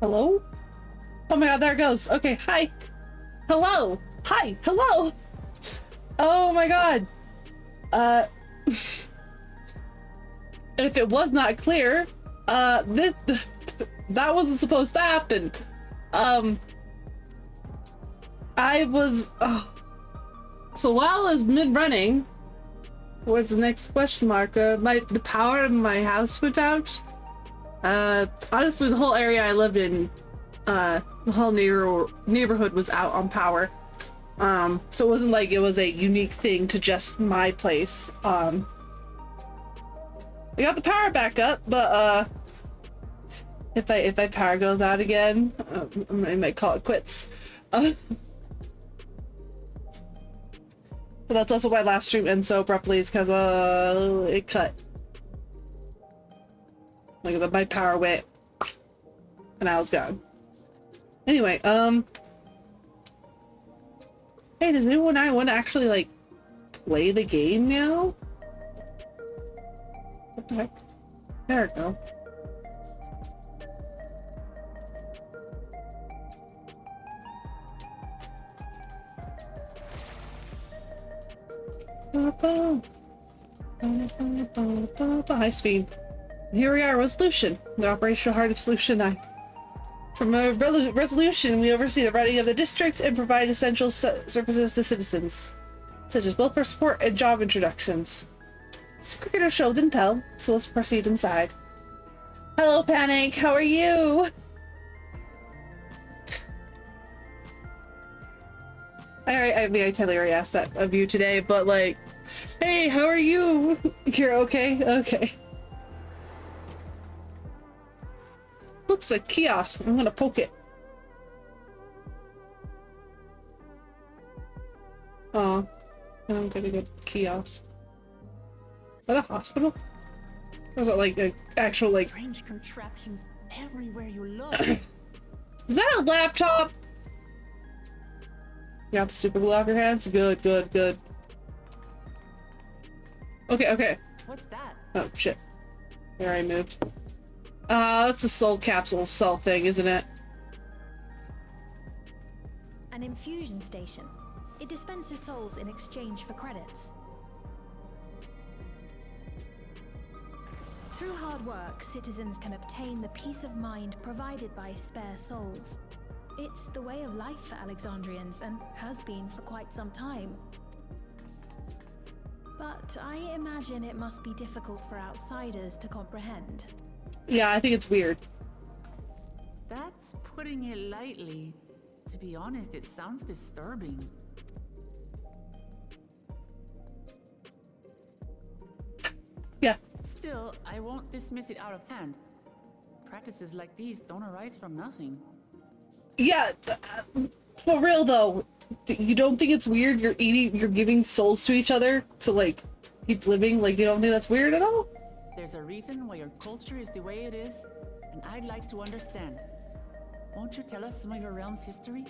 Hello? Oh my god, there it goes. Okay, hi. Hello. Hi. Hello. Oh my god. Uh, if it was not clear, uh, this, that wasn't supposed to happen. Um, I was, oh. So while I was mid-running, what's the next question mark? Uh, my, the power in my house went out. Uh, honestly, the whole area I lived in, uh, the whole neighbor neighborhood was out on power. Um, so it wasn't like it was a unique thing to just my place. Um, I got the power back up, but uh, if I if my power goes out again, uh, I might call it quits. But that's also why last stream ends so abruptly is because uh it cut. Like my power went, and I was gone. Anyway, um. Hey, does anyone I want to actually like play the game now? What the heck? There we go. High speed. Here we are, Resolution, the operational heart of Solution 9. From a re resolution, we oversee the running of the district and provide essential services to citizens, such as welfare support and job introductions. It's a cricketer show didn't tell, so let's proceed inside. Hello, Panic. How are you? I, I mean, I totally already asked that of you today, but like, hey, how are you? You're okay? Okay. Looks like kiosk. I'm gonna poke it. Oh, I'm gonna get kiosk. Is that a hospital? Or is it like an actual like strange contraptions everywhere you look? is that a laptop? You got the super your hands? Good, good, good. Okay, okay. What's that? Oh shit. Here I moved. Uh, that's the soul capsule cell thing, isn't it? An infusion station. It dispenses souls in exchange for credits. Through hard work, citizens can obtain the peace of mind provided by spare souls. It's the way of life for Alexandrians and has been for quite some time. But I imagine it must be difficult for outsiders to comprehend. Yeah, I think it's weird. That's putting it lightly. To be honest, it sounds disturbing. Yeah. Still, I won't dismiss it out of hand. Practices like these don't arise from nothing. Yeah, uh, for real though, you don't think it's weird you're eating, you're giving souls to each other to like keep living? Like you don't think that's weird at all? There's a reason why your culture is the way it is, and I'd like to understand. Won't you tell us some of your realm's history?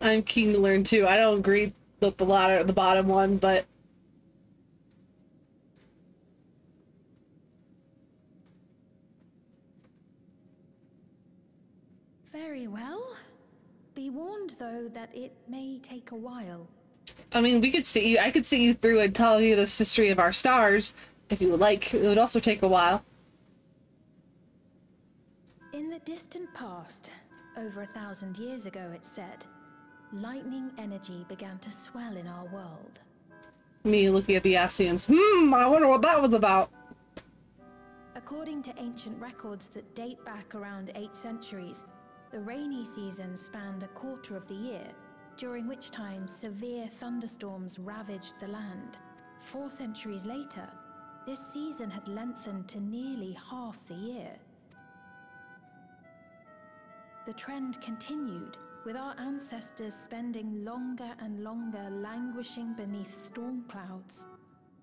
I'm keen to learn too. I don't agree with the latter, the bottom one, but Very well. Be warned, though, that it may take a while. I mean, we could see you. I could see you through and tell you the history of our stars, if you would like. It would also take a while. In the distant past, over a thousand years ago, it said, lightning energy began to swell in our world. Me looking at the Asians. Hmm, I wonder what that was about. According to ancient records that date back around eight centuries, the rainy season spanned a quarter of the year, during which time severe thunderstorms ravaged the land. Four centuries later, this season had lengthened to nearly half the year. The trend continued, with our ancestors spending longer and longer languishing beneath storm clouds.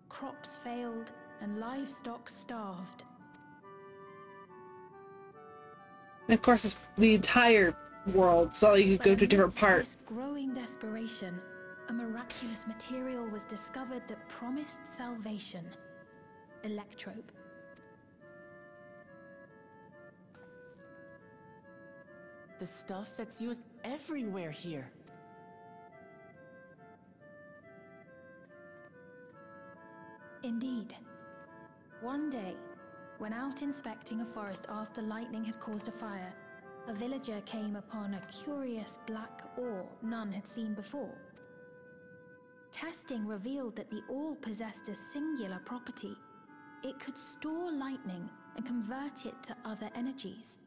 Crops failed and livestock starved. And of course, it's the entire world. It's not like you could go to a different part. This growing desperation, a miraculous material was discovered that promised salvation. Electrope. The stuff that's used everywhere here. Indeed. One day, when out inspecting a forest after lightning had caused a fire, a villager came upon a curious black ore none had seen before. Testing revealed that the ore possessed a singular property. It could store lightning and convert it to other energies.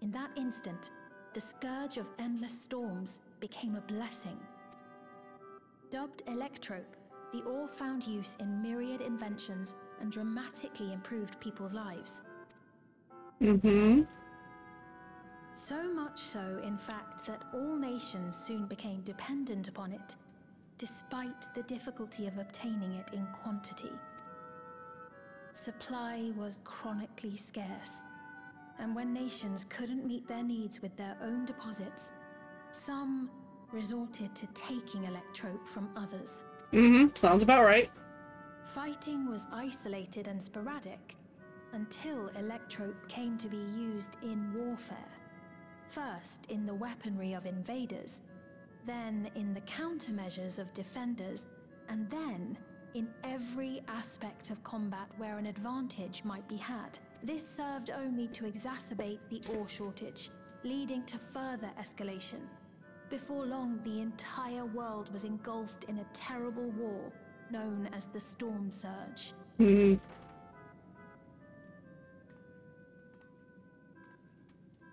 In that instant, the scourge of endless storms became a blessing. Dubbed Electrope, the ore found use in myriad inventions and dramatically improved people's lives. Mm-hmm. So much so, in fact, that all nations soon became dependent upon it, despite the difficulty of obtaining it in quantity. Supply was chronically scarce, and when nations couldn't meet their needs with their own deposits, some resorted to taking Electrope from others. Mm-hmm. Sounds about right. Fighting was isolated and sporadic until Electrope came to be used in warfare. First in the weaponry of invaders, then in the countermeasures of defenders, and then in every aspect of combat where an advantage might be had. This served only to exacerbate the ore shortage, leading to further escalation. Before long, the entire world was engulfed in a terrible war known as the Storm Surge. Mm-hmm.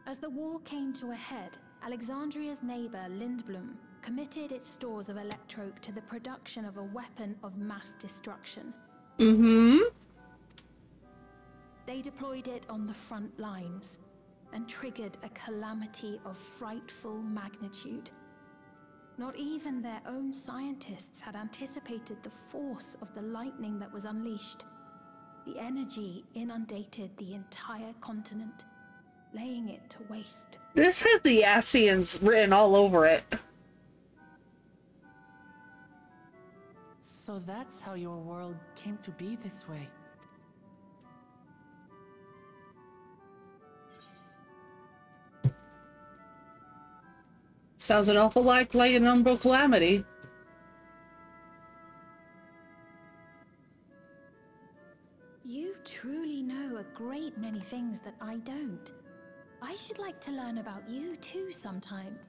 As the war came to a head, Alexandria's neighbor Lindblum committed its stores of Electrope to the production of a weapon of mass destruction. Mm-hmm. They deployed it on the front lines and triggered a calamity of frightful magnitude. Not even their own scientists had anticipated the force of the lightning that was unleashed. The energy inundated the entire continent, laying it to waste. This has the Asians written all over it. So that's how your world came to be this way. Sounds an awful lot like an umbral calamity. You truly know a great many things that I don't. I should like to learn about you too sometime.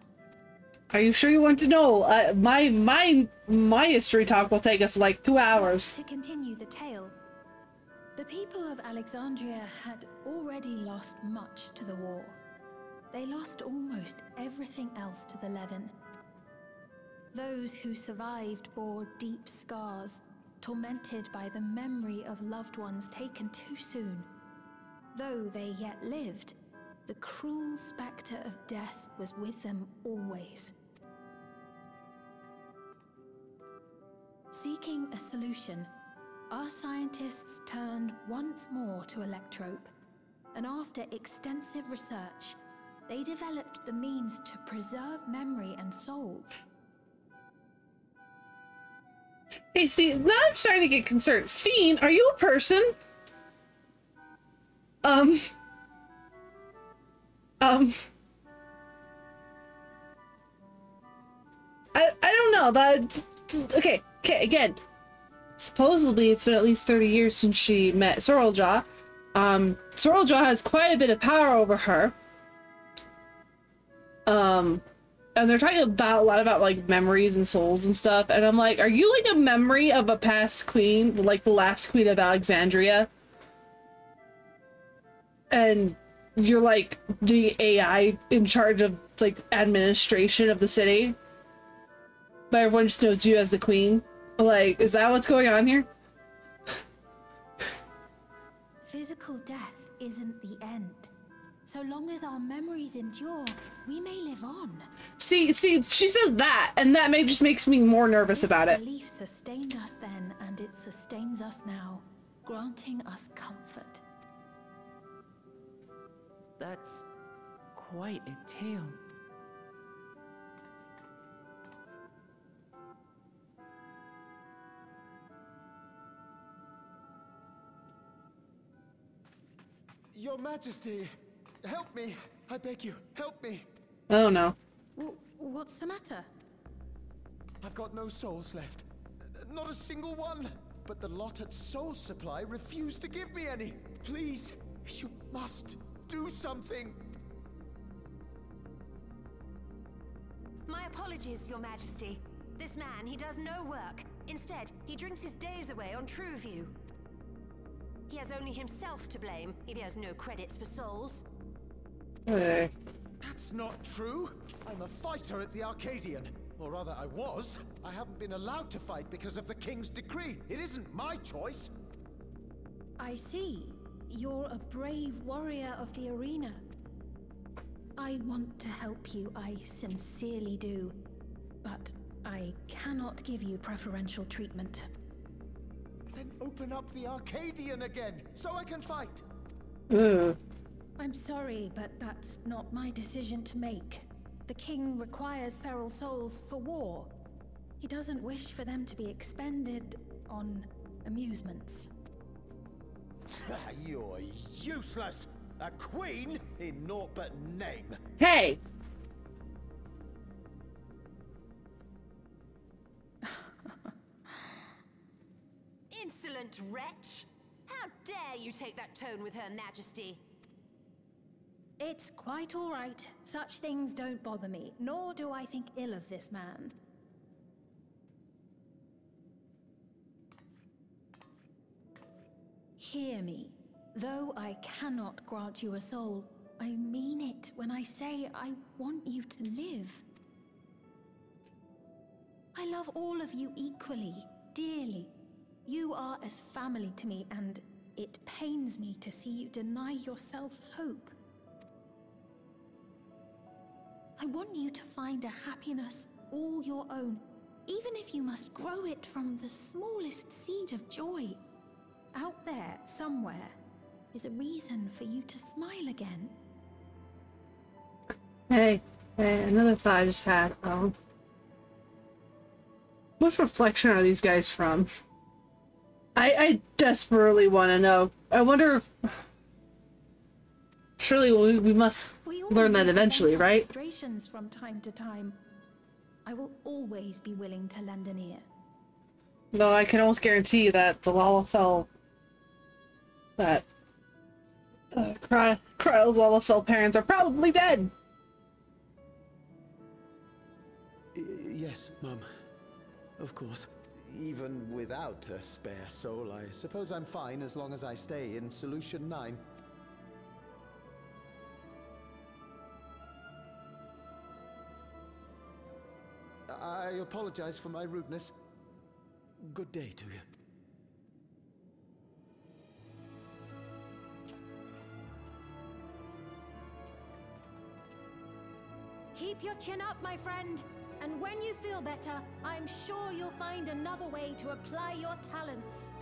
Are you sure you want to know? Uh, my my my history talk will take us like two hours. To continue the tale, the people of Alexandria had already lost much to the war. They lost almost everything else to the Levin. Those who survived bore deep scars, tormented by the memory of loved ones taken too soon. Though they yet lived, the cruel spectre of death was with them always. Seeking a solution, our scientists turned once more to Electrope, and after extensive research, they developed the means to preserve memory and soul. Hey, see, now I'm starting to get concerned. Sphene, are you a person? Um. Um. I, I don't know, that... Okay, okay, again. Supposedly, it's been at least 30 years since she met Zoraal Ja. Um, Zoraal Ja has quite a bit of power over her. Um, and they're talking about a lot about like memories and souls and stuff and i'm like are you like a memory of a past queen like the last queen of alexandria? And you're like the ai in charge of like administration of the city? But everyone just knows you as the queen? Like is that what's going on here? Physical death isn't the end. So long as our memories endure, we may live on. See, see, she says that, and that may just makes me more nervous this about it. Belief sustained us then, and it sustains us now, granting us comfort. That's quite a tale. Your Majesty! Help me. I beg you, help me. Oh no. W- what's the matter? I've got no souls left. Not a single one. But the lot at Soul Supply refused to give me any. Please, you must do something. My apologies, Your Majesty. This man, he does no work. Instead, he drinks his days away on Trueview. He has only himself to blame if he has no credits for souls. Hey. That's not true. I'm a fighter at the Arcadion. Or rather, I was. I haven't been allowed to fight because of the King's decree. It isn't my choice. I see. You're a brave warrior of the arena. I want to help you, I sincerely do. But I cannot give you preferential treatment. Then open up the Arcadion again, so I can fight. Ooh. I'm sorry, but that's not my decision to make. The king requires feral souls for war. He doesn't wish for them to be expended on amusements. You're useless. A queen in naught but name. Hey! Insolent wretch! How dare you take that tone with Her Majesty? It's quite all right. Such things don't bother me, nor do I think ill of this man. Hear me. Though I cannot grant you a soul, I mean it when I say I want you to live. I love all of you equally, dearly. You are as family to me, and it pains me to see you deny yourself hope. I want you to find a happiness all your own, even if you must grow it from the smallest seed of joy. Out there, somewhere, is a reason for you to smile again. Hey. Hey, another thought I just had. Oh. What reflection are these guys from? I I desperately want to know. I wonder if... Surely we, we must We all learn that need to vent eventually, right? Frustrations from time to time. I will always be willing to lend an ear. Though I can almost guarantee that the Lalafell... That... Uh, Cry Krile's Lalafell parents are probably dead! Yes, Mum. Of course. Even without a spare soul, I suppose I'm fine as long as I stay in Solution 9. I apologize for my rudeness. Good day to you. Keep your chin up, my friend. And when you feel better, I'm sure you'll find another way to apply your talents.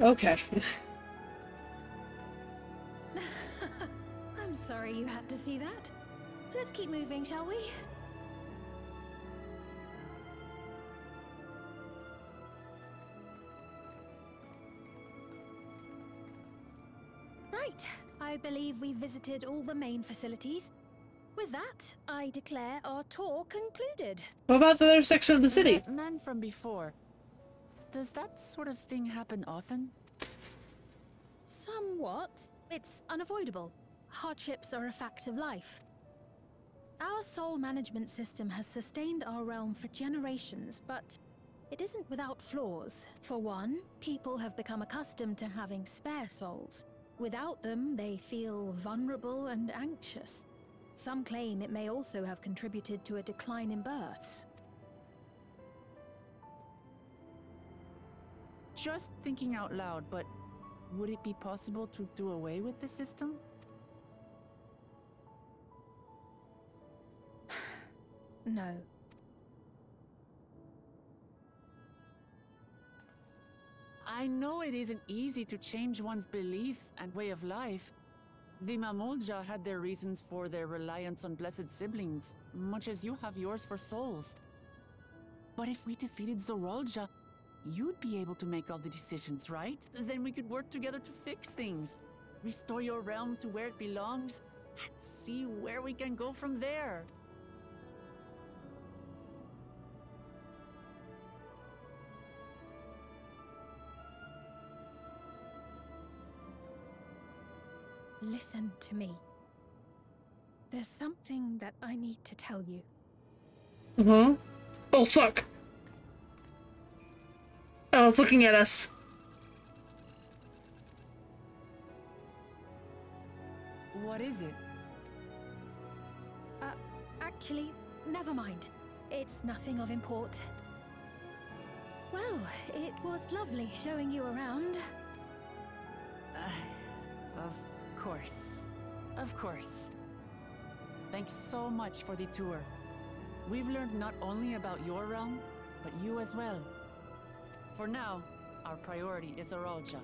Okay. sorry you had to see that. Let's keep moving, shall we? Right. I believe we visited all the main facilities. With that, I declare our tour concluded. what about the other section of the city? That man from before. Does that sort of thing happen often? Somewhat. It's unavoidable. Hardships are a fact of life. Our soul management system has sustained our realm for generations, but it isn't without flaws. For one, people have become accustomed to having spare souls. Without them, they feel vulnerable and anxious. Some claim it may also have contributed to a decline in births. Just thinking out loud, but would it be possible to do away with the system? No. I know it isn't easy to change one's beliefs and way of life. The Mamool Ja had their reasons for their reliance on blessed siblings, much as you have yours for souls. But if we defeated Zoraal Ja, you'd be able to make all the decisions, right? Then we could work together to fix things. Restore your realm to where it belongs, and see where we can go from there. Listen to me. There's something that I need to tell you. Mm-hmm. Oh, fuck. Oh, it's looking at us. What is it? Uh, actually, never mind. It's nothing of import. Well, it was lovely showing you around. Of course. Of course. Thanks so much for the tour. We've learned not only about your realm, but you as well. For now, our priority is Zoraal Ja.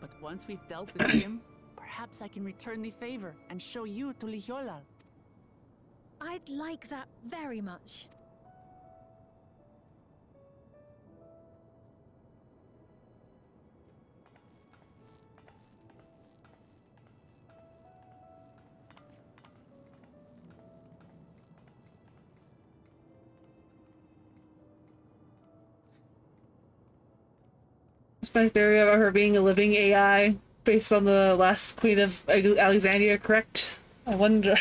But once we've dealt with him, perhaps I can return the favor and show you to Tuliyollal. I'd like that very much. My theory about her being a living AI based on the last queen of Alexandria, correct? I wonder.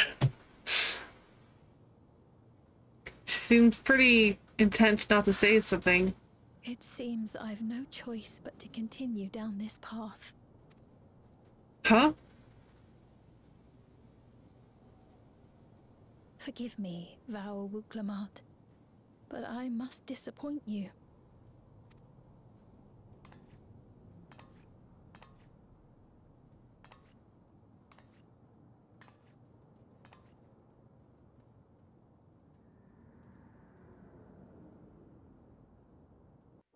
she seems pretty intent not to say something. It seems I've no choice but to continue down this path. Huh? Forgive me, Val Wuk Lamat, but I must disappoint you.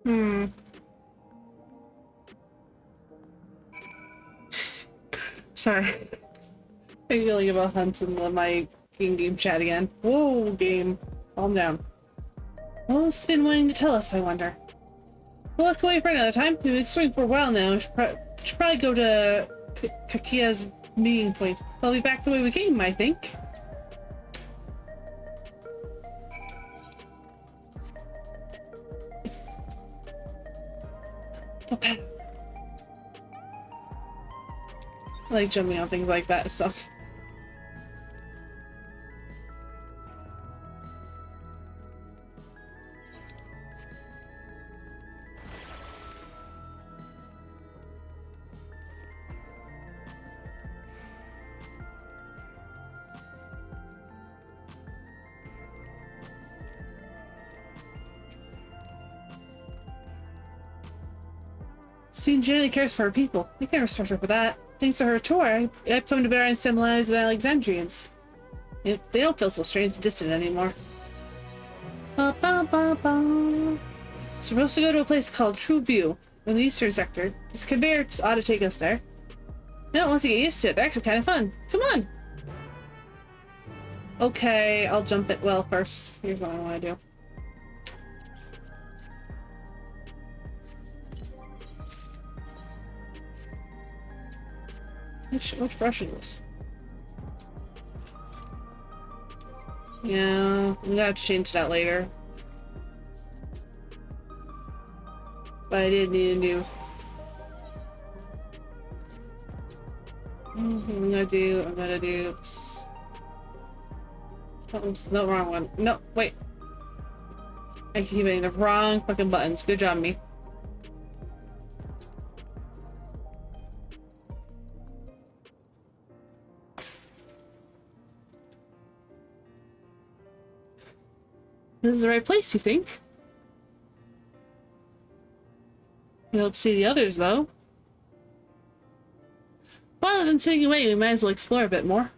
Hmm. Sorry. I'm yelling about hunts in the- my in-game chat again. Whoa, game. Calm down. What's been wanting to tell us, I wonder? We'll have to wait for another time. We've been exploring for a while now. We should, pro should probably go to Kakia's meeting point. They'll be back the way we came, I think. Like jumping on things like that, so. Generally cares for her people. We can respect her for that. Thanks to her tour, I've come to better understand the lives of Alexandrians. They don't feel so strange and distant anymore. Ba, ba, ba, supposed to go to a place called True View in the eastern sector. This conveyor just ought to take us there. No, once you get used to it, they're actually kind of fun. Come on! Okay, I'll jump it. Well, first, here's what I want to do. Which, which brush is this? Yeah, I'm gonna have to change that later. But I did need a new. Mm-hmm, I'm gonna do, I'm gonna do. s- Oh, no, wrong one. No, wait. I keep hitting the wrong fucking buttons. Good job, me. This is the right place, you think? You don't see the others, though. Rather than sitting away, we might as well explore a bit more.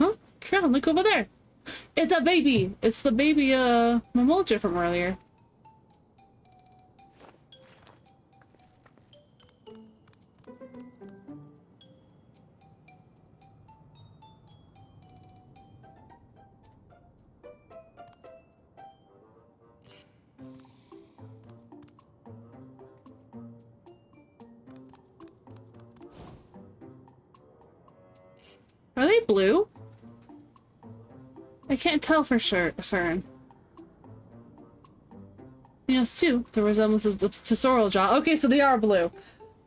Huh? Come on, look over there. It's a baby! It's the baby, uh, Mamool Ja from earlier. Are they blue? I can't tell for sure, certain. Yes, too. The resemblance of the Tesoro jaw. Okay, so they are blue.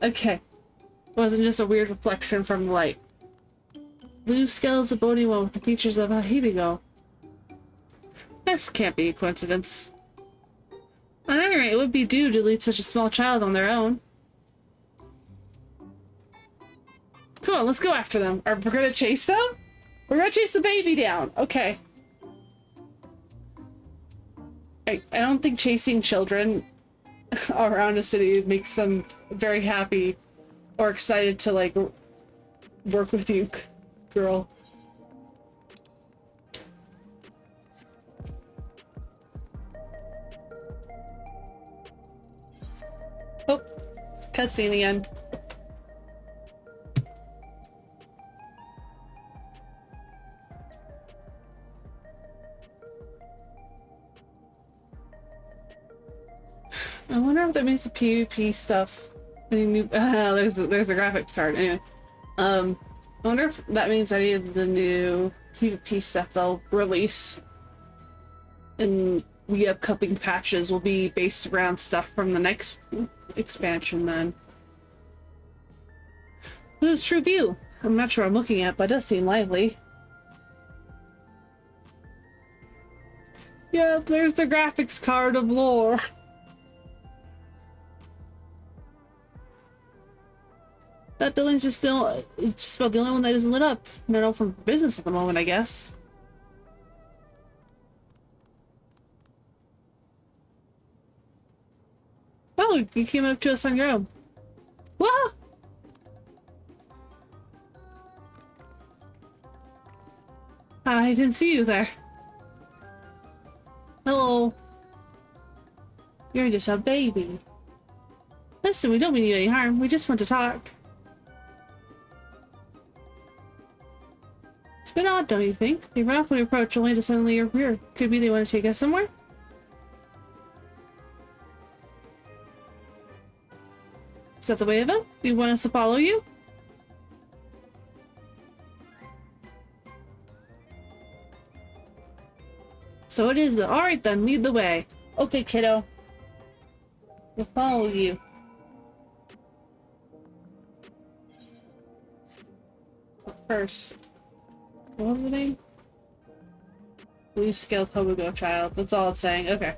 Okay. Wasn't just a weird reflection from the light. Blue scales a bony one with the features of a Hoobigo. This can't be a coincidence. At any rate, it would be due to leave such a small child on their own. Come on, let's go after them. Are we gonna chase them? We're gonna chase the baby down. Okay. I, I don't think chasing children around a city makes them very happy or excited to like work with you, girl. Oh, cutscene again. I wonder if that means the PvP stuff. Any new? Uh, there's a, there's a graphics card. Anyway, um, I wonder if that means any of the new PvP stuff they'll release in the upcoming patches will be based around stuff from the next expansion. Then this is True View. I'm not sure I'm looking at, but it does seem lively. Yeah, there's the graphics card of lore. That building's just still, it's just about the only one that isn't lit up. Not open for business at the moment, I guess. Oh, you came up to us on your own. What? I didn't see you there. Hello. You're just a baby. Listen, we don't mean you any harm. We just want to talk. It's a bit odd, don't you think? They run off when we approach only to suddenly appear. Could be they want to take us somewhere? Is that the way of it? You want us to follow you? So it is the- alright then, lead the way. Okay, kiddo. We'll follow you. But first, what was the name? Blue scaled Hoobigo child. That's all it's saying. Okay.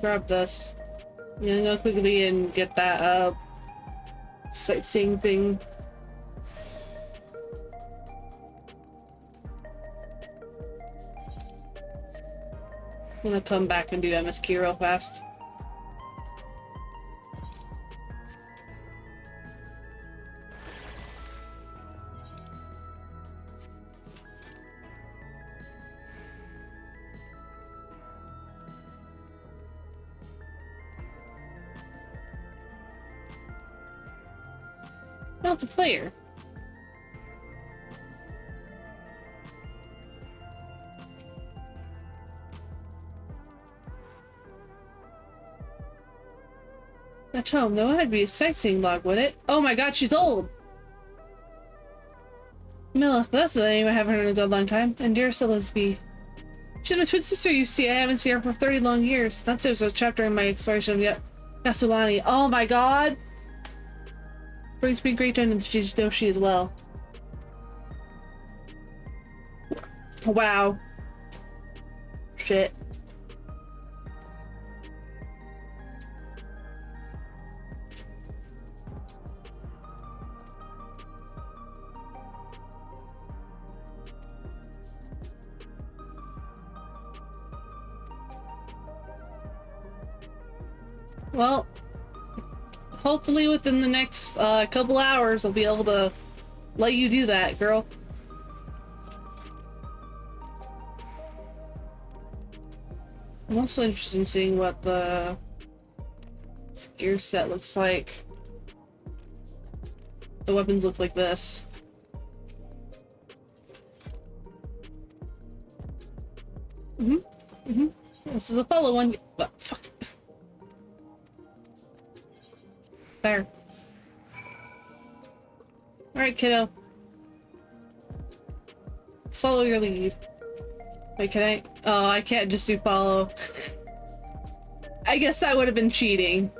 Grab this. I'm gonna go quickly and get that uh sightseeing thing. I'm gonna come back and do MSQ real fast. Not the player. That's home, though. It'd be a sightseeing log, would it? Oh my god, she's old! Milith, that's the name I haven't heard in a good long time. And dear Silisby. She's my twin sister, you see. I haven't seen her for 30 long years. That's it, a chapter in my exploration of Yet. Oh my god! Brings me great know she as well. Wow. Shit. Well, hopefully within the next uh, couple hours I'll be able to let you do that, girl. I'm also interested in seeing what the gear set looks like. The weapons look like this. Mm-hmm. Mm-hmm. This is the follow one. What? Fuck. There. Alright, kiddo. Follow your lead. Wait, can I? Oh, I can't just do follow. I guess that would have been cheating.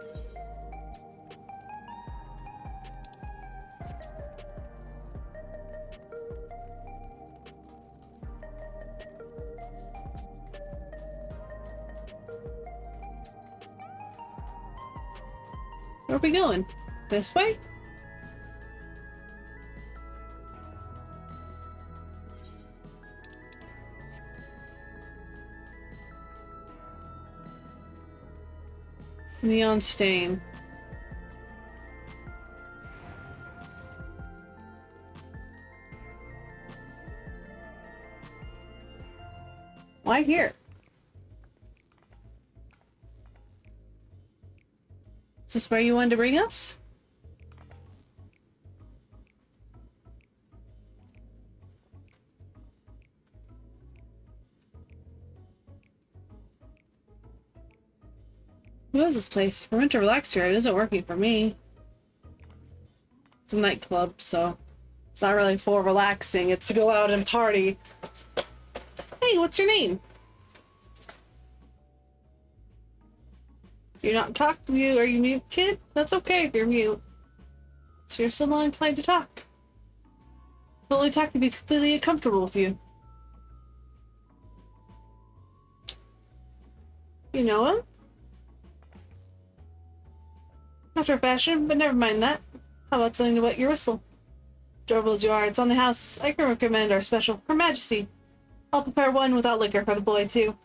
Where are we going? This way? Neon Stein. Why here? Is this where you wanted to bring us? What is this place? We're meant to relax here. It isn't working for me. It's a nightclub, so it's not really for relaxing. It's to go out and party. Hey, what's your name? You're not talk to you. Are you mute, kid? That's okay if you're mute. So you're still not inclined to talk. I'll only talk if he's completely uncomfortable with you. You know him? After a fashion, but never mind that. How about something to wet your whistle? Adorable as you are, it's on the house. I can recommend our special, Her Majesty. I'll prepare one without liquor for the boy, too.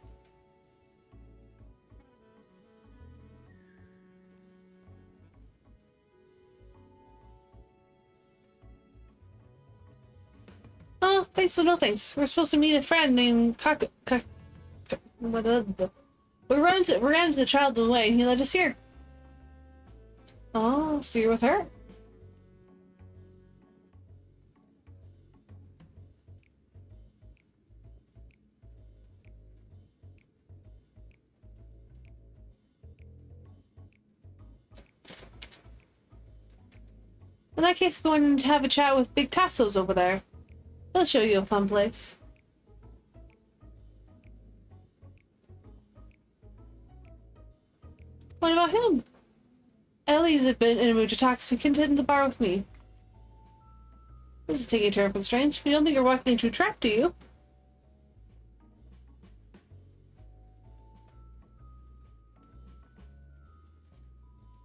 Oh, thanks but no thanks. We're supposed to meet a friend named. What the... We ran into, we ran into the child way, and he led us here. Oh, so you're with her? In that case, go and have a chat with Big Tassos over there. He'll show you a fun place. What about him? Ellie's a bit in a mood to talk, so he can in the bar with me. This is taking a turn the strange. You don't think you're walking into a trap, do you?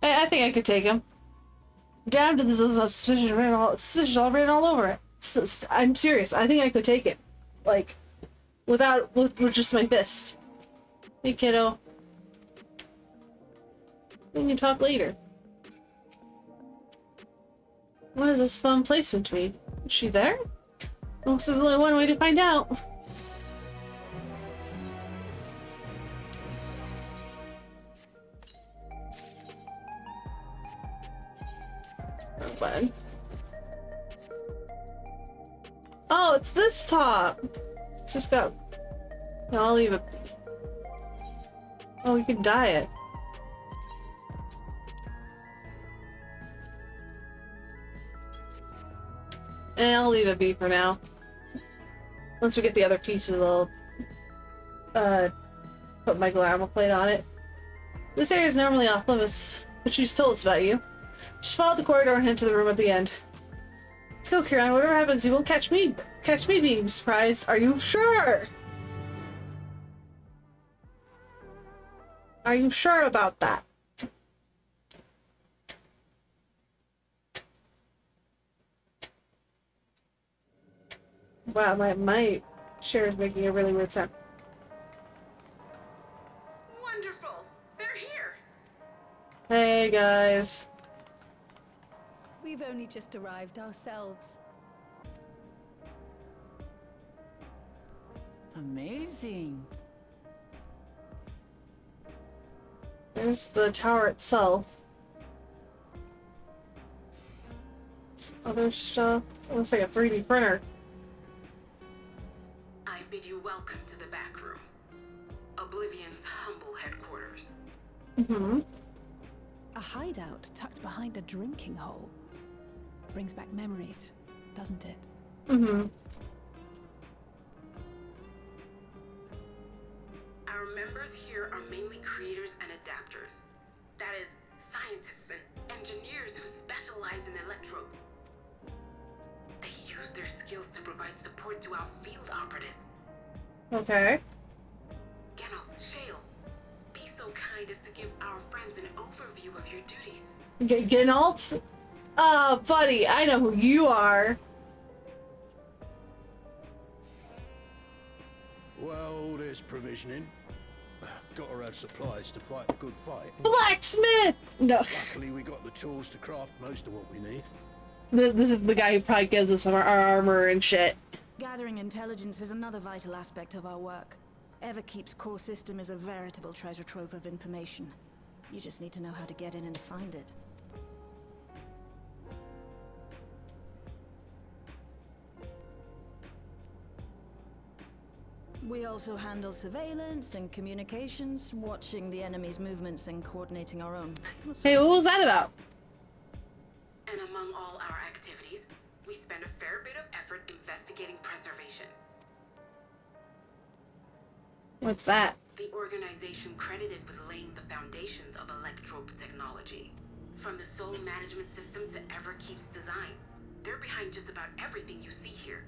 I, I think I could take him. Down to this is suspicion all suspicion all written all over it. I'm serious. I think I could take it, like, without with, with just my fist. Hey, kiddo. We can talk later. What is this fun placement to me? Is she there? Well, there's only one way to find out. Oh, Button. Oh, it's this top! It's just got... No, I'll leave it. Oh, we can dye it. And I'll leave it be for now. Once we get the other pieces, I'll uh, put my glamour plate on it. This area is normally off limits, but she's told us about you. Just follow the corridor and head to the room at the end. Let's go, Kieran. Whatever happens, you won't catch me. Catch me being surprised. Are you sure? Are you sure about that? Wow, my, my chair is making a really weird sound. Wonderful! They're here! Hey, guys. We've only just arrived ourselves. Amazing. There's the tower itself. Some other stuff. It looks like a 3D printer. I bid you welcome to the back room. Oblivion's humble headquarters. Mm-hmm. A hideout tucked behind a drinking hole. Brings back memories. doesn't it? Mm-hmm. Our members here are mainly creators and adapters. That is, scientists and engineers who specialize in electro. They use their skills to provide support to our field operatives. Okay. Geralt, Shale, be so kind as to give our friends an overview of your duties. G- Genalt? Uh, buddy, I know who you are. Well, there's provisioning. Gotta have supplies to fight a good fight. Blacksmith! No, Luckily, we got the tools to craft most of what we need. this is the guy who probably gives us our, our armor and shit. Gathering intelligence is another vital aspect of our work. Everkeep's core system is a veritable treasure trove of information. You just need to know how to get in and find it. We also handle surveillance and communications, watching the enemy's movements and coordinating our own. Hey, what was that about? And among all our activities, we spend a fair bit of effort investigating preservation. What's that? The organization credited with laying the foundations of electrope technology. From the soul management system to Everkeep's design. They're behind just about everything you see here.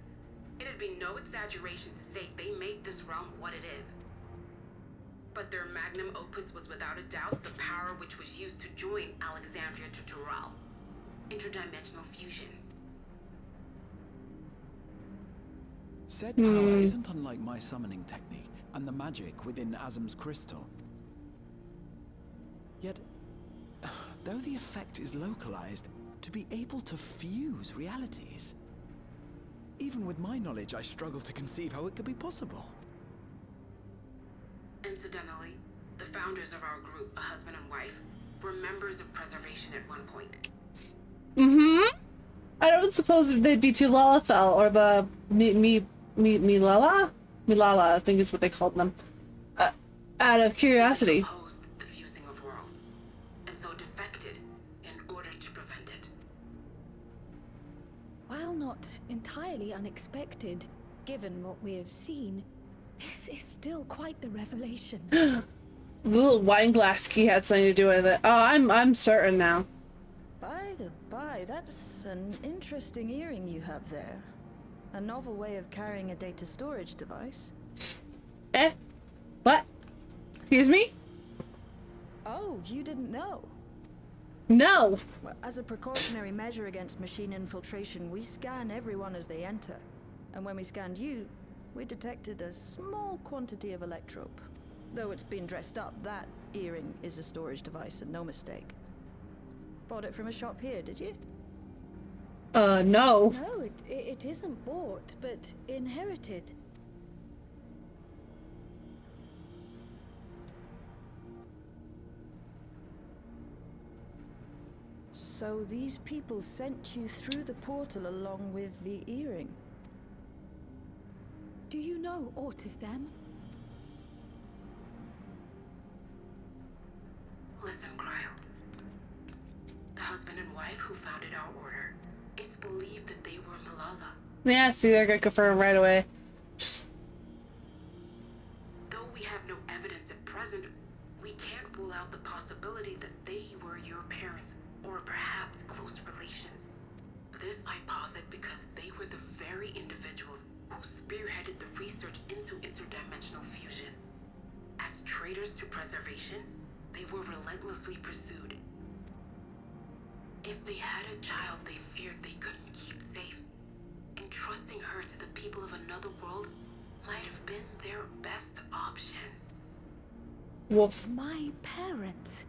It'd be no exaggeration to say they made this realm what it is. But their magnum opus was without a doubt the power which was used to join Alexandria to Tural. Interdimensional fusion. Said power hmm. isn't unlike my summoning technique and the magic within Azem's crystal. Yet, though the effect is localized, to be able to fuse realities. Even with my knowledge, I struggle to conceive how it could be possible. Incidentally, the founders of our group, a husband and wife, were members of preservation at one point. Mm-hmm. I don't suppose they'd be too Lalafell or the me me me Milala? Milala, I think is what they called them. Uh, out of curiosity. Opposed entirely unexpected, given what we have seen, this is still quite the revelation. The little wine glass key had something to do with it. Oh, I'm I'm certain now. By the by, that's an interesting earring you have there. A novel way of carrying a data storage device. Eh? What? Excuse me? Oh, you didn't know? No. Well, as a precautionary measure against machine infiltration, we scan everyone as they enter. And when we scanned you, we detected a small quantity of electrope. Though it's been dressed up, that earring is a storage device and no mistake. Bought it from a shop here, did you? Uh, no. no, it, it, it isn't bought, but inherited. So these people sent you through the portal along with the earring? Do you know aught of them? Listen, Krile. The husband and wife who founded our order, it's believed that they were Malala. Yeah, see, they're gonna confirm right away. Though traitors to preservation, they were relentlessly pursued. If they had a child they feared they couldn't keep safe, entrusting her to the people of another world might have been their best option. Wolf. My parents.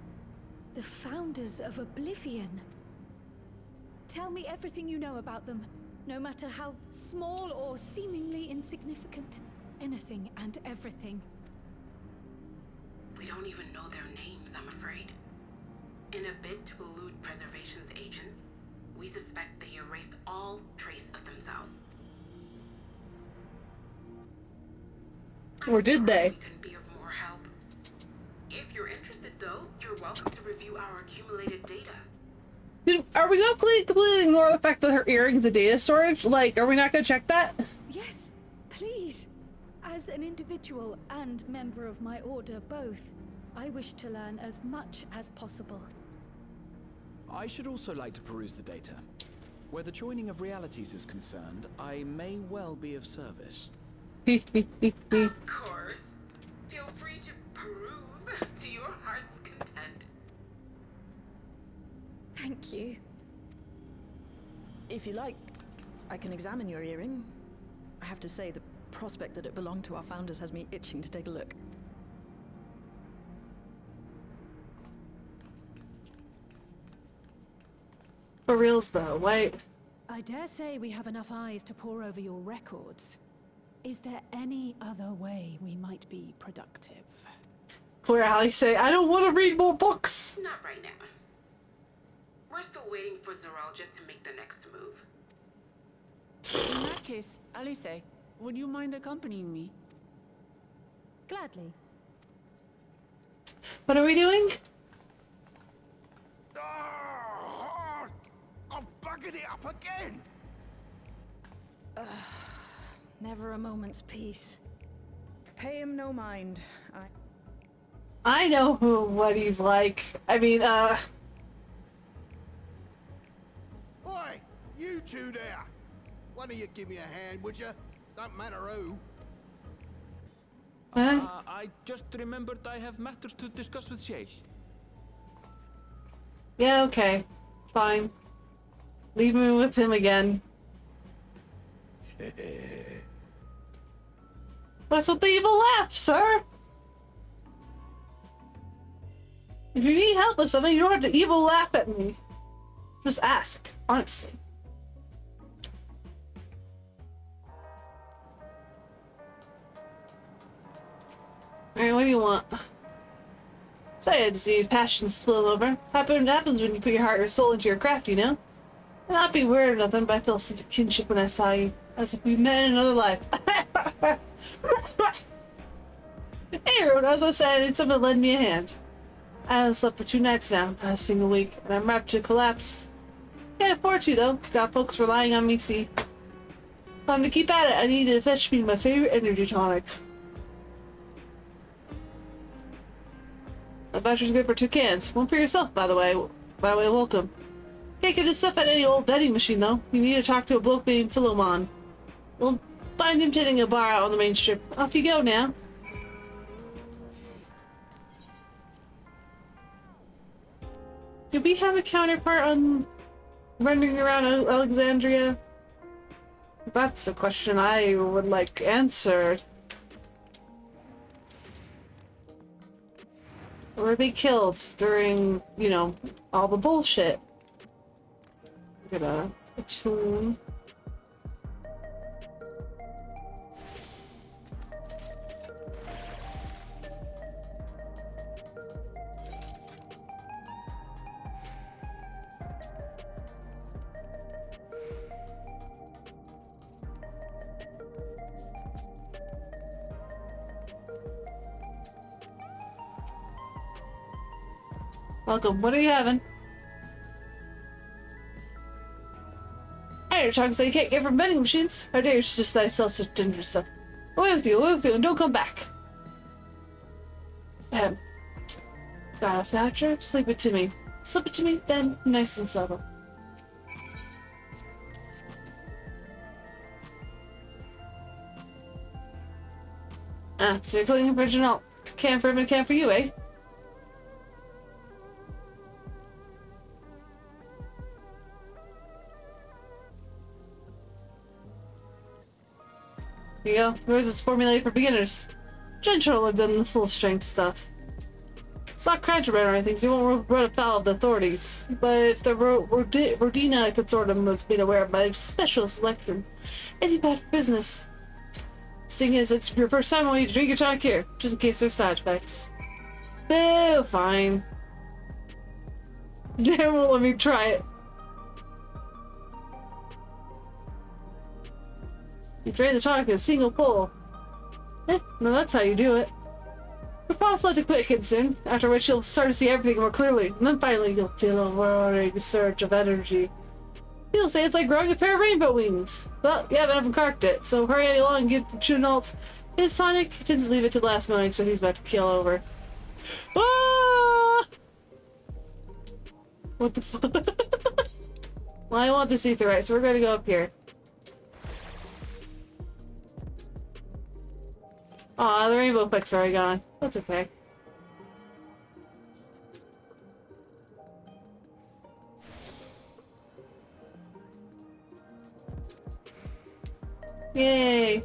The founders of Oblivion. Tell me everything you know about them, no matter how small or seemingly insignificant. Anything and everything. We don't even know their names, I'm afraid. In a bid to elude preservation's agents, we suspect they erased all trace of themselves. I'm Or did they? We couldn't be of more help. If you're interested, though, you're welcome to review our accumulated data. Did, are we gonna completely, completely ignore the fact that her earrings are data storage? Like, are we not gonna check that? Yes, please. As an individual and member of my order both, I wish to learn as much as possible. I should also like to peruse the data. Where the joining of realities is concerned, I may well be of service. of course. Feel free to peruse to your heart's content. Thank you. If you like, I can examine your earring. I have to say, the prospect that it belonged to our founders has me itching to take a look. For reals though, wait. I dare say we have enough eyes to pore over your records. Is there any other way we might be productive? Where Alisaie, I don't want to read more books. Not right now. We're still waiting for Zoraal Ja to make the next move. In that case, Alisaie, would you mind accompanying me? Gladly. What are we doing? Ah, I've buggered it up again! Never a moment's peace. Pay him no mind. I I know who what he's like. I mean, uh, Oi, you two there! One of you give me a hand, would you? Don't matter who. Uh, I just remembered I have matters to discuss with Shay. yeah, okay, fine. Leave me with him again. That's what the evil laugh, sir. If you need help with something, you don't have to evil laugh at me. Just ask, honestly. Alright, what do you want? Sorry to see your passion spill over. Happen happens when you put your heart or soul into your craft, you know? And not be weird or nothing, but I felt a sense of kinship when I saw you. As if we met in another life. hey, Rhoda, as I I need someone lend me a hand. I haven't slept for two nights now, not a single week, and I'm wrapped to collapse. Can't afford to, though. Got folks relying on me, see. I'm to keep at it, I need to fetch me my favorite energy tonic. The voucher's good for two cans. One for yourself, by the way. By the way, welcome. Can't get his stuff at any old vending machine, though. You need to talk to a bloke named Philomon. We'll find him tending a bar out on the main strip. Off you go now. Do we have a counterpart on running around Alexandria? That's a question I would like answered. Were they killed during, you know, all the bullshit? Get a, a tune. Welcome. What are you having? Hey, chunks that you can't get from vending machines. How dare you just that I sell such dangerous stuff? Away with you, away with you, and don't come back. Ahem. Got a trip? Slip it to me. Slip it to me, then nice and subtle. Ah, so you're clicking original. Can for him and can for you, eh? Here you go. Yours is formulated for beginners. Gentler done the full strength stuff. It's not contraband or anything, so you won't run afoul of the authorities. But if the Ro Rodi- Rodina Consortium was made aware of my special selection, it'd be bad for business. Seeing as it's your first time, I want you to drink your tonic here, just in case there's side effects. Boo, fine. Damn won't let me try it. You drain the tonic in a single pull. Eh, no, that's how you do it. Will to quicken soon, after which you'll start to see everything more clearly, and then finally you'll feel a roaring surge of energy. People say it's like growing a pair of rainbow wings. Well, you haven't uncarked it, so hurry along and give Chunalt his tonic. Tends to leave it to the last moment, so he's about to keel over. Ah! What the fuck? well, I want this aetheryte, so we're gonna go up here. Aw, the rainbow effects already gone. That's okay. Yay!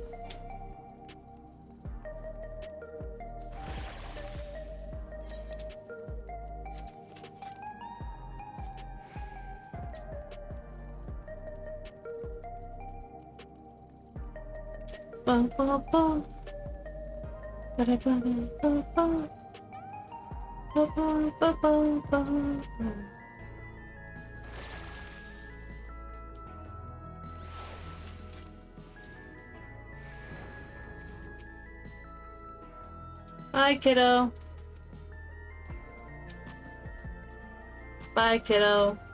Bum, bum, bum. Bye, kiddo. Bye, kiddo.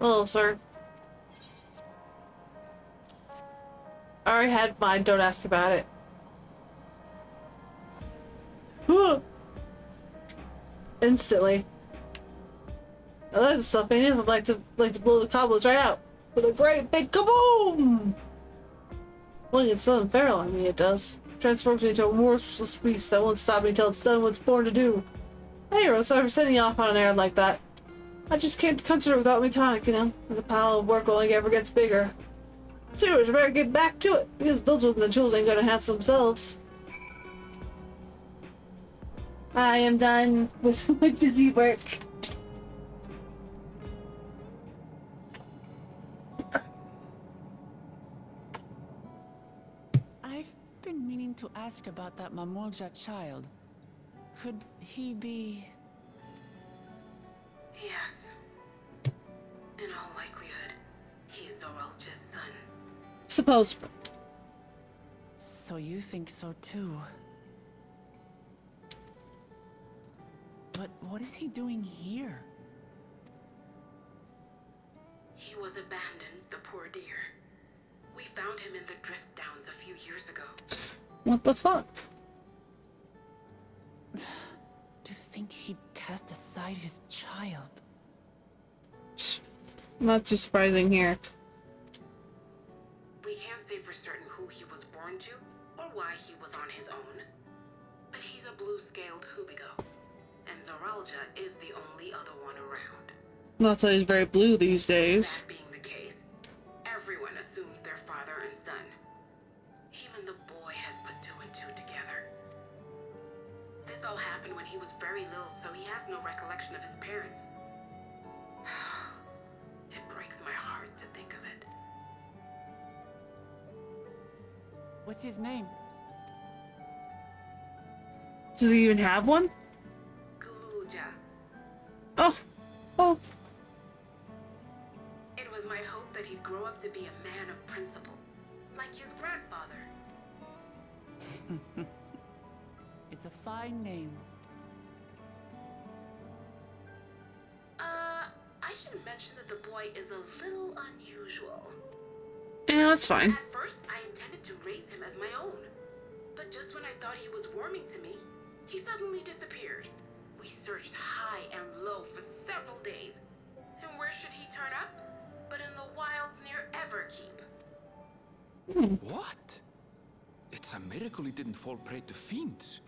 Oh, Hello, sir. I already had mine, don't ask about it. Instantly. Now there's stuff in it I'd like to like to blow the cobwebs right out. With a great big kaboom! Well, it's something feral on me, it does. Transforms me into a worthless beast that won't stop me until it's done what it's born to do. Hey, Hero, sorry for setting you off on an errand like that. I just can't concentrate without my tonic, you know? And the pile of work only ever gets bigger. Seriously, better get back to it, because those ones and tools ain't gonna enhance themselves. I am done with my busy work. I've been meaning to ask about that Mamool Ja child. Could he be... Yes. In all likelihood, he's Zoraal Ja's son. Suppose. So you think so too? But what is he doing here? He was abandoned, the poor dear. We found him in the drift downs a few years ago. What the fuck? To think he'd cast aside his child. Not too surprising here. We can't say for certain who he was born to, or why he was on his own. But he's a blue-scaled Hoobigo, and Zoraal Ja is the only other one around. Not that he's very blue these days. What's his name? Do we even have one? Gulool Ja. Oh. Oh. It was my hope that he'd grow up to be a man of principle, like his grandfather. It's a fine name. Uh, I should mention that the boy is a little unusual. Yeah, that's fine. At first, I intended to raise him as my own. But just when I thought he was warming to me, he suddenly disappeared. We searched high and low for several days. And where should he turn up? But in the wilds near Everkeep. Hmm. What? It's a miracle he didn't fall prey to fiends.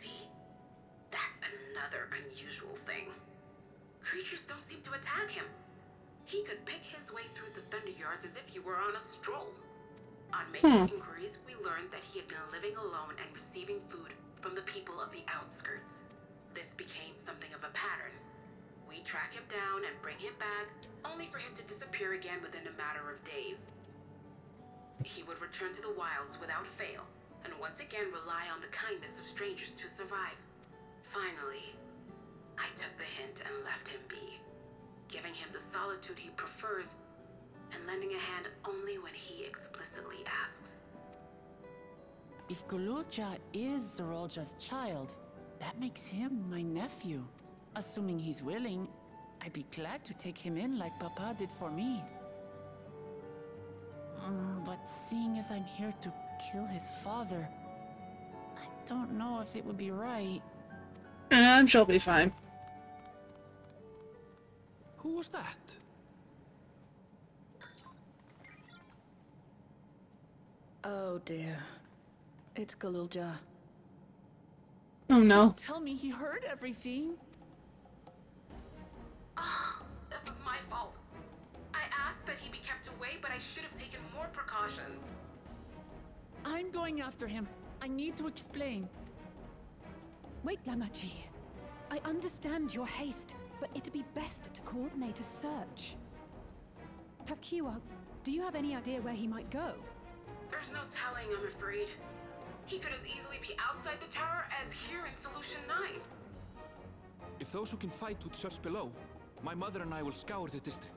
See? That's another unusual thing. Creatures don't seem to attack him. He could pick his way through the Thunder Yards as if he were on a stroll. On making Hmm. inquiries, we learned that he had been living alone and receiving food from the people of the outskirts. This became something of a pattern. We track him down and bring him back, only for him to disappear again within a matter of days. He would return to the wilds without fail, and once again rely on the kindness of strangers to survive. Finally, I took the hint and left him be. Giving him the solitude he prefers, and lending a hand only when he explicitly asks. If Gulool Ja is Zoraal Ja's child, that makes him my nephew. Assuming he's willing, I'd be glad to take him in like Papa did for me. Mm, but seeing as I'm here to kill his father, I don't know if it would be right. I'm sure it'll be fine. Who was that? Oh dear. It's Gulool Ja. Oh no. Tell me he heard everything. Ah, this is my fault. I asked that he be kept away, but I should have taken more precautions. I'm going after him. I need to explain. Wait, Lamaty. I understand your haste, but it'd be best to coordinate a search. Cahciua, do you have any idea where he might go? There's no telling, I'm afraid. He could as easily be outside the tower as here in Solution 9. If those who can fight would search below, my mother and I will scour the district.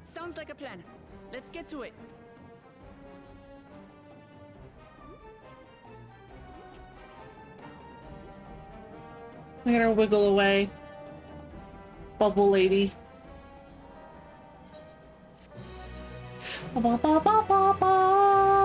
Sounds like a plan. Let's get to it. I'm gonna wiggle away. Bubble lady. Ba, ba, ba.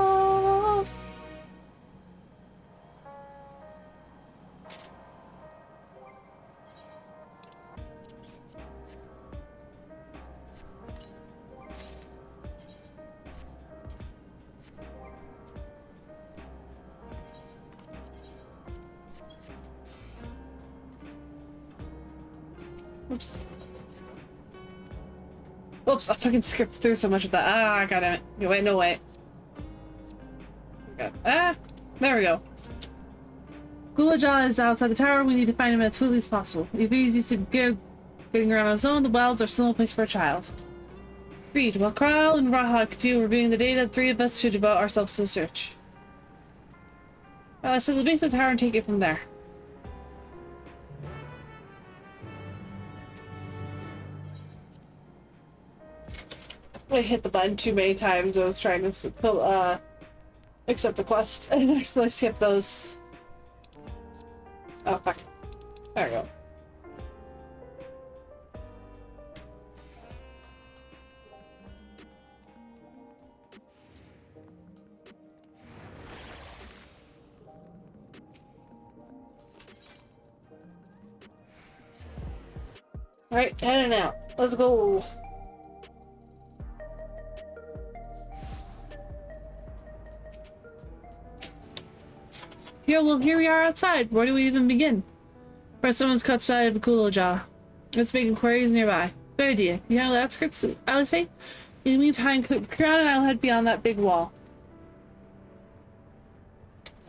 I fucking skipped through so much of that. Ah, god damn it. No, wait, no. God. Ah, there we go. Gulool Ja is outside the tower. We need to find him as quickly as possible. If he's used to go getting around on his own, the wilds are a place for a child. Read. While Krile and Raha continue reviewing the data, three of us should devote ourselves to the search. Uh, so the base of the tower and take it from there. I hit the button too many times. I was trying to uh, accept the quest, and I skipped those. Oh, fuck. There we go. Alright, heading out. Let's go. Yeah, well, here we are outside. Where do we even begin? First, someone's cut side of a cool Kulaja. Let's make inquiries nearby. Good idea. You know outskirts, I would say? In the meantime, Crown and I'll head beyond that big wall.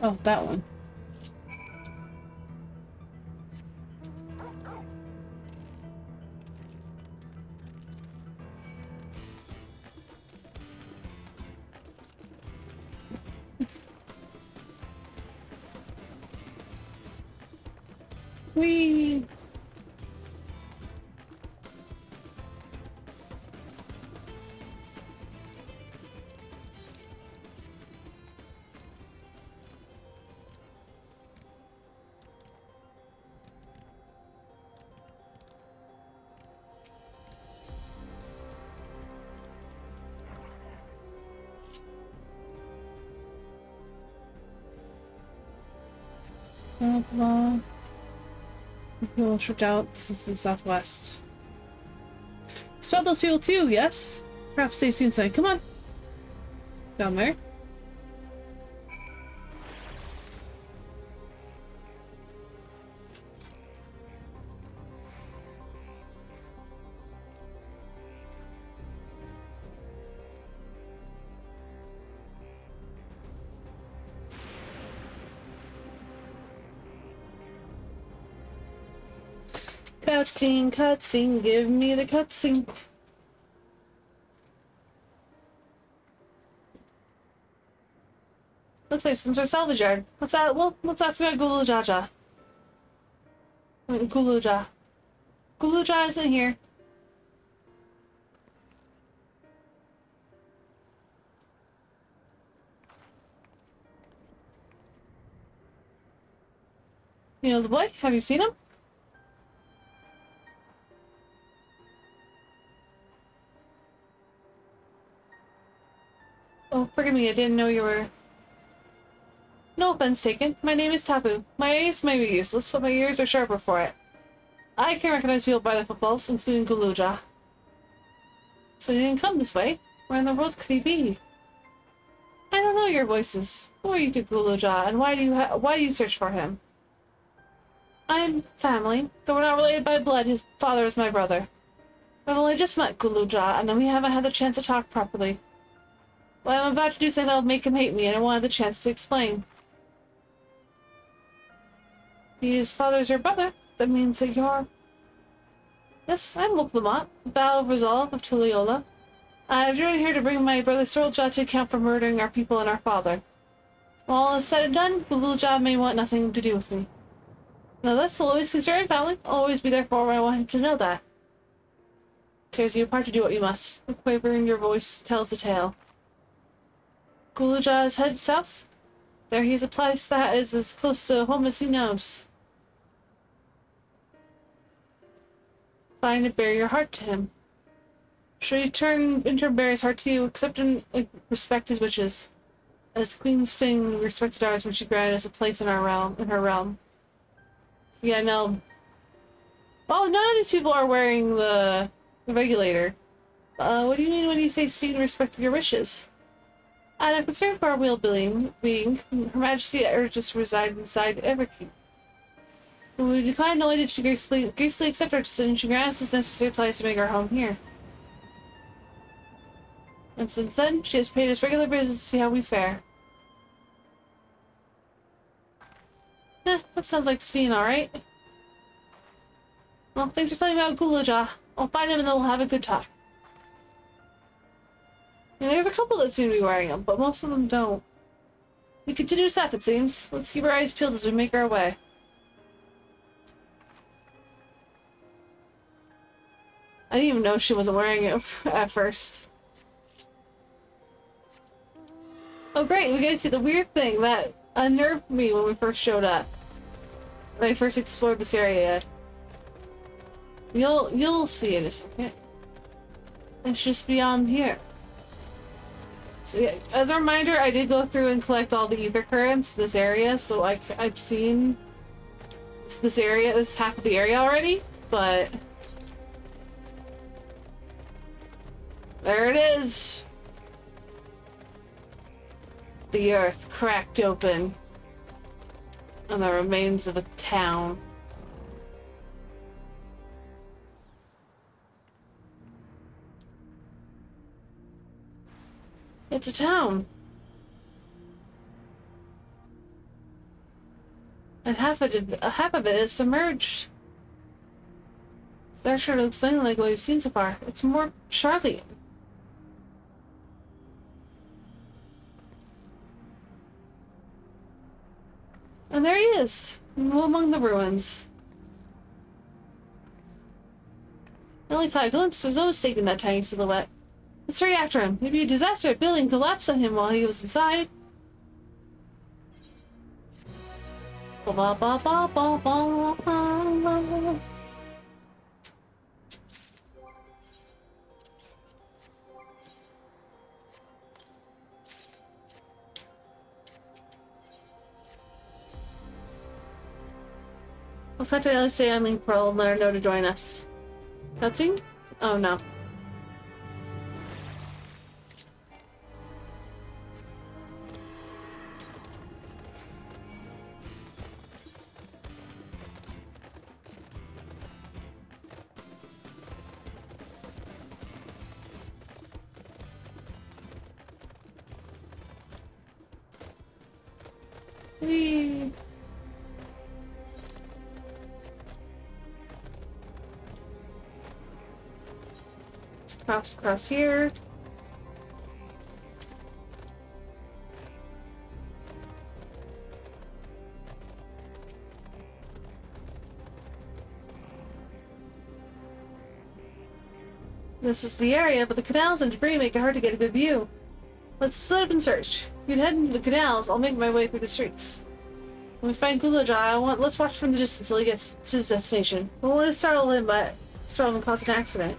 Oh, that one. Whee! Tripped out. This is the southwest. Spot those people too, yes? Perhaps they've seen something. Come on. Down there. Cutscene, cutscene, give me the cutscene. Looks like some sort of salvage yard. What's that? Well, let's ask about Gulool Ja. Guluja. Gulool Ja is in here. You know the boy? Have you seen him? Oh, forgive me, I didn't know you were... No offense taken. My name is Tapu. My eyes may be useless, but my ears are sharper for it. I can recognize people by the footballs, including Gulool Ja. So he didn't come this way? Where in the world could he be? I don't know your voices. Who are you to Gulool Ja, and why do you why do you search for him? I'm family. Though we're not related by blood, his father is my brother. I've only just met Gulool Ja, and then we haven't had the chance to talk properly. Well, I'm about to do something that'll make him hate me, and I wanted the chance to explain. His father's your brother. That means that you're... Yes, I'm Wuk Lamat, Val of Resolve of Tuliyollal. I've joined here to bring my brother Zoraal Ja to account for murdering our people and our father. When all is said and done, Gulool Ja may want nothing to do with me. Now this will always him family. Always be there for him. I want him to know that. Tears you apart to do what you must. The quaver in your voice tells the tale. Is head south. There he's a place that is as close to home as he knows. Find and bear your heart to him. Should he turn into Bear's heart to you, accept and respect his wishes. As Queen Sphene respected ours when she granted us a place in our realm in her realm. Yeah, no. Oh, none of these people are wearing the, the regulator. Uh, what do you mean when you say speak and respect your wishes? Out of concern for our wheel being, being, Her Majesty urged us to reside inside Everkeep. We declined, not only did she gracefully, gracefully accept our decision, she granted us necessary place to make our home here. And since then, she has paid us regular visits to see how we fare. Eh, that sounds like Sphene, alright. Well, thanks for telling me about Gulool Ja. I'll find him and then we'll have a good talk. Yeah, there's a couple that seem to be wearing them, but most of them don't. We continue south, it seems. Let's keep our eyes peeled as we make our way. I didn't even know she wasn't wearing it at first. Oh great, we to see the weird thing that unnerved me when we first showed up. When I first explored this area. You'll you'll see in a second. It's just beyond here. So yeah, as a reminder, I did go through and collect all the aether currents this area, so I, I've seen this area, this half of the area already, but... There it is! The earth cracked open. And the remains of a town. It's a town. And half of it, half of it is submerged. That sure looks nothing like what we've seen so far. It's more Charlie. And there he is, among the ruins. Only caught a glimpse, was mistake in that tiny silhouette. Let's hurry after him. Maybe a disaster at building collapsed on him while he was inside. Ba ba ba ba ba ba. I'll contact Alisaie on Link Pearl and let her know to join us. Cutscene? Oh no. Whee! Cross across here. This is the area, but the canals and debris make it hard to get a good view. Let's split up and search. You can head into the canals, I'll make my way through the streets. When we find Gulool Ja, I want let's watch from the distance till he gets to his destination. we'll want to startle him, but startle him and cause an accident.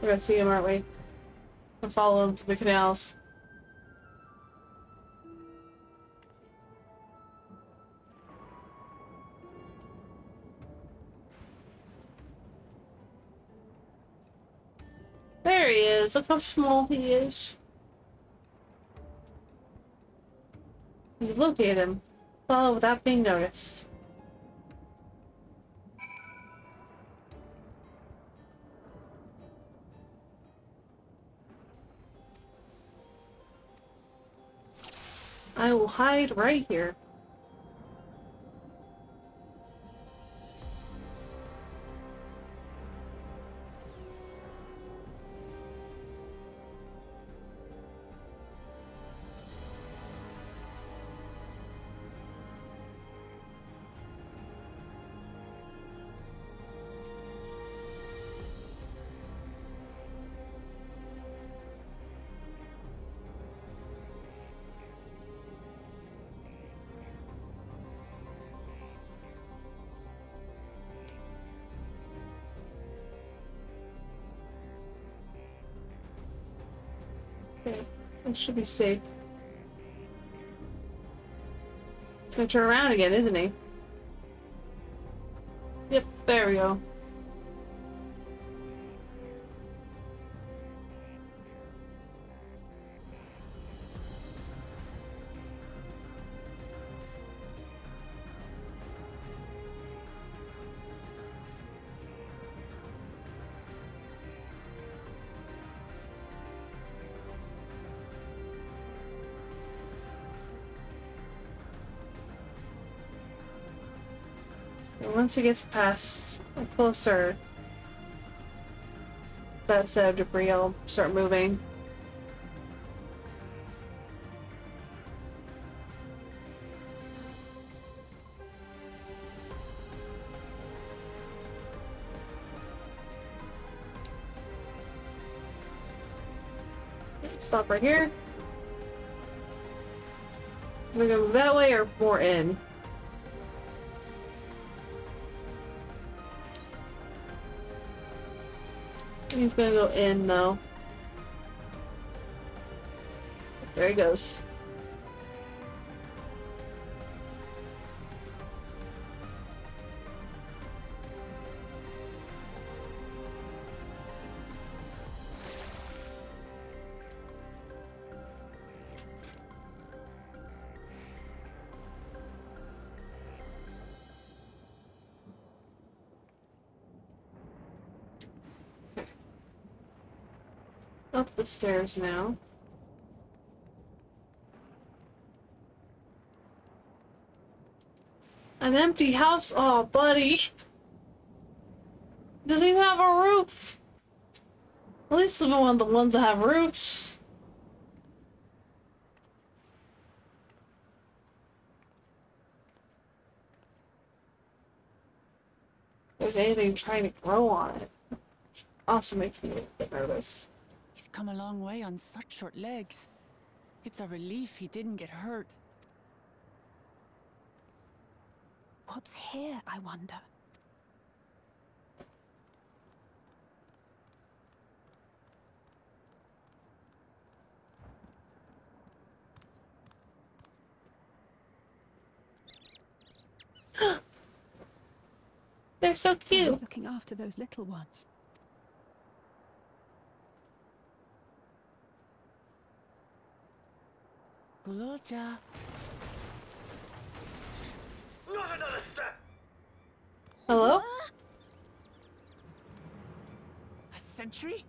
We're gonna see him, aren't we? And follow him through the canals. There he is. Look how small he is. You locate him. Follow without being noticed. I will hide right here. Should be safe. He's gonna turn around again, isn't he? Yep, there we go. Once it gets past closer, that set of debris, I'll start moving. Stop right here. Gonna go that way or more in? He's gonna go in though. There he goes. Up the stairs now. An empty house? Oh, buddy. Doesn't even have a roof. At least live one of the ones that have roofs. There's anything trying to grow on it. Also makes me a bit nervous. He's come a long way on such short legs. It's a relief he didn't get hurt. What's here, I wonder? They're so cute. Someone's looking after those little ones. Gulool Not another step! Hello? A sentry?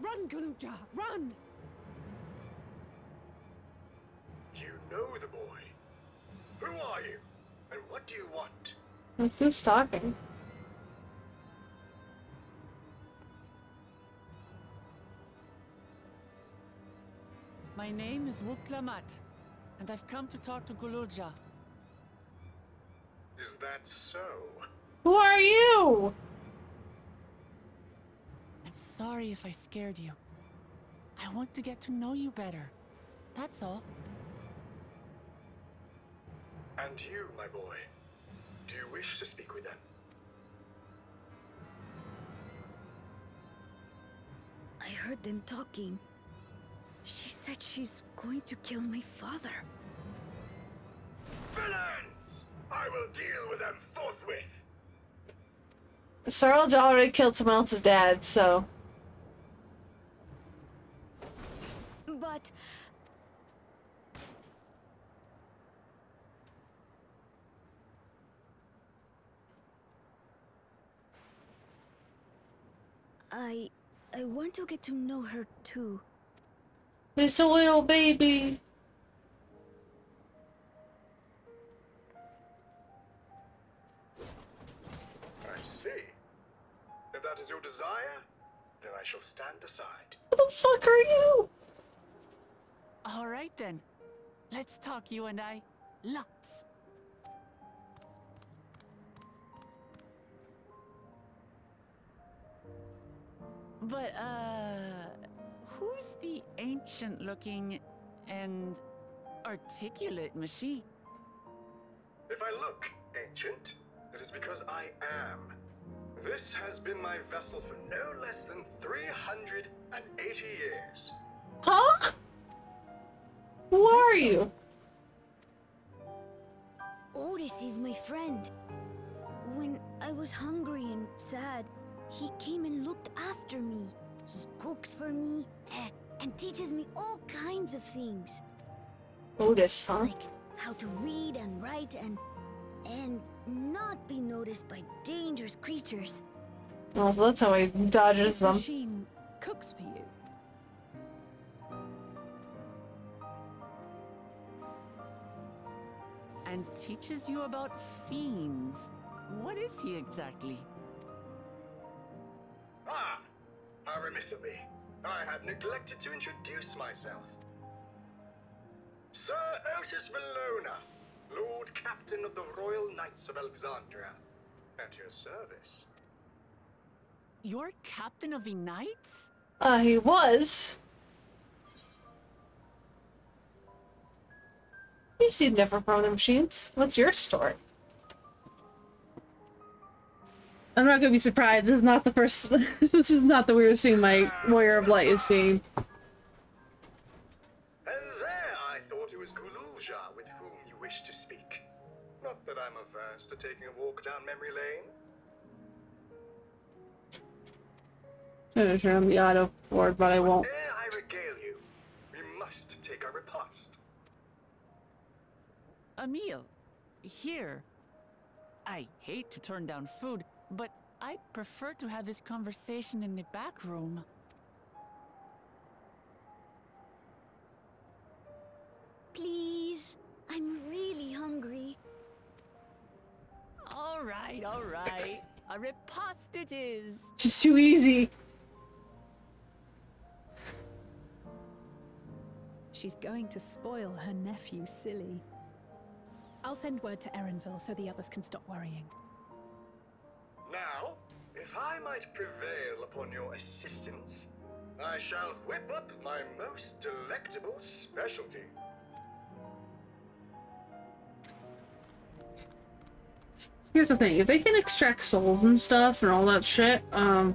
Run, Gulool run! You know the boy. Who are you? And what do you want? Who's talking? My name is Wuk Lamat, And I've come to talk to Gulool Ja. Is that so? Who are you? I'm sorry if I scared you. I want to get to know you better. That's all. And you, my boy, do you wish to speak with them? I heard them talking. She said she's going to kill my father. Villains! I will deal with them forthwith! Zoraal Ja already killed someone else's dad, so... But... I... I want to get to know her too. It's a little baby. I see. If that is your desire, then I shall stand aside. What the fuck are you? All right then. Let's talk, you and I. Lots. But, uh, who's the ancient looking and articulate machine? If I look ancient, it is because I am. This has been my vessel for no less than 380 years. Huh? Who are you? Otis is my friend. When I was hungry and sad, he came and looked after me. He cooks for me eh, and teaches me all kinds of things. Otis, huh? Like how to read and write and and not be noticed by dangerous creatures. Oh, so that's how he dodges This them. machine cooks for you. And teaches you about fiends. What is he exactly? How remiss of me. I had neglected to introduce myself. Sir Otis Valona, Lord Captain of the Royal Knights of Alexandria. At your service. You're captain of the knights? Uh, he was. You've seen different from the machines. What's your story? I'm not gonna be surprised. This is not the first. this is not the weirdest thing my Warrior of Light is seeing. And there I thought it was Gulool Ja with whom you wished to speak. Not that I'm averse to taking a walk down memory lane. I'm gonna turn on the auto board, but I won't. Ere I regale you, we must take our repast. A meal. Here. I hate to turn down food, but I'd prefer to have this conversation in the back room. Please, I'm really hungry. All right, all right. A repast it is. Just too easy. She's going to spoil her nephew silly. I'll send word to Erenville so the others can stop worrying. Now, if I might prevail upon your assistance, I shall whip up my most delectable specialty. Here's the thing: if they can extract souls and stuff and all that shit, um,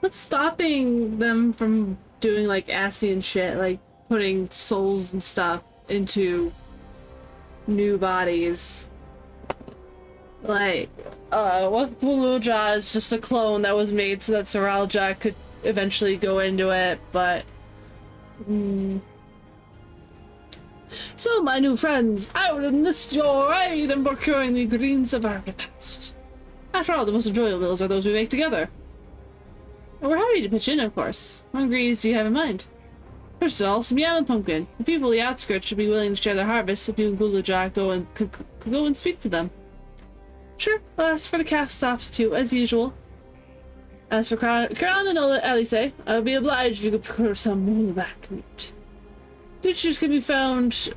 what's stopping them from doing like Asian shit, like putting souls and stuff into new bodies? Like, uh, what Gulool Ja is just a clone that was made so that Zoraal Ja could eventually go into it, but. Hmm. So, my new friends, I would enlist your aid in procuring the ingredients of our repast. After all, the most enjoyable meals are those we make together. And we're happy to pitch in, of course. What ingredients do you have in mind? First of all, some yam and pumpkin. The people of the outskirts should be willing to share their harvest if you and Gulujak go and go and speak to them. Sure, I'll ask for the cast-offs too, as usual. As for Crown, Crown and Alisaie, I would be obliged if you could procure some back meat. Creatures can be found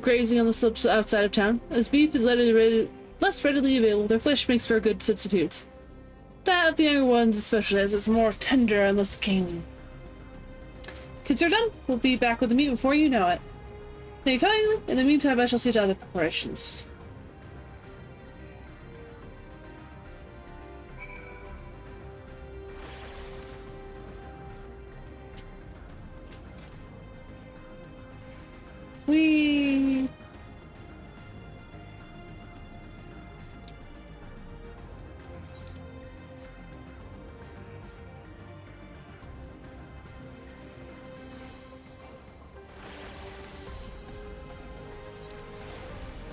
grazing on the slopes outside of town. As beef is less readily available, their flesh makes for a good substitute. That of the younger ones, especially as it's more tender and less gamey. Kids are done. We'll be back with the meat before you know it. Thank you kindly. In the meantime, I shall see to other preparations. We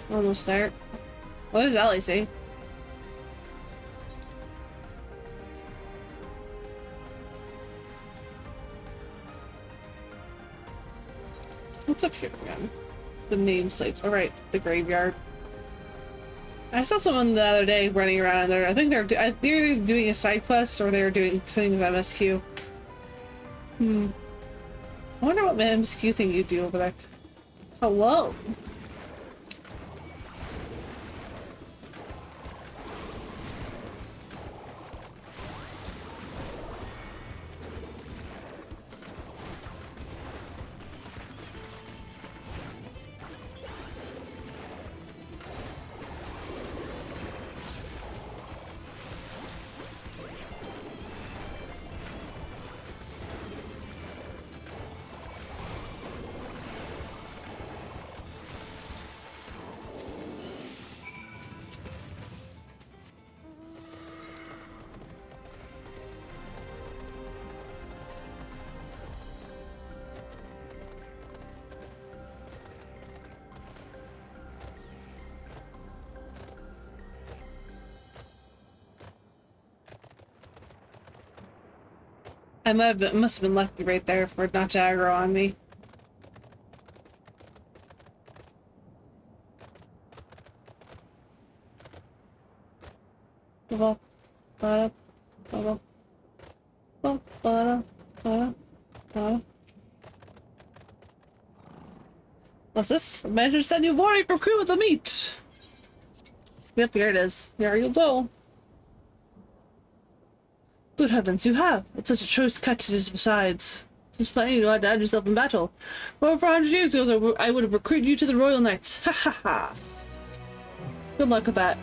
Almost there. What does Ellie say? What's up here again? The name sites. Alright, the graveyard. I saw someone the other day running around there. I think they're, either doing a side quest or they're doing something with MSQ. Hmm. I wonder what MSQ thing you do over there. Hello? I might have been, must have been lucky right there for not to aggro on me. What's this? To send you a warning for crew with the meat! Yep, here it is. Here you go. Good heavens, you have! It's such a choice cut it is besides. Tis plain you had to add yourself in battle. Over a hundred years ago, I would have recruited you to the Royal Knights. Ha ha ha! Good luck with that.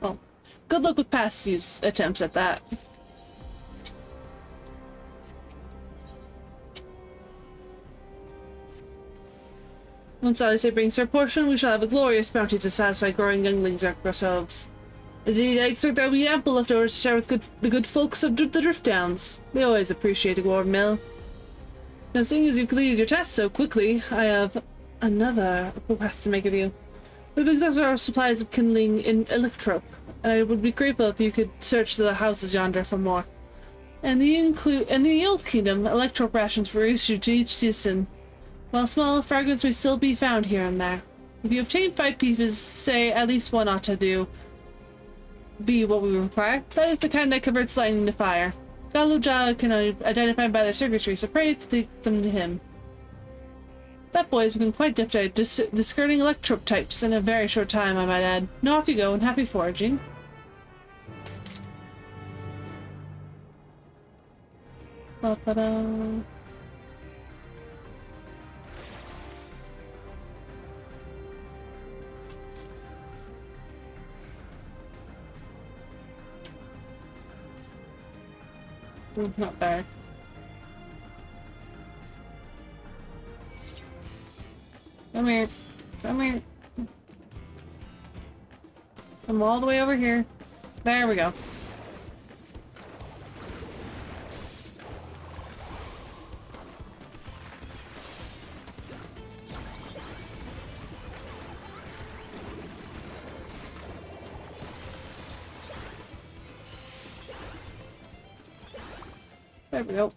Well, good luck with past use attempts at that. Once Alisaie brings her portion, we shall have a glorious bounty to satisfy growing younglings like ourselves. Indeed, I expect there will be ample leftovers to share with good, the good folks of the Drift Downs. They always appreciate a warm meal. Now, seeing as you've completed your test so quickly, I have another request to make of you. We've exhausted our supplies of kindling in Electrope, and I would be grateful if you could search the houses yonder for more. And the include in the Old Kingdom, Electrope rations were issued to each citizen, while small fragments may still be found here and there. If you obtain five pieces, say at least one ought to do, be what we require. That is the kind that converts lightning to fire. Gulool Ja can identify by their circuitry, so pray to take them to him. That boy has become quite deft at dis discarding electrope types in a very short time, I might add. Now off you go, and happy foraging. Ba -ba not bad. Come here. Come here. Come all the way over here. There we go. There we go.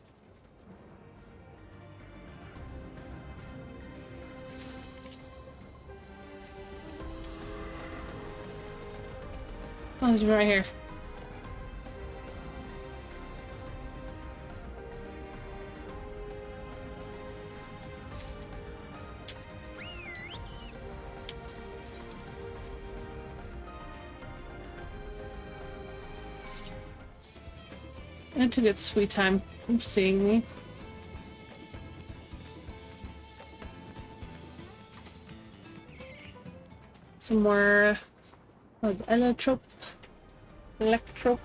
Oh, he's right here. It took its sweet time seeing me. Some more of Electrope. Electrope.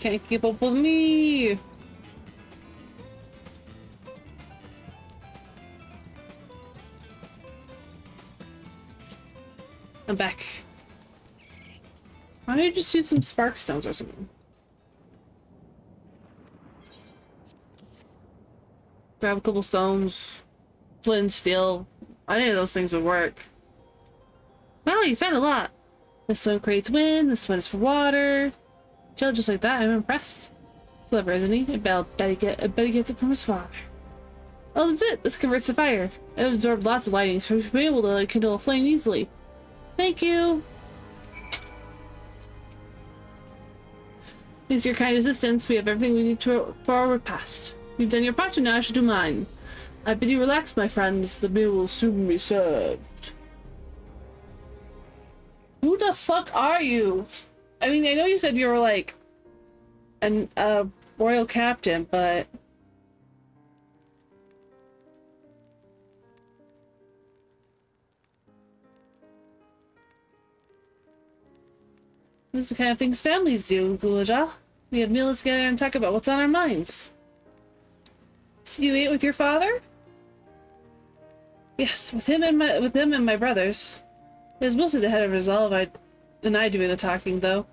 Can't keep up with me! I'm back. Why don't you just use some spark stones or something? Grab a couple stones, flint steel. Any of those things would work. Wow, you found a lot. This one creates wind, this one is for water. Jill just like that, I'm impressed. Clever, isn't he? I bet, he, get, I bet he gets it from his father. Oh, that's it! This converts to fire. It absorbed lots of lighting, so we should be able to like, kindle a flame easily. Thank you! Thanks your kind assistance, we have everything we need to for our repast. You've done your part, and now I should do mine. I bid you relax, my friends. The meal will soon be served. Who the fuck are you? I mean, I know you said you were like an a royal captain, but This is the kind of things families do, Gulool Ja. We have meals together and talk about what's on our minds. So you ate with your father? Yes, with him and my with him and my brothers. It was mostly the head of Resolve I and I doing the talking though.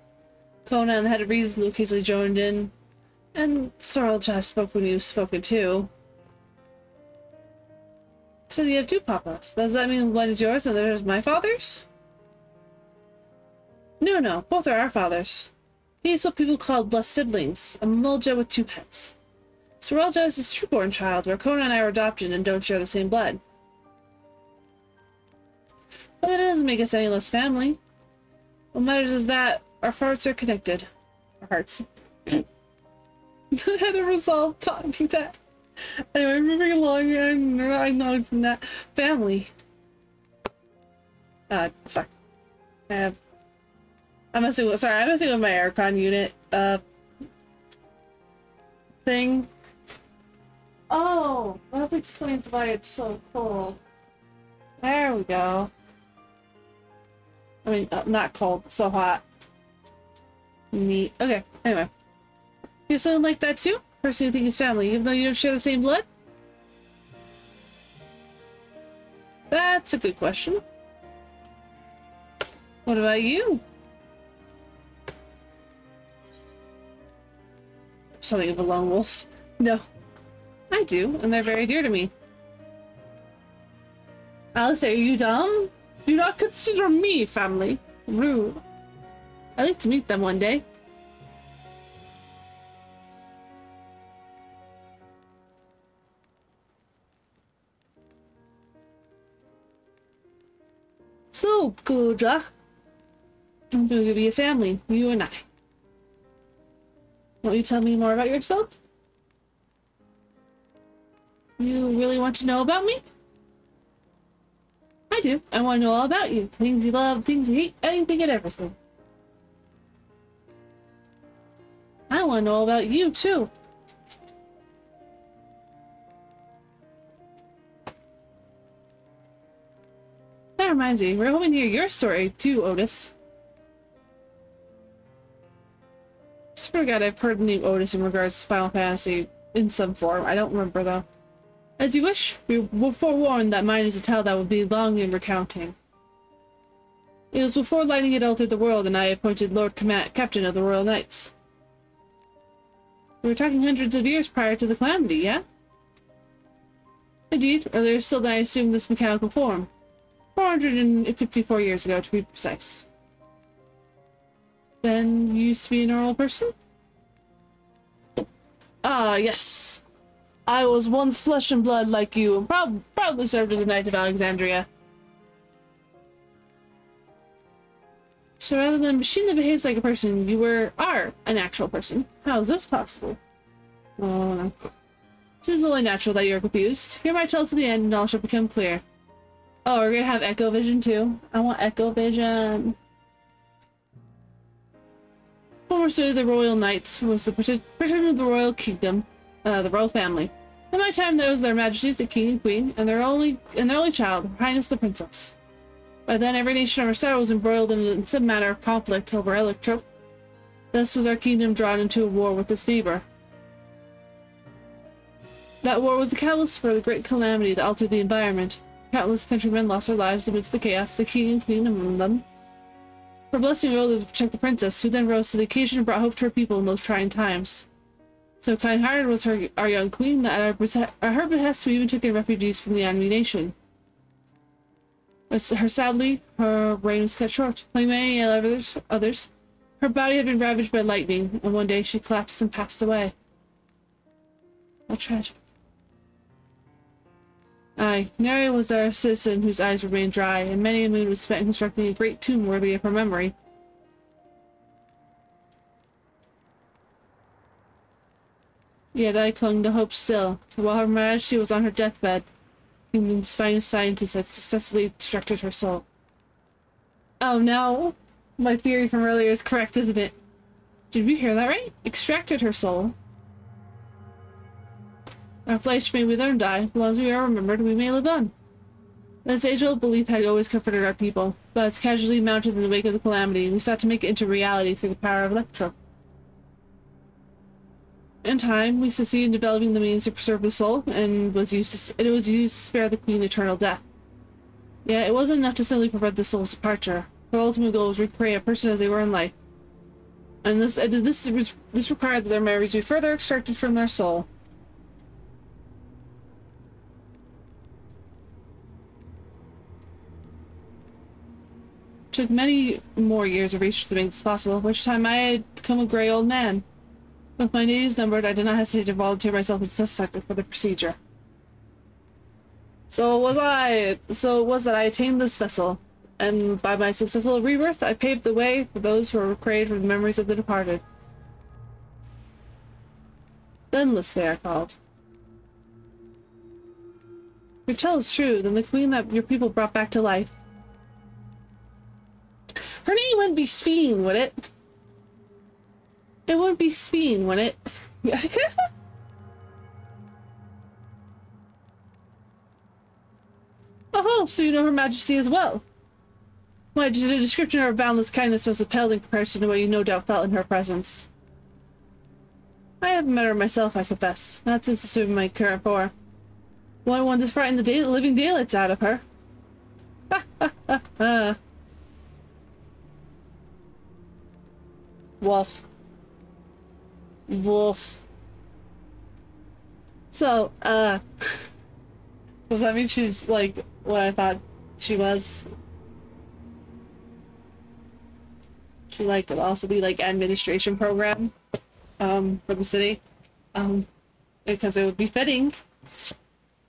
Koana had of Reason occasionally joined in. And Zoraal Ja spoke when you spoken too. So you have two papas. Does that mean one is yours and the other is my father's? No, no, both are our fathers. He's what people call blessed siblings, a Mulja with two pets. Zoraal Ja is his trueborn child, where Koana and I are adopted and don't share the same blood. But that doesn't make us any less family. What matters is that our hearts are connected. Our hearts. the head of resolve taught me that. Anyway, moving along, and I know from that family. Uh, fuck. I have. I'm messing with. Sorry, I'm messing with my aircon unit. Uh. Thing. Oh, that explains why it's so cold. There we go. I mean, uh, not cold, so hot. Neat. Okay, anyway. You have like that too? Person you think is family, even though you don't share the same blood? That's a good question. What about you? Something of a lone wolf. No. I do, and they're very dear to me. Alisaie, are you dumb? Do not consider me family. Rude. I'd like to meet them one day. So, Gulool Ja. I'm going to be a family, you and I. Won't you tell me more about yourself? You really want to know about me? I do. I want to know all about you. Things you love, things you hate, anything and everything. I want to know all about you, too. That reminds me, we're hoping to hear your story, too, Otis. I swear to God, I've heard the name Otis in regards to Final Fantasy in some form. I don't remember, though. As you wish, we were forewarned that mine is a tale that will be long in recounting. It was before lightning had altered the world and I appointed Lord Captain of the Royal Knights. We were talking hundreds of years prior to the Calamity, yeah? Indeed, earlier still than I assumed this mechanical form. 454 years ago, to be precise. Then you used to be a normal person? Ah, yes. I was once flesh and blood like you, and prob probably served as a knight of Alexandria. So rather than a machine that behaves like a person, you were are an actual person. How is this possible? Oh. It is only natural that you're confused. Hear my tale to the end and all shall become clear. Oh, we're gonna have Echo Vision too. I want Echo Vision. Former Sir the Royal Knights was the patron of the royal kingdom, uh, the royal family. In my time, there was their majesties, the king and queen, and their only and their only child, Her Highness the princess. By then, every nation under Sarah was embroiled in some manner of conflict over Electrope. Thus was our kingdom drawn into a war with its neighbor. That war was the catalyst for the great calamity that altered the environment. Countless countrymen lost their lives amidst the chaos, the king and queen among them. Her blessing rose to protect the princess, who then rose to the occasion and brought hope to her people in those trying times. So kind-hearted was her, our young queen that at her behest we even took in refugees from the enemy nation. But her sadly, her reign was cut short. Like many others, others, her body had been ravaged by lightning, and one day she collapsed and passed away. How tragic. Aye, Neri was our citizen whose eyes remained dry, and many a moon was spent in constructing a great tomb worthy of her memory. Yet I clung to hope still, for while her majesty was on her deathbed, kingdom's finest scientists had successfully extracted her soul. Oh no! My theory from earlier is correct, isn't it? Did we hear that right? Extracted her soul? Our flesh may wither and die, but as we are remembered, we may live on. This age-old belief had always comforted our people, but as casually mounted in the wake of the calamity, we sought to make it into reality through the power of Electrope. In time, we succeeded in developing the means to preserve the soul, and was used to, it was used to spare the queen eternal death. Yet it wasn't enough to simply prevent the soul's departure. Her ultimate goal was to recreate a person as they were in life. And this, this, this required that their memories be further extracted from their soul, took many more years of research to make this possible, which time I had become a grey old man. With my days numbered, I did not hesitate to volunteer myself as a test subject for the procedure. So was I. So was that I attained this vessel, and by my successful rebirth, I paved the way for those who were created from the memories of the departed. Endless they are called. Your tale is true, then the queen that your people brought back to life her name wouldn't be Sphene, would it? It wouldn't be Sphene, would it? oh, so you know Her Majesty as well. My description of her boundless kindness was pale in comparison to what you no doubt felt in her presence. I haven't met her myself, I confess. Not since assuming my current form. One wanted to frighten the day living daylights out of her. Ha ha ha ha. Wolf. Wolf. So, uh, does that mean she's like what I thought she was? She like could also be like administration program, um, for the city, um, because it would be fitting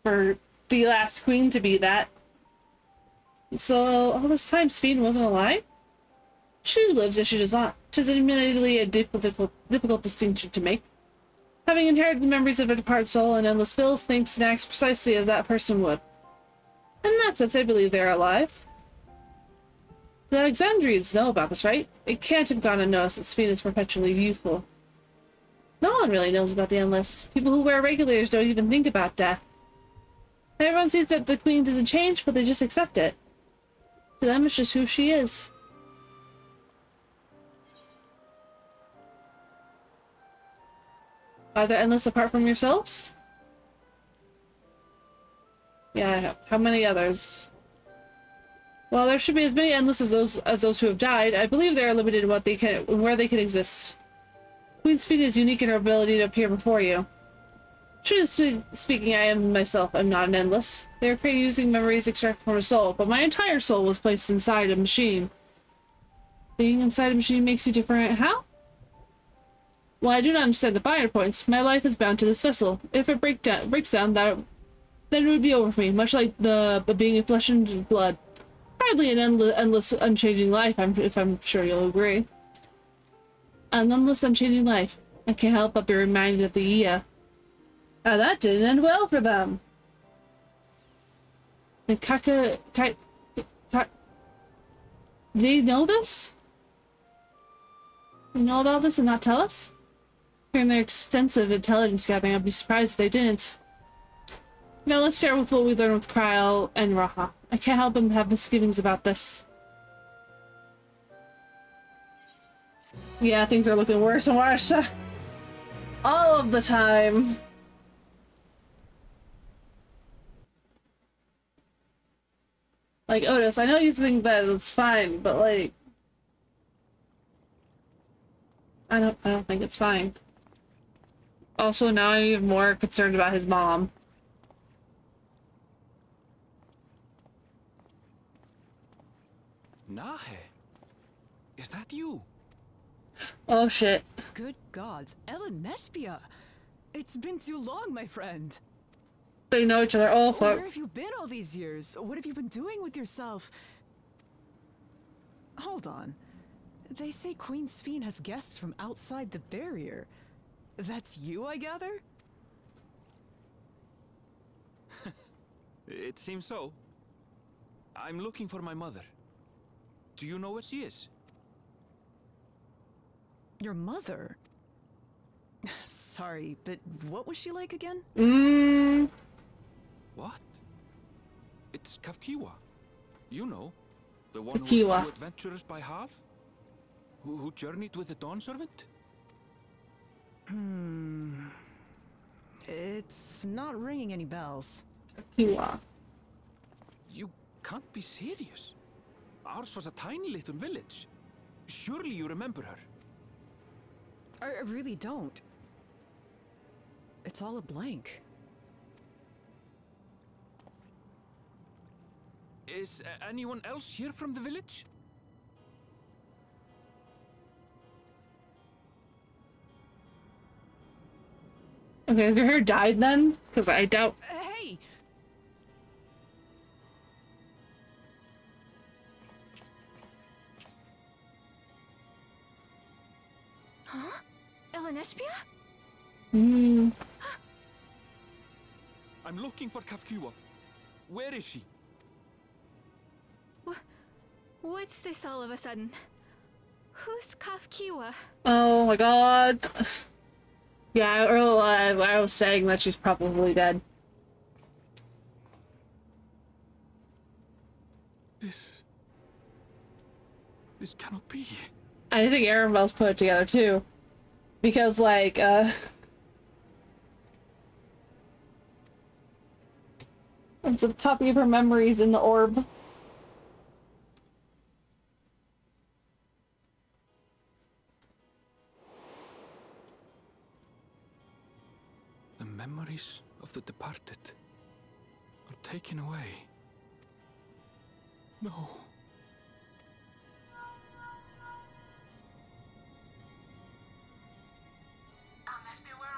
for the last queen to be that. So all this time, Sphene wasn't alive. She lives as she does not. Tis admittedly a difficult, difficult distinction to make. Having inherited the memories of a departed soul, an endless fills thinks and acts precisely as that person would. In that sense, I believe they are alive. The Alexandrians know about this, right? It can't have gone unnoticed that Sphene is perpetually youthful. No one really knows about the Endless. People who wear regulators don't even think about death. Everyone sees that the Queen doesn't change, but they just accept it. To them, it's just who she is. Are there endless apart from yourselves? Yeah, how many others? Well, there should be as many endless as those as those who have died. I believe they are limited in what they can where they can exist. Queen Sphene is unique in her ability to appear before you. Truly speaking, I am myself. I'm not an endless. They were created using memories extracted from a soul, but my entire soul was placed inside a machine. Being inside a machine makes you different. How? Well, I do not understand the finer points. My life is bound to this vessel. If it break down, breaks down, that then it would be over for me, much like the being in flesh and blood. Hardly an endless, endless unchanging life, I'm, if I'm sure you'll agree. An endless, unchanging life. I can't help but be reminded of the Ea. Ah, that didn't end well for them. The Kaka... Ka, Ka, they know this? They know about this and not tell us? Hearing their extensive intelligence gathering, I'd be surprised if they didn't. Now let's share with what we learned with Krile and Raha. I can't help but have misgivings about this. Yeah, things are looking worse and worse. All of the time. Like, Otis, I know you think that it's fine, but like... I don't, I don't think it's fine. Also, now I'm even more concerned about his mom. Nahe? Is that you? Oh shit. Good gods, Ellen Nespia! It's been too long, my friend. They know each other. Oh, oh fuck. Where have you been all these years? What have you been doing with yourself? Hold on. They say Queen Sphene has guests from outside the barrier. That's you, I gather? it seems so. I'm looking for my mother. Do you know where she is? Your mother? Sorry, but what was she like again? Mmm. What? It's Cahciua. You know, the one who was Cahciua. too adventurous by half? Who, who journeyed with the Dawn Servant? Hmm. It's not ringing any bells. Cahciua. You can't be serious. Ours was a tiny little village. Surely you remember her. I, I really don't. It's all a blank. Is uh, anyone else here from the village? Okay, has your hair dyed then? Because I doubt. Hey! Huh? Elenespia? Hmm. I'm looking for Cahciua. Where is she? Wha what's this all of a sudden? Who's Cahciua? Oh my god. Yeah, earlier I, I was saying that she's probably dead. This... This cannot be. I think Arabelle's put it together too. Because like, uh... It's a copy of her memories in the orb. Memories of the departed. Are taken away. No. Almespia, where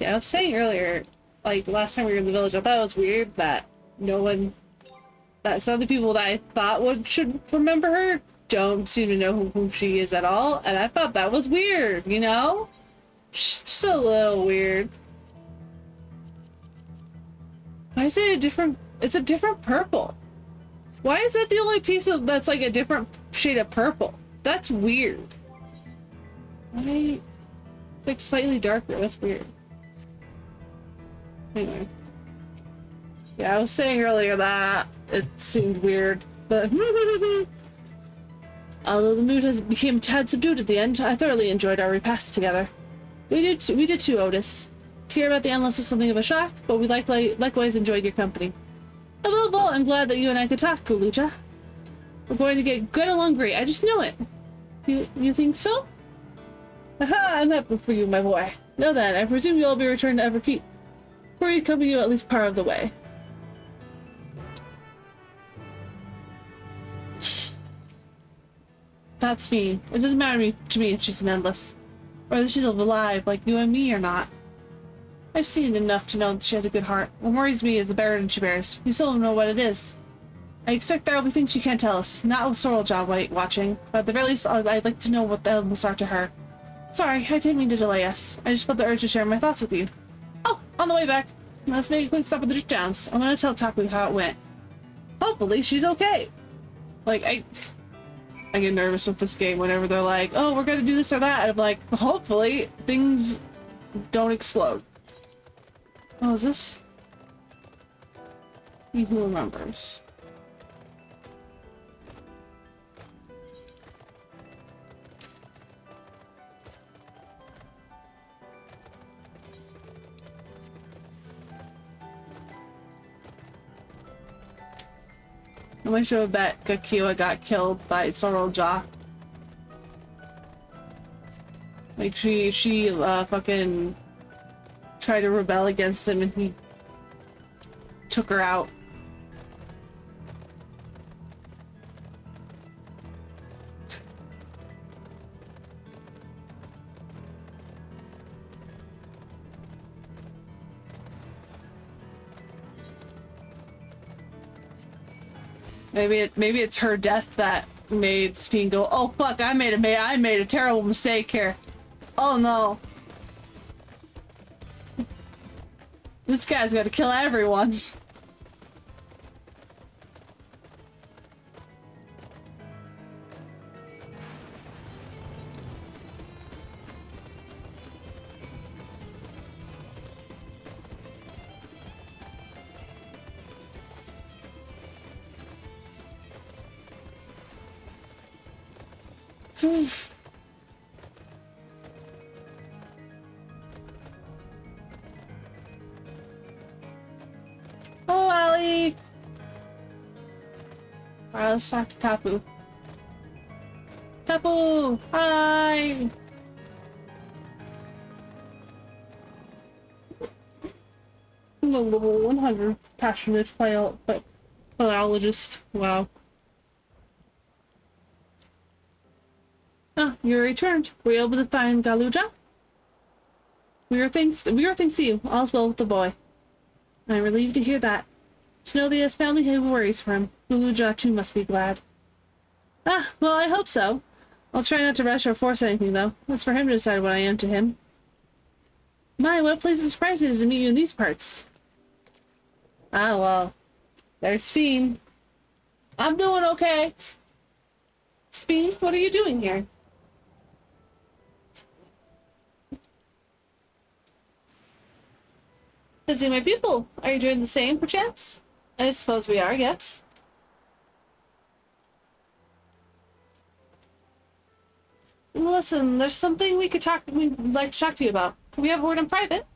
See, I was saying earlier, like last time we were in the village, I thought it was weird that no one, that some of the people that I thought would should remember her don't seem to know who, who she is at all, and I thought that was weird, you know? Just a little weird. Why is it a different? It's a different purple. Why is that the only piece of that's like a different shade of purple? That's weird. Why? It's like slightly darker. That's weird. Anyway. Yeah, I was saying earlier that it seemed weird. but although the mood has become tad subdued at the end, I thoroughly enjoyed our repast together. We did, we did too, Otis. To hear about the endless was something of a shock, but we likely, likewise enjoyed your company. Above all, I'm glad that you and I could talk, Ja. We're going to get good along great. I just know it. You, you think so? Aha, I'm happy for you, my boy. Now then, I presume you'll be returned to Everkeep. You come you at least part of the way. That's me. It doesn't matter to me, if she's an endless. Or whether she's alive like you and me or not. I've seen enough to know that she has a good heart. What worries me is the burden she bears. We still don't know what it is. I expect there will be things she can't tell us. Not with Zoraal Ja watching, but at the very least, I'd like to know what the endless are to her. Sorry, I didn't mean to delay us. I just felt the urge to share my thoughts with you. Oh, on the way back. Let's make a quick stop at the Drift Downs. I'm gonna tell Tapu how it went. Hopefully she's okay. Like, I... I get nervous with this game whenever they're like, oh, we're gonna do this or that. And I'm like, hopefully things don't explode. Oh, is this? He who remembers. I'm gonna show that Cahciua got killed by Zoraal Ja. Like she she uh fucking tried to rebel against him and he took her out. Maybe it maybe it's her death that made Steen go, oh fuck, I made a I made a terrible mistake here. Oh no. This guy's gonna kill everyone. Hello, Ali. Alright, let's talk to Tapu. Tapu! Hi! Level 100 passionate bio biologist. Wow. Ah, you returned. Were you able to find Gulool Ja? We are thanks we are thanks to you. All's well with the boy. I'm relieved to hear that. To know that has family who worries for him. Gulool Ja too must be glad. Ah, well I hope so. I'll try not to rush or force anything though. It's for him to decide what I am to him. My, what a pleasant surprise it is to meet you in these parts. Ah, well. There's Fiend. I'm doing okay. Speed, what are you doing here? Busy my pupil. Are you doing the same, perchance? I suppose we are, yes. Listen, there's something we could talk- we'd like to talk to you about. Can we have a word in private?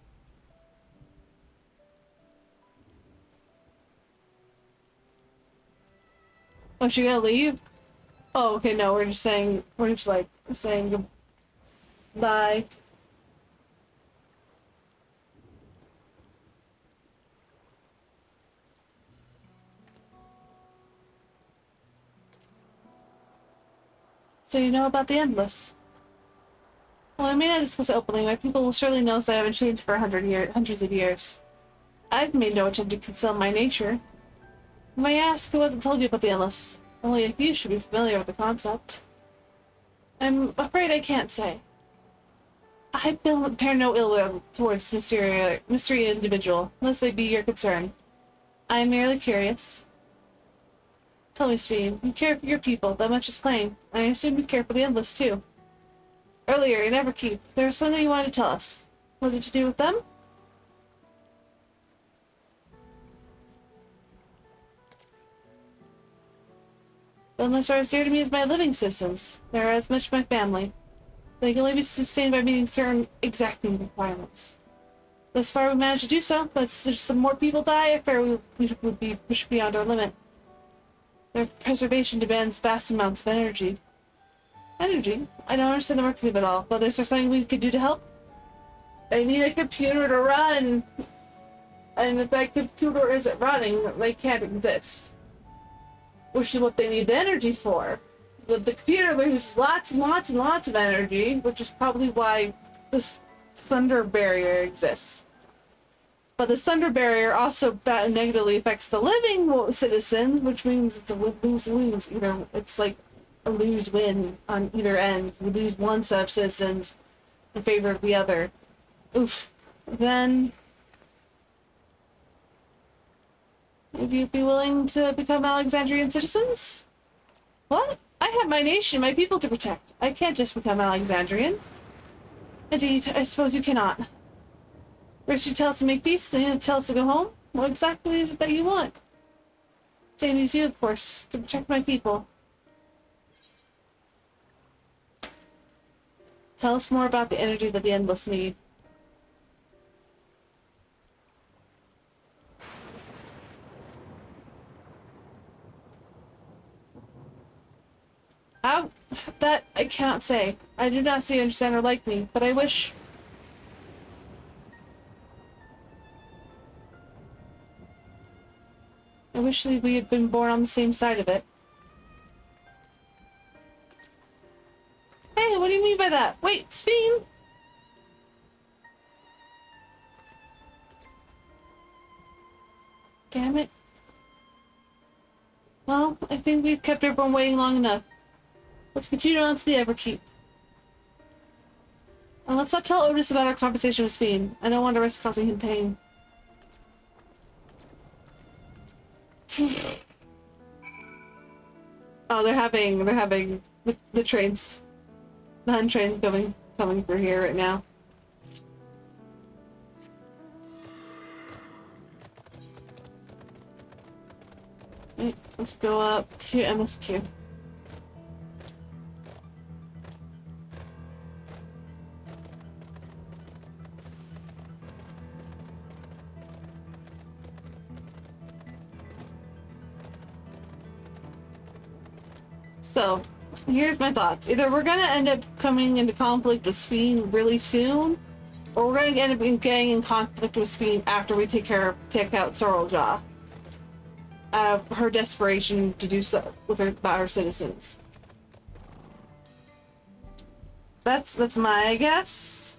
Oh, she gonna leave? Oh, okay, no, we're just saying- we're just like, saying goodbye. So you know about the Endless? Well, I may not discuss it openly. My people will surely know I haven't changed for a hundred year hundreds of years. I've made no attempt to conceal my nature. You may ask who hasn't told you about the Endless. Only a few should be familiar with the concept. I'm afraid I can't say. I bear no ill will towards mystery, mystery individual, unless they be your concern. I am merely curious. Tell me, Speed, you care for your people, that much is plain. I assume you care for the Endless, too. Earlier, in Everkeep, there was something you wanted to tell us. Was it to do with them? The Endless are as dear to me as my living citizens, they are as much my family. They can only be sustained by meeting certain exacting requirements. Thus far, we managed to do so, but if some more people die, I fear we would be pushed beyond our limit. Their preservation demands vast amounts of energy. Energy? I don't understand the workings it all, but is there something we could do to help? They need a computer to run! And if that computer isn't running, they can't exist. Which is what they need the energy for. But the computer loses lots and lots and lots of energy, which is probably why this thunder barrier exists. But the thunder barrier also negatively affects the living citizens, which means it's a lose-lose. Either it's like a lose-win on either end. You lose one set of citizens in favor of the other. Oof. Then Would you be willing to become Alexandrian citizens? What? I have my nation, my people to protect. I can't just become Alexandrian. Indeed, I suppose you cannot. First you tell us to make peace, then you tell us to go home? What exactly is it that you want? Same as you, of course, to protect my people. Tell us more about the energy that the Endless need. How? That I can't say. I do not see, understand, or like me, but I wish... I wish we had been born on the same side of it. Hey, what do you mean by that? Wait, Sphene! Damn it. Well, I think we've kept everyone waiting long enough. Let's continue on to the Everkeep. And let's not tell Otis about our conversation with Sphene. I don't want to risk causing him pain. Oh, they're having they're having the, the trains, the Hun trains coming coming through here right now. Let's go up to MSQ. So, here's my thoughts. Either we're gonna end up coming into conflict with Sphene really soon, or we're gonna end up getting in conflict with Sphene after we take care of take out Zoraal Uh, her desperation to do so with her about her citizens. That's that's my guess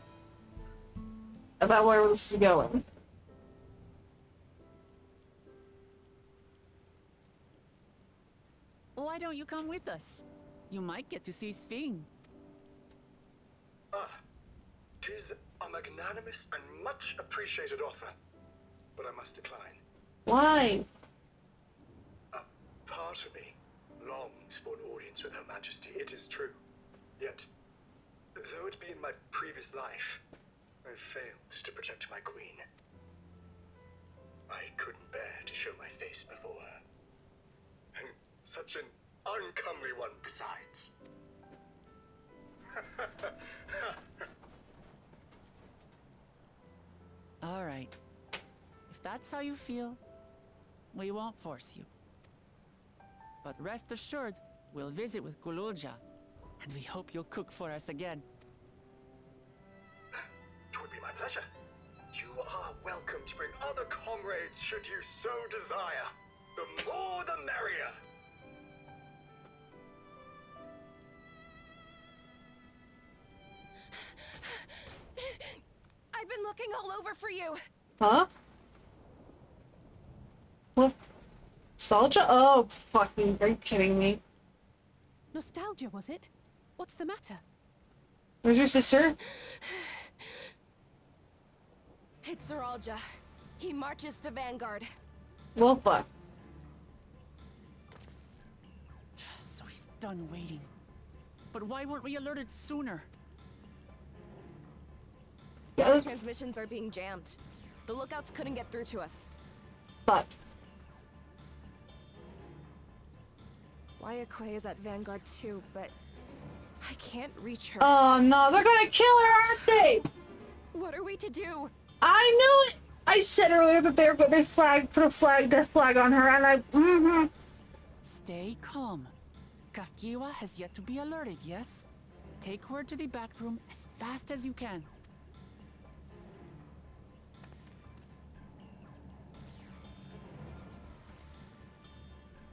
about where this is going. Why don't you come with us? You might get to see Sphene. Ah, tis a magnanimous and much appreciated offer, but I must decline. Why? A part of me longs for an audience with Her Majesty, it is true. Yet, though it be in my previous life, I failed to protect my queen. I couldn't bear to show my face before her. And such an uncomely one besides. All right. If that's how you feel, we won't force you. But rest assured, we'll visit with Gulool Ja, and we hope you'll cook for us again. It would be my pleasure. You are welcome to bring other comrades should you so desire. The more the merrier. Looking all over for you. Huh? What? Nostalgia? Oh, fucking, are you kidding me? Nostalgia, was it? What's the matter? Where's your sister? It's Zoraal Ja. He marches to Vanguard. Well, fuck. So he's done waiting. But why weren't we alerted sooner? Our transmissions are being jammed. The lookouts couldn't get through to us. But Wayakoi is at Vanguard too, but I can't reach her. Oh no, they're gonna kill her, aren't they? What are we to do? I knew it. I said earlier that they're they flag put a flag death flag on her, and I. Mm-hmm. Stay calm. Cahciua has yet to be alerted, yes? Take her to the back room as fast as you can.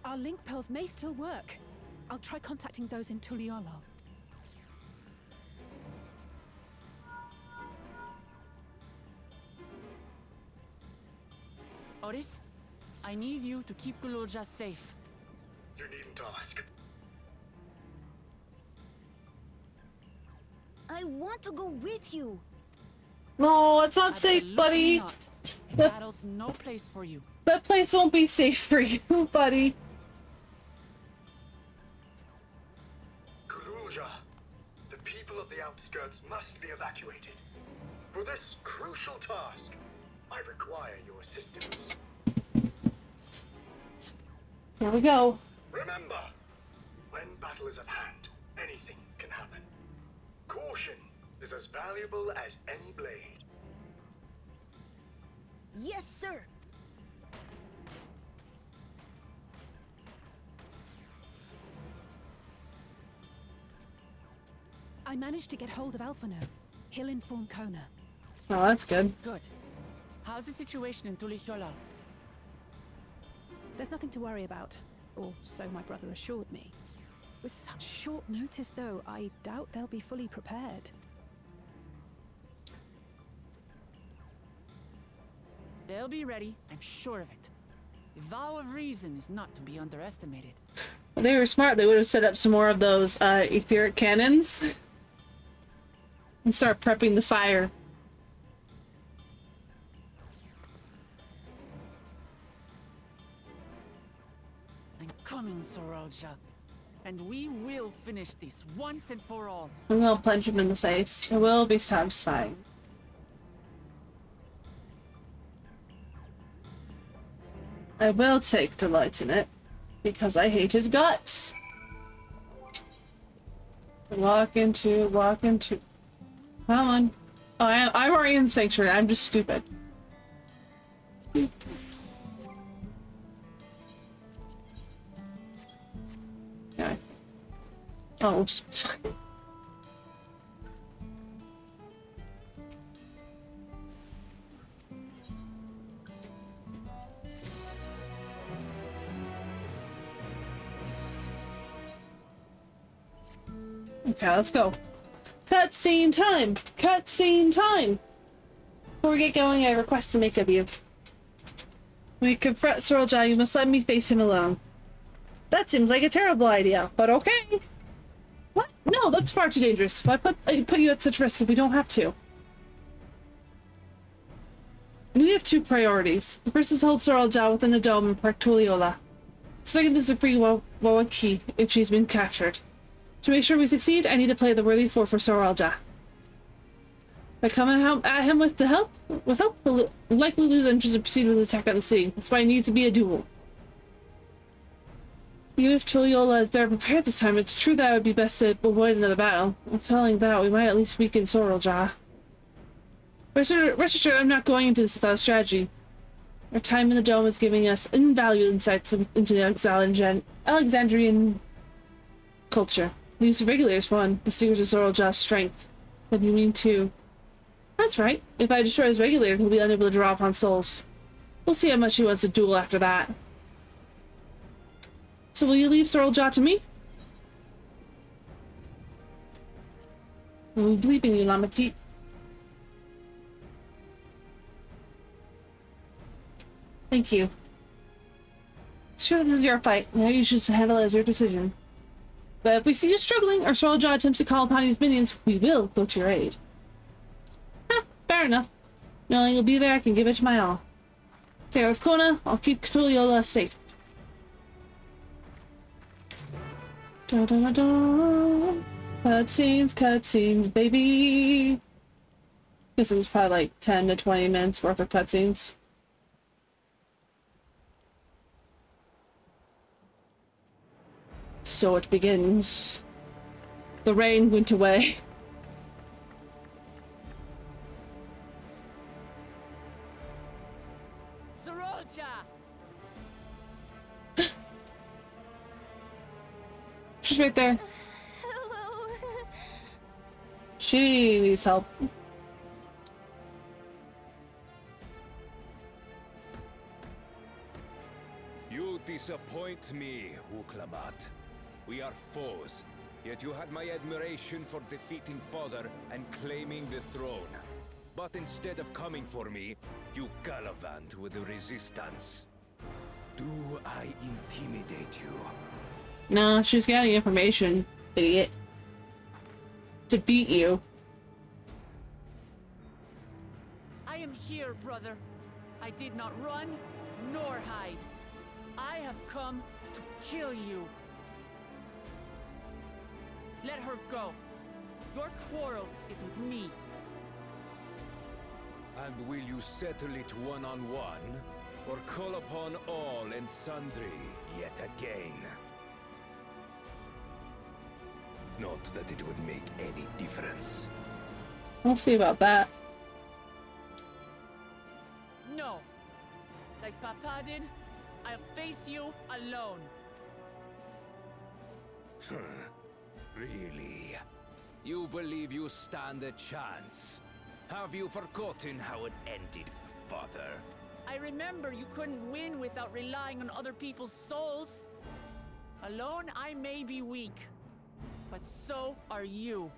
Our link pearls may still work. I'll try contacting those in Tuliyollal. Otis, I need you to keep Gulool Ja safe. You needn't ask. I want to go with you. No, it's not safe, buddy. Not. That battle's no place for you. That place won't be safe for you, buddy. Outskirts must be evacuated. For this crucial task, I require your assistance. Here we go. Remember, when battle is at hand, anything can happen. Caution is as valuable as any blade. Yes, sir. I managed to get hold of Alphinaud. He'll inform Koana. Oh, that's good. Good. How's the situation in Tuliyollal? There's nothing to worry about, or so my brother assured me. With such short notice, though, I doubt they'll be fully prepared. They'll be ready, I'm sure of it. The vow of reason is not to be underestimated. If they were smart, they would have set up some more of those uh, etheric cannons and start prepping the fire. I'm coming, Zoraal Ja. And we will finish this once and for all. I'm gonna punch him in the face. It will be satisfying. I will take delight in it, because I hate his guts. Walk into, walk into. Come on. Oh, I, I'm already in Sanctuary. I'm just stupid. Okay. Oh, oops. Okay, let's go. Cutscene time! Cutscene time! Before we get going, I request to make of you. We confront Zoraal Ja, you must let me face him alone. That seems like a terrible idea, but okay. What? No, that's far too dangerous. Why put, I put you at such risk if we don't have to? We have two priorities. The first is to hold Zoraal Ja within the dome in Park Tuliyollal. The second is to free Wa Wawaki if she's been captured. To make sure we succeed, I need to play the worthy four for Zoraal Ja. By coming at him with the help, with help, we'll likely lose interest and proceed with the attack on the city. That's why it needs to be a duel. Even if Tuliyollal is better prepared this time, it's true that it would be best to avoid another battle. Failing that, we might at least weaken Zoraal Ja. Rest assured, I'm not going into this without strategy. Our time in the dome is giving us invaluable insights into the Alexandrian culture. These regulators one, the secret of Zoraal Ja's strength. What do you mean too? That's right. If I destroy his regulator, he'll be unable to draw upon souls. We'll see how much he wants to duel after that. So will you leave Zoraal Ja to me? I'm bleeping you, Lamaty. Thank you. Sure, this is your fight. Now you should handle it as your decision. But if we see you struggling or Zoraal Ja attempts to call upon his minions, we will go to your aid. Huh, fair enough. Knowing you'll be there, I can give it to my all. Fair with Koana, I'll keep Tuliyollal safe. Da da da da. Cutscenes, cutscenes, baby. This is probably like 10 to 20 minutes worth of cutscenes. So it begins. The rain went away. Zoraal Ja! She's right there. Hello. She needs help. You disappoint me, Wuk Lamat. We are foes, yet you had my admiration for defeating father and claiming the throne. But instead of coming for me, you gallivant with the resistance. Do I intimidate you? Nah, she's getting information, idiot. To beat you. I am here, brother. I did not run nor hide. I have come to kill you. Let her go. Your quarrel is with me. And will you settle it one-on-one? or call upon all and sundry yet again? Not that it would make any difference. We'll see about that. No. Like Papa did, I'll face you alone. Hmm. Really? You believe you stand a chance? Have you forgotten how it ended, father? I remember you couldn't win without relying on other people's souls. Alone, I may be weak, but so are you.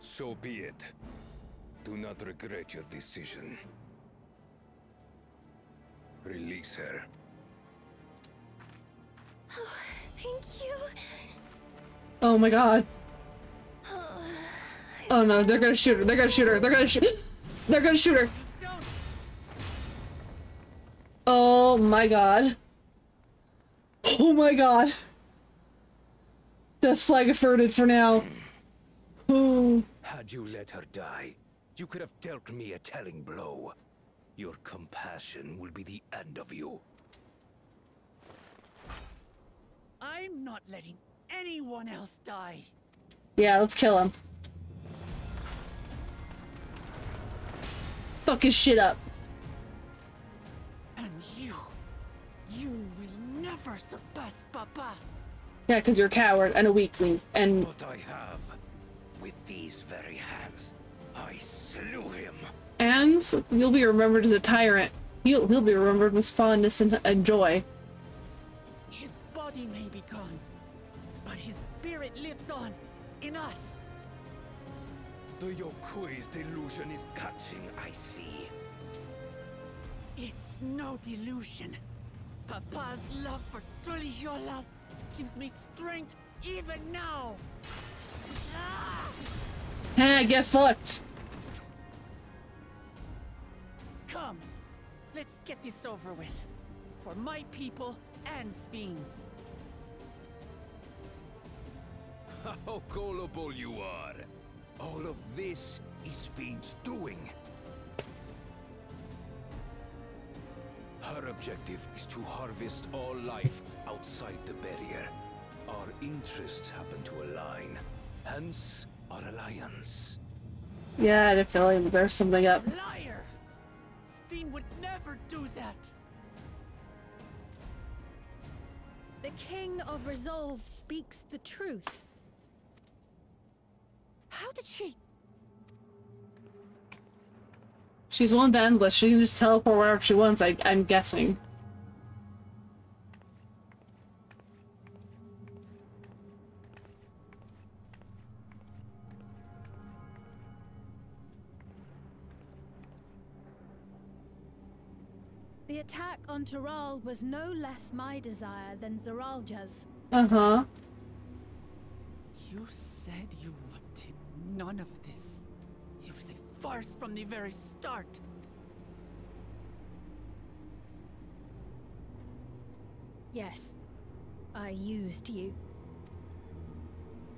so be it. Do not regret your decision. Release her. Oh, thank you. Oh my god. Oh, oh no, they're gonna shoot her. They're gonna shoot her. They're gonna shoot. They're gonna shoot her. Oh my god. Oh my god. That's flag averted for now. Oh. Had you let her die, you could have dealt me a telling blow. Your compassion will be the end of you. I'm not letting anyone else die. Yeah, let's kill him. Fuck his shit up. And you, you will never surpass Papa. Yeah, because you're a coward and a weakling, and... But I have. With these very hands, I slew him. And you'll be remembered as a tyrant. He'll, he'll be remembered with fondness and, and joy. The Yokui's delusion is catching, I see. It's no delusion. Papa's love for Tuliyollal gives me strength even now. Ah! Ha, get fucked. Come, let's get this over with. For my people and Sphene's. How gullible you are. All of this is Sphene's doing. Her objective is to harvest all life outside the barrier. Our interests happen to align, hence our alliance. Yeah, I had a feeling there's something up. Liar! Sphene would never do that! The King of Resolve speaks the truth. How did she... She's one of the endless. She can just teleport wherever she wants, I, I'm guessing. The attack on Tural was no less my desire than Zoraal Ja's. Uh-huh. You said you wanted none of this. It was a farce from the very start. Yes, I used you.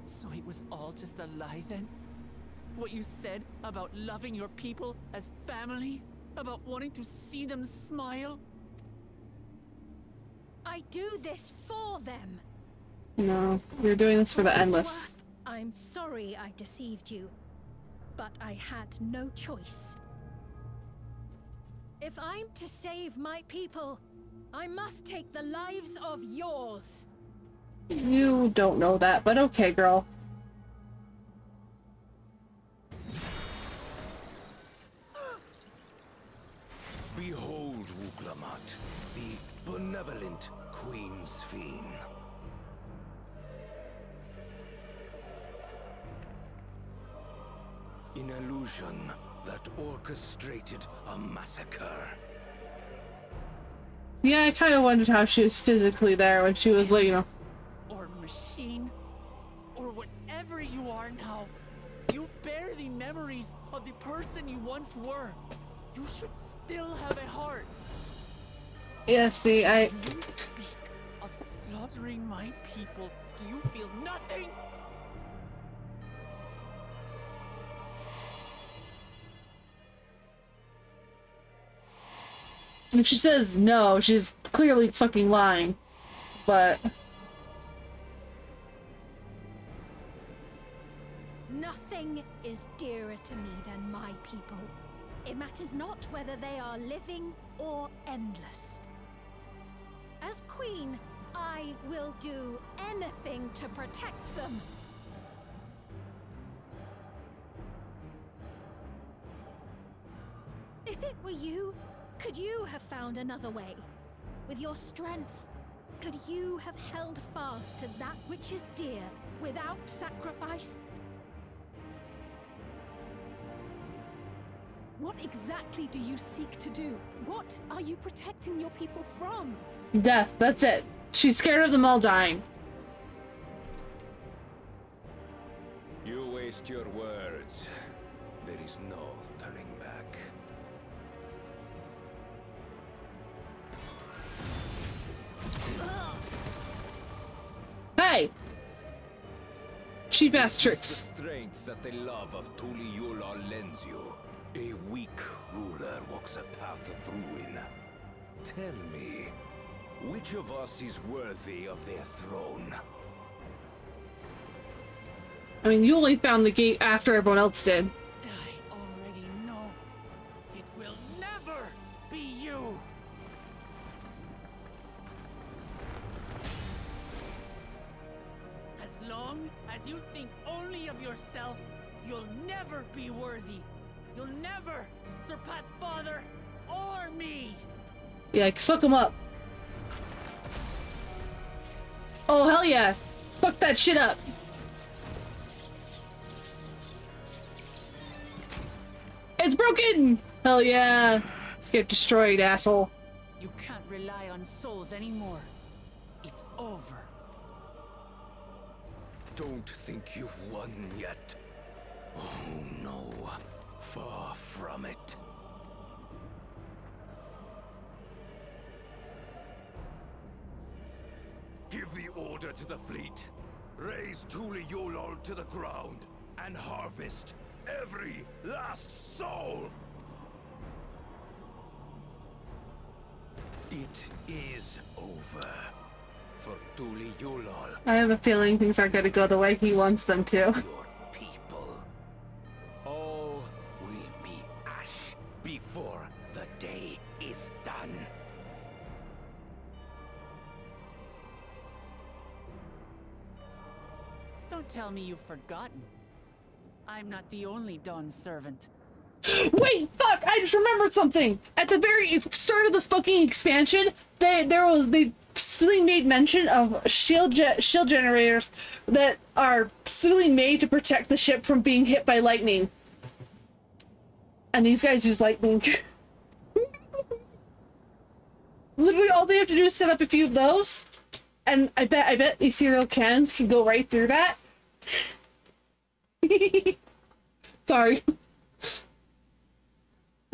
So it was all just a lie then? What you said about loving your people as family? About wanting to see them smile? I I do this for them. No, you're doing this for the endless. Worth, I'm sorry I deceived you, but I had no choice. If I'm to save my people, I must take the lives of yours. You don't know that, but okay, girl. Behold, Wuk Lamat, the benevolent Queen Sphene. An illusion that orchestrated a massacre. Yeah, I kind of wondered how she was physically there when she was like, you know. Or machine. Or whatever you are now. You bear the memories of the person you once were. You should still have a heart. Yeah, see, I. Do you speak of slaughtering my people? Do you feel nothing? If she says no, she's clearly fucking lying. But. Nothing is dearer to me than my people. It matters not whether they are living or endless. As queen, I will do anything to protect them. If it were you, could you have found another way? With your strength, could you have held fast to that which is dear without sacrifice? What exactly do you seek to do? What are you protecting your people from? Death, that's it. She's scared of them all dying. You waste your words. There is no turning back. Cheap ass The strength that the love of Tuliyollal lends you. A weak ruler walks a path of ruin. Tell me, which of us is worthy of their throne? I mean, you only found the gate after everyone else did. As you think only of yourself, you'll never be worthy. You'll never surpass father or me. Yeah, fuck him up. Oh, hell yeah. Fuck that shit up. It's broken! Hell yeah. Get destroyed, asshole. You can't rely on souls anymore. It's over. Don't think you've won yet. Oh no, far from it. Give the order to the fleet. Raise Tuliyollal to the ground and harvest every last soul. It is over. I have a feeling things aren't gonna go the way he wants them to. Your people. All will be ash before the day is done. Don't tell me you've forgotten. I'm not the only Dawn's servant. Wait, fuck! I just remembered something. At the very start of the fucking expansion, they there was they specifically made mention of shield ge- shield generators that are specifically made to protect the ship from being hit by lightning. And these guys use lightning. Literally, all they have to do is set up a few of those, and I bet I bet these serial cannons can go right through that. Sorry.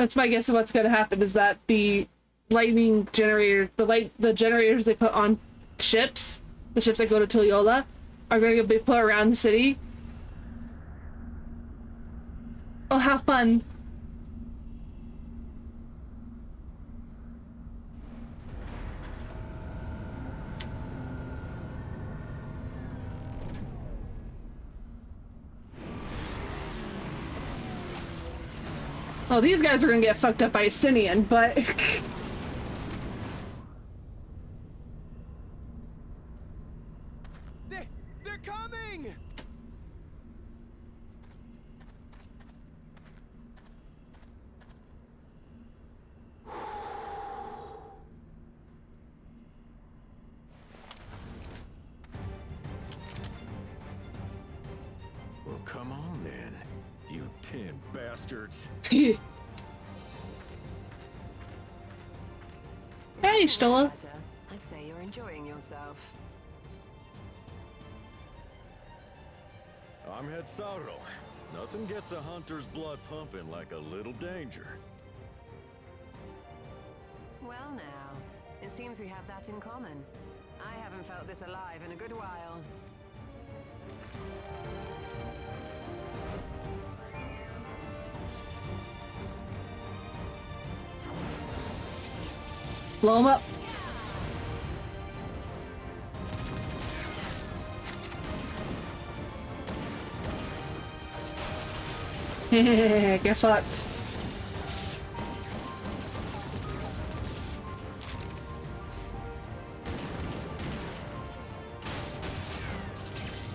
That's my guess of what's going to happen is that the lightning generator, the light, the generators they put on ships, the ships that go to Tuliyollal, are going to be put around the city. Oh, how fun! Oh, these guys are gonna get fucked up by Estinian, but... Stola. I'd say you're enjoying yourself. I'm Head Sauro. Nothing gets a hunter's blood pumping like a little danger. Well now, it seems we have that in common. I haven't felt this alive in a good while. Blow him up. Get fucked.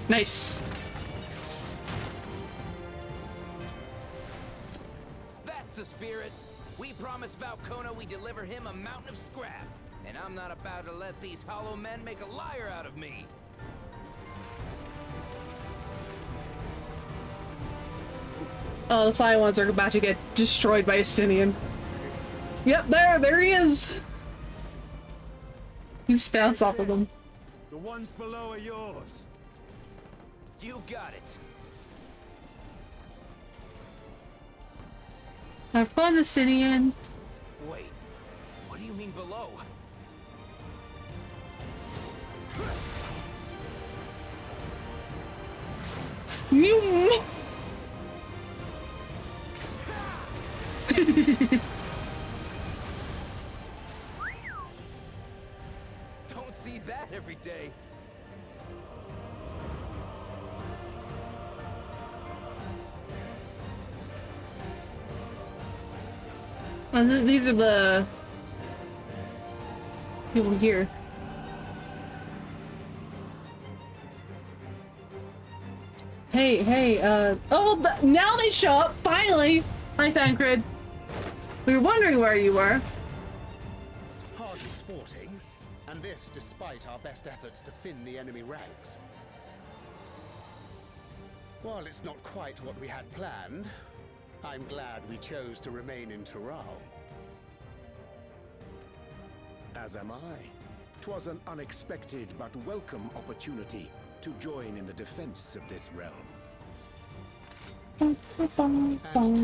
Nice. That's the spirit. Promised Valcona we deliver him a mountain of scrap. And I'm not about to let these hollow men make a liar out of me. Oh, the flying ones are about to get destroyed by Estinian. Yep, there, there he is. You bounce off of them. The ones below are yours. You got it. Have fun, Estinian. Wait, what do you mean below? Don't see that every day. And th these are the people here. Hey, hey, uh, oh, th now they show up, finally! Hi, Thancred. We were wondering where you were. Hardly sporting, and this despite our best efforts to thin the enemy ranks. While it's not quite what we had planned, I'm glad we chose to remain in Tural. As am I. Twas an unexpected but welcome opportunity to join in the defense of this realm. And to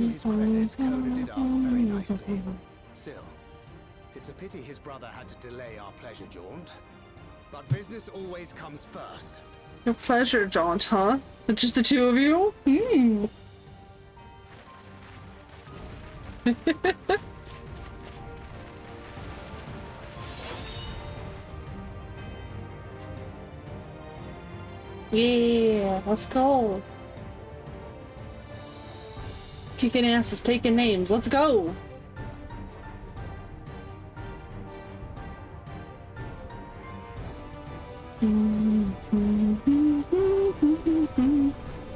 his credit, Koana did ask very nicely. Still, it's a pity his brother had to delay our pleasure jaunt. But business always comes first. Your pleasure, Jaunt, huh? Just the two of you? Hmm. yeah, let's go. Kicking asses, taking names. Let's go.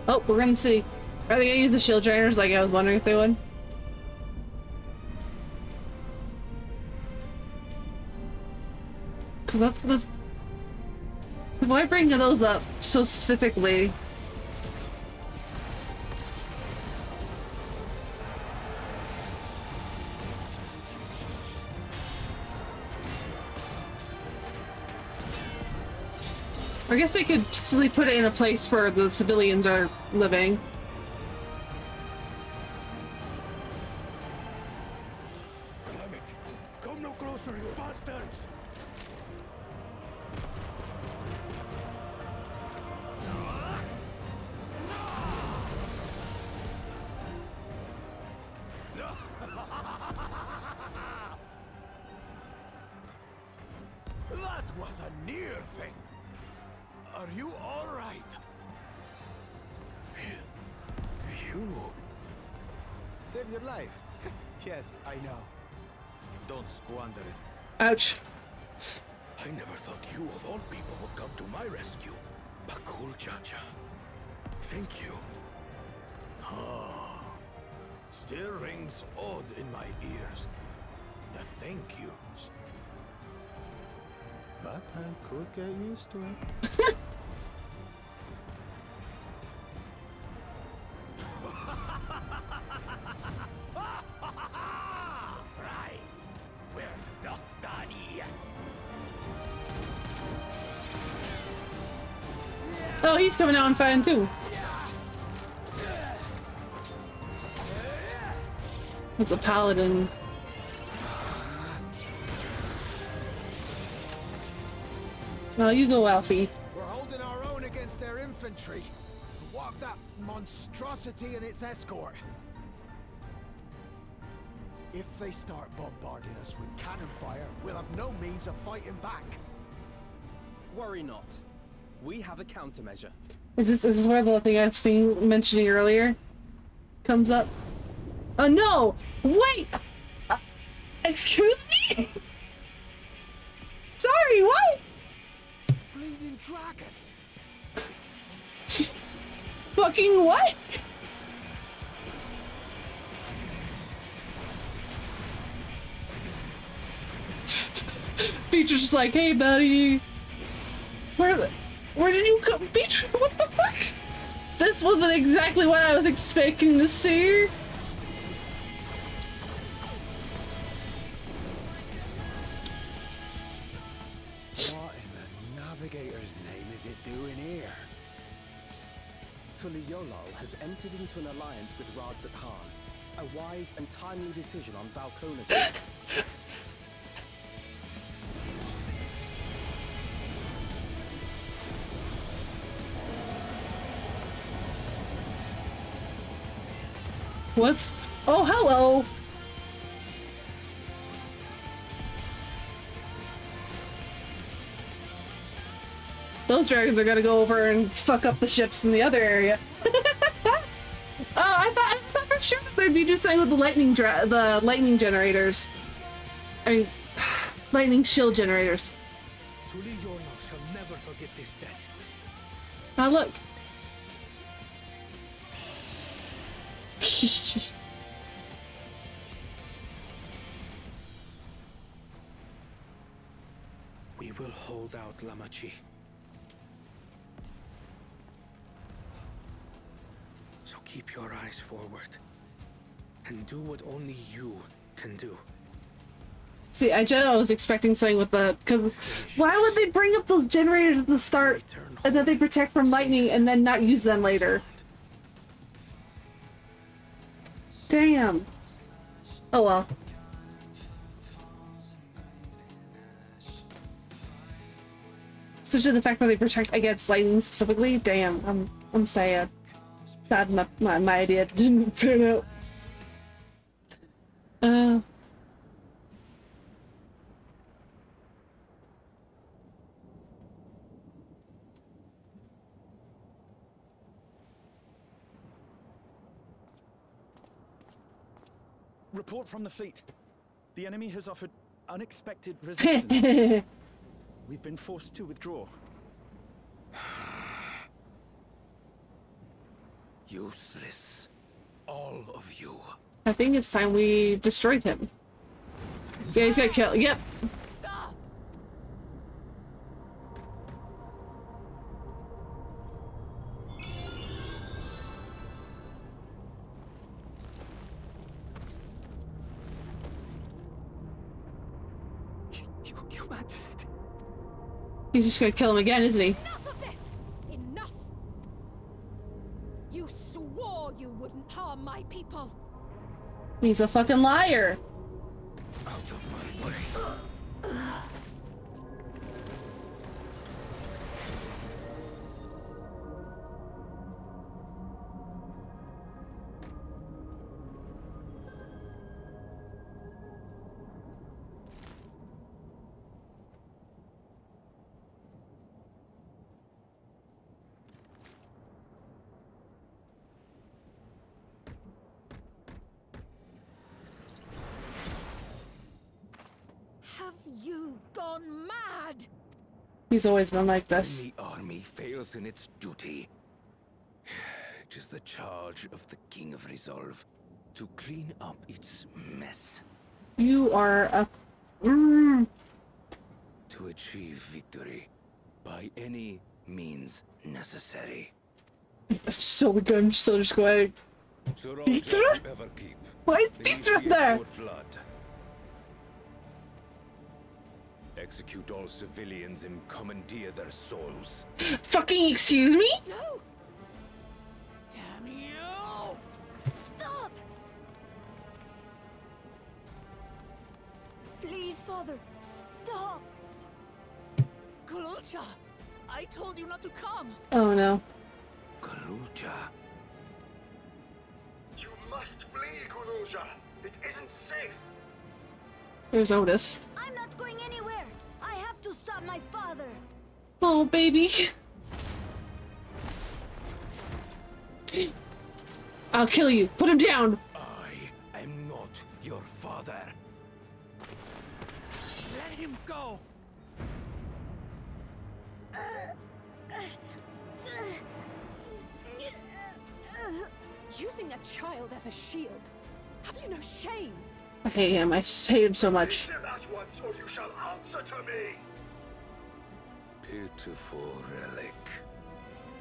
Oh, we're gonna see. Are they gonna use the shield drainers like I was wondering if they would? Cause that's. Why bring those up so specifically? I guess they could put it in a place where the civilians are living. Ouch. I never thought you of all people would come to my rescue. Bakool Ja Ja. Thank you. Ah, still rings odd in my ears. The thank yous. But I could get used to it. He's coming out and fighting too. It's a paladin. Oh, you go, Alfie. We're holding our own against their infantry. What of that monstrosity and its escort? If they start bombarding us with cannon fire, we'll have no means of fighting back. Worry not. We have a countermeasure. Is this, is this where the thing I was seeing, mentioning earlier comes up? Oh no! Wait! Uh, excuse me? Sorry, what? Bleeding dragon! Fucking what? Feature's just like, hey buddy. Where where did you come? Feature, what the fuck? This wasn't exactly what I was expecting to see. What in the navigator's name is it doing here? Tuliyollal has entered into an alliance with Radz-at-Han. A wise and timely decision on Valkona's part. What's? Oh, hello. Those dragons are gonna go over and fuck up the ships in the other area. oh, I thought, I thought for sure they'd be just something with the lightning dra the lightning generators. I mean, lightning shield generators. Shall never forget this debt. Now look. We will hold out, Lamaty. So keep your eyes forward. And do what only you can do. See, I just was expecting something with the because why would they bring up those generators at the start and then they protect from lightning and then not use them later? Damn. Oh well. Especially the fact that they protect against lightning specifically. Damn, I'm I'm sad. Sad my my, my idea didn't turn out. Uh. Report from the fleet. The enemy has offered unexpected resistance. We've been forced to withdraw. Useless. All of you. I think it's time we destroyed him. Yeah, he's got killed. Yep. He's just gonna kill him again, isn't he? Enough of this! Enough! You swore you wouldn't harm my people. He's a fucking liar. He's always been like this. When the army fails in its duty, it is the charge of the King of Resolve to clean up its mess. You are a. Mm. To achieve victory by any means necessary. So good. I'm so. Sir Pizza? Roger. Why is Initiate there? Execute all civilians and commandeer their souls. Fucking excuse me? No! Damn you! Stop! Please, Father, stop! Gulool Ja! I told you not to come! Oh no. Gulool Ja. You must flee, Gulool Ja. It isn't safe. There's Otis. I'm not going anywhere. I have to stop my father. Oh, baby. I'll kill you. Put him down. I am not your father. Let him go! Using a child as a shield. Have you no shame? I hate him. I hate him so much. Him once, or you shall answer to me. Pitiful relic.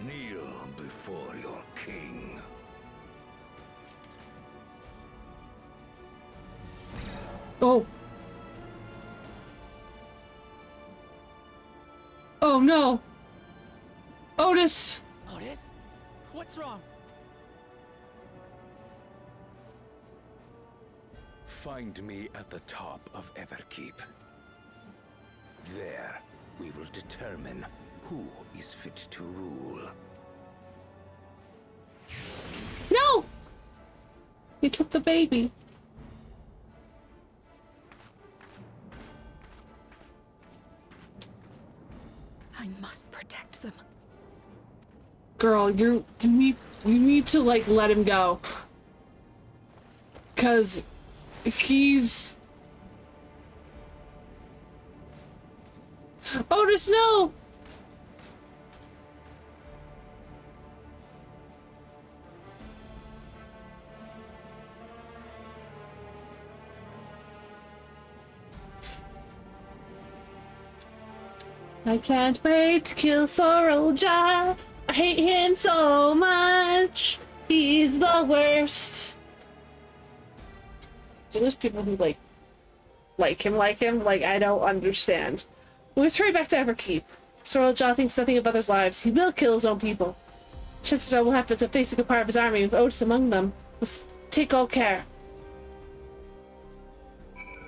Kneel before your king. Oh. Oh no. Otis. Otis? What's wrong? Find me at the top of Everkeep. There, we will determine who is fit to rule. No. He took the baby. I must protect them. Girl, you you need you need to like let him go. Cause he's Otis, no! I can't wait to kill Zoraal Ja. I hate him so much. He's the worst. Those people who like like him like him? Like I don't understand. We must hurry back to Everkeep. Zoraal Ja thinks nothing of others' lives. He will kill his own people. Chances are we'll have to face a good part of his army with Otis among them. Let's take all care.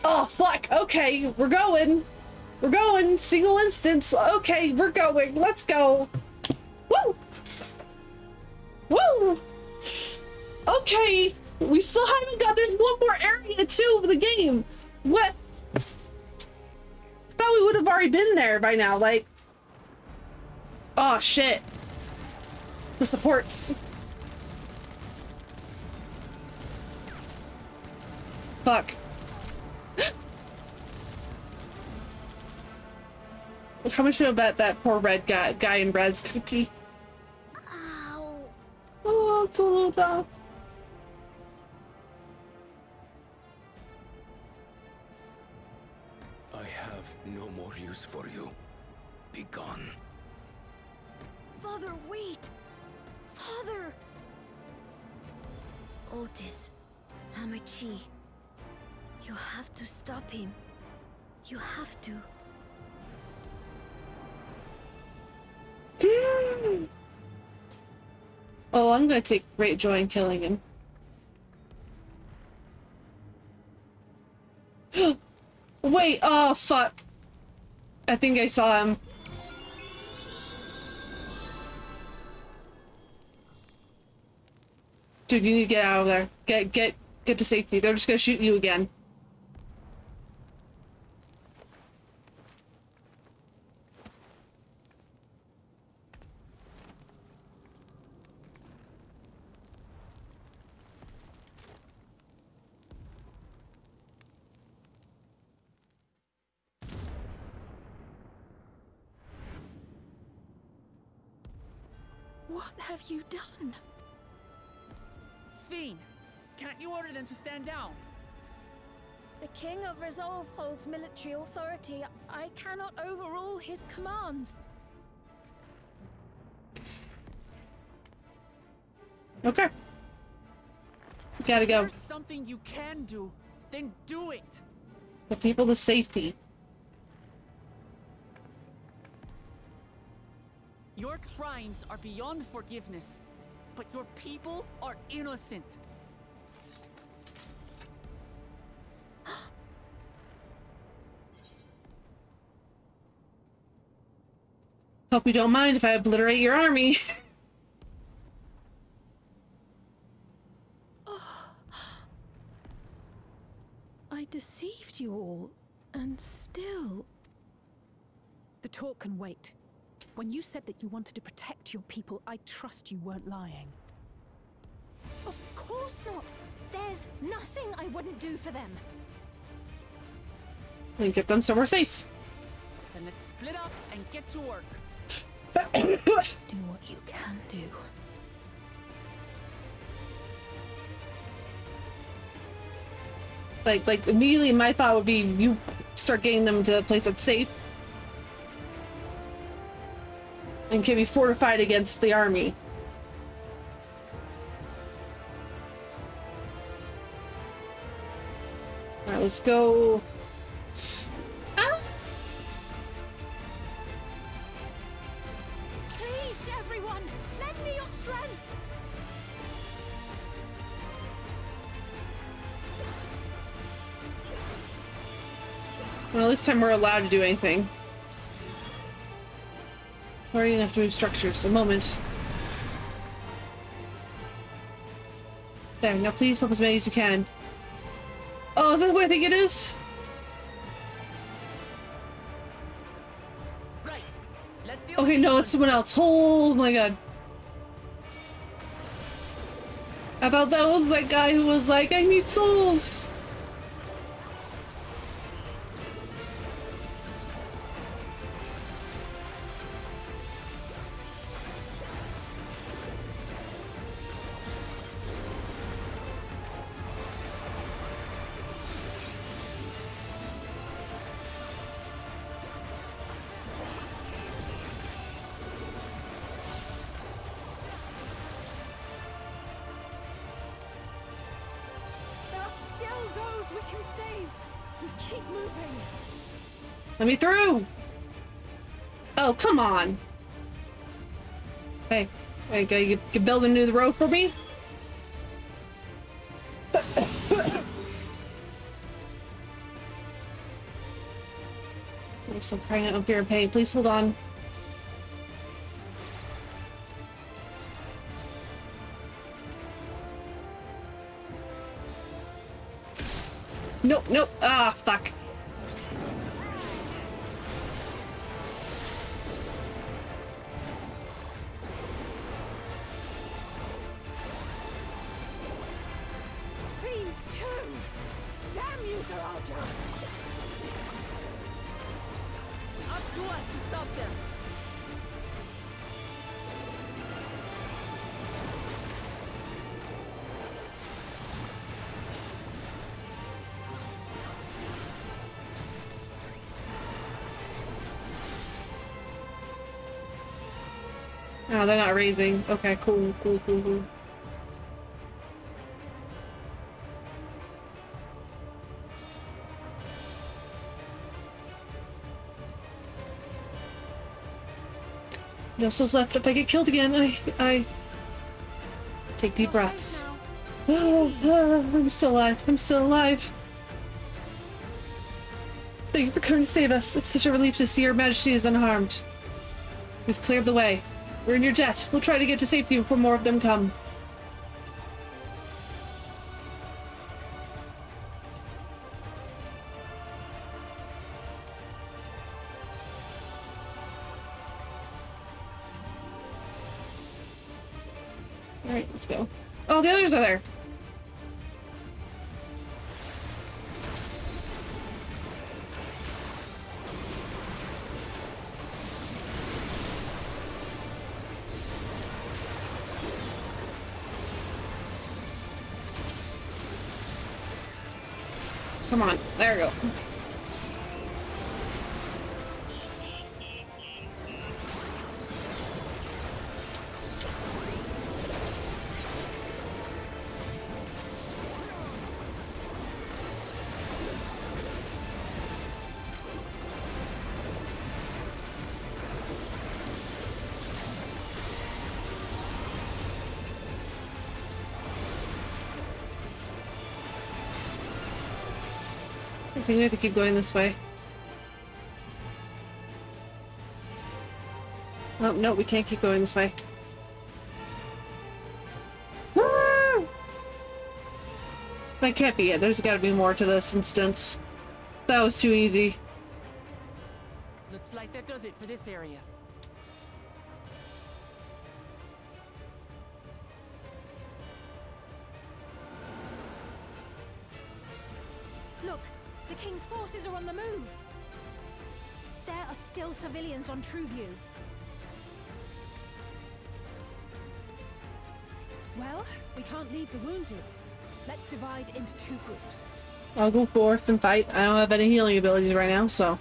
Oh fuck! Okay, we're going. We're going. Single instance. Okay, we're going. Let's go. Woo! Woo! Okay, we still haven't got. There's one more area too of the game. What? I Thought we would have already been there by now. Like, oh shit. The supports. Fuck. How much do I bet that poor red guy, guy in red's gonna be? Ow. Oh, Toluca. No more use for you. Be gone. Father, wait! Father! Otis, Hamachi, you have to stop him. You have to. Oh, I'm gonna take great joy in killing him. Wait, oh fuck. I think I saw him. Dude, you need to get out of there. Get get get to safety. They're just gonna shoot you again. What have you done? Sphene, can't you order them to stand down? The King of Resolve holds military authority. I cannot overrule his commands. Okay. Gotta go. If there's something you can do, then do it. The people to safety. Your crimes are beyond forgiveness, but your people are innocent. Hope you don't mind if I obliterate your army. I deceived you all, and still. The talk can wait. When you said that you wanted to protect your people, I trust you weren't lying. Of course not. There's nothing I wouldn't do for them. and get them somewhere safe. Then let's split up and get to work. do what you can do. Like, like immediately my thought would be you start getting them to a place that's safe. And can be fortified against the army. Alright, let's go. Ah! Please, everyone, lend me your strength. Well, this time we're allowed to do anything. Already enough to move structures. A moment. There, now please help as many as you can. Oh, is that who I think it is? Okay, no, it's someone else. Oh my god. I thought that was that guy who was like, I need souls. Let me through! Oh, come on! Hey, hey, can you, can build a new road for me? I'm still in fear and pain. Please hold on. Nope, nope. Ah, raising. Okay, cool, cool, cool, cool. No souls left. If I get killed again, I, I take deep breaths. Oh, oh, I'm still alive. I'm still alive. Thank you for coming to save us. It's such a relief to see your majesty is unharmed. We've cleared the way. We're in your jet. We'll try to get to safety before more of them come. Alright, let's go. Oh, the others are there. Have to keep going this way. Oh, no, we can't keep going this way. Ah! That can't be it. There's gotta be more to this instance. That was too easy. Looks like that does it for this area. Still civilians on Trueview. Well, we can't leave the wounded. Let's divide into two groups. I'll go forth and fight. I don't have any healing abilities right now, so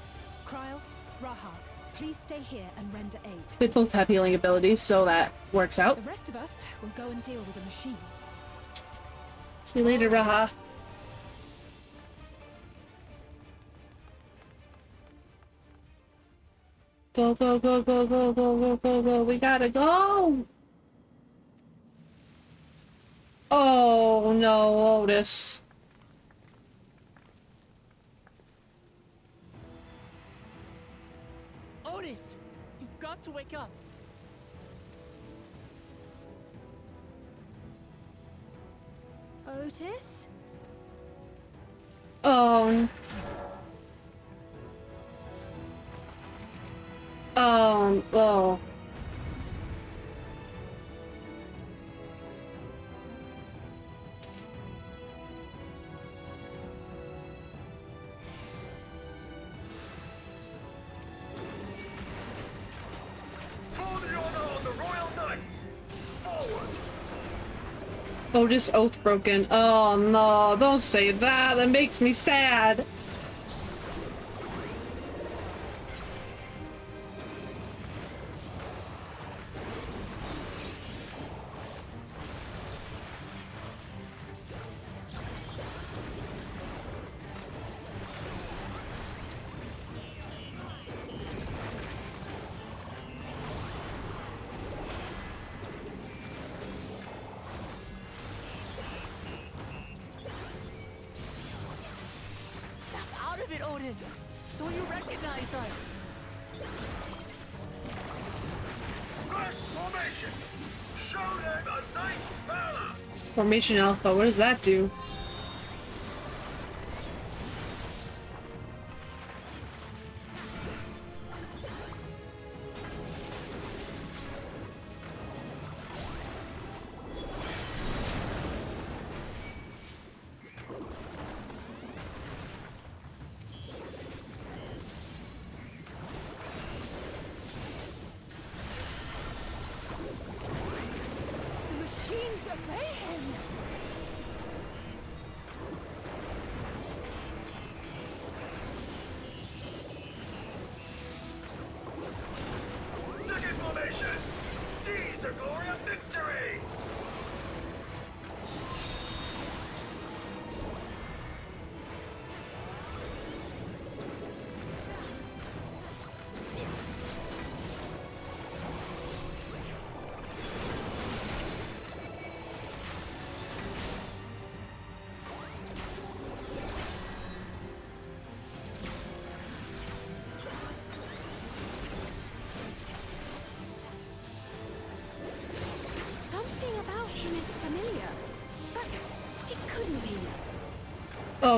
Krile, Raha, please stay here and render aid. they both have healing abilities, so that works out. The rest of us will go and deal with the machines. See you later, Raha. Go, go, go, go, go, go, go, go, go. We gotta go! Oh no, Otis. Otis! You've got to wake up! Otis? Oh. Um, Knights! Oh, Otis oath broken. Oh no, don't say that. That makes me sad. Formation Alpha, what does that do?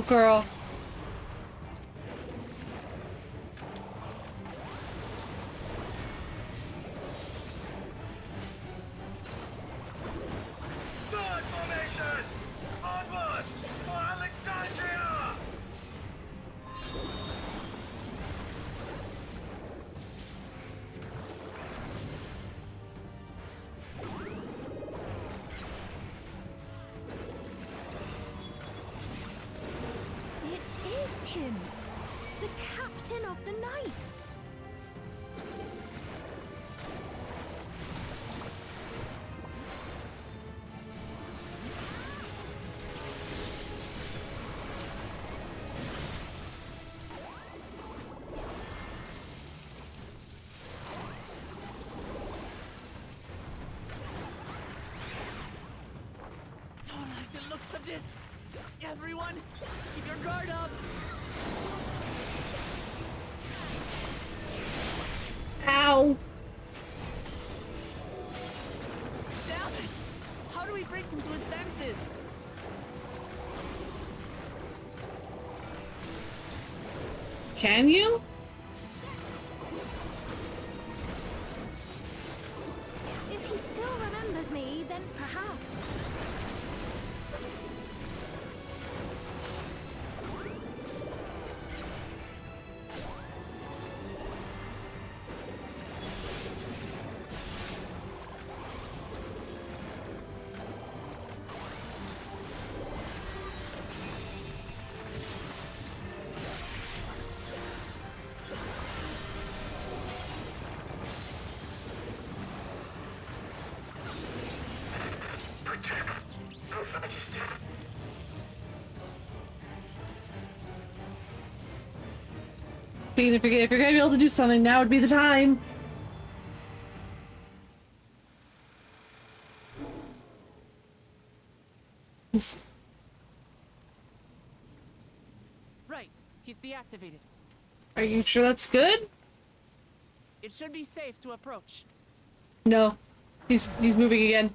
Girl. Everyone, keep your guard up! Ow! Damn it! How do we bring him to his senses? Can you? Speaking if you're, if you're gonna be able to do something, now would be the time. Right, he's deactivated. Are you sure that's good? It should be safe to approach. No. He's he's moving again.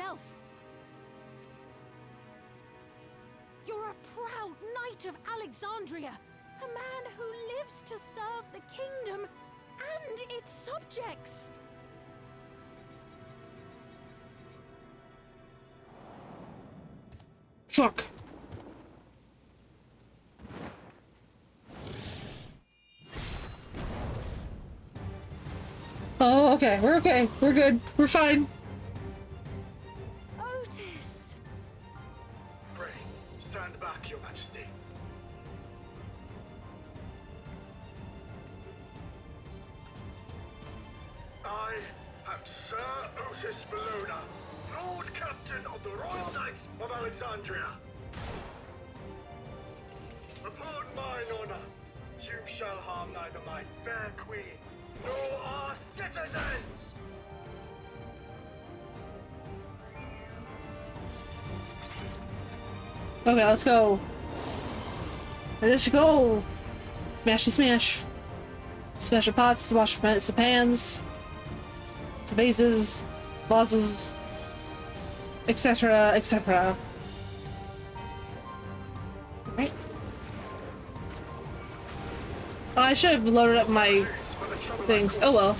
Yourself. You're a proud knight of Alexandria, a man who lives to serve the kingdom and its subjects. Fuck. Oh, okay. We're okay. We're good. We're fine. Let's go. Let's go. Smashy smash. Smash the pots, wash the pans, the vases, vases, etc., etc. Right. I should have loaded up my things. Oh well.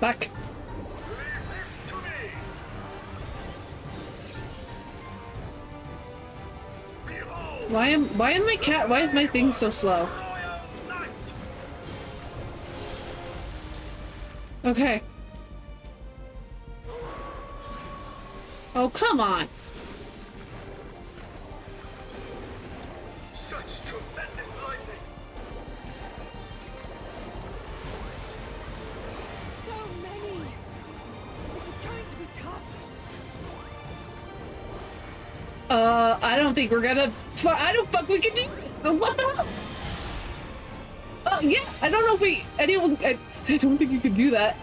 Fuck. Why am why am my cat why is my thing so slow? Okay. Oh come on. Think we're gonna. I don't fuck. We can do this. What the hell? Oh yeah, I don't know if we anyone. I, I don't think you could do that.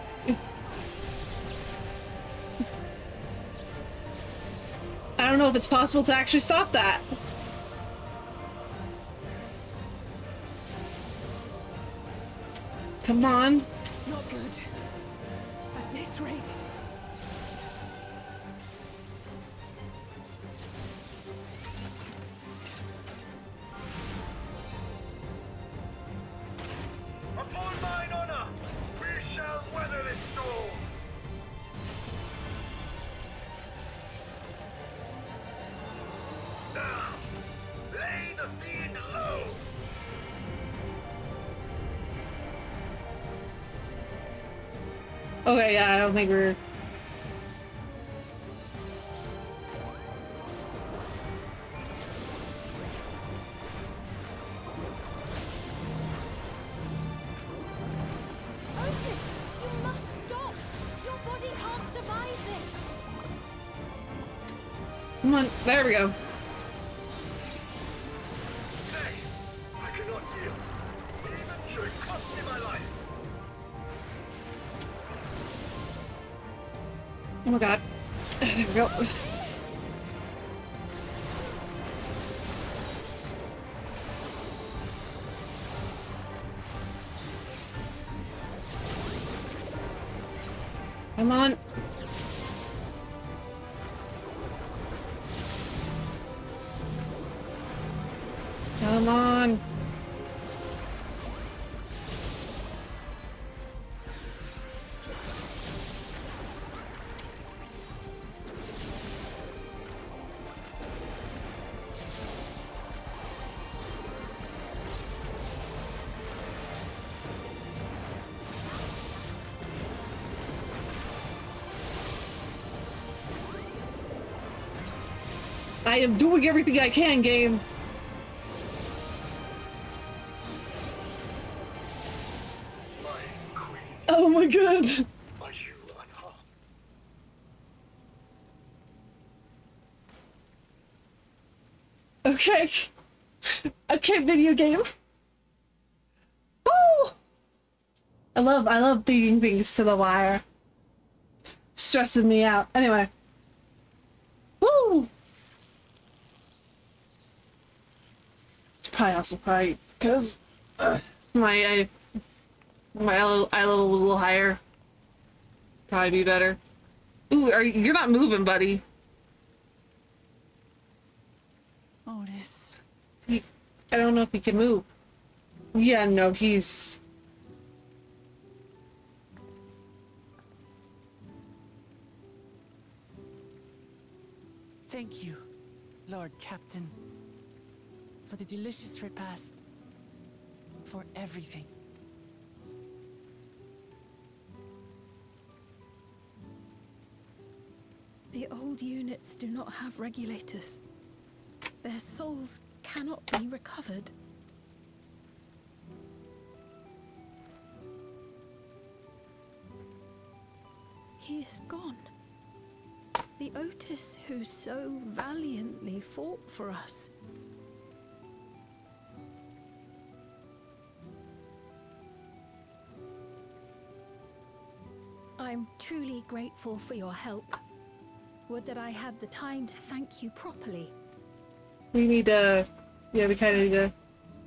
I don't know if it's possible to actually stop that. Think we're. I am doing everything I can, game. Oh my god. Okay. Okay, video game. Woo! I love I love beating things to the wire. Stressing me out. Anyway. Woo! Probably also probably because uh, my I, my eye level- eye level was a little higher. Probably be better. Ooh, are you, you're not moving, buddy. Otis. He, I don't know if he can move. Yeah, no, he's. Delicious repast, for everything. The old units do not have regulators. Their souls cannot be recovered. He is gone. The Otis who so valiantly fought for us. Truly grateful for your help. Would that I had the time to thank you properly. We need to. Yeah, we kind of need to.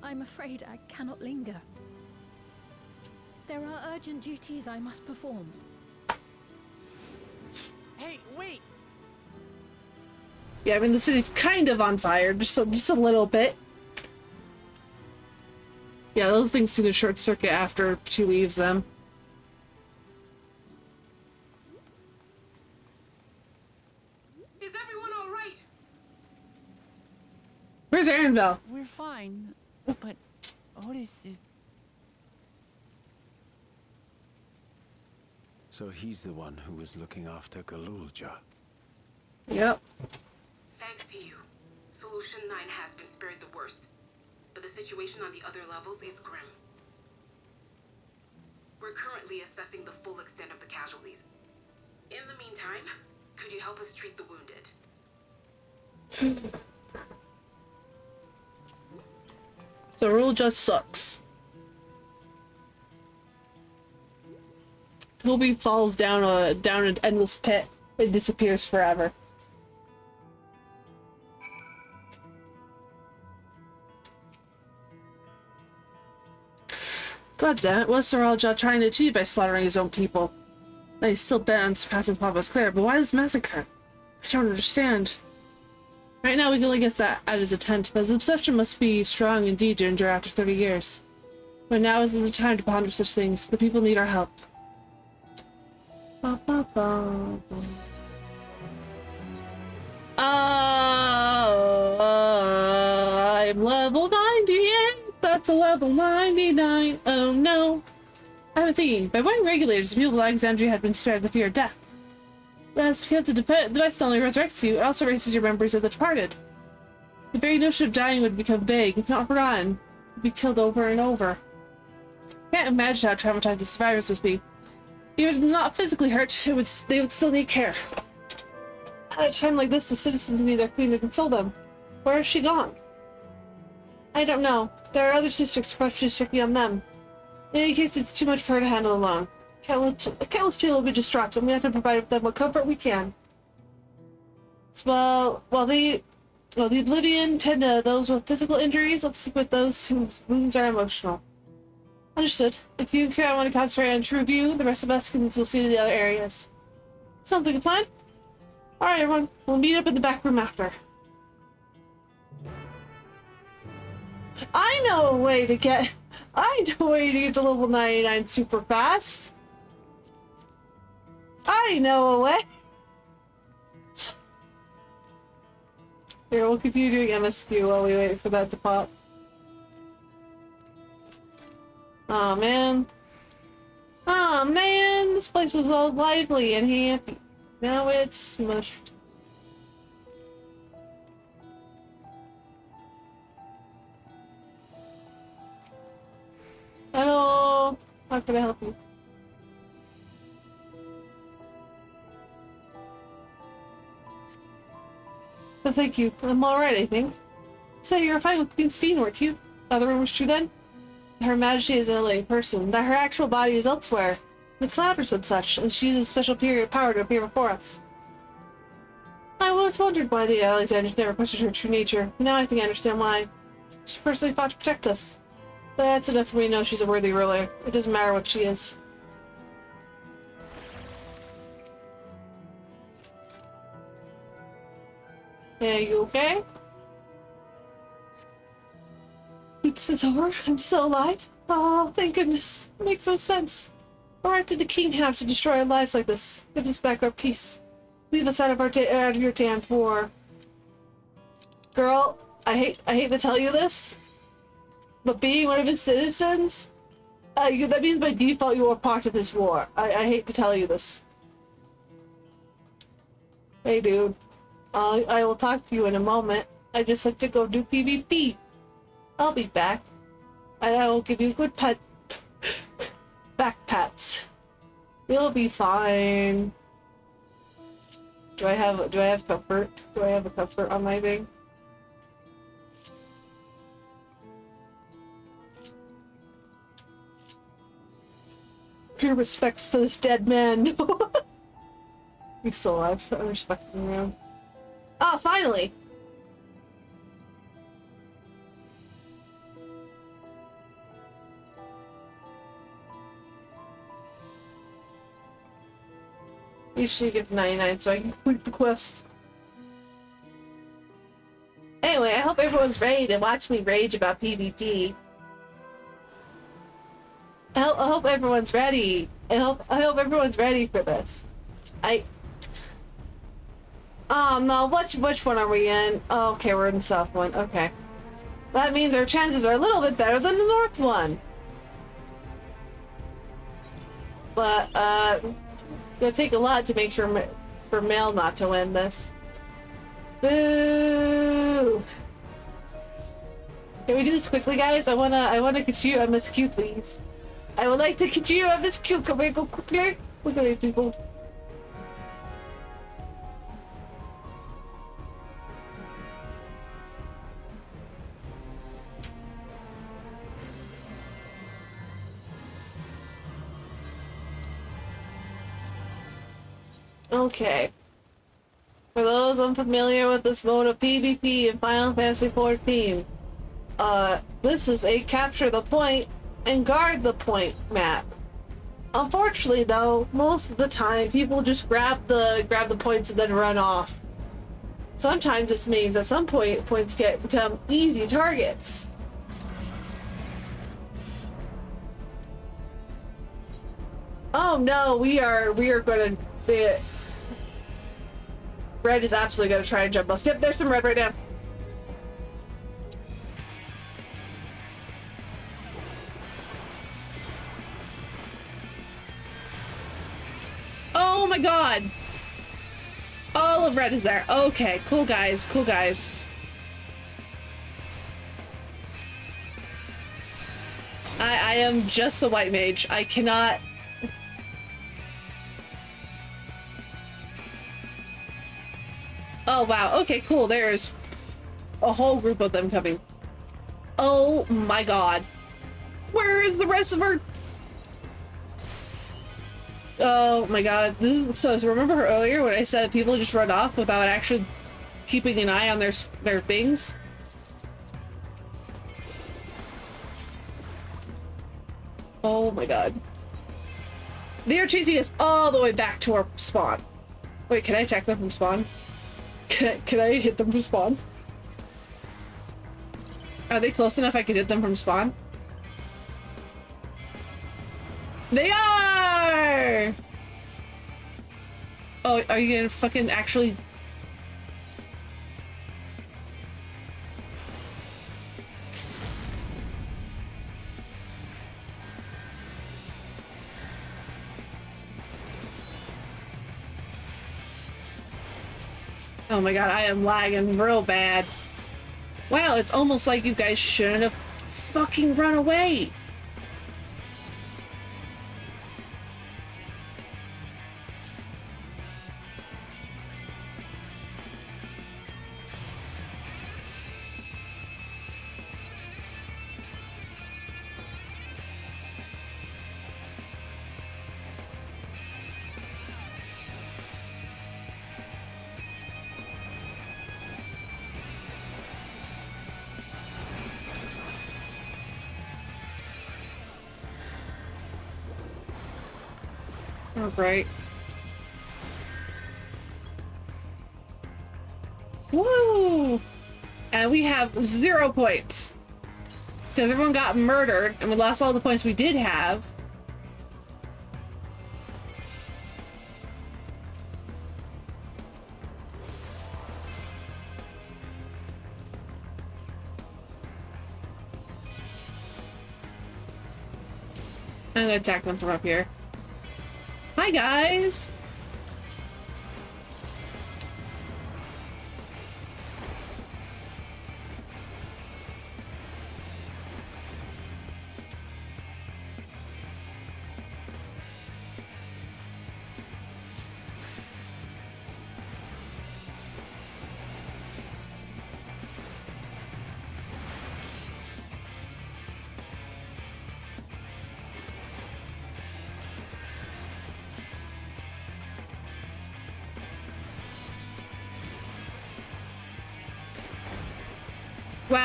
I'm afraid I cannot linger. There are urgent duties I must perform. Hey, wait! Yeah, I mean the city's kind of on fire, just a, just a little bit. Yeah, those things seem to short circuit after she leaves them. Dragonville. We're fine, but Otis is. So he's the one who was looking after Gulool Ja. Yep. Thanks to you, Solution 9 has been spared the worst. But the situation on the other levels is grim. We're currently assessing the full extent of the casualties. In the meantime, could you help us treat the wounded? The rule just sucks. Toby falls down a down an endless pit and disappears forever. God damn it, what's Zoraal Ja trying to achieve by slaughtering his own people? He's still bent on surpassing Papa's Claire, but why this massacre? I don't understand. Right now we can only guess that at his intent, but his obsession must be strong indeed to endure after 30 years. But now isn't the time to ponder such things. The people need our help. Ba, ba, ba. Oh, I'm level 98. That's a level 99. Oh no. I've been thinking, by avoiding regulators, the people of Alexandria had been spared the fear of death. That's because the device only resurrects you, it also raises your memories of the departed. The very notion of dying would become vague, if not forgotten. You'd be killed over and over. Can't imagine how traumatized the survivors must be. Even not physically hurt, it would they would still need care. At a time like this, the citizens need their queen to console them. Where has she gone? I don't know. There are other districts perhaps checking on them. In any case, it's too much for her to handle alone. Countless, countless people will be distraught, and we have to provide them what comfort we can. Well, while the, while the Oblivion tend to those with physical injuries, let's stick with those whose wounds are emotional. Understood. If you care, I want to concentrate on True View, the rest of us can we'll see to the other areas. Sounds like a plan. Alright, everyone. We'll meet up in the back room after. I know a way to get... I know a way to get to level 99 super fast. I know a way. Here, we'll continue doing MSQ while we wait for that to pop. oh, man. oh, man, this place was all lively and happy. Now it's smushed. Hello! How can I help you? Thank you. I'm alright, I think. So you're fine with Queen Sphene, weren't you? The rumors true then? Her Majesty is a living person, that her actual body is elsewhere. Cloud or some such, and she uses special period power to appear before us. I always wondered why the Alexanders never questioned her true nature. Now I think I understand why. She personally fought to protect us. That's enough for me to know she's a worthy ruler. It doesn't matter what she is. Hey, you okay? It's, it's over. I'm still alive. Oh, thank goodness. It makes no sense. What right did the king have to destroy our lives like this? Give us back our peace. Leave us out of our out of your damned war. Girl, I hate I hate to tell you this, but being one of his citizens, uh, you, that means by default you are part of this war. I, I hate to tell you this. Hey, dude. I will talk to you in a moment. I just have to go do PvP. I'll be back. And I will give you good pet... back pats. You'll be fine. Do I have do I have comfort? Do I have a comfort on my thing? Pure respects to this dead man. He's still alive. I respect him Ah, finally! You should give 99 so I can complete the quest. Anyway, I hope everyone's ready to watch me rage about PvP. I, I hope everyone's ready. I hope I hope everyone's ready for this. I. Oh no! Which which one are we in? Oh, okay, we're in the south one. Okay. That means our chances are a little bit better than the north one. But, uh, it's gonna take a lot to make sure for Mel not to win this. Boo! Can we do this quickly, guys? I wanna, I wanna get you a MSQ, please. I would like to get you a MSQ. Can we go quickly? Look at these people. Okay. For those unfamiliar with this mode of PvP in Final Fantasy XIV, uh, this is a capture the point and guard the point map. Unfortunately though, most of the time people just grab the grab the points and then run off. Sometimes this means at some point points get become easy targets. Oh no, we are we are gonna the Red is absolutely gonna try and jump us. Yep, there's some red right now. Oh my god! All of red is there. Okay, cool guys, cool guys. I, I am just a white mage. I cannot Oh, wow. Okay, cool. There's a whole group of them coming. Oh my god. Where is the rest of our... Oh my god. This is so, so remember earlier when I said people just run off without actually keeping an eye on their their things? Oh my god. They are chasing us all the way back to our spawn. Wait, can I attack them from spawn? Can, can I hit them from spawn? Are they close enough I can hit them from spawn? They are! Oh, are you gonna fucking actually... Oh my god, I am lagging real bad. Wow, it's almost like you guys shouldn't have fucking run away. Right? Woo! And we have zero points. Because everyone got murdered and we lost all the points we did have. I'm gonna attack them from up here. Hi, guys!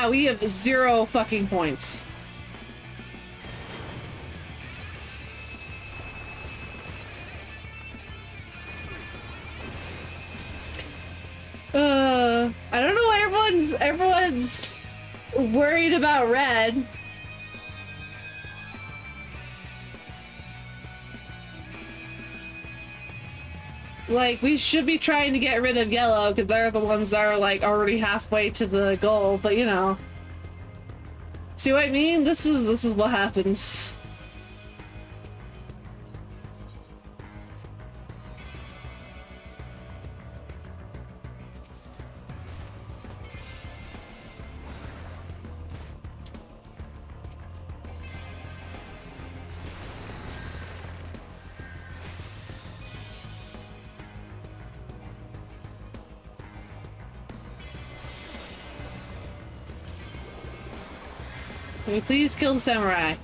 We have zero fucking points. Uh, I don't know why everyone's everyone's worried about red. Like, we should be trying to get rid of yellow, because they're the ones that are, like, already halfway to the goal, but you know. See what I mean? This is this is what happens. Please kill the samurai?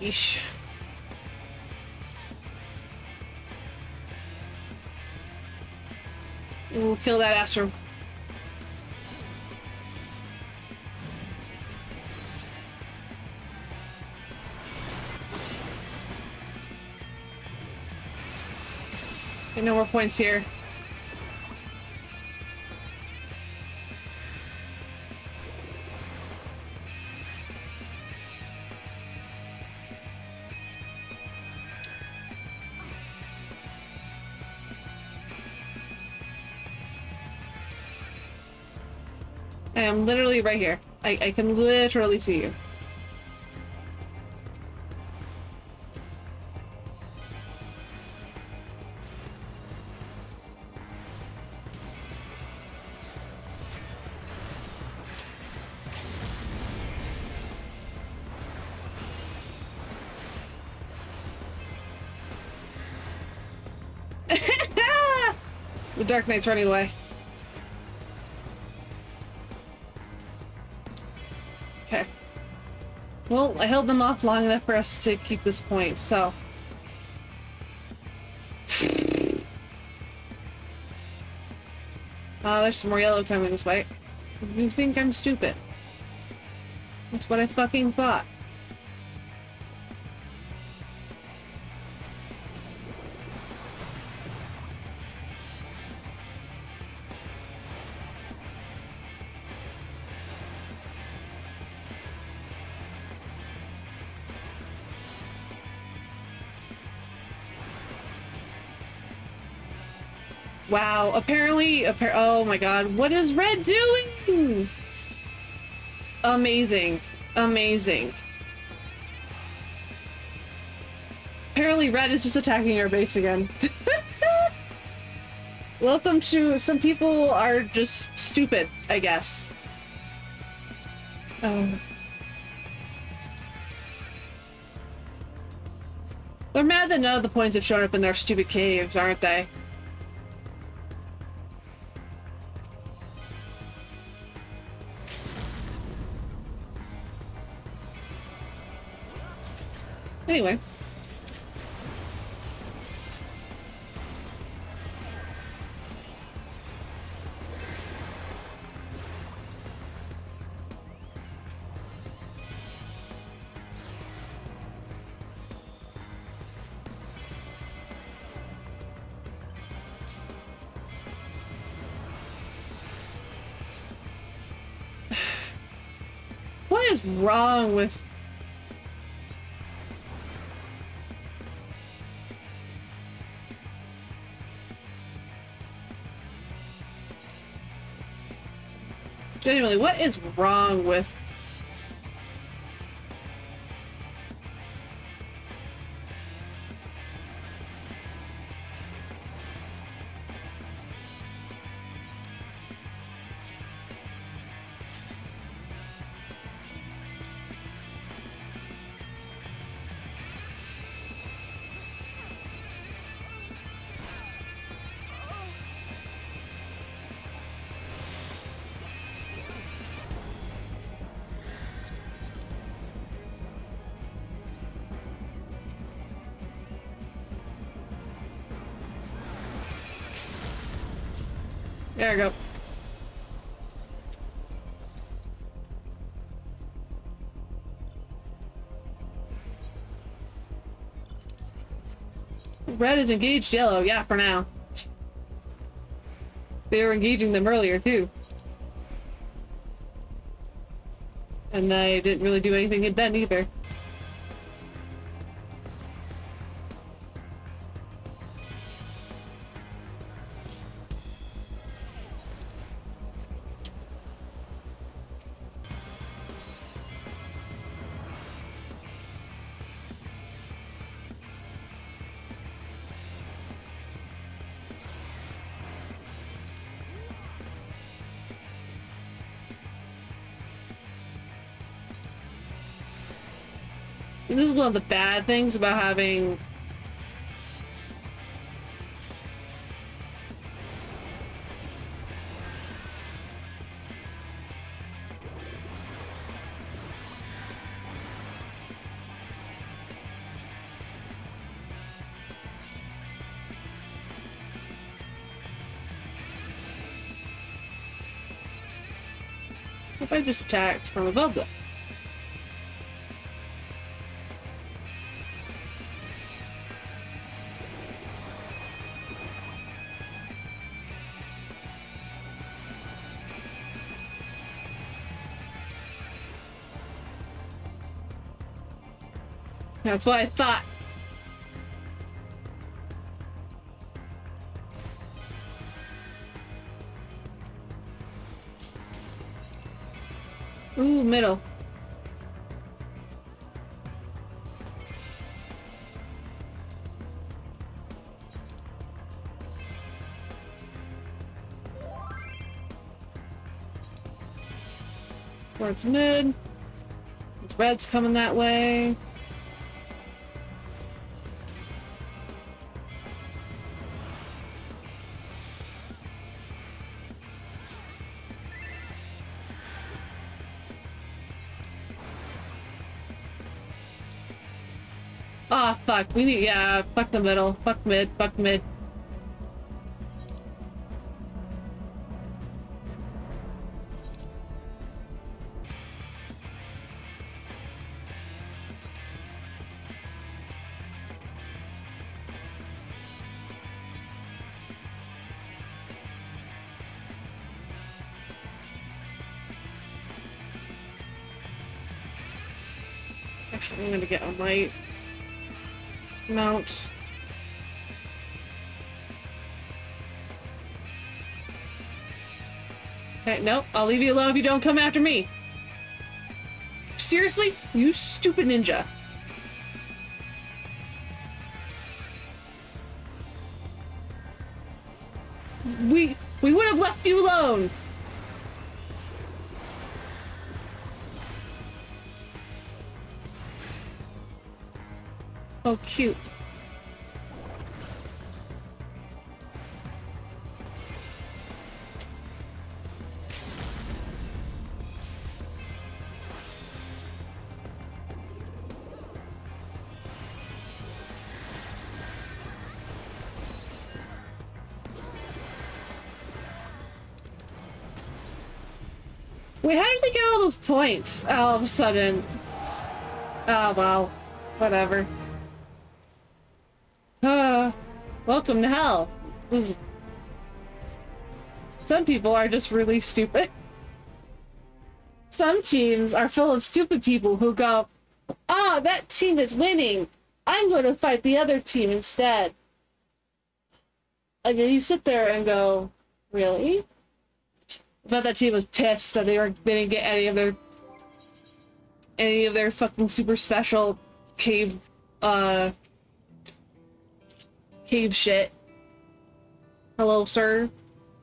Yeesh. We'll kill that Astro. Points here. I am literally right here. I, I can literally see you. Dark Knight's running away. Okay. Well, I held them off long enough for us to keep this point, so... Oh, there's some more yellow coming this way. You think I'm stupid. That's what I fucking thought. Apparently, appar oh my god, what is Red doing? Amazing. Amazing. Apparently Red is just attacking our base again. Welcome to- some people are just stupid, I guess. Oh. They're mad that none of the points have shown up in their stupid caves, aren't they? Wrong with Genuinely, what is wrong with... red is engaged yellow. Yeah, for now. They were engaging them earlier, too. And they didn't really do anything then either. This is one of the bad things about having I just attacked from above them. That's what I thought. Ooh, middle. Towards mid. It's red's coming that way. We need, yeah, fuck the middle. Fuck mid, fuck mid. Actually, I'm gonna get a light Nope. I'll leave you alone if you don't come after me. Seriously? You stupid ninja. Points all of a sudden? Oh, well. Whatever. Uh, welcome to hell. This Some people are just really stupid. Some teams are full of stupid people who go, Ah, oh, that team is winning. I'm going to fight the other team instead. And then you sit there and go, Really? I thought that team was pissed that they were they didn't get any of their any of their fucking super special cave uh cave shit. Hello, sir.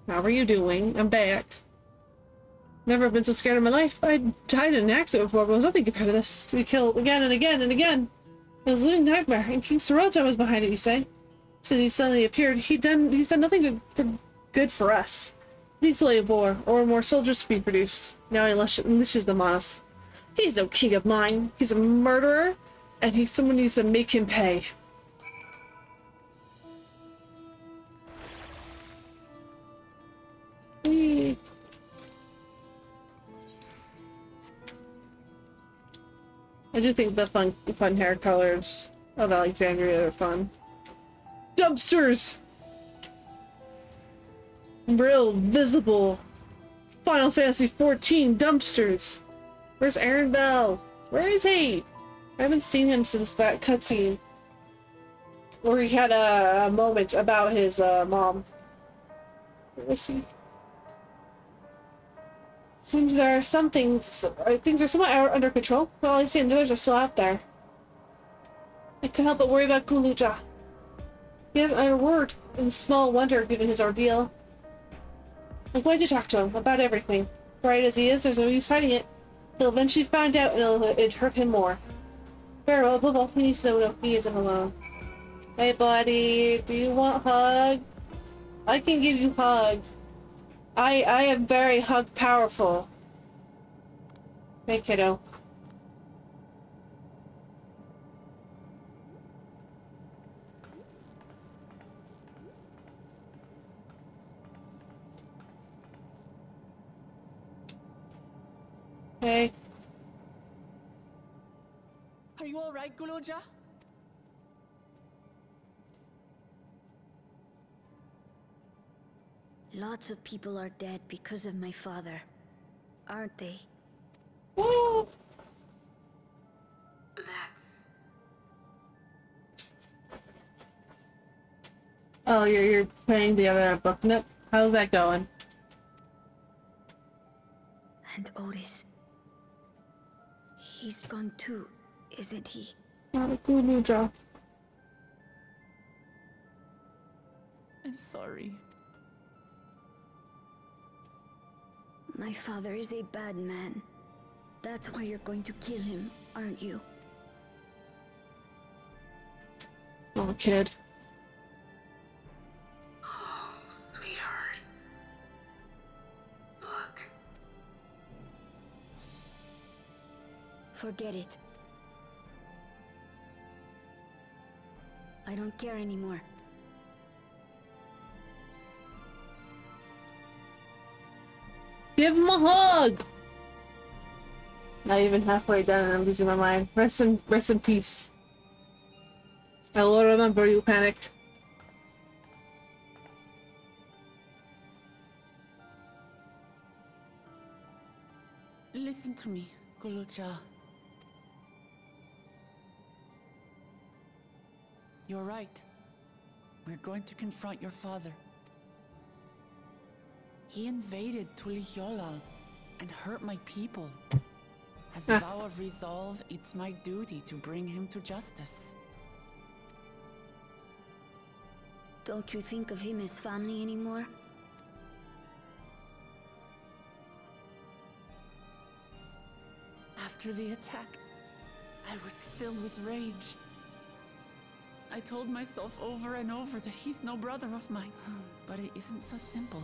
How are you doing? I'm back. Never been so scared in my life. I died in an accident before, but it was nothing compared to this. We killed again and again and again. It was a living nightmare, and King Sriracha was behind it, you say? Since he suddenly appeared, he done he's done nothing good for, good for us. Needs only a war, or more soldiers to be produced. Now he unleashes them on us. He's no king of mine. He's a murderer, and he someone needs to make him pay. Hmm. I do think the fun fun hair colors of Alexandria are fun. Dumpsters! Real visible Final Fantasy 14 dumpsters. Where's Erenville? Where is he? I haven't seen him since that cutscene. Where he had a, a moment about his uh, mom. Where is he? Seems there are some things, uh, things are somewhat under control. Well, I see and the others are still out there. I couldn't help but worry about Gulool Ja. He uttered a word, and small wonder given his ordeal. I'm going to talk to him about everything. Bright as he is, there's no use hiding it. He'll eventually find out and it'll, it'd hurt him more. Well, above all, to know he isn't alone. Hey buddy, do you want hug? I can give you hugs. I I am very hug powerful. Hey kiddo. Hey. Are you alright, Gulool Ja? Lots of people are dead because of my father. Aren't they? Oh, you're you're playing the other book. Nope. How's that going? And Otis. He's gone too, isn't he? Not a good new job. I'm sorry. My father is a bad man. That's why you're going to kill him, aren't you? Oh, kid. Forget it. I don't care anymore. Give him a hug! Not even halfway done and I'm losing my mind. Rest in rest in peace. I will remember you panicked. Listen to me, Gulool Ja. You're right. We're going to confront your father. He invaded Tuliyollal and hurt my people. As a vow of resolve, it's my duty to bring him to justice. Don't you think of him as family anymore? After the attack, I was filled with rage. I told myself over and over that he's no brother of mine. But it isn't so simple.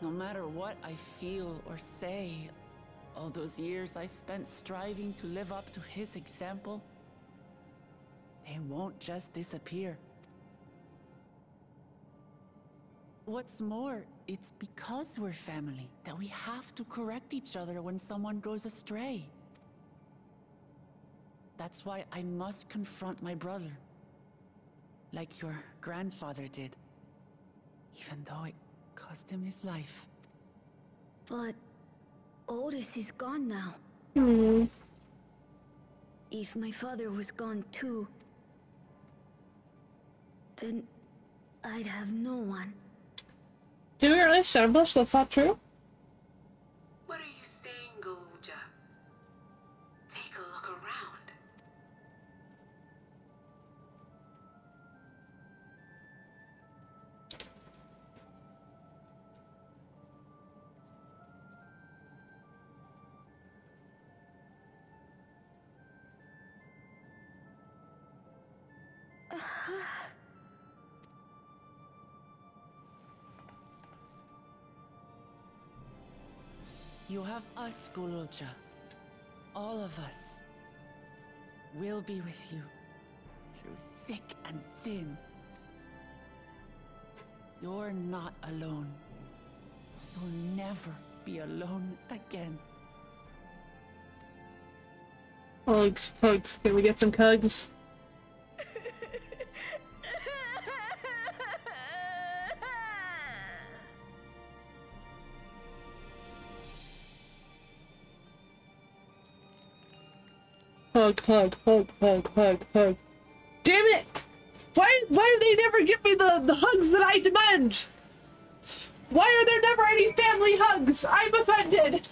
No matter what I feel or say, all those years I spent striving to live up to his example, they won't just disappear. What's more, it's because we're family that we have to correct each other when someone goes astray. That's why I must confront my brother. Like your grandfather did. Even though it cost him his life. But Otis is gone now. Hmm. If my father was gone too, then I'd have no one. Do we really establish that's not true? Have us, Gulool Ja. All of us. We'll be with you. Through thick and thin. You're not alone. You'll never be alone again. Hugs, hugs. Can we get some hugs? Hug, hug, hug, hug, hug, hug. Damn it! Why, why do they never give me the, the hugs that I demand? Why are there never any family hugs? I'm offended!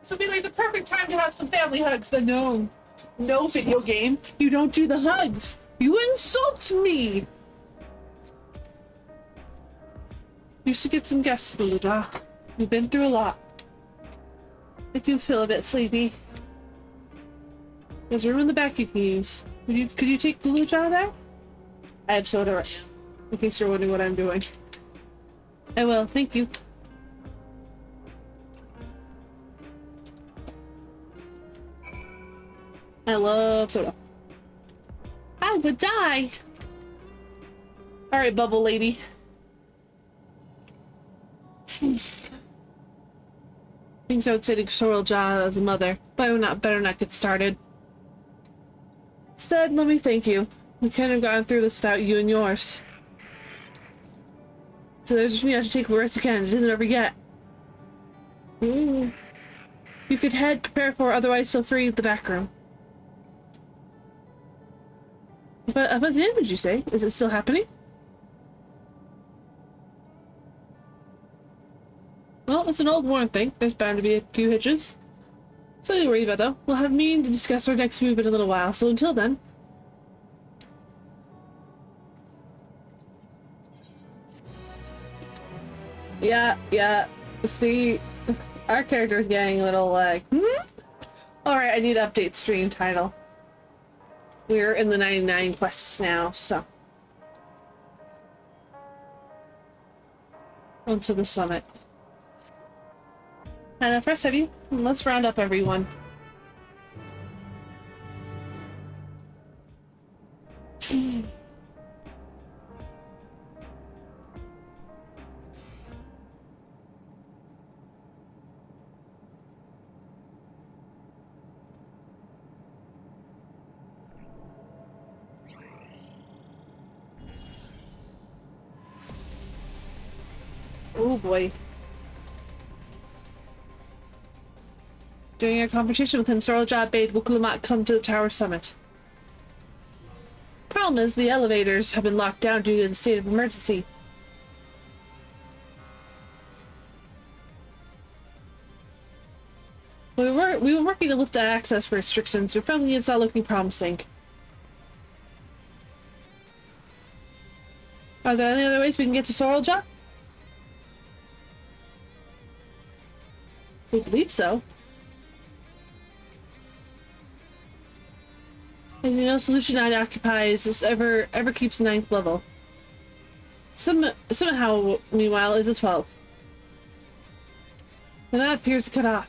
This would be like the perfect time to have some family hugs, but no. No video game. You don't do the hugs. You insult me! You should get some guests, Beluga. We've been through a lot. I do feel a bit sleepy. There's room in the back you can use. Could you, could you take Beluga there? I have soda right now, in case you're wondering what I'm doing. I will, thank you. I love soda. I would die! Alright, bubble lady. Things I would say to Zoraal Ja as a mother, but I would not better not get started. Instead, let me thank you. We couldn't have gotten through this without you and yours. So there's just me, I should take the rest you can. It isn't over yet. Ooh. You could head, prepare for, otherwise feel free the back room. But uh, what's the end, would you say? Is it still happening? Well, it's an old worn thing. There's bound to be a few hitches. So don't worry about though. We'll have mean to discuss our next move in a little while, so until then. Yeah, yeah. See, our character's getting a little like, hmm? Alright, I need update stream title. We're in the 99 quests now, so. Onto the summit. And first have you? Let's round up everyone. oh boy. During a conversation with him, Zoraal Ja bade Wuk Lamat come to the tower summit. Problem is, the elevators have been locked down due to the state of emergency. We were, we were working to lift the access restrictions, but from the inside looking promising. Are there any other ways we can get to Zoraal Ja? We believe so. As you know, Solution 9 occupies this ever ever keeps ninth level. Some somehow, meanwhile, is a 12th. The map appears to cut off.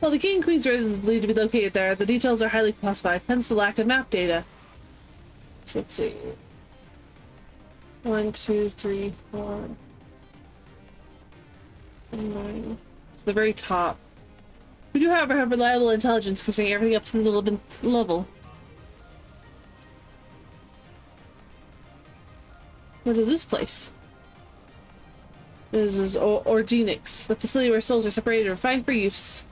While the King and Queen's residences believed to be located there, the details are highly classified, hence the lack of map data. So let's see. One, two, three, four. Nine. It's the very top. We do, however, have reliable intelligence considering everything up to the 11th level. What is this place? This is o Origenics, the facility where souls are separated and refined for use.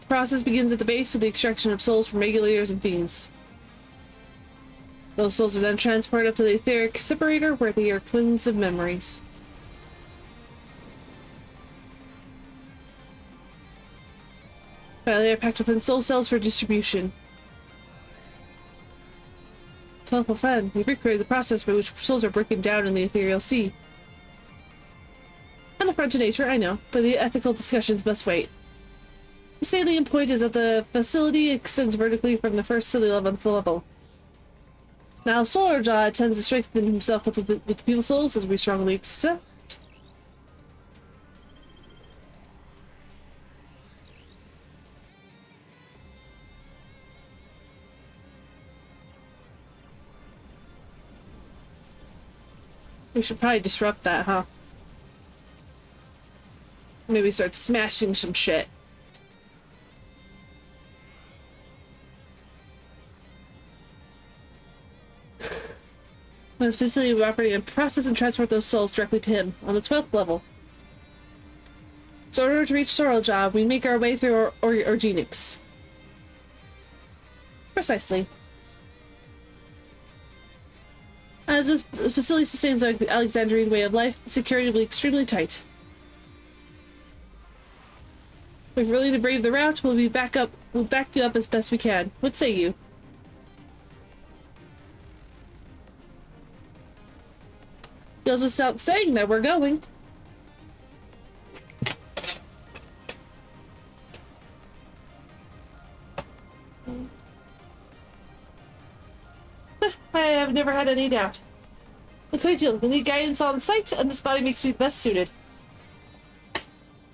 The process begins at the base with the extraction of souls from regulators and fiends. Those souls are then transported up to the etheric separator where they are cleansed of memories. Finally, they are packed within soul cells for distribution. Telepofan, we recreated the process by which souls are broken down in the ethereal sea. An affront to nature, I know, but the ethical discussions must wait. The salient point is that the facility extends vertically from the first to the eleventh level. Now, Zoraal Ja tends to strengthen himself with the, with the people's souls, as we strongly accept. We should probably disrupt that, huh? Maybe start smashing some shit. The facility will operate and process and transport those souls directly to him on the 12th level. So in order to reach Zoraal Ja, we make our way through or or. Precisely. As this facility sustains the Alexandrian way of life, security will be extremely tight. We're willing to brave the route, we'll be back up. We'll back you up as best we can. What say you? Goes without saying that we're going. I have never had any doubt. Look, I do. We need guidance on site, and this body makes me best suited.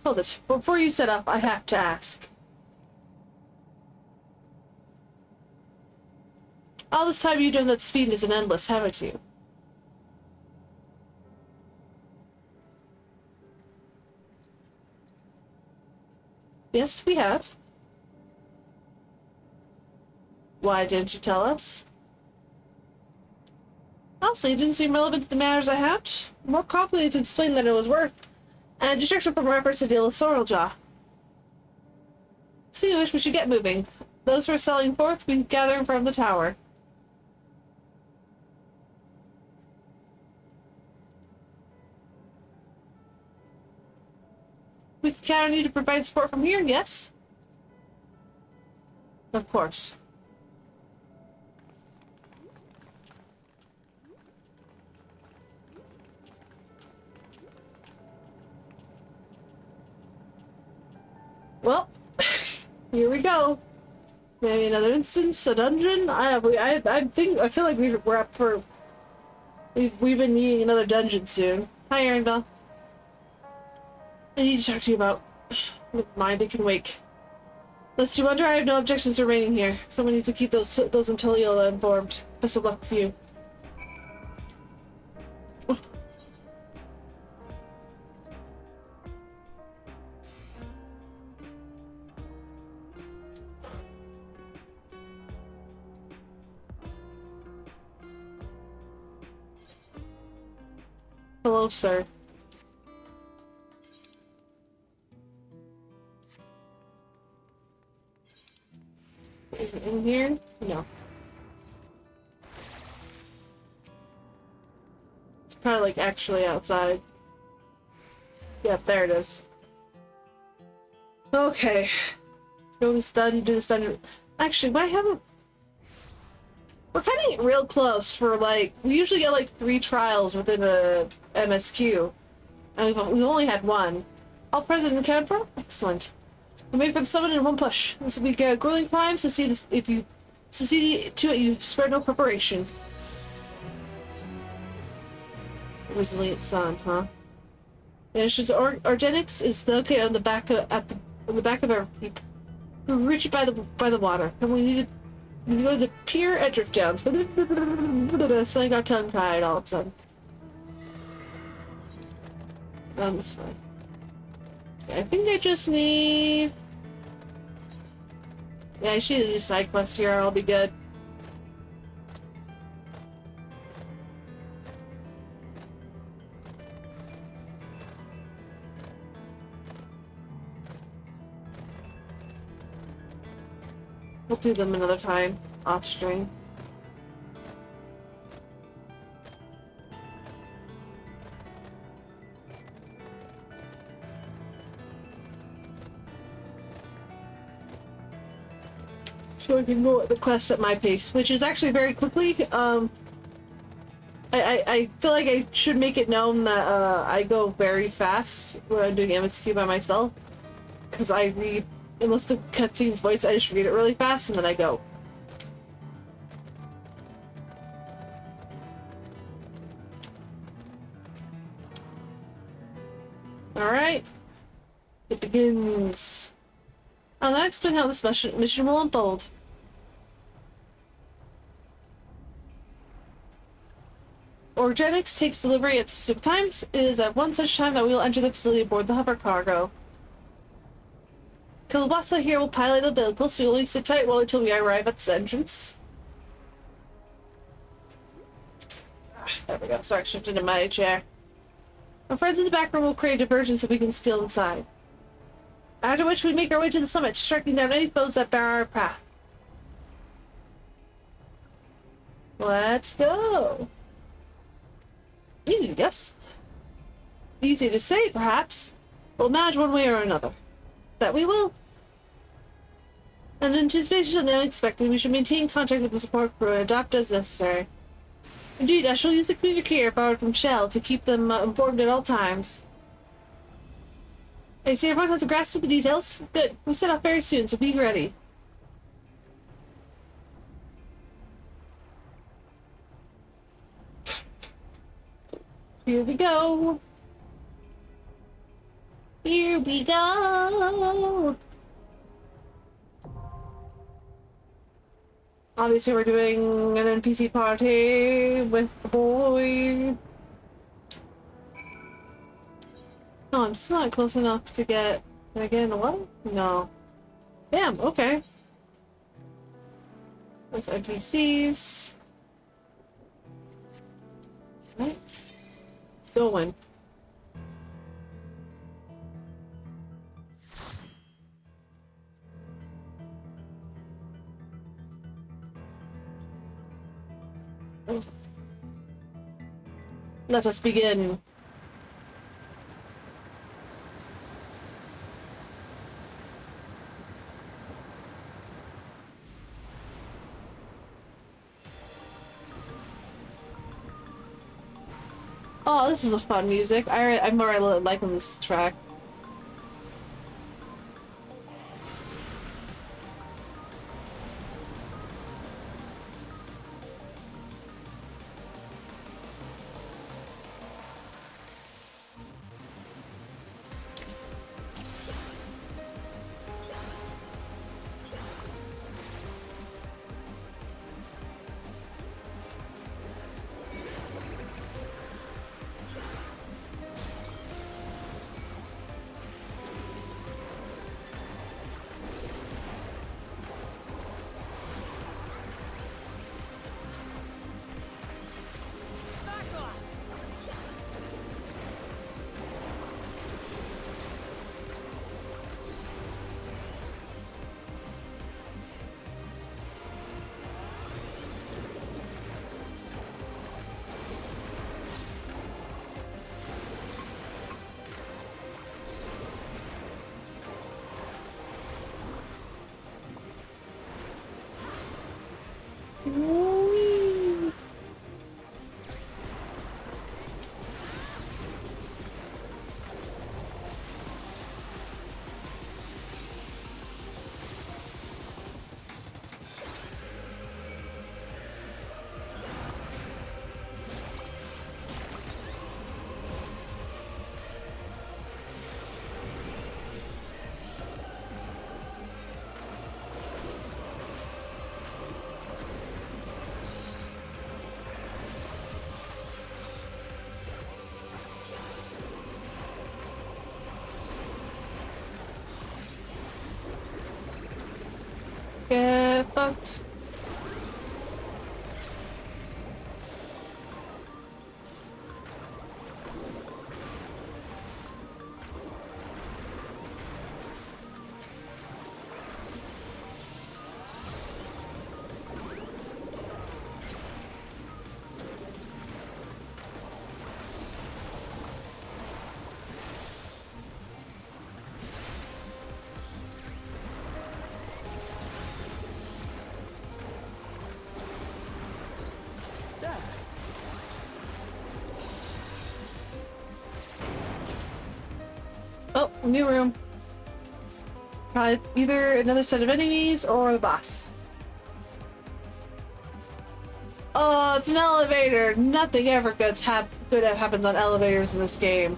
Hold it. Before you set up, I have to ask. All this time you've known that Sphene is an endless, haven't you? Yes, we have. Why didn't you tell us? Honestly, it didn't seem relevant to the matters I had. More complicated to explain than it was worth. And distraction from our efforts to deal with Zoraal Ja. So you wish we should get moving. Those who are selling forth, we gather from the tower. We count on you to provide support from here, yes? Of course. Well, here we go. Maybe another instance, a dungeon. I, I, I think I feel like we, we're up for. We've, we've been needing another dungeon soon. Hi, Erenville. I need to talk to you about. Mind, it can wake. Lest you wonder, I have no objections remaining here. Someone needs to keep those those Antiliola informed. Best of luck for you. Hello, sir. Is it in here? No. It's probably like actually outside. Yep, there it is. Okay. Let's go this dungeon, do this dungeon. Actually, why haven't... We're of real close for like... We usually get like three trials within a MSQ. And we've, we've only had one. All present and accounted for? Excellent. We made for the summit in one push. This will be a grueling climb, so see if you see to it you spare no preparation. Resilient sun, huh? Just or Origenics is located on the back of at the on the back of our peak. We're reached by the by the water, and we need to we go to the pier at Drift Downs. So I got tongue tied all of a sudden. Um, this way. I think I just need yeah, I should do side quests here, I'll be good. We'll do them another time, off stream. so we can go at the quest at my pace, which is actually very quickly. Um, I, I, I feel like I should make it known that uh, I go very fast when I'm doing MSQ by myself, because I read, unless the cutscene's voice, I just read it really fast and then I go. Alright. It begins. I'll now explain how this mission, will unfold. Origenics takes delivery at specific times. It is at one such time that we will enter the facility aboard the hover cargo. Kilbasa here will pilot a vehicle, so you'll only sit tight while until we arrive at this entrance. Ah, there we go. Sorry, shifted in my chair. Our friends in the back room will create a diversion so we can steal inside. After which we make our way to the summit, striking down any foes that bar our path. Let's go. Easy, yes. Easy to say, perhaps. We'll manage one way or another. That we will. And in anticipation of the unexpected, we should maintain contact with the support crew and adapt as necessary. Indeed, I shall use the communicator borrowed from Shell to keep them uh, informed at all times. Hey, see everyone has a grasp of the details? Good. We set off very soon, so be ready. Here we go. Here we go. Obviously, we're doing an NPC party with the boy. No, I'm still not close enough to get. Can I get in the what? No. Damn, okay. With NPCs. Right. Going. Let us begin. Oh, this is a fun music. I I'm more liking this track. Get new room. Probably either another set of enemies or the boss. Oh, it's an elevator. Nothing ever hap good happens on elevators in this game.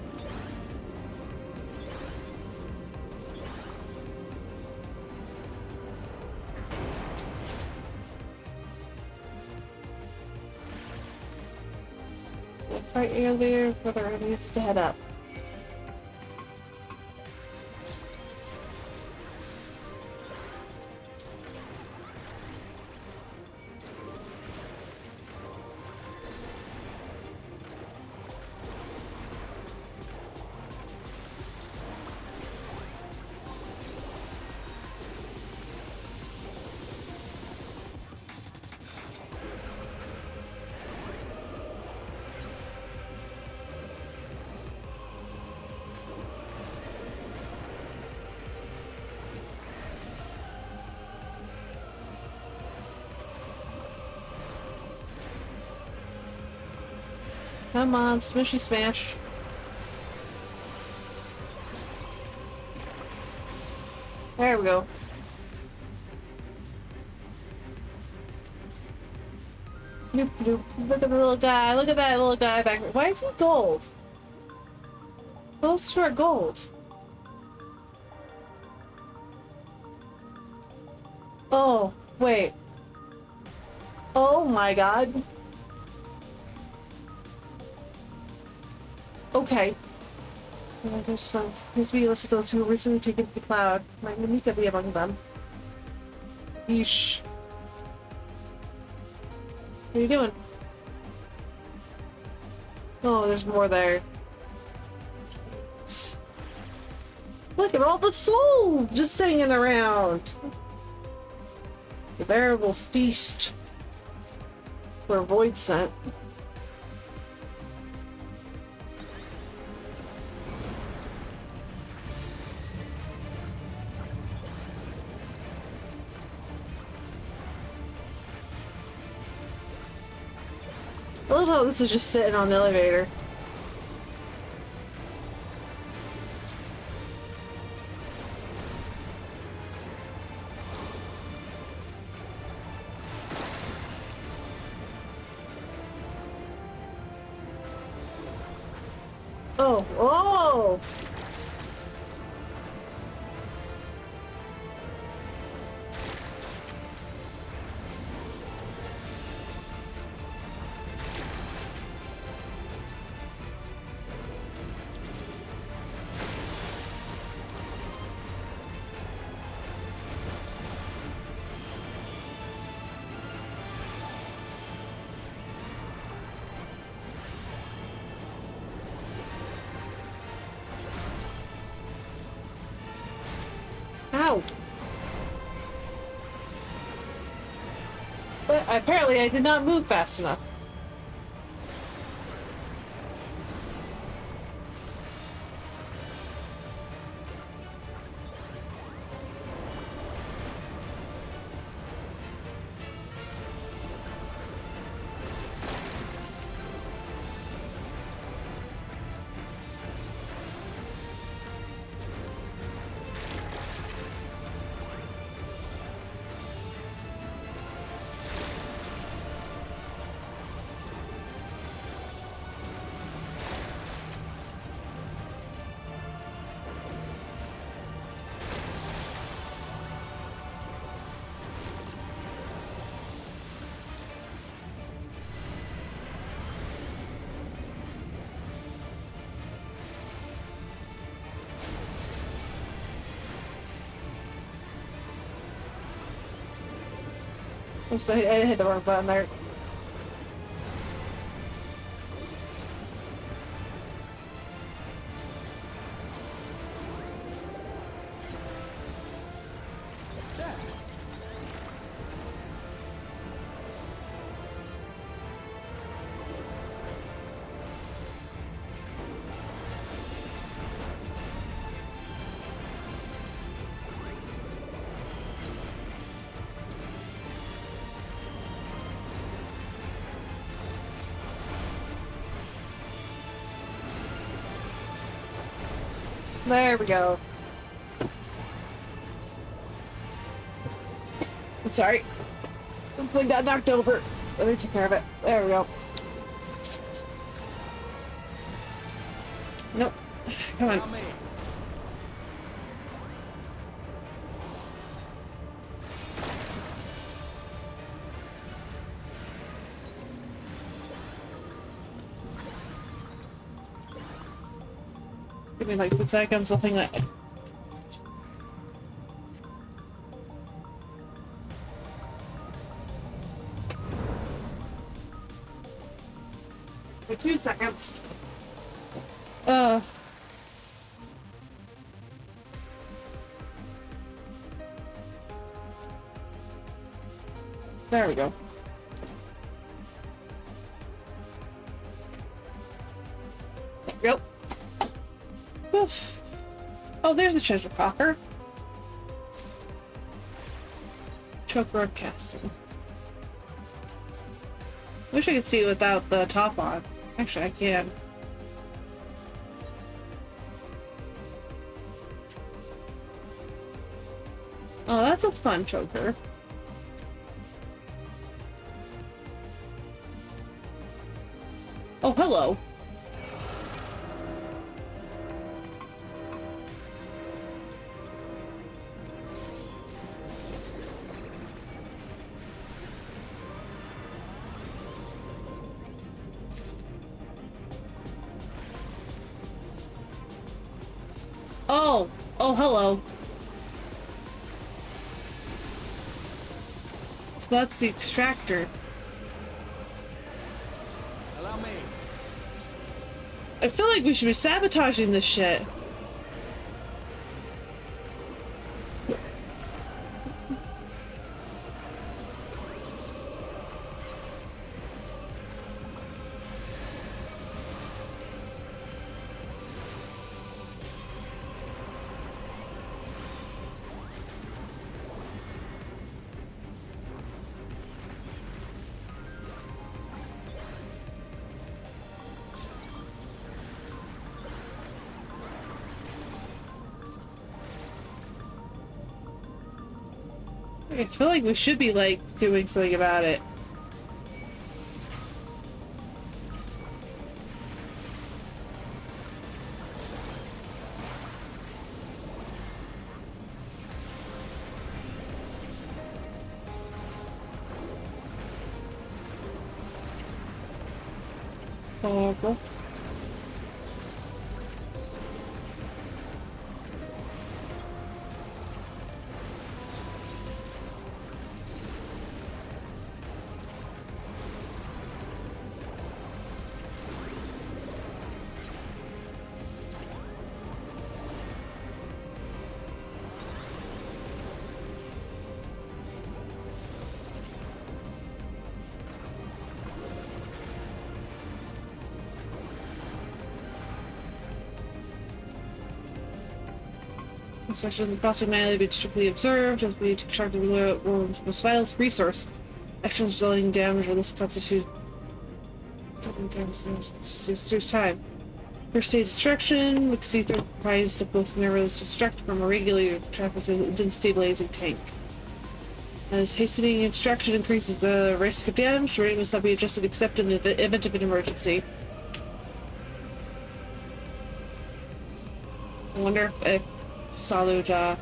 Come on, smushy smash. There we go. Nope, nope. Look at the little guy. Look at that little guy back. Why is he gold? Both are gold. Oh, wait. Oh my god. Okay. Oh, some. Please be list of those who were recently taken to the cloud. Might Namikka be among them? Yeesh. What are you doing? Oh, there's more there. Look at all the souls just sitting in around. The veritable feast for Voidsent. I this is just sitting on the elevator. Apparently I did not move fast enough. Oops, I, I hit the wrong button there. There we go. I'm sorry. This thing got knocked over. Let me take care of it. There we go. Nope. Come on. Me like two seconds, something like For two seconds. Uh. There we go. There's a treasure coffer. Choke broadcasting. Wish I could see it without the top on. Actually, I can. Oh, that's a fun choker. Oh, hello. That's the extractor. Allow me. I feel like we should be sabotaging this shit. I feel like we should be like doing something about it. Instructions of crossing manually be strictly observed as we extract the world's most vital resource. Actions resulting in damage or less constitute there's time. First stage extraction, McSeether comprised of both mirrors extract from a regulator traffic to destabilizing tank. As hastening extraction increases the risk of damage, the rate must not be adjusted except in the event of an emergency. I wonder if Saluda.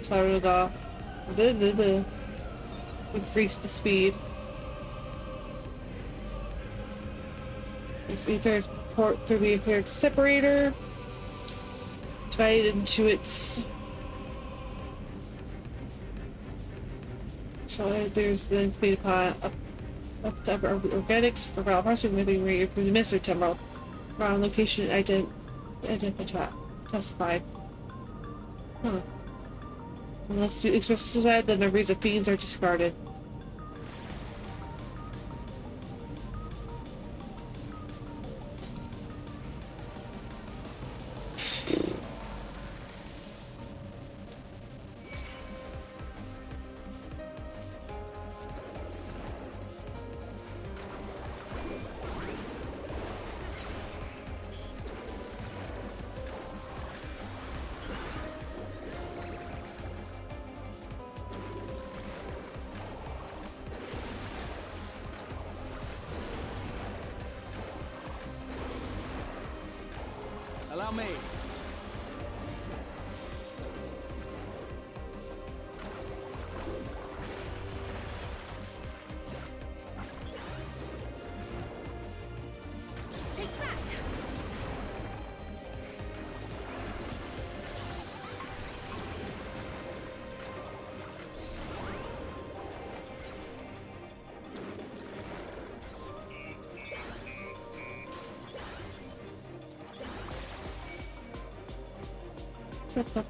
Saluda. Increase the speed. This aether is port through the aetheric separator. Divided into its. So there's the complete upon up, up to Origenics for ground processing moving rate through the Mr. Temporal. Around location ident identified. Classified. Huh. Unless you express suicide, the memories of fiends are discarded.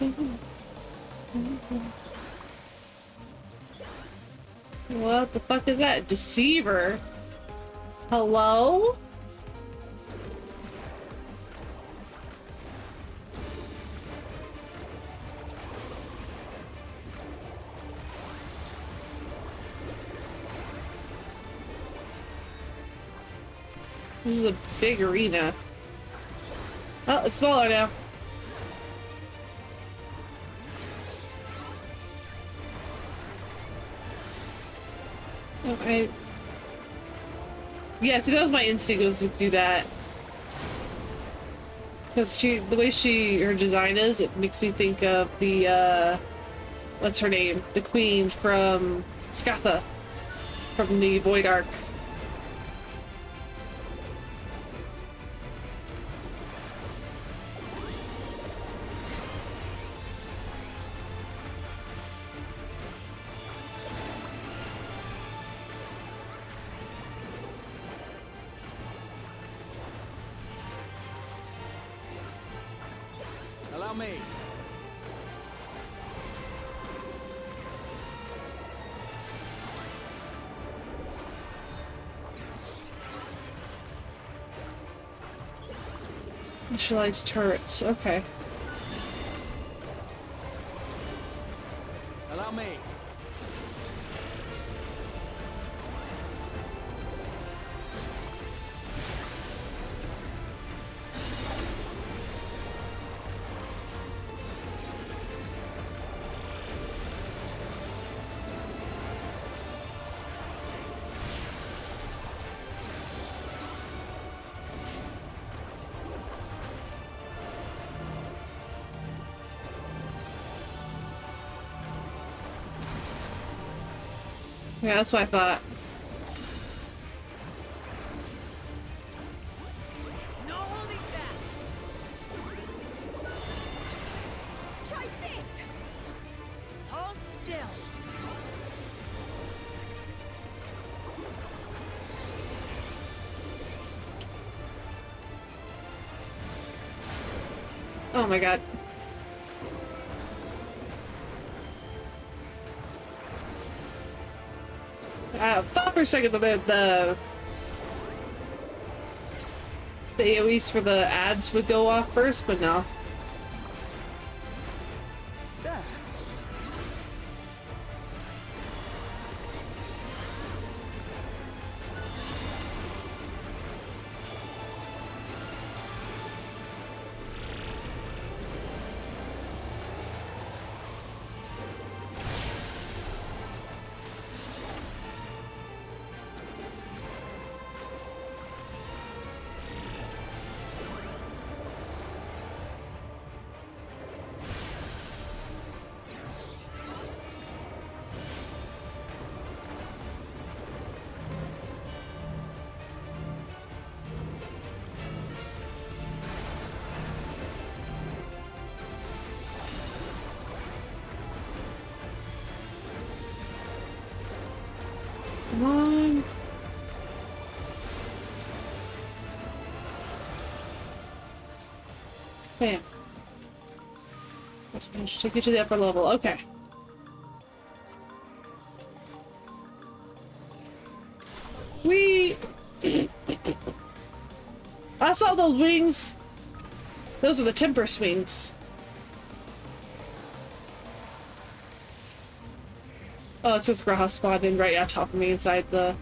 What the fuck is that? Deceiver? Hello? This is a big arena. Oh, it's smaller now. Yeah, see, that was my instinct was to do that. Because she, the way she, her design is, it makes me think of the, uh, what's her name? The queen from Scatha, from the Void Ark. Initialized turrets, okay. Yeah, that's what I thought. Hold still. Oh my god. For a second that the, the AoEs for the ads would go off first, but no. Take you to the upper level. Okay. We. I saw those wings. Those are the Tempest wings. Oh, it says G'raha spawned in right on top of me inside the...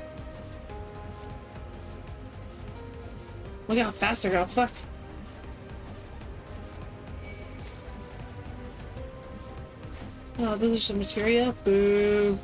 Look how fast they're going, fuck. Oh, those are some materia? Boo.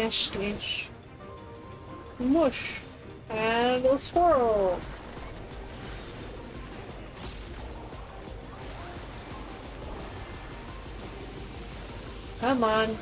Smash, smash. Mush. And a swirl. Come on.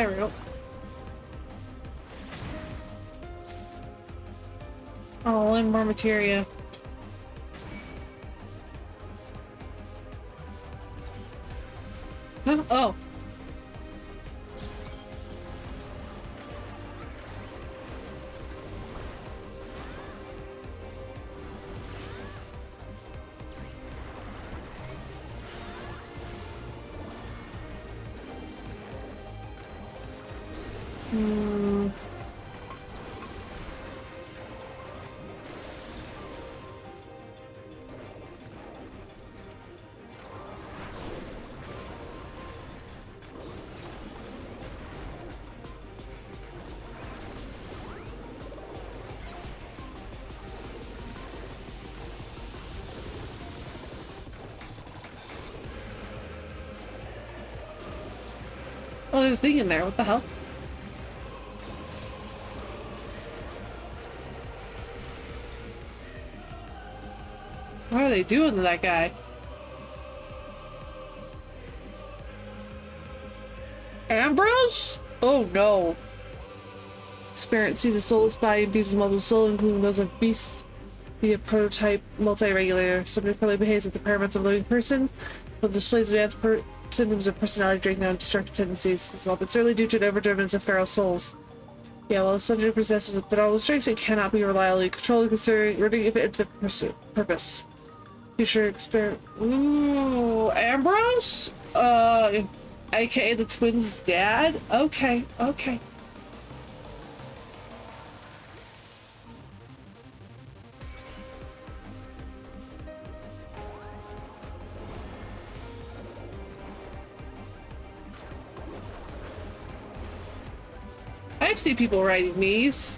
There we go. Oh, and more materia. Huh? Oh. Oh, there's thing in there. What the hell? What are they doing to that guy? Ambrose? Oh no. Spirit sees a soulless body imbues with multiple soul, including those of beasts. Be prototype multi-regulator. Subject probably behaves like the paramount of a living person, but displays advanced per symptoms of personality breakdown and destructive tendencies. as well, but certainly due to an overdriven of feral souls. Yeah, while the subject possesses a phenomenal strength, it cannot be reliably controlled considering if it the purpose. Future experiment. Ooh, Ambrose? Uh, aka the twins' dad? Okay, okay. I've seen people riding these.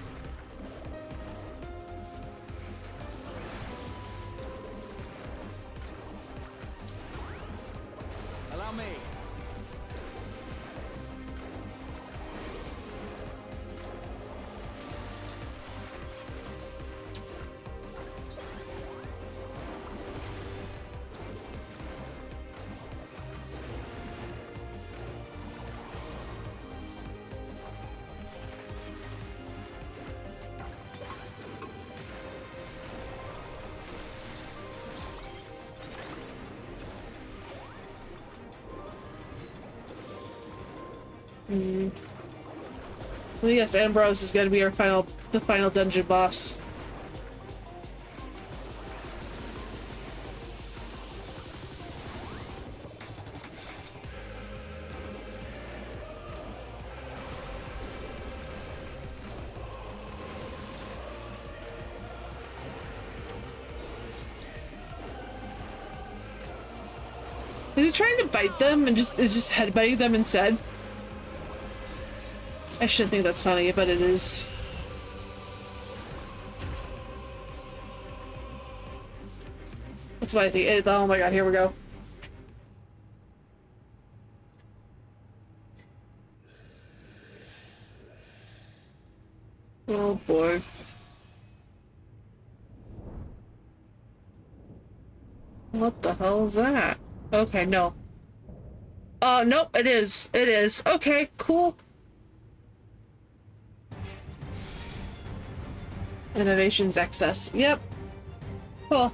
Well, yes, Ambrose is going to be our final, the final dungeon boss. Is he trying to bite them and just is just headbutting them instead? I shouldn't think that's funny, but it is. That's I think. It, oh my god, here we go. Oh boy. What the hell is that? Okay, no. Oh, nope, it is. It is. Okay, cool. Innovations excess. Yep. Cool.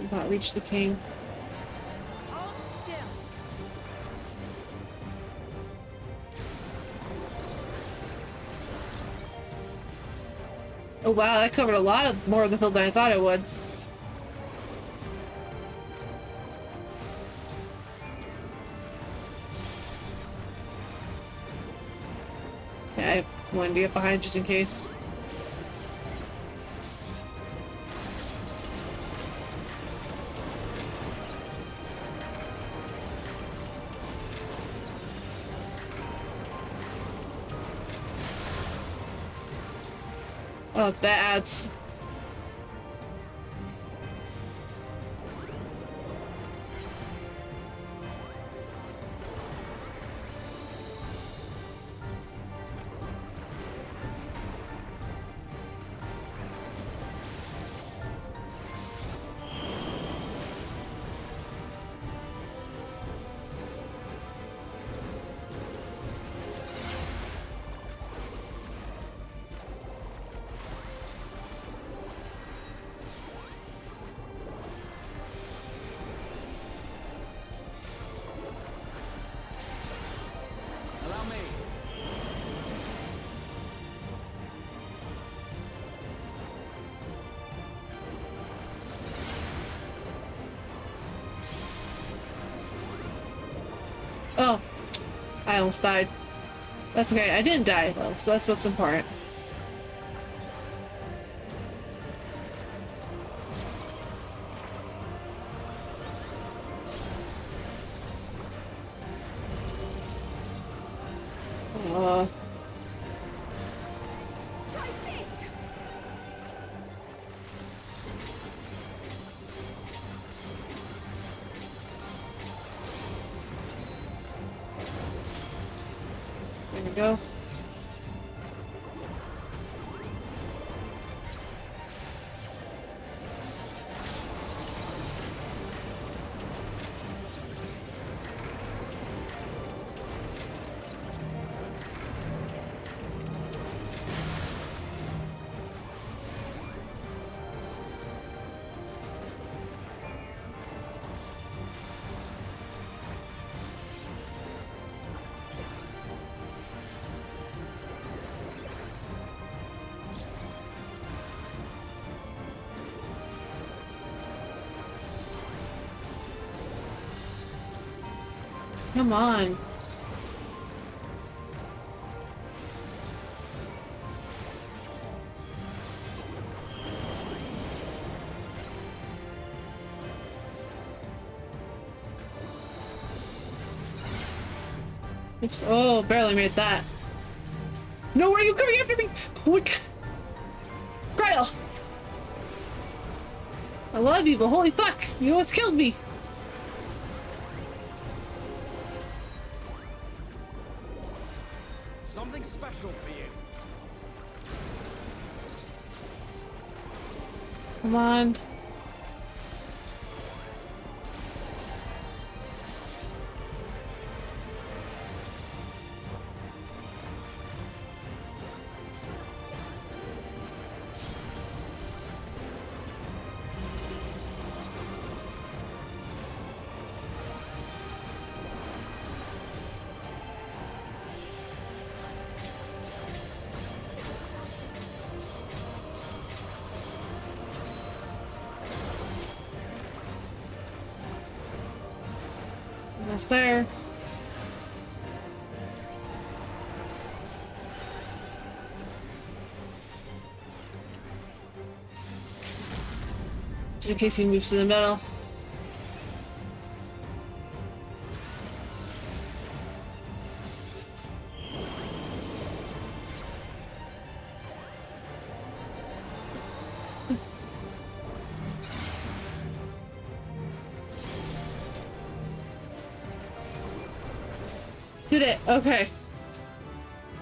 About reach the king. Oh wow, that covered a lot more of the field than I thought it would. To get behind just in case. Oh, that adds almost died. That's okay. I didn't die though, so that's what's important. Come on. Oops. Oh, barely made that. No, where are you coming after me? Oh Quick. Grail! I love you, but holy fuck! You almost killed me! There. Just in case he moves to the middle. Okay.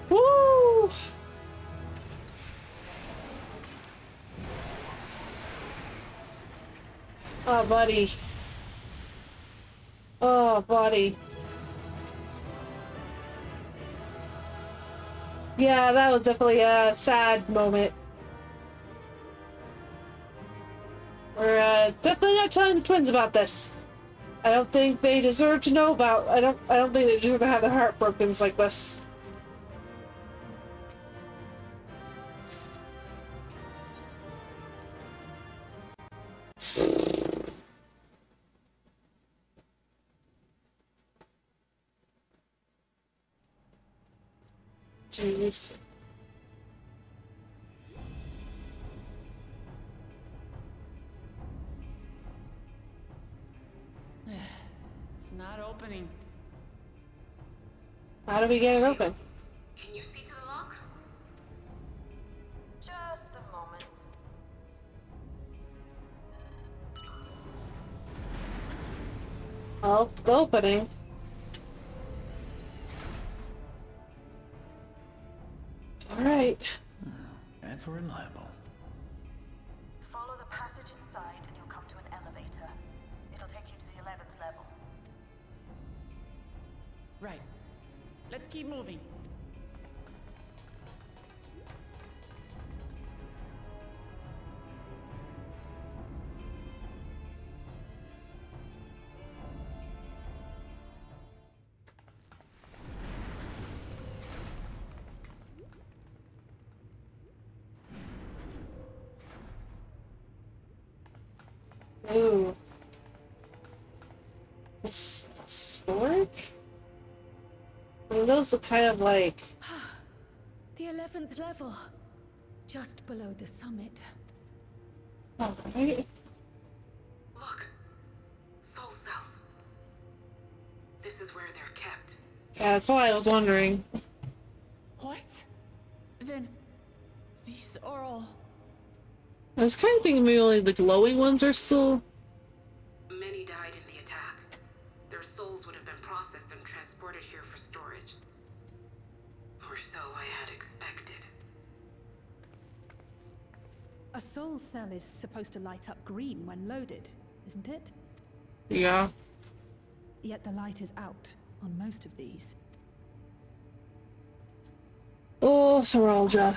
Woo! Oh, buddy. Oh, buddy. Yeah, that was definitely a sad moment. We're uh, definitely not telling the twins about this. I don't think they deserve to know about. I don't. I don't think they deserve to have their heart broken like this. Do we get it open? Can you see to the lock? Just a moment. Oh, the opening. Those look kind of like. The 11th level. Just below the summit. Alright. Look. Soul cells. This is where they're kept. Yeah, that's why I was wondering. What? Then these are all. I was kind of thinking maybe only the glowing ones are still. To light up green when loaded, isn't it? Yeah. Yet the light is out on most of these. Oh, Zoraal Ja.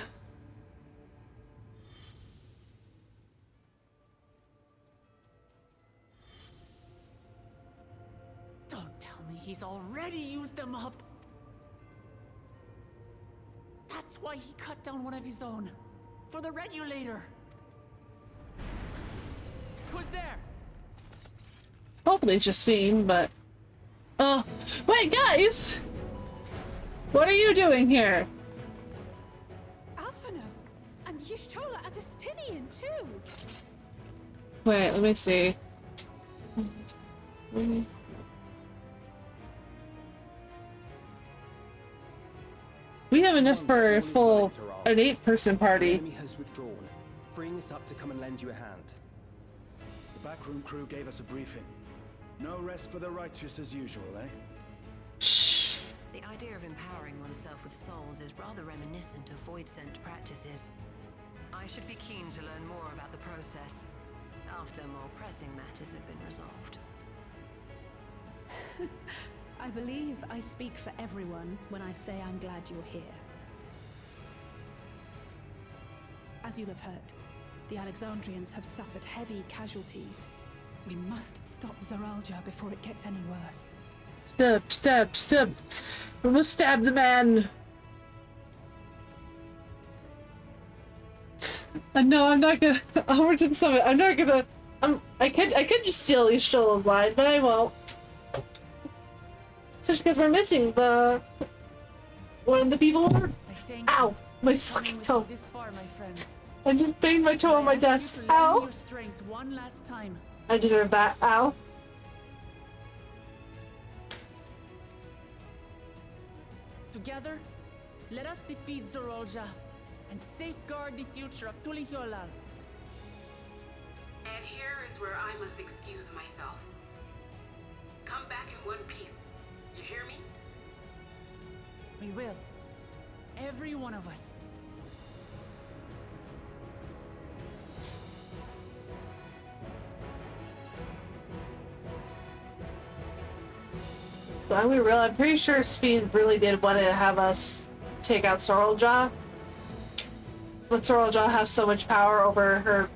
Don't tell me he's already used them up. That's why he cut down one of his own. For the regulator. Who's there? Hopefully it's just Fiend, but. Oh, wait, guys! What are you doing here? Alphinaud! And Y'shtola and Estinien too! Wait, let me see. We have enough for a full an eight-person The party. enemy has withdrawn, freeing us up to come and lend you a hand. The backroom crew gave us a briefing. No rest for the righteous as usual, eh? Shh. The idea of empowering oneself with souls is rather reminiscent of voidsent practices. I should be keen to learn more about the process after more pressing matters have been resolved. I believe I speak for everyone when I say I'm glad you're here. As you'll have heard, the Alexandrians have suffered heavy casualties. We must stop Zoraal Ja before it gets any worse. Step, step, step. We must stab the man. Uh, no, I'm not gonna. Onward to the summit. I'm not gonna. I'm. I could. I could just steal Y'shtola's line, but I won't. Especially because we're missing the one of the people. Who think Ow! My fucking toe. this far, my friends. I just banged my toe on my I ask you desk. to Ow! one last time. I deserve that. Ow! Together, let us defeat Zoraal Ja and safeguard the future of Tuliyollal. And here is where I must excuse myself. Come back in one piece. You hear me? We will. Every one of us. So I'm real. I'm pretty sure Speed really did want to have us take out Zoraal Ja. But Zoraal Ja has so much power over her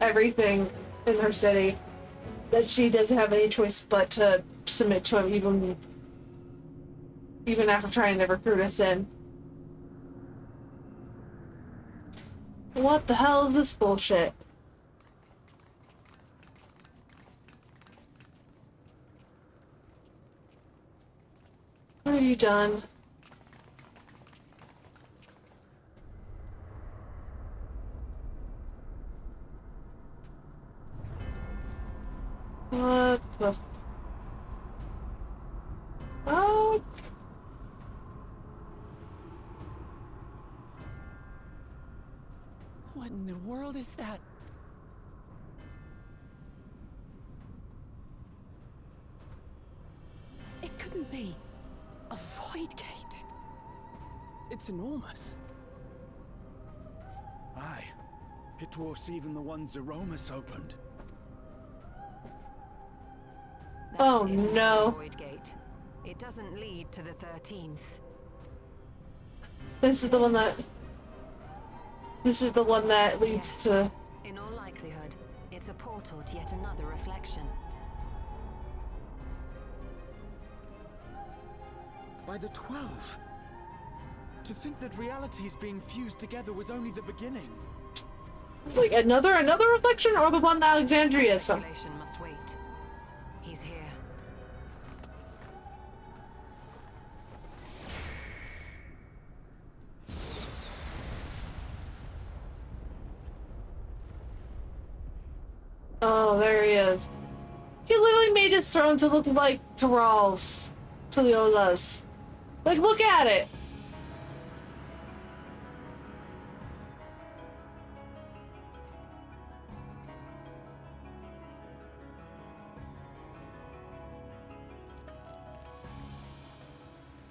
everything in her city that she doesn't have any choice but to submit to him even even after trying to recruit us in. What the hell is this bullshit? What have you done? What the? Oh. What in the world is that? It couldn't be. A void gate. It's enormous. Aye. It dwarfs even the ones Zeromus opened. Oh no. Void Gate. It doesn't lead to the 13th. This is the one that. This is the one that leads to. In all likelihood, it's a portal to yet another reflection. By the Twelve. To think that realities being fused together was only the beginning. Like another another reflection or the one that Alexandria is from? Must wait. Oh, there he is. He literally made his throne to look like Thrall's. Tuliyollal's. Like, look at it!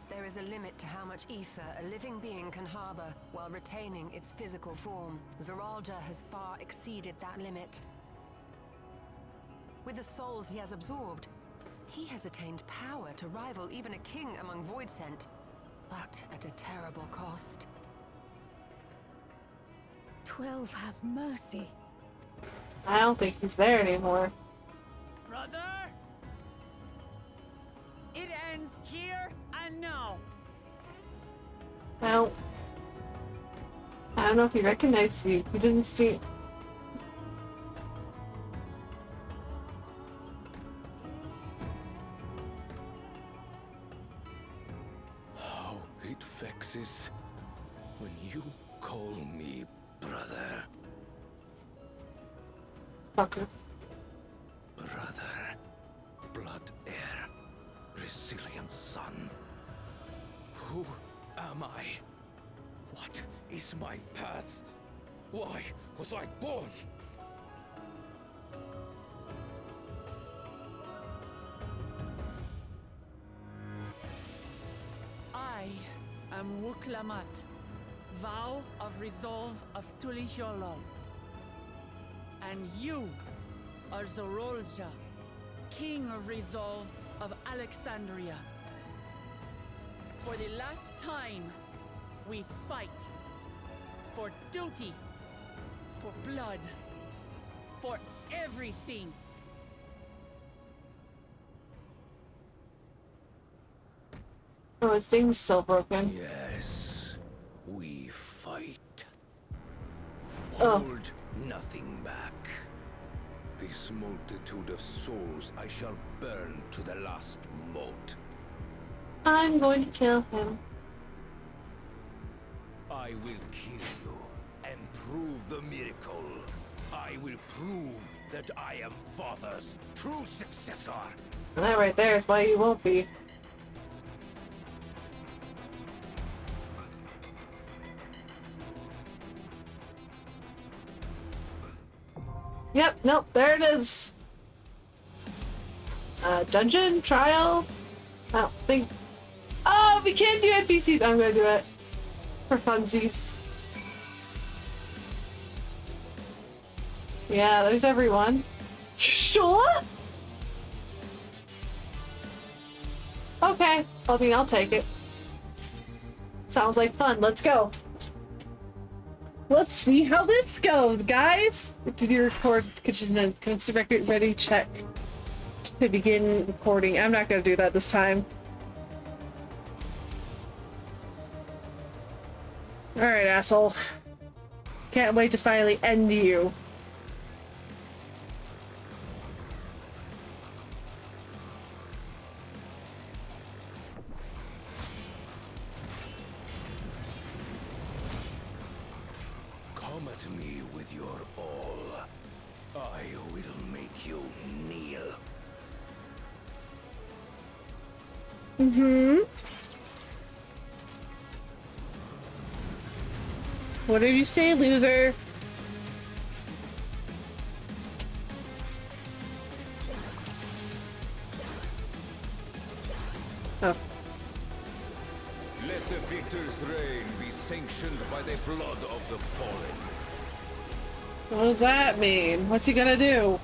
There is a limit to how much aether a living being can harbor while retaining its physical form. Zoraal Ja has far exceeded that limit. With the souls he has absorbed, he has attained power to rival even a king among Void Voidsent, but at a terrible cost. Twelve have mercy. I don't think he's there anymore. Brother! It ends here and now. I don't. I don't know if he recognized you. He didn't see. Call me brother. Fucker. Brother. Blood heir. Resilient son. Who am I? What is my path? Why was I born? I am Wuk Lamat, vow of resolve of Tuliyollal. And you are Zoraal Ja, king of resolve of Alexandria. For the last time, we fight. For duty. For blood. For everything. Oh, his thing's so broken. Yes, we fight. Oh. Hold nothing back. This multitude of souls I shall burn to the last mote. I'm going to kill him. I will kill you and prove the miracle. I will prove that I am Father's true successor. And that right there is why you won't be. Yep, nope, there it is. Uh, dungeon? Trial? I don't think... Oh, we can't do NPCs. I'm gonna do it. For funsies. Yeah, there's everyone. Sure? Okay. I mean, I'll take it. Sounds like fun. Let's go. Let's see how this goes, guys. Did you record minutes? record ready? Check. To begin recording. I'm not gonna do that this time. Alright, asshole. Can't wait to finally end you. Mm-hmm. What did you say, loser? Oh. Let the victor's reign be sanctioned by the blood of the fallen. What does that mean? What's he gonna do?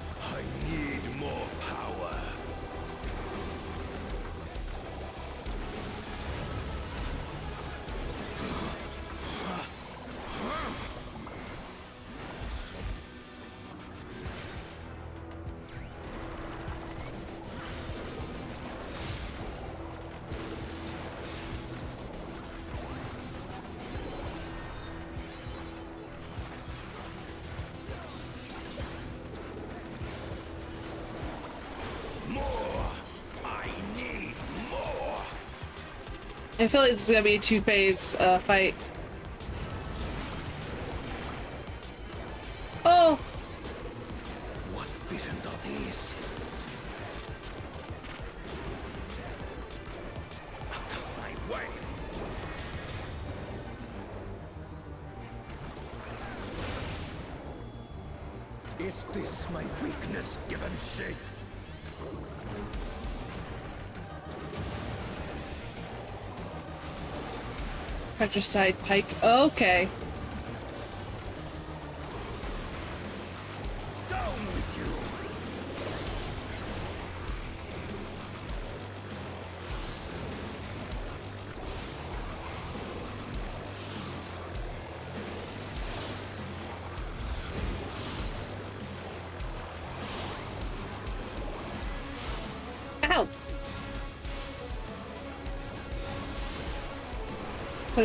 I feel like this is gonna be a two-phase uh, fight. Countryside pike. Okay.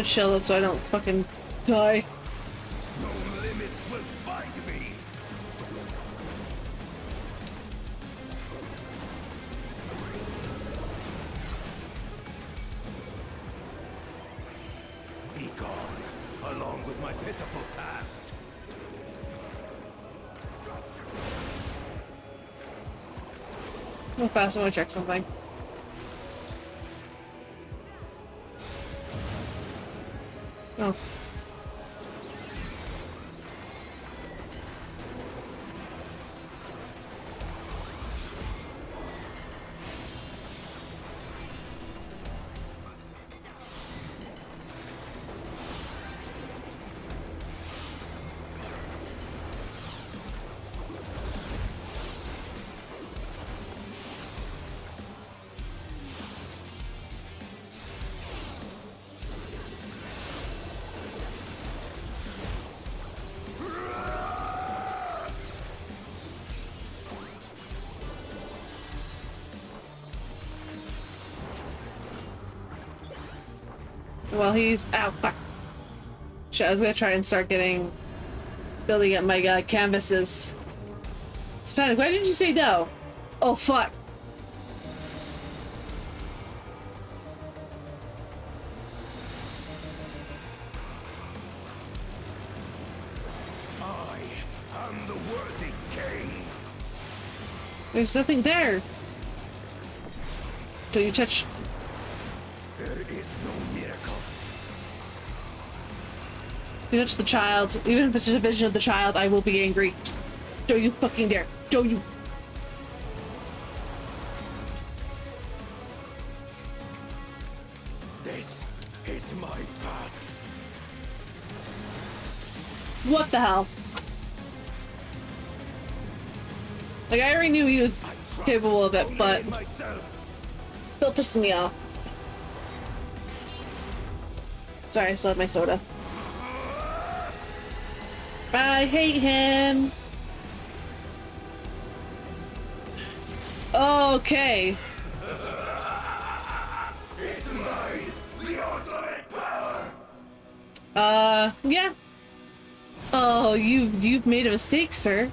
Put a shell up so I don't fucking die. No limits will find me! Be gone, along with my pitiful past. Real fast, I want to check something. Well, he's out. Fuck. Shit, I was gonna try and start getting building up my uh, canvases. Hispanic, why didn't you say no? Oh fuck. I am the worthy king. There's nothing there. Don't you touch you touch the child. Even if it's just a vision of the child, I will be angry. Don't you fucking dare. Don't you This is my path. What the hell? Like, I already knew he was capable of it, but still pissing me off. Sorry, I still have my soda. I hate him. Okay. It's mine, the ultimate power. Uh, yeah. Oh, you you've made a mistake, sir.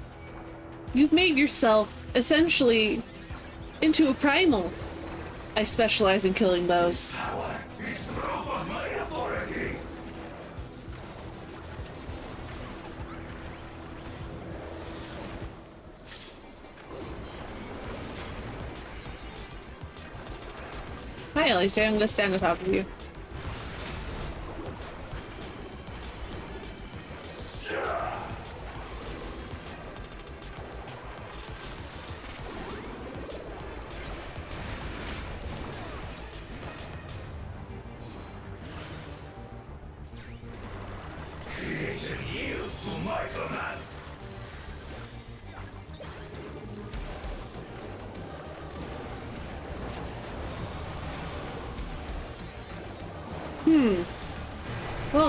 You've made yourself essentially into a primal. I specialize in killing those. I'm gonna stand on top of you.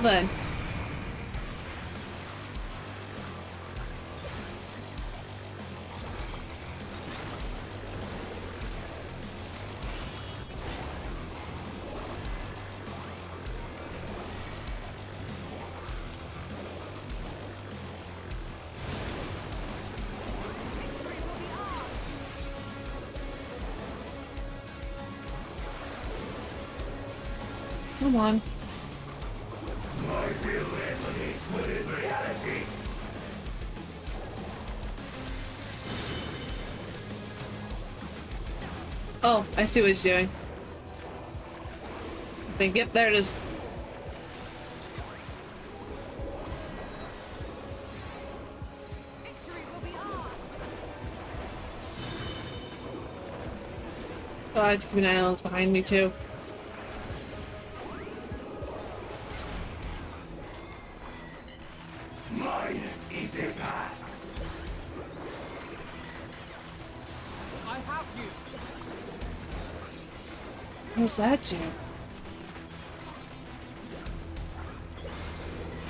Then. Come on. Oh, I see what he's doing. I think, yep, there it is. Oh, I have to keep an eye on what's behind me too. Does that do?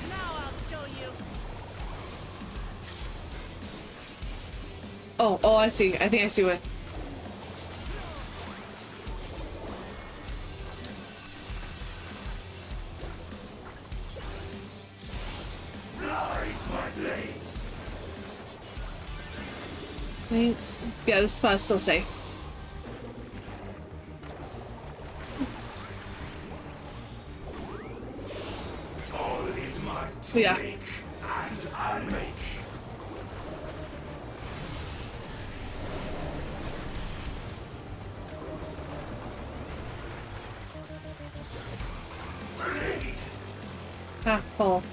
Now I'll show you. Oh, oh, I see. I think I see what. Ride my blades. I mean, yeah, this spot's still safe. To Yeah. Ah, Paul.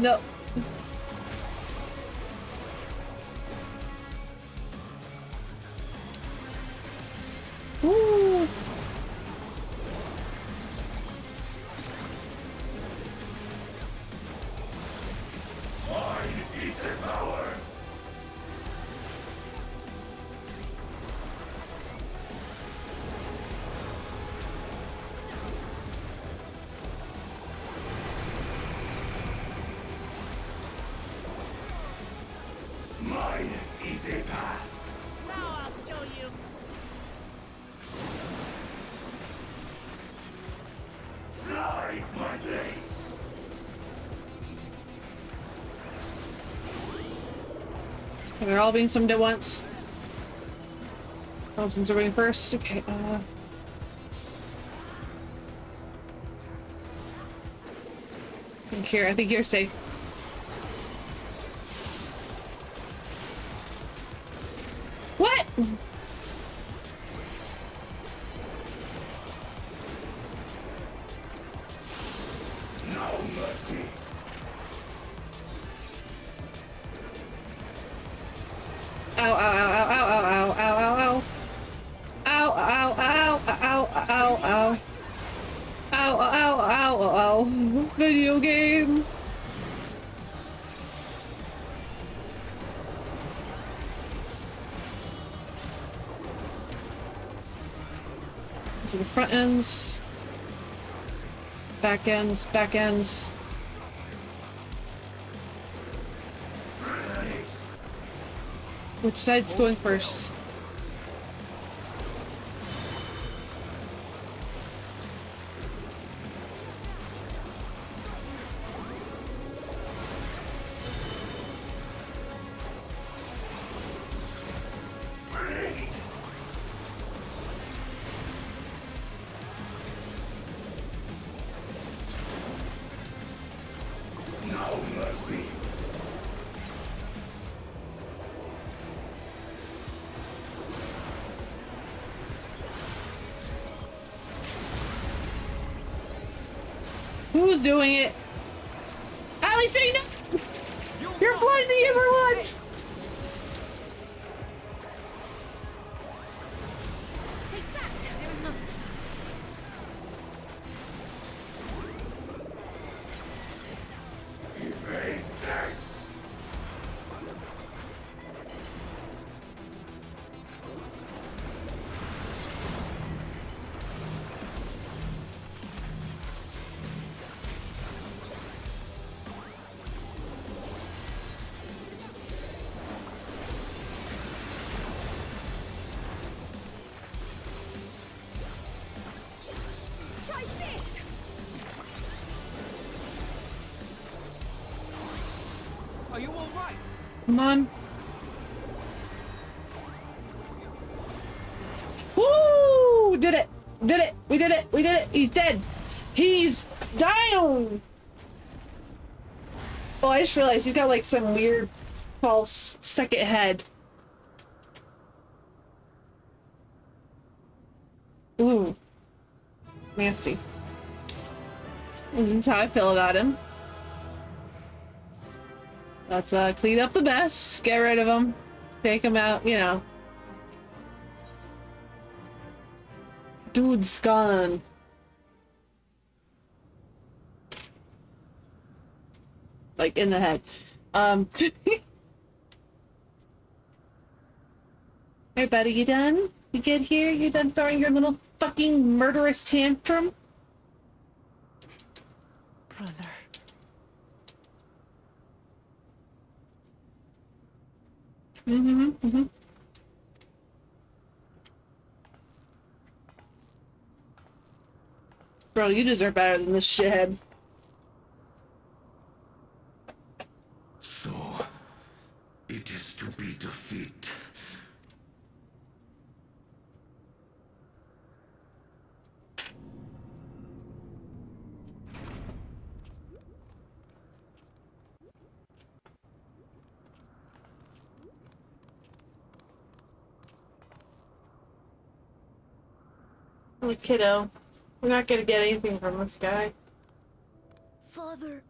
No. They're all being summoned at once. Thousands are going first. Okay, uh. I think here, I think you're safe. Front ends. Back ends, back ends. Which side's going first? Who's doing it? We did it! He's dead! He's down! Oh, I just realized he's got like some weird false second head. Ooh. Nasty. This is how I feel about him. Let's uh, clean up the mess, get rid of him, take him out, you know. Dude's gone. Like in the head. Um. hey, buddy, you done? You get here? You done throwing your little fucking murderous tantrum? Brother. Mm-hmm. Mm-hmm. Bro, you deserve better than this shithead. So, it is to be defeat. Kiddo. We're not gonna get anything from this guy. Father,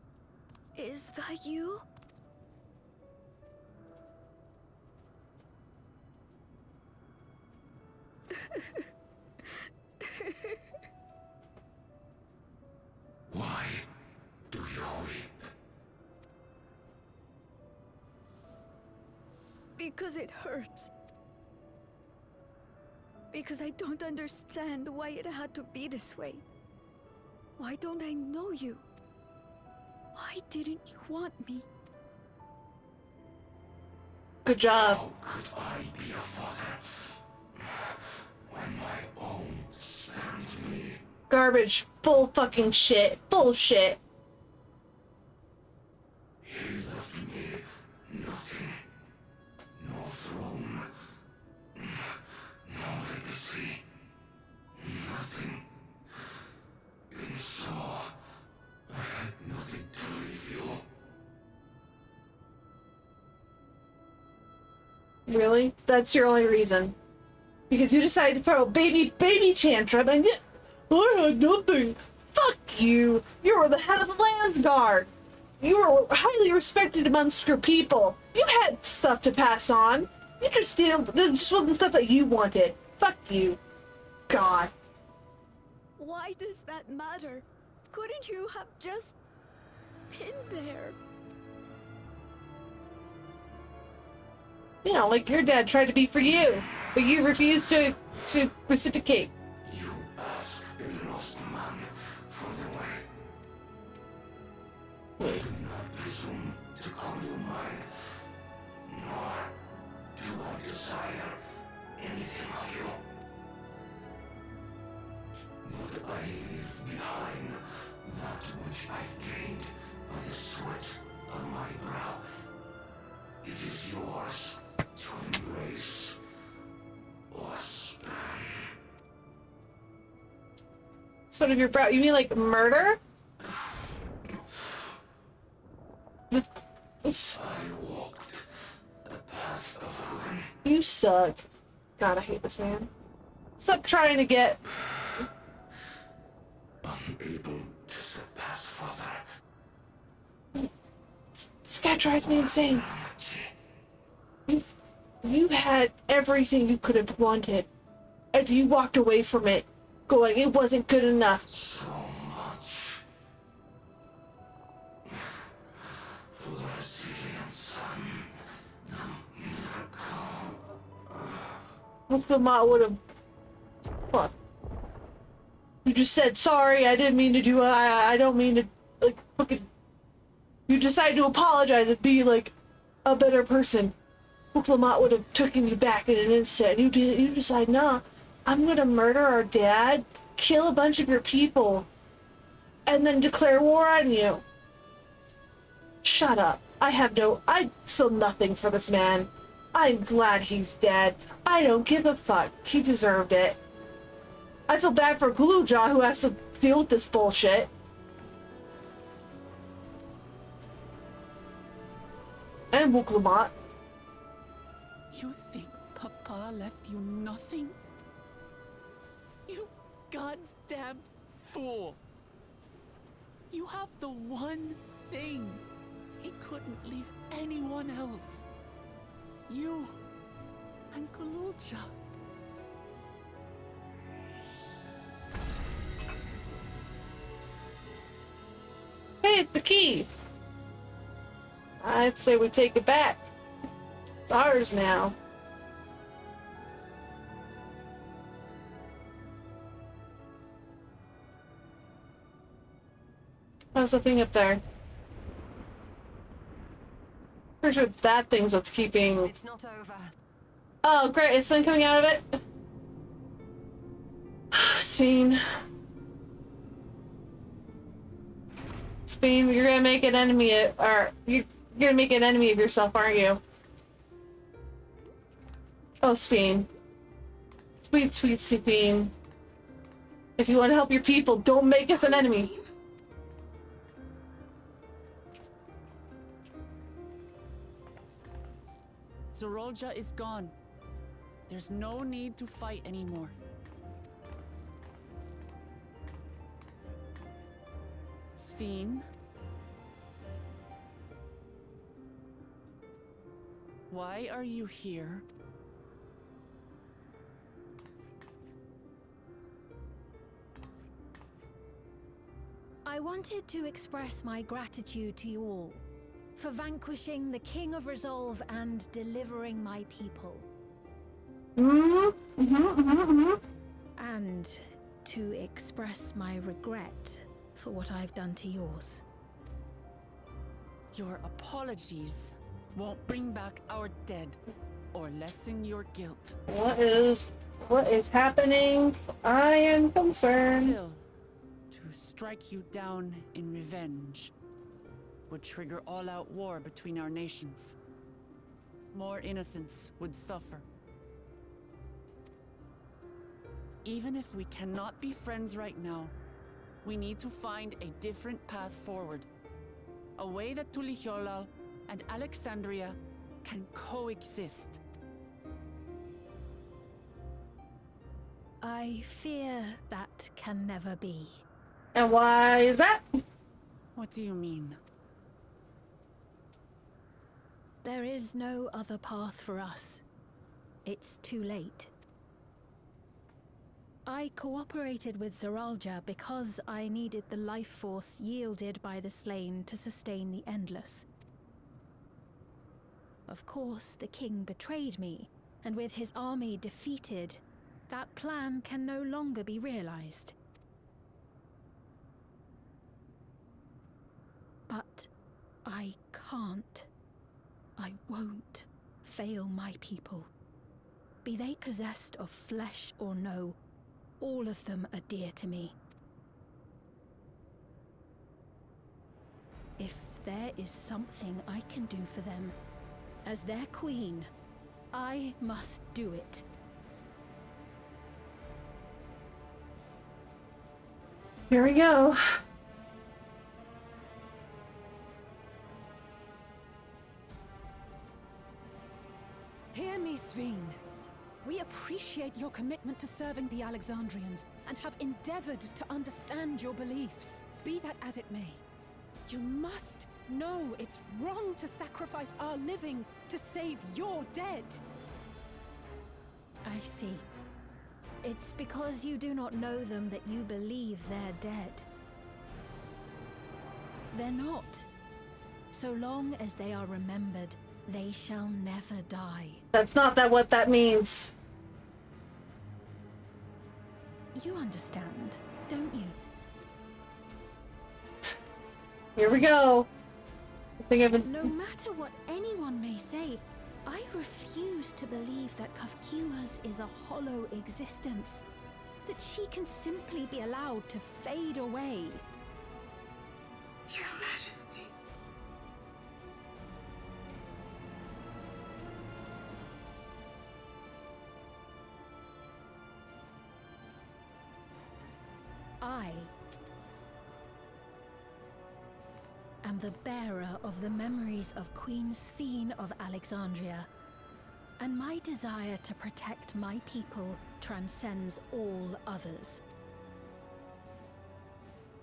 is that you? I don't understand why it had to be this way. Why don't I know you? Why didn't you want me? Good job. How could I be a father when my own spurned me? Garbage. Bull fucking shit. Bullshit. Really? That's your only reason? Because you decided to throw a baby baby tantrum and I had nothing. Fuck Fuck you! You were the head of the Lands Guard! You were highly respected amongst your people. You had stuff to pass on. You just didn't. This just wasn't stuff that you wanted. Fuck you. God. Why does that matter? Couldn't you have just been there? You know, like your dad tried to be for you, but you refused to to reciprocate. Ask a lost man for the way. I do not presume to call you mine, nor do I desire anything of you. But I leave behind that which I've gained by the sweat on my brow. It is yours to embrace or spurn. Sweat of your brow. You mean like murder? You suck. God, I hate this man. Stop trying to get. Unable to surpass further. This guy drives me insane. You, had everything you could have wanted, and you walked away from it, going, it wasn't good enough. Resilient sun, the would have. Fuck. You just said sorry. I didn't mean to do. I I don't mean to like fucking. You decide to apologize and be like a better person. Wuk Lamat would have taken you back in an instant. You. You decide, nah. I'm gonna murder our dad, kill a bunch of your people, and then declare war on you. Shut up. I have no. I feel nothing for this man. I'm glad he's dead. I don't give a fuck. He deserved it. I feel bad for Gulool Ja who has to deal with this bullshit. And. You think Papa left you nothing? You God's damned fool! You have the one thing he couldn't leave anyone else. You and Gulool Ja. Hey, it's the key. I'd say we take it back. It's ours now. How's the thing up there? Pretty sure that thing's what's keeping. It's not over. Oh, great! Is something coming out of it? Speen. Speen, you're gonna make an enemy, of, or you're gonna make an enemy of yourself, aren't you? Oh, Speen. Sweet, sweet Speen. If you want to help your people, don't make us an enemy. Zoraal Ja is gone. There's no need to fight anymore. Sphene? Why are you here? I wanted to express my gratitude to you all for vanquishing the King of Resolve and delivering my people. Mm-hmm, mm-hmm, mm-hmm. And to express my regret for what I've done to yours. Your apologies won't bring back our dead or lessen your guilt. What is what is happening? I am concerned. Still, to strike you down in revenge would trigger all-out war between our nations. More innocents would suffer. Even if we cannot be friends right now, we need to find a different path forward. A way that Tuliyollal and Alexandria can coexist. I fear that can never be. And why is that? What do you mean? There is no other path for us. It's too late. I cooperated with Zoraal Ja because I needed the life force yielded by the slain to sustain the Endless. Of course, the king betrayed me, and with his army defeated, that plan can no longer be realized. But I can't. I won't fail my people. Be they possessed of flesh or no, all of them are dear to me. If there is something I can do for them, as their queen, I must do it. Here we go. Hear me, Sphene. We appreciate your commitment to serving the Alexandrians and have endeavored to understand your beliefs. Be that as it may, you must know it's wrong to sacrifice our living to save your dead. I see. It's because you do not know them that you believe they're dead. They're not. So long as they are remembered, they shall never die. That's not that what that means. You understand, don't you? Here we go. I think I've been. No matter what anyone may say, I refuse to believe that Kafkiwas is a hollow existence. That she can simply be allowed to fade away. Your Majesty. I am the bearer of the memories of Queen Sphene of Alexandria, and my desire to protect my people transcends all others.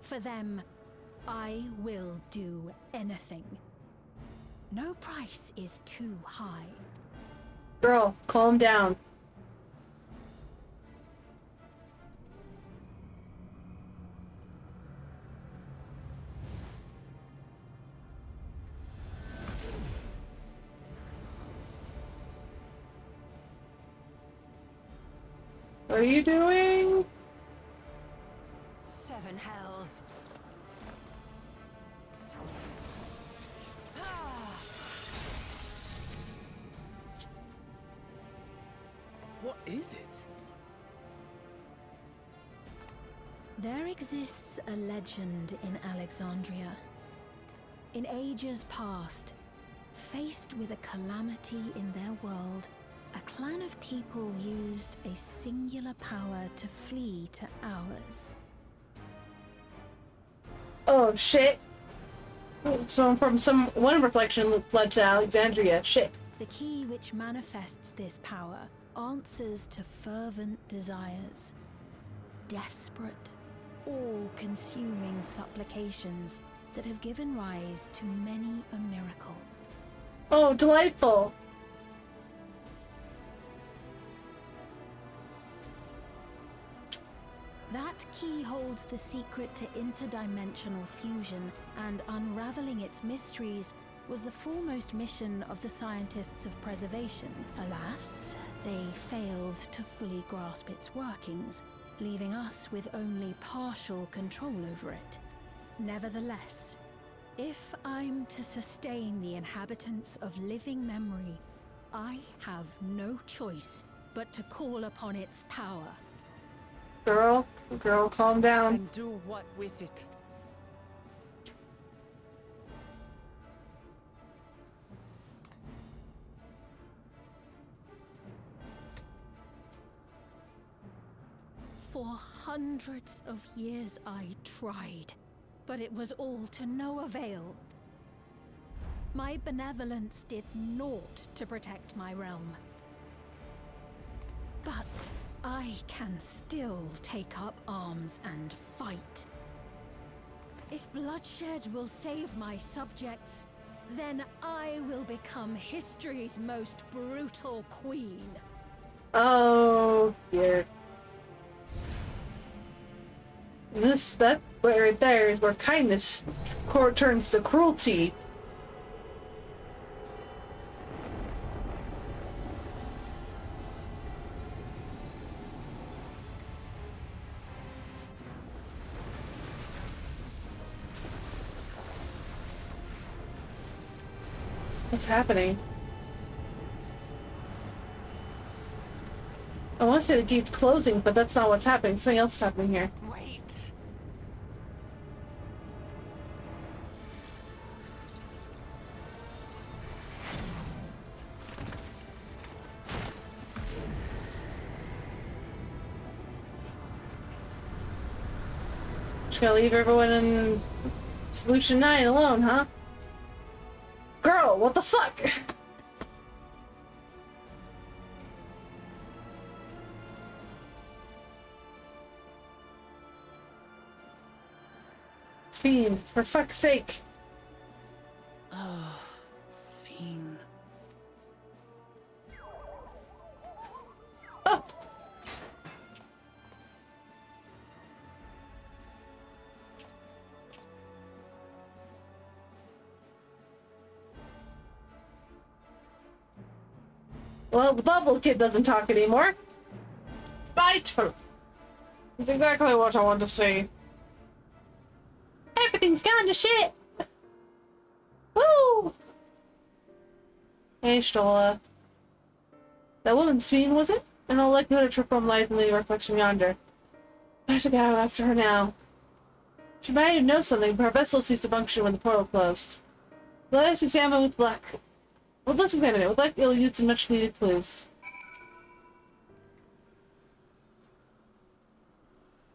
For them, I will do anything. No price is too high. Girl, calm down. Are you doing? Seven hells. What is it? There exists a legend in Alexandria. In ages past, faced with a calamity in their world, a clan of people used a singular power to flee to ours. Oh shit. So from some one reflection fled to Alexandria. Shit. The key which manifests this power answers to fervent desires. Desperate, all-consuming supplications that have given rise to many a miracle. Oh, delightful. That key holds the secret to interdimensional fusion, and unraveling its mysteries was the foremost mission of the scientists of preservation. Alas, they failed to fully grasp its workings, leaving us with only partial control over it. Nevertheless, if I'm to sustain the inhabitants of living memory, I have no choice but to call upon its power. Girl, girl, calm down. And do what with it? For hundreds of years I tried, but it was all to no avail. My benevolence did naught to protect my realm. But I can still take up arms and fight. If bloodshed will save my subjects, then I will become history's most brutal queen. Oh, dear. This, that right there is where kindness turns to cruelty. What's happening? I want to say the gate's closing, but that's not what's happening. Something else is happening here. Wait. Just gonna leave everyone in Solution 9 alone, huh? Girl, what the fuck? Sphene, for fuck's sake. Oh, Well, the bubble kid doesn't talk anymore. Spiteful. That's exactly what I want to see. Everything's gone to shit. Woo! Hey, Stola. That woman's Sphene, was it? In all likelihood, a trip from light in the reflection yonder. I should go after her now. She might even know something, but her vessel ceased to function when the portal closed. Let us examine with luck. Well, let's examine it. With luck, it'll yield some much needed clues.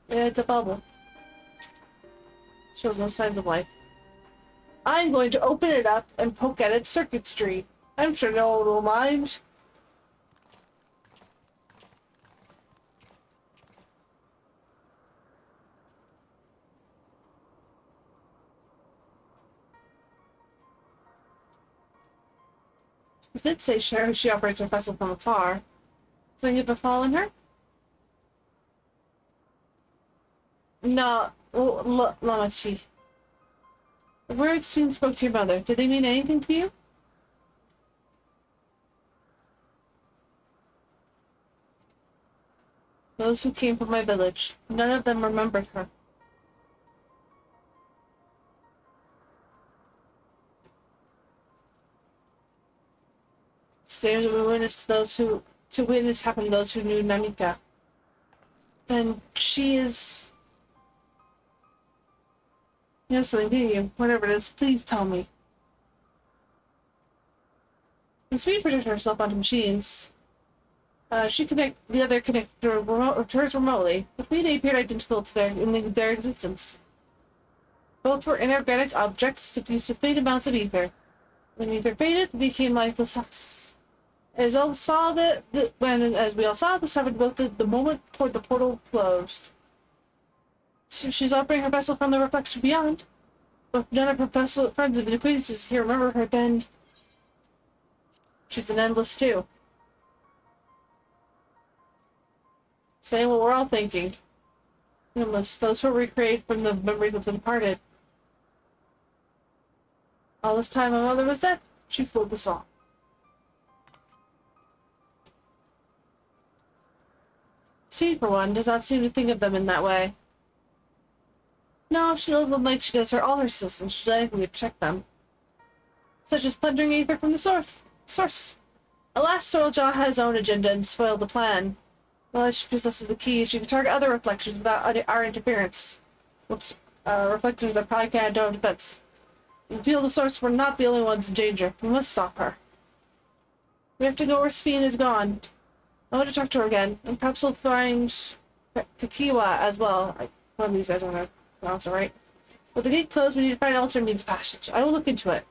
Yeah, it's a bubble. Shows no signs of life. I'm going to open it up and poke at its circuitry. I'm sure no one will mind. It did say she, she operates her vessel from afar. Something had befallen her? No, Lamaty. The words Sphene spoke to your mother, did they mean anything to you? Those who came from my village, none of them remembered her. Stairs of witness to those who to witness happened those who knew Namikka. Then she is you know something, do you? Whatever it is, please tell me. When Sweet projected herself onto machines, uh, she connect the other connected to, remote, hers remotely. Me, they appeared identical to their in their existence. Both were inorganic objects suffused with faint amounts of aether. When aether faded, they became lifeless husks. As all saw that, that when as we all saw, this happened both the, the moment toward the portal closed. She, she's operating her vessel from the reflection beyond. But none of her vessel friends and acquaintances here remember her, then she's an endless too. Saying what we're all thinking. Endless. Those who were recreated from the memories of the departed. All this time my mother was dead, she fooled us all. She, for one, does not seem to think of them in that way. No, she loves them like she does her all her systems. She'd do anything to protect them. Such as plundering aether from the source. Source. Alas, Zoraal Ja has his own agenda and spoiled the plan. Well, she possesses the key, she can target other reflections without our interference. Whoops. Uh, reflectors that probably can't do defense. We feel the source we're not the only ones in danger. We must stop her. We have to go where Sphene is gone. I want to talk to her again, and perhaps we'll find Cahciua as well. One of these, I don't know. That's alright. With the gate closed, we need to find alternate means passage. I will look into it.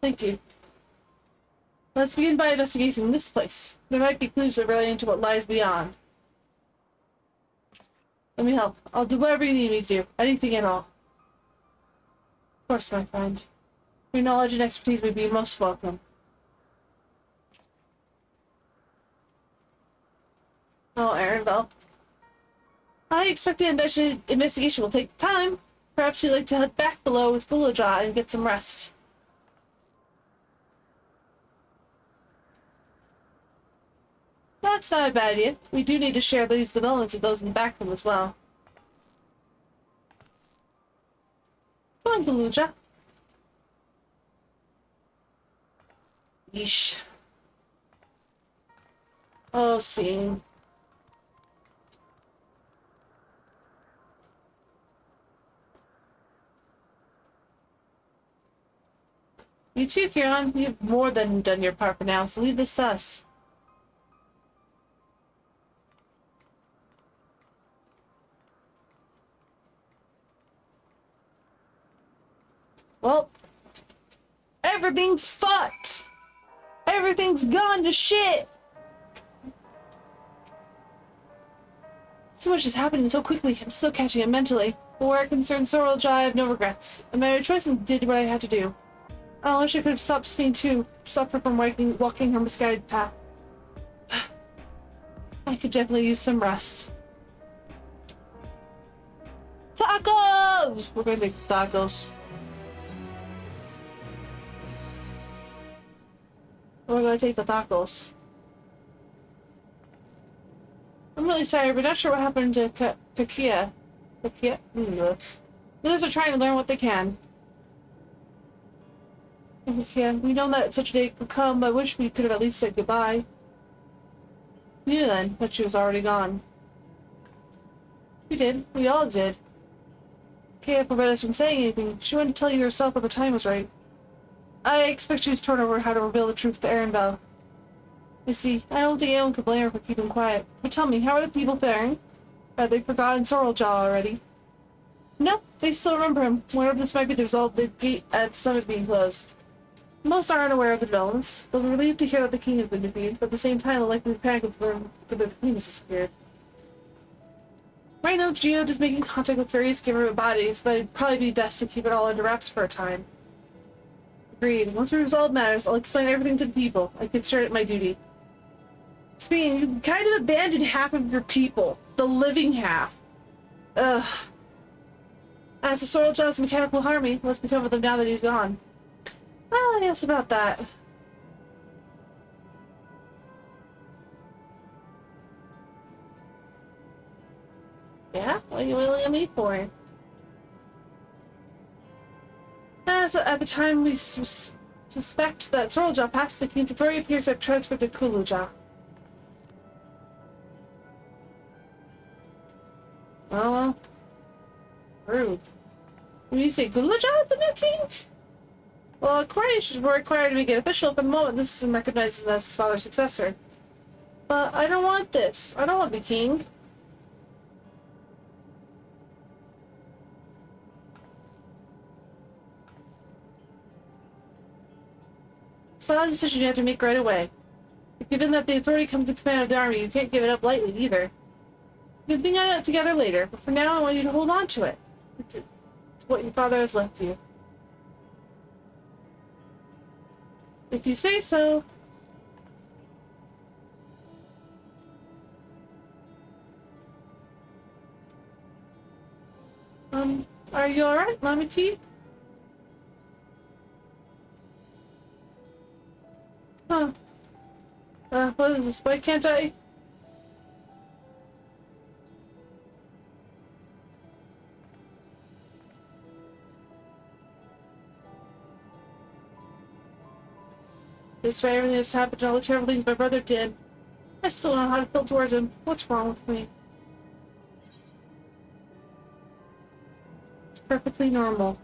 Thank you. Let's begin by investigating this place. There might be clues that relate to what lies beyond. Let me help. I'll do whatever you need me to do. Anything at all. Of course, my friend. Your knowledge and expertise would be most welcome. Oh, Erenville. I expect the investigation will take time. Perhaps you'd like to head back below with Gulool Ja and get some rest. That's not a bad idea. We do need to share these developments with those in the back room as well. Come on, Gulool Ja. Yeesh. Oh, Sphene. You too, Kieran. You've more than done your part for now, so leave this to us. Well, everything's fucked. Everything's gone to shit. So much is happening so quickly, I'm still catching up mentally. But where Zoraal Ja, I have no regrets. I made a choice and did what I had to do. I wish I could Sphene too, stopped her from walking, walking her misguided path. I could definitely use some rest. Tacos! We're gonna make tacos. We're gonna take the tacos. I'm really sorry, but not sure what happened to Cahciua. Cahciua? Mm. Others are trying to learn what they can. Yeah, we know that such a day would come. I wish we could have at least said goodbye. We knew then that she was already gone. We did. We all did. Kaya prevented us from saying anything. She wanted to tell you herself when the time was right. I expect she was torn over how to reveal the truth to Erenville. You see, I don't think anyone could blame her for keeping quiet. But tell me, how are the people faring? Have they forgotten Zoraal Ja already? No, they still remember him. Whatever this might be the result, the gate at Summit being closed. Most are unaware of the developments. They'll be relieved to hear that the king has been defeated, but at the same time they'll likely panic with the for the queen has disappeared. Right now, Geode is making contact with various government bodies, but it'd probably be best to keep it all under wraps for a time. Agreed. Once we resolve matters, I'll explain everything to the people. I consider it my duty. Sphene, you kind of abandoned half of your people. The living half. Ugh. As the Zoraal Ja's mechanical army, what's become of them now that he's gone? Well, yes, about that. Yeah? What are you willing at me for? As uh, at the time we sus suspect that Zoraal Ja passed the King's authority appears to have transferred to Gulool Ja. Oh. Uh, rude. When you say Gulool Ja is the new king? Well, coronations were required to make it official. at the moment, this is recognized as father's successor. But I don't want this. I don't want the king. It's not a decision you have to make right away. Given that the authority comes to command of the army, you can't give it up lightly either. You can think on it together later, but for now I want you to hold on to it. It's what your father has left you. If you say so. Um, are you alright, Mommy T? Huh. Uh, what is this? Why can't I? Despite everything that's happened, all the terrible things my brother did, I still don't know how to feel towards him. What's wrong with me? It's perfectly normal.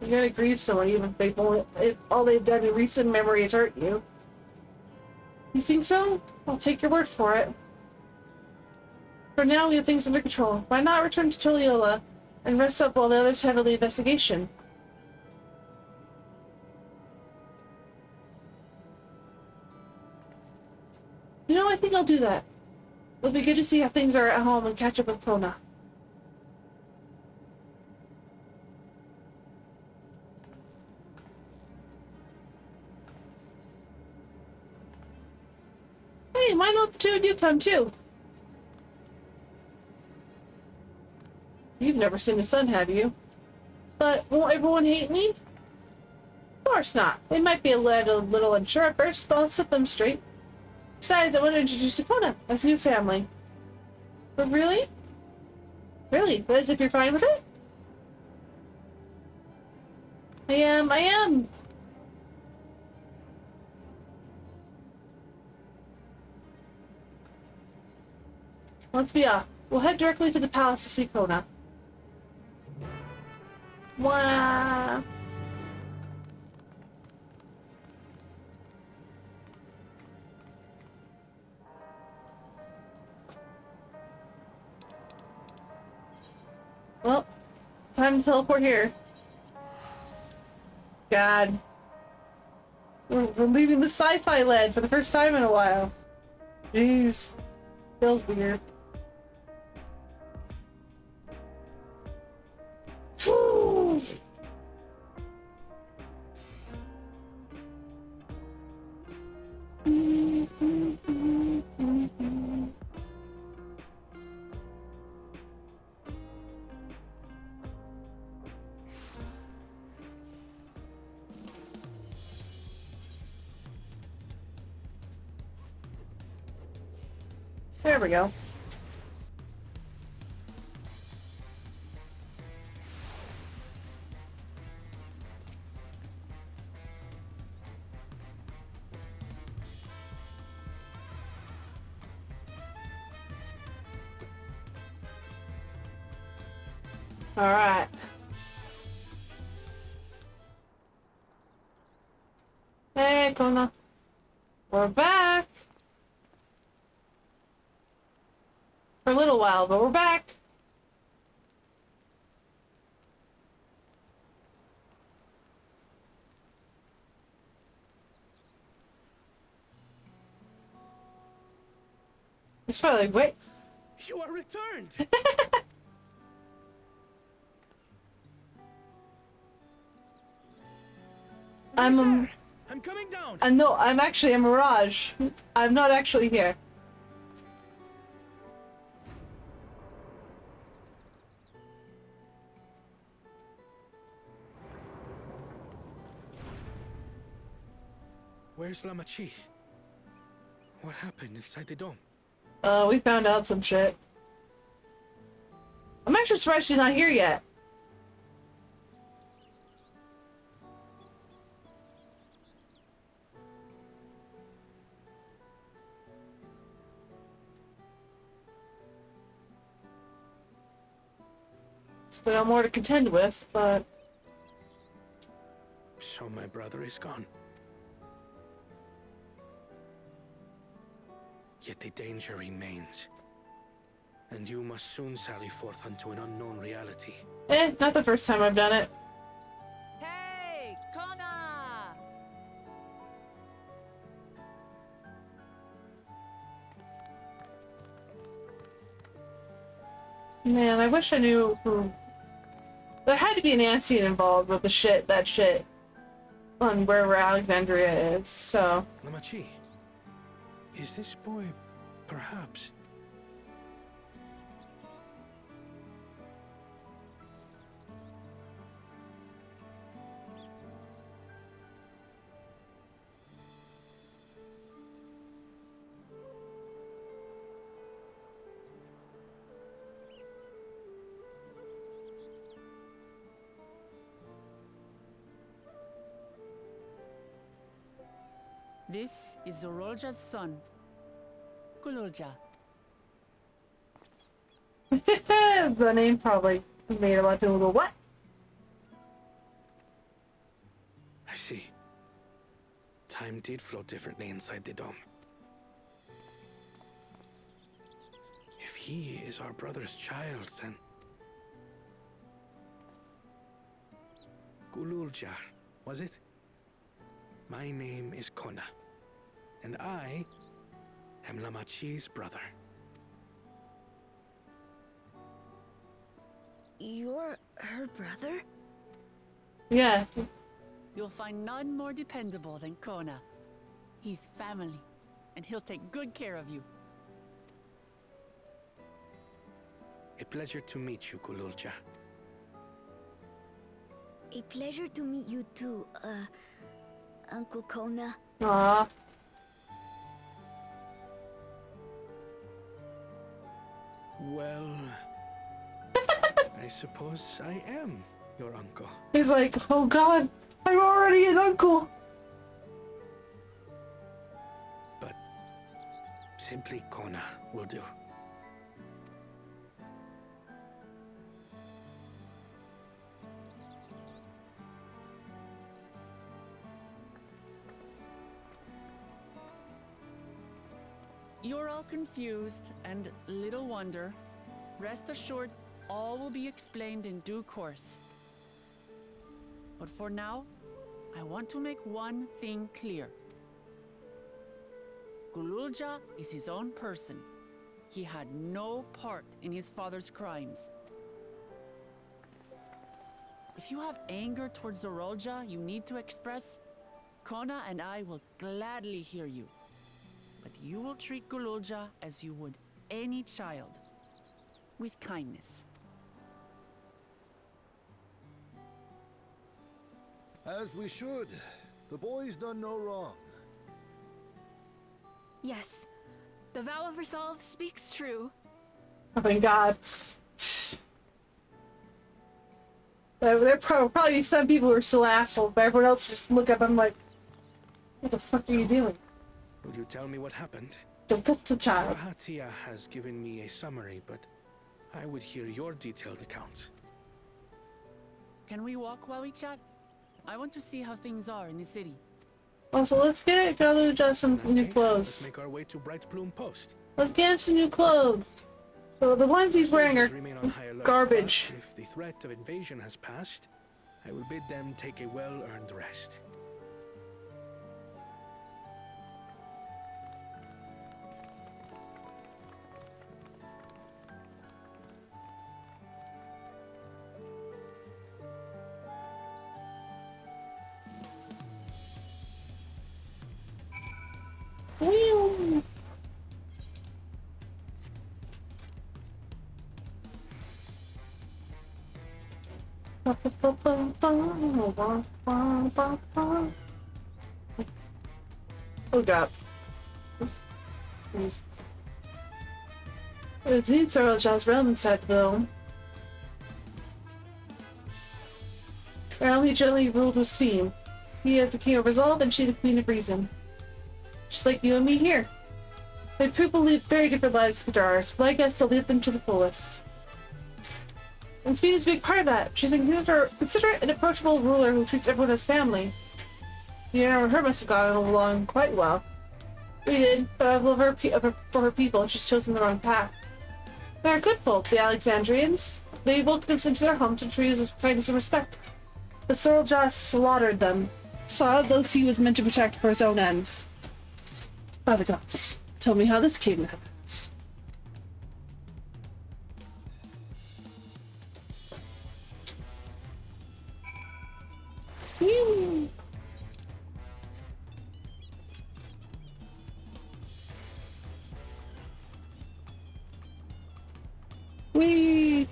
You gotta grieve someone even if only, if all they've done in recent memory is hurt you. You think so? I'll take your word for it. For now, we have things under control. Why not return to Tuliyollal and rest up while the others handle the investigation? You know, I think I'll do that. It'll be good to see how things are at home and catch up with Koana. Hey, why don't the two of you come too? You've never seen the sun, have you? But won't everyone hate me? Of course not. They might be a little, little unsure at first, but I'll set them straight. Besides, I want to introduce Epona as new family. But really? Really? As if you're fine with it? I am, I am. Let's be off. We'll head directly to the palace to see Koana. Wow. Well, time to teleport here. God. We're, we're leaving the sci-fi land for the first time in a while. Jeez. Feels weird. Whew. There we go. All right. Hey, Koana. We're back. For a little while, but we're back. It's probably like, wait. You are returned! I'm a, I'm coming down! Uh, I know, I'm actually a mirage. I'm not actually here. Where's Lamaty? What happened inside the dome? Uh, we found out some shit. I'm actually surprised she's not here yet. Still got more to contend with, but So my brother is gone. Yet the danger remains. And you must soon sally forth unto an unknown reality. eh, not the first time I've done it. Hey, Koana! Man, I wish I knew who. There had to be an Ancient involved with the shit, that shit, on wherever Alexandria is. So Lamaty, is this boy perhaps? This is Zoraal Ja's son, Gulool Ja. the name probably made a lot of people go, "What?" I see. Time did flow differently inside the dome. If he is our brother's child, then... Gulool Ja, was it? My name is Koana, and I am Lamaty's brother. You're her brother? Yeah. You'll find none more dependable than Koana. He's family. and he'll take good care of you. A pleasure to meet you, Gulool Ja. A pleasure to meet you too, uh, Uncle Koana. Aww. Well, I suppose I am your uncle. He's like, oh god, I'm already an uncle. But simply Koana will do. Confused, and little wonder. Rest assured, all will be explained in due course. But for now, I want to make one thing clear. Gulool Ja is his own person. He had no part in his father's crimes. If you have anger towards Zoraal Ja you need to express, Koana and I will gladly hear you. But you will treat Gulool Ja as you would any child, with kindness. As we should. The boy's done no wrong. Yes, the vow of resolve speaks true. Oh thank god. There, there probably be some people who are still assholes, but everyone else just look up and I'm like, what the fuck are you doing? Will you tell me what happened? Don't touch the child. Rahatia has given me a summary, but I would hear your detailed account. Can we walk while we chat? I want to see how things are in the city. Oh, also, let's get Gulool Ja some new Let's clothes. make our way to Brightploom Post. Let's get him some new clothes. So the ones he's wearing are on high alert, garbage. If the threat of invasion has passed, I will bid them take a well-earned rest. Oh god. Please. It's neat Sorrel's realm inside the realm. Realm he gently ruled with Sphene. He is the king of resolve and she the queen of reason. Just like you and me here. They people lead very different lives from ours, but I guess they'll lead them to the fullest. And Speed is a big part of that. She's a consider considerate and approachable ruler who treats everyone as family. You know, her must have gotten along quite well. We did, but I love her for her people, and she's chosen the wrong path. They're a good folk, the Alexandrians. They welcomed us into their homes and treated us with kindness and respect. But Sorrel slaughtered them, saw those he was meant to protect for his own ends. By the gods, tell me how this came to happen. Whee! Whee!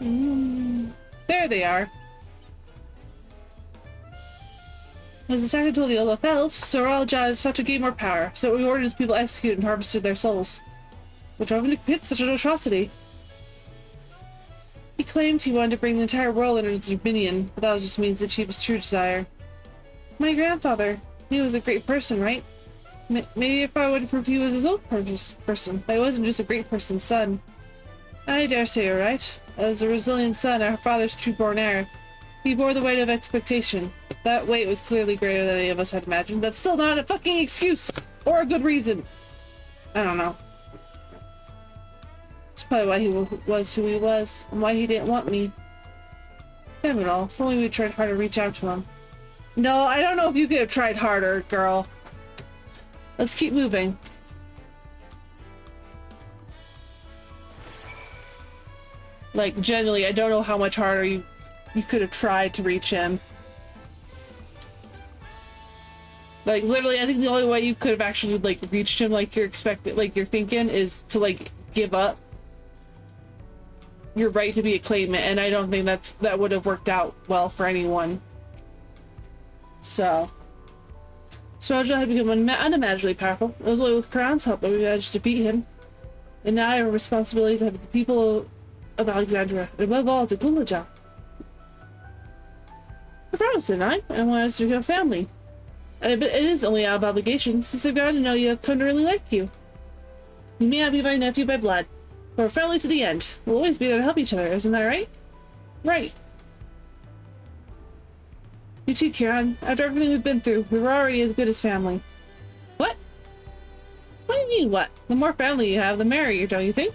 Mm. There they are. As the second told the Ola felt, Zoraal Ja sought to gain more power, so he ordered his people executed and harvested their souls. What drove him to such an atrocity? He claimed he wanted to bring the entire world under his dominion, but that just means Ichiba's true desire. My grandfather, he was a great person, right? M maybe if I would prove he was his own person, he wasn't just a great person's son. I dare say you're right. As a resilient son, our father's true-born heir, he bore the weight of expectation. That weight was clearly greater than any of us had imagined. That's still not a fucking excuse! Or a good reason! I don't know. That's probably why he was who he was, and why he didn't want me. Damn it all, if only we tried harder to reach out to him. No, I don't know if you could have tried harder, girl. Let's keep moving. Like, generally, I don't know how much harder you you could have tried to reach him. Like literally, I think the only way you could have actually like reached him, like you're expecting, like you're thinking, is to like give up your right to be a claimant, and I don't think that's that would have worked out well for anyone. So, Sraja had become un unimaginably powerful. It was only with Karan's help that we managed to beat him. And now I have a responsibility to the people of Alexandria, and above all, to Gulool. I promised, didn't I? I wanted us to become family. And it, is only out of obligation, since I've gotten to know you, I've come to really like you. You may not be my nephew by blood, we're family to the end. We'll always be there to help each other, isn't that right? Right. You too, Kieran. After everything we've been through, we were already as good as family. What? What do you mean, what? The more family you have, the merrier, don't you think?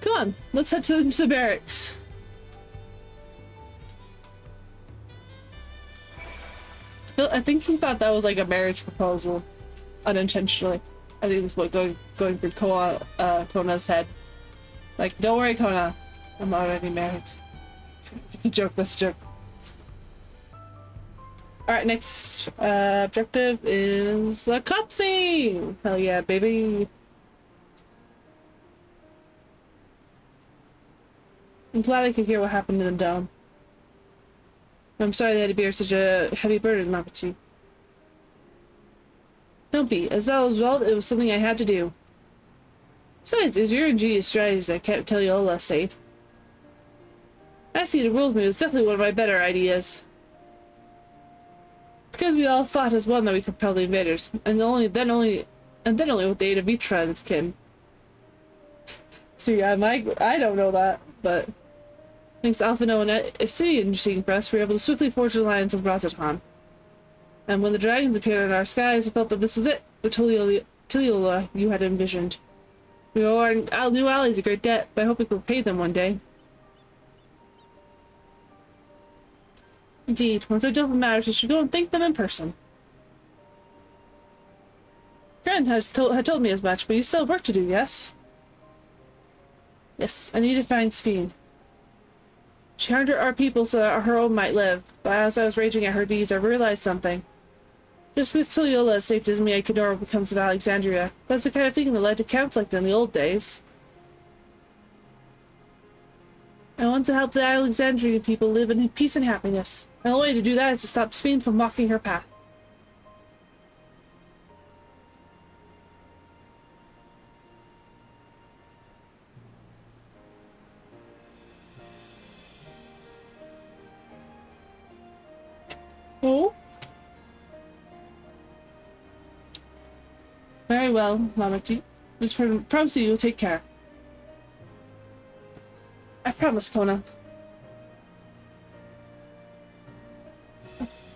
Come on, let's head to, to the barracks. I think he thought that was like a marriage proposal, unintentionally. I think that's what going going through Koana, uh, Koana's head. Like, don't worry, Koana, I'm already married. it's a joke. That's a joke. All right, next uh, objective is a cutscene. Hell yeah, baby! I'm glad I could hear what happened in the dome. I'm sorry they had to bear such a heavy burden, Nakachi. Don't be. As well as well, it was something I had to do. Besides, it was your ingenious strategies that kept Tuliyollal safe. Asking you to rule me was definitely one of my better ideas. Because we all fought as one that we compelled the invaders, and only then only and then only with the aid of Mitra and his kin. So yeah, my I don't know that, but Thanks to Alphinaud and Estinien seeking for us, we were able to swiftly forge an alliance with Radz-at-Han. And when the dragons appeared in our skies, I felt that this was it, the Tuliyollal you had envisioned. We owe our new allies a great debt, but I hope we can repay them one day. Indeed, once I've with matters, you should go and thank them in person. Friend has to had told me as much, but you still have work to do, yes? Yes, I need to find Sphene. She harmed our people so that her own might live, but as I was raging at her deeds, I realized something. Just because is safe doesn't mean Akedora becomes of Alexandria. That's the kind of thing that led to conflict in the old days. I want to help the Alexandrian people live in peace and happiness. And the only way to do that is to stop Sphene from walking her path. Oh? Very well, Namachi. Just promise you you'll take care. I promise, Koana.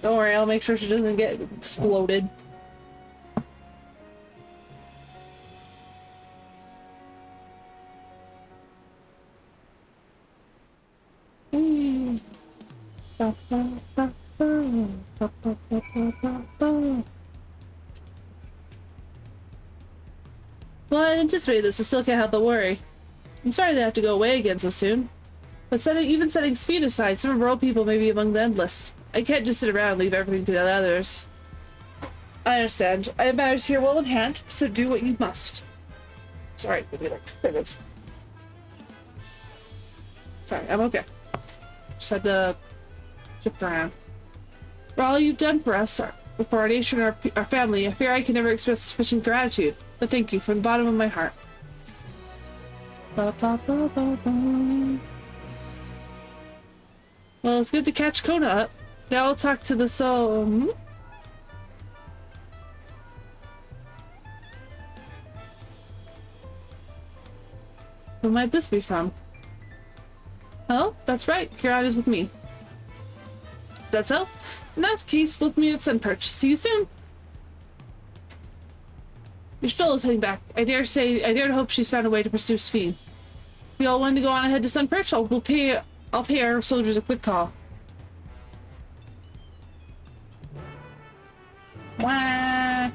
Don't worry, I'll make sure she doesn't get exploded. Ba, ba, ba. Well, I anticipated this, I still can't help but worry. I'm sorry they have to go away again so soon. But setting, even setting speed aside, some old people may be among the endless. I can't just sit around and leave everything to the others. I understand. I have matters here well in hand, so do what you must. Sorry, me like. Sorry, I'm okay. Just had to shift around. For all you've done for us, for our nation, our, our family, I fear I can never express sufficient gratitude. But thank you from the bottom of my heart. Ba, ba, ba, well, it's good to catch Koana up. Now I'll talk to the soul. Hmm? Who might this be from? Oh, that's right. Kiran is with me. Is that so? In that case, let me at Sunperch. See you soon. Your is heading back. I dare say, I dare to hope she's found a way to pursue Sphene. We all want to go on ahead to Sunperch. I'll, we'll pay, I'll pay our soldiers a quick call. Wah.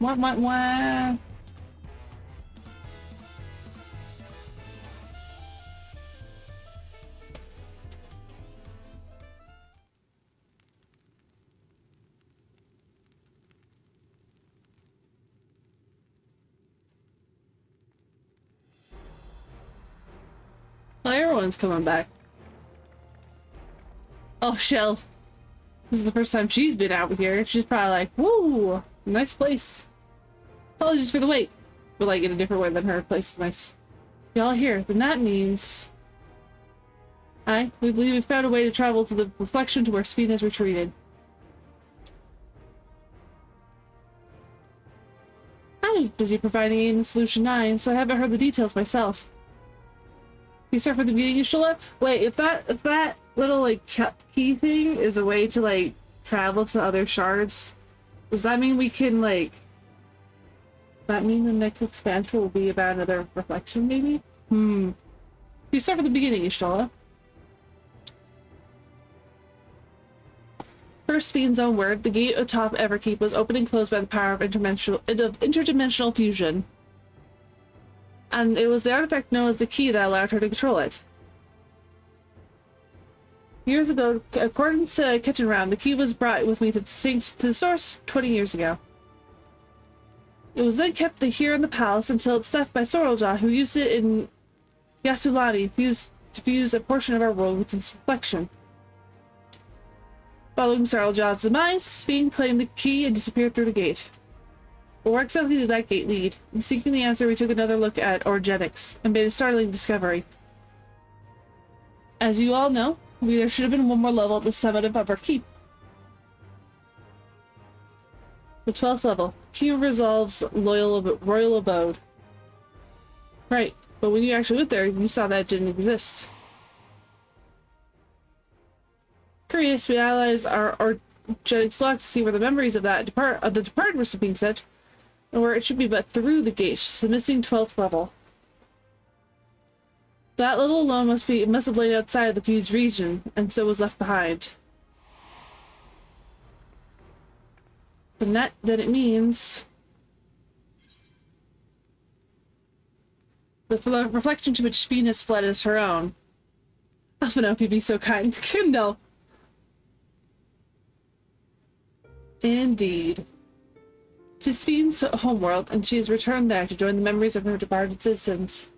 Wah, wah, wah. Everyone's coming back. Oh, Shell. This is the first time she's been out here. She's probably like, whoa, nice place. Apologies for the wait. But like in a different way than her place is nice. Y'all here, then that means... I, we believe we found a way to travel to the reflection to where Speed has retreated. I was busy providing aid in Solution 9, so I haven't heard the details myself. You start from the beginning, Y'shtola? Wait, if that if that little like key thing is a way to like travel to other shards, does that mean we can like that mean the next expansion will be about another reflection maybe? Hmm. You start from the beginning, Y'shtola. First Fiend's own word, the gate atop Everkeep was opened and closed by the power of interdimensional, of interdimensional fusion. And it was the artifact known as the key that allowed her to control it. Years ago, according to Kitchen Round, the key was brought with me to the, to the source 20 years ago. It was then kept here in the palace until it's theft by Zoraal who used it in Yyasulani to fuse a portion of our world with its reflection. Following Zoraal demise, Sphene claimed the key and disappeared through the gate. But where exactly that gate lead? In seeking the answer, we took another look at Origenics and made a startling discovery. As you all know, we, there should have been one more level at the summit of Upper Keep. The 12th level. Key resolves loyal royal abode. Right, but when you actually went there, you saw that didn't exist. Curious, we analyze our Origenics log to see where the memories of that depart of the departed were being sent, where it should be but through the gate, the missing 12th level. That level alone must be must have laid outside the fused region, and so was left behind. And that then it means the reflection to which Venus fled is her own. Oh, Alphinaud, you'd be so kind. Kindle. Indeed. Tis Fiend's homeworld, and she has returned there to join the memories of her departed citizens.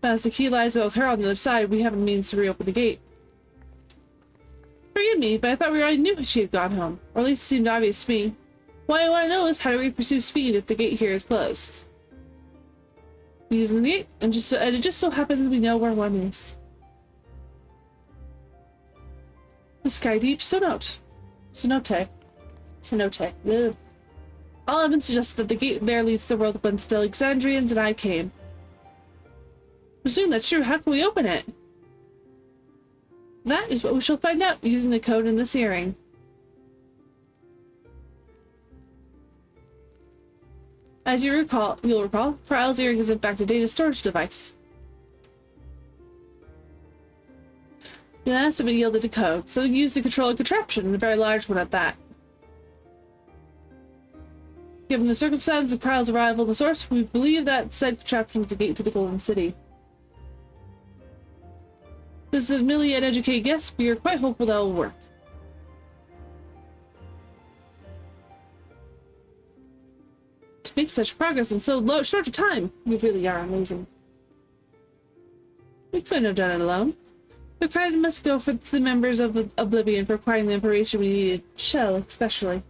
But as the key lies with her on the other side, we haven't means to reopen the gate. Forgive me, but I thought we already knew she had gone home. Or at least it seemed obvious to me. What I want to know is how do we pursue Speed if the gate here is closed? We use the gate, and just so, and it just so happens we know where one is. The sky deep Skydeep Cenote. Cenote. Cenote. Ugh. All evidence suggests that the gate there leads to the world whence the Alexandrians and I came. Presume that's true, how can we open it? That is what we shall find out using the code in this hearing. As you recall, you'll recall, Krile's earring is in fact a data storage device. The been yielded to code, so use to control a contraption, a very large one at that. Given the circumstances of Krile's arrival in the source, we believe that said contraption is the gate to the Golden City. This is merely an educated guess, but we are quite hopeful that will work. To make such progress in so low, short a time, we really are amazing. We couldn't have done it alone. The credit must go for the members of Oblivion for acquiring the information we needed. Shell, especially.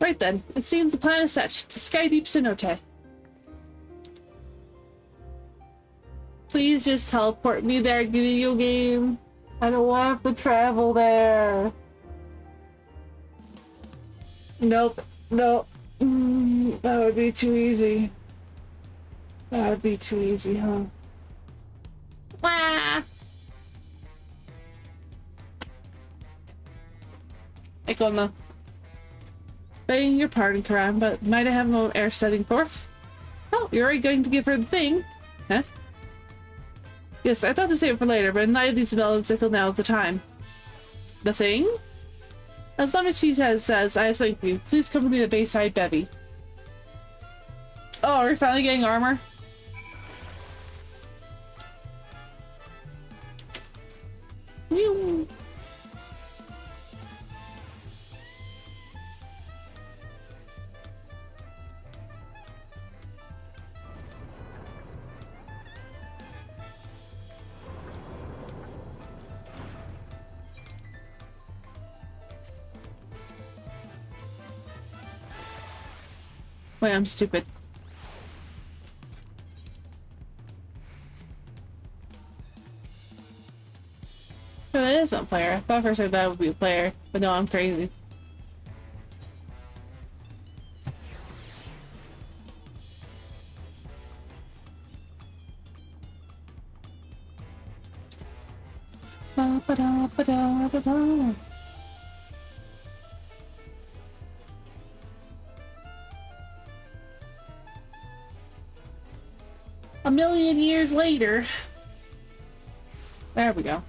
Right then, it seems the plan is set to Skydeep Cenote. Please just teleport me there, video game. I don't want to travel there. Nope. Nope. Mm, that would be too easy. That would be too easy, huh? Wah! Ikona. Begging your pardon, Karam, but might I have no air setting forth? Oh, you're already going to give her the thing? Huh? Yes, I thought to save it for later, but in light of these developments, I feel now is the time. The thing? As long as she says, says I have something for you, please come with me to Bayside Bevy. Oh, are we finally getting armor? Wait, I'm stupid. Oh, that is not a player. I thought a second that would be a player, but no, I'm crazy. Ba ba da ba da ba da. A million years later. There we go.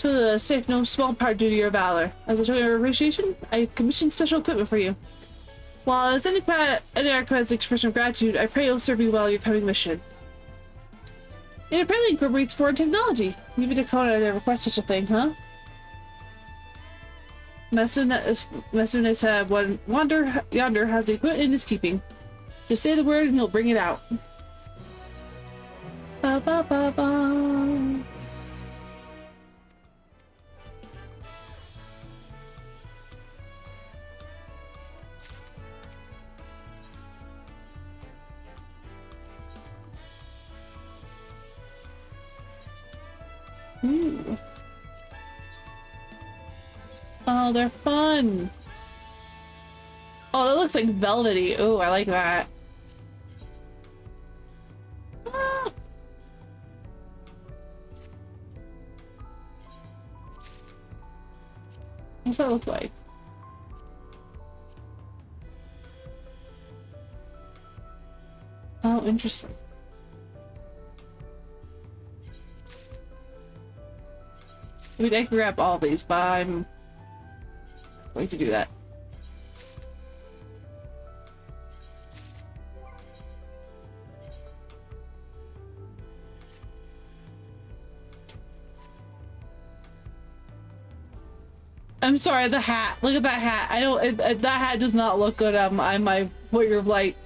To the safe no small part due to your valor. As a token of appreciation, I commissioned special equipment for you. While as any inadequate expression of gratitude, I pray you'll serve you well your coming mission. It apparently incorporates foreign technology. Even Dakota never request such a thing, huh? Messuneta uh, one wander yonder has the equipment in his keeping. Just say the word and he'll bring it out. Ba ba ba ba. Ooh. Oh, they're fun. Oh, that looks like velvety. Oh, I like that. Ah. What's that look like? Oh, interesting. I mean, I can grab all these, but I'm going to do that. I'm sorry, the hat. Look at that hat. I don't. It, it, that hat does not look good on my my of light.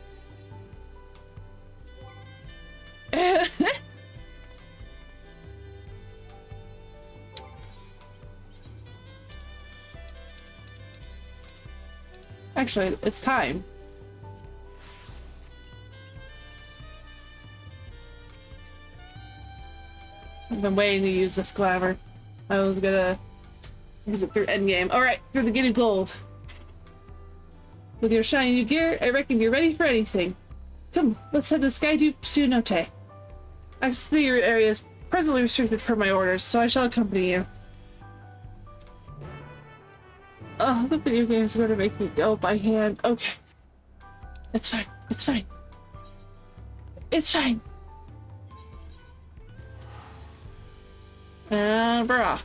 Actually, it's time. I've been waiting to use this glamour. I was gonna use it through endgame. Alright, through the gate of gold. With your shiny new gear, I reckon you're ready for anything. Come, let's head to Skydeep Cenote. Access to your area is presently restricted for my orders, so I shall accompany you. Oh, the video game's gonna make me go by hand. Okay. It's fine. It's fine. It's fine. And bruh.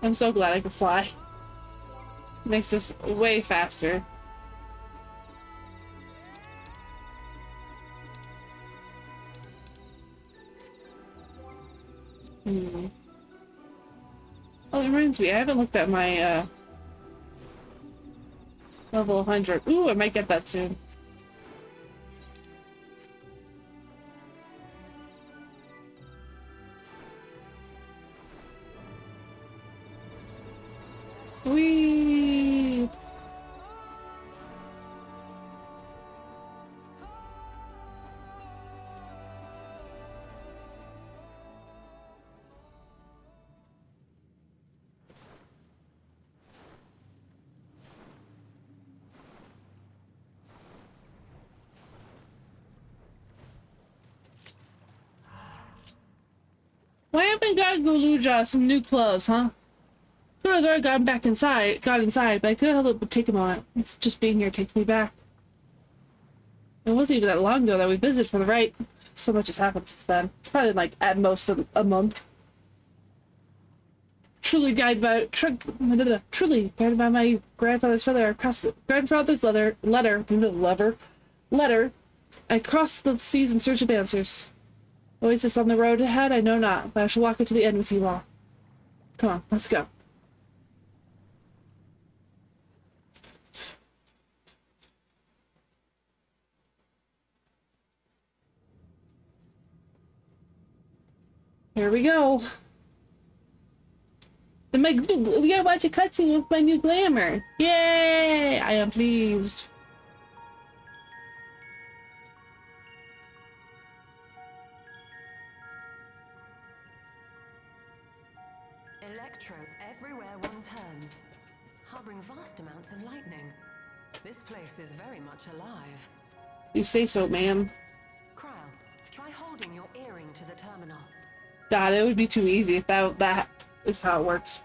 I'm so glad I could fly. Makes this way faster. Hmm. Oh, it reminds me, I haven't looked at my, uh, level 100. Ooh, I might get that soon. Whee! Why haven't got Gulool Ja some new clothes, huh? Could already gotten back inside, got inside, but I couldn't help but take a moment. It's just being here takes me back. It wasn't even that long ago that we visited for the right. So much has happened since then. It's probably like at most a, a month. Truly guided by tr truly guided by my grandfather's feather across grandfather's letter letter the lever letter. I crossed the seas in search of answers. Oasis on the road ahead, I know not, but I shall walk it to the end with you all. Come on, let's go. Here we go. The my, we gotta watch a cutscene with my new glamour. Yay! I am pleased. Of lightning. This place is very much alive. You say so, ma'am. Krile, try holding your earring to the terminal. God, it would be too easy if that that is how it works.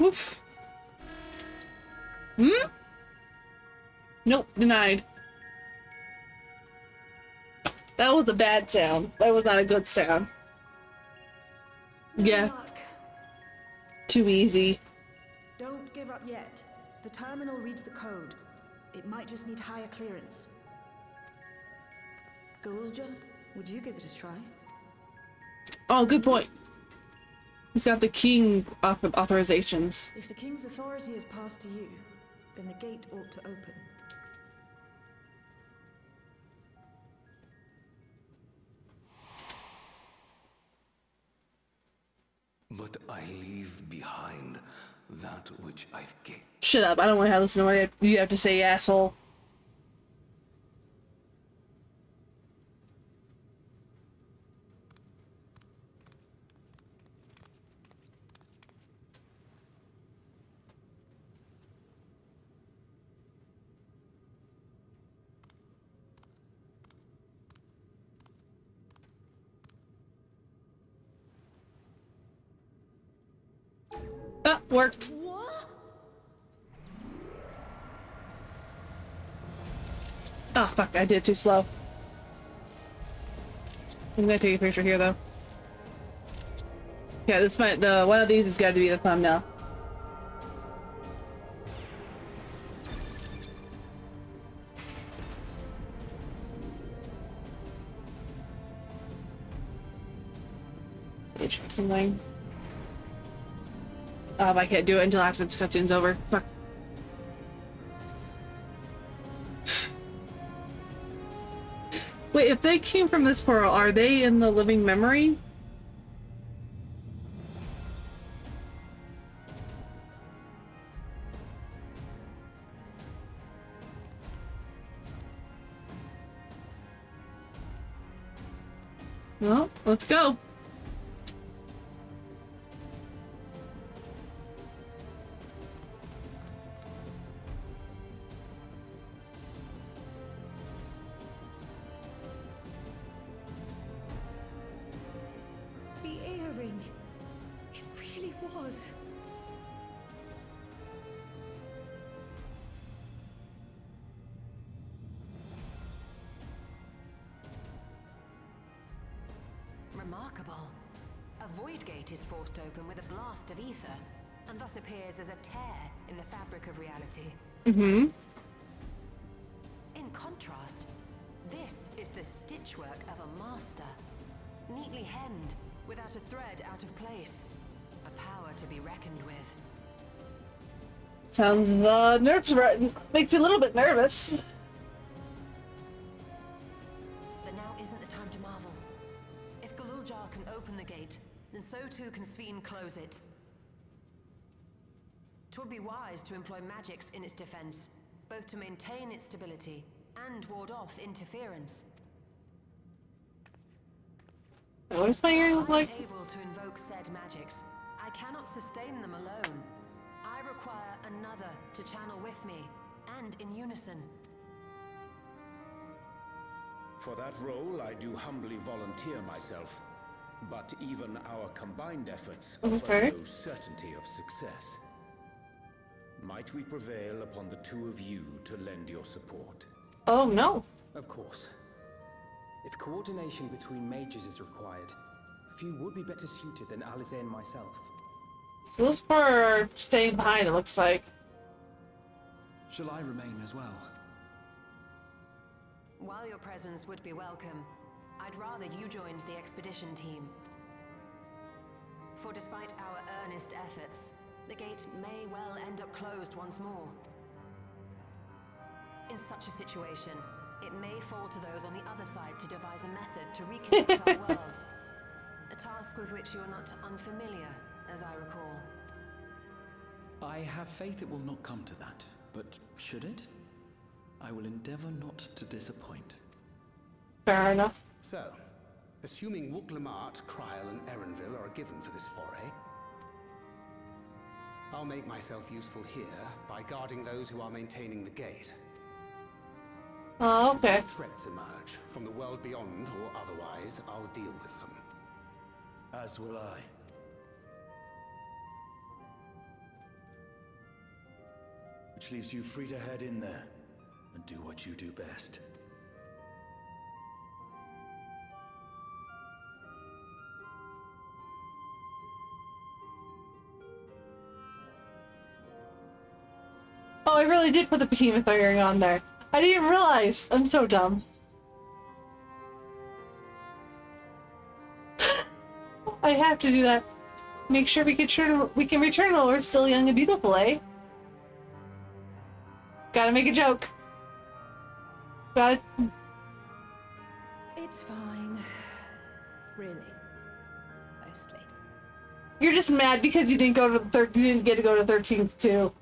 Oof. Hmm? Nope, denied. That was a bad sound. That was not a good sound. Yeah. Too easy. Don't give up yet. The terminal reads the code. It might just need higher clearance. Gulool Ja, would you give it a try? Oh, good point. He's got the king auth authorizations. If the king's authority is passed to you, then the gate ought to open. But I leave behind that which I've gained. Shut up. I don't want to have listen to what you have to say, asshole. Ah, worked. Oh fuck, I did too slow. I'm gonna take a picture here though. Yeah, this might the one of these has got to be the thumbnail. Something. Um, I can't do it until after this cutscene's over. Fuck. Wait, if they came from this portal, are they in the living memory? Well, let's go. Mm-hmm. In contrast, this is the stitchwork of a master. Neatly hemmed, without a thread out of place. A power to be reckoned with. Sounds uh nerves makes me a little bit nervous. But now isn't the time to marvel. If Gulool Ja can open the gate, then so too can Sphene close it. Twould be wise to employ magics in its defense, both to maintain its stability and ward off interference. What does my earring look like? Able to invoke said magics, I cannot sustain them alone. I require another to channel with me, and in unison. For that role, I do humbly volunteer myself. But even our combined efforts offer Okay. no certainty of success. Might we prevail upon the two of you to lend your support? Oh no. Of course. If coordination between mages is required, few would be better suited than Alisaie and myself. So those four are staying behind, it looks like. Shall I remain as well? While your presence would be welcome, I'd rather you joined the expedition team. For despite our earnest efforts, the gate may well end up closed once more. In such a situation, it may fall to those on the other side to devise a method to reconnect our worlds. A task with which you are not unfamiliar, as I recall. I have faith it will not come to that, but should it? I will endeavor not to disappoint. Fair enough. So, assuming Wooklamart, Krile, and Erenville are given for this foray, I'll make myself useful here by guarding those who are maintaining the gate. Oh, Should okay. new threats emerge, from the world beyond or otherwise, I'll deal with them. As will I. Which leaves you free to head in there and do what you do best. I really did put the behemoth earring on there. I didn't realize. I'm so dumb. I have to do that. Make sure we can return. We can return while we're still young and beautiful, eh? Gotta make a joke. Gotta. It's fine. Really. Mostly. You're just mad because you didn't go to the third. You didn't get to go to thirteenth too.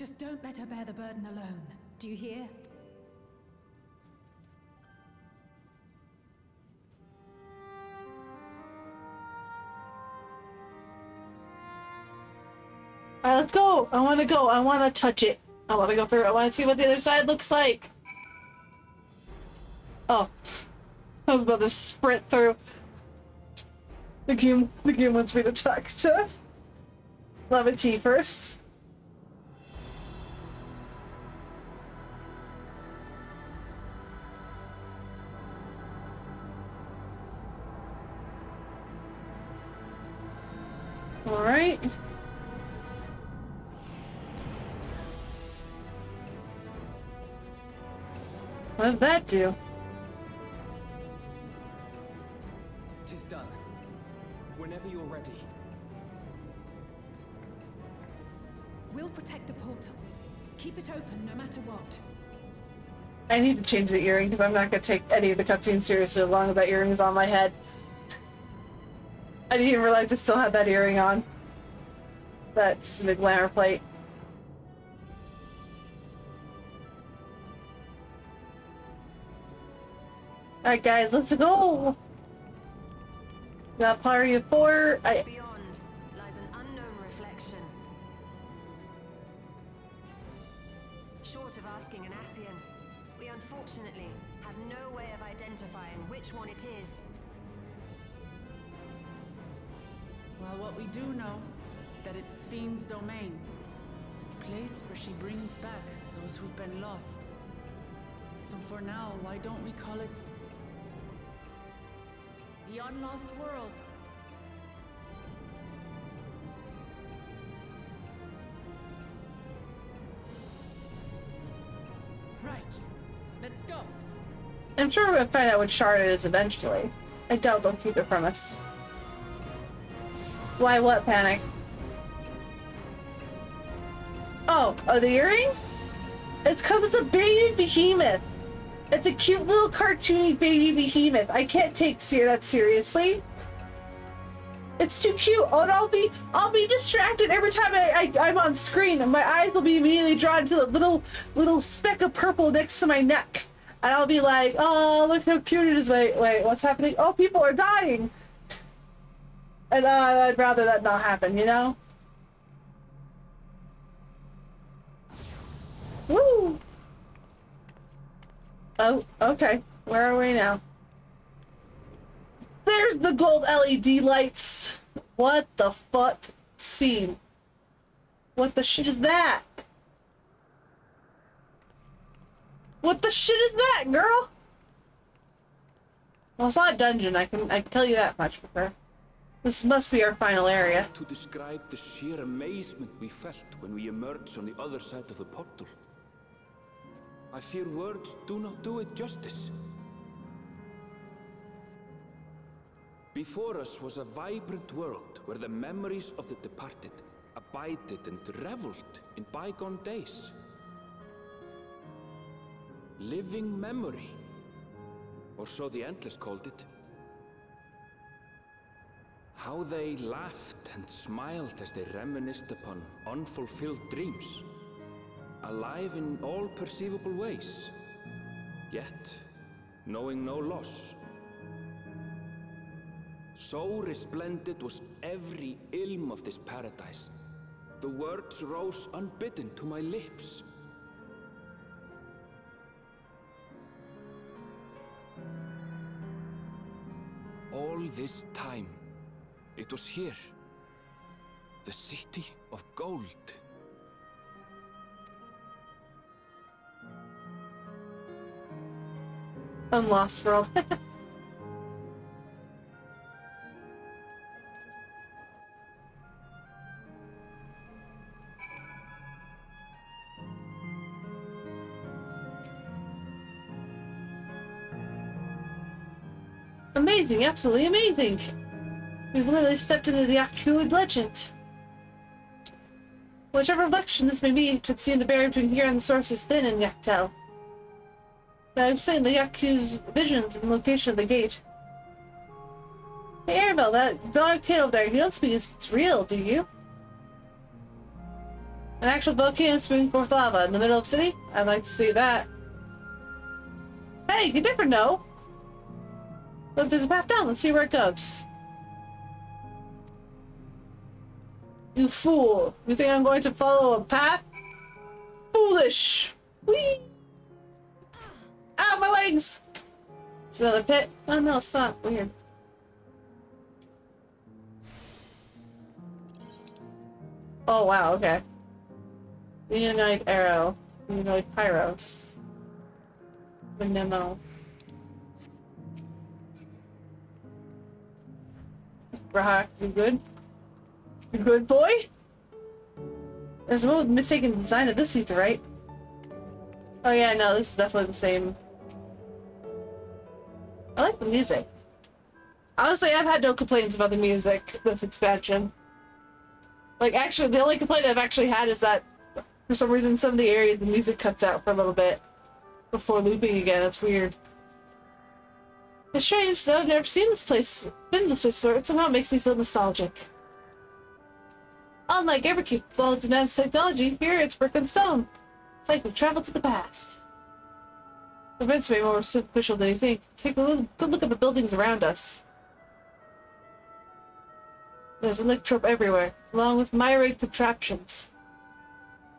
Just don't let her bear the burden alone. Do you hear? All right, let's go. I want to go. I want to touch it. I want to go through. I want to see what the other side looks like. Oh, I was about to sprint through. The game, the game wants me to talk to Levity first. All right. What did that do? Tis done. Whenever you're ready. We'll protect the portal. Keep it open no matter what. I need to change the earring because I'm not going to take any of the cutscenes seriously as long as that earring is on my head. I didn't even realize I still had that earring on. That's just a glamour plate. Alright guys, let's go! Got party of four. I Beyond lies an unknown reflection. Short of asking an Asian, we unfortunately have no way of identifying which one it is. Well, what we do know is that it's Sphene's domain. A place where she brings back those who've been lost. So for now, why don't we call it... The Unlost World? Right. Let's go. I'm sure we'll find out what shard it is eventually. I doubt they'll keep it from us. Why what panic? Oh, oh the earring? It's cause it's a baby behemoth. It's a cute little cartoony baby behemoth. I can't take that seriously. It's too cute. Oh, and I'll be I'll be distracted every time I, I I'm on screen. My eyes will be immediately drawn to the little little speck of purple next to my neck. And I'll be like, oh, look how cute it is. Wait, wait, what's happening? Oh, people are dying. And uh, I'd rather that not happen, you know? Woo! Oh, okay. Where are we now? There's the gold LED lights! What the fuck? Sphene. What the shit is that? What the shit is that, girl? Well, it's not a dungeon, I can I can tell you that much for her. This must be our final area. To describe the sheer amazement we felt when we emerged on the other side of the portal. I fear words do not do it justice. Before us was a vibrant world where the memories of the departed abided and reveled in bygone days. Living memory, or so the Endless called it. How they laughed and smiled as they reminisced upon unfulfilled dreams, alive in all perceivable ways, yet knowing no loss. So resplendent was every ilm of this paradise. The words rose unbidden to my lips. All this time, it was here. The city of gold. I'm lost world. amazing, absolutely amazing. We've literally stepped into the Yakud legend. Whichever reflection this may be, to see the barrier between here and the source is thin in Yak T'el. I've seen the Yaku's visions and location of the gate. Hey Arabelle, that volcano over there, you don't speak it's real, do you? An actual volcano spewing forth lava in the middle of the city? I'd like to see that. Hey, you never know. Look, there's a path down. Let's see where it goes. You fool. You think I'm going to follow a path? Foolish. Whee! Ow, my legs! It's another pit. Oh no, it's not. Weird. Oh wow, okay. Unite arrow. Unite pyro. Just... Memo. Rahak, you good? Good, boy? There's no mistaken design of this ether, right? Oh yeah, no, this is definitely the same. I like the music. Honestly, I've had no complaints about the music this expansion. Like, actually, the only complaint I've actually had is that for some reason some of the areas the music cuts out for a little bit before looping again. It's weird. It's strange, though. I've never seen this place, been this place before. It somehow makes me feel nostalgic. Unlike with all its advanced technology, here it's brick and stone. It's like we've traveled to the past. The events may be more superficial than you think. Take a look, good look at the buildings around us. There's electrope everywhere, along with myriad contraptions.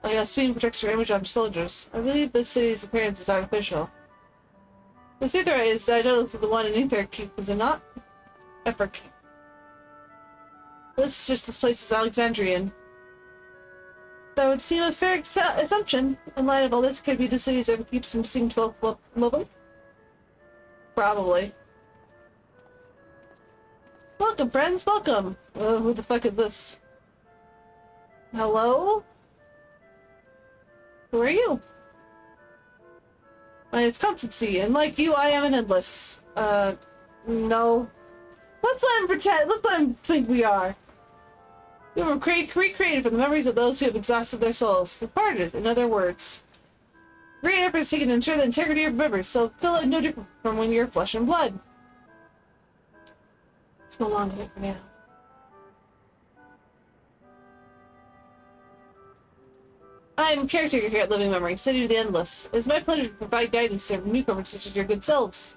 Oh, like a screen projects your image on soldiers. I believe this city's appearance is artificial. The ether is identical to the one in Ether Keep, is it not? Everkeep. This is just this place is Alexandrian. That would seem a fair assumption. In light of all this, could be the city's ever keeps from seeing 12th level? Probably. Welcome, friends, welcome! Uh, who the fuck is this? Hello? Who are you? My name's Constancy, and like you, I am an endless. Uh, no. Let's let him pretend, let's let him think we are. We were created, recreated from the memories of those who have exhausted their souls. Departed, in other words. Great effort is taken to ensure the integrity of members, so feel it no different from when you're flesh and blood. Let's go along with it for now. I am caretaker here at Living Memory, City of the Endless. It is my pleasure to provide guidance to newcomers such as your good selves.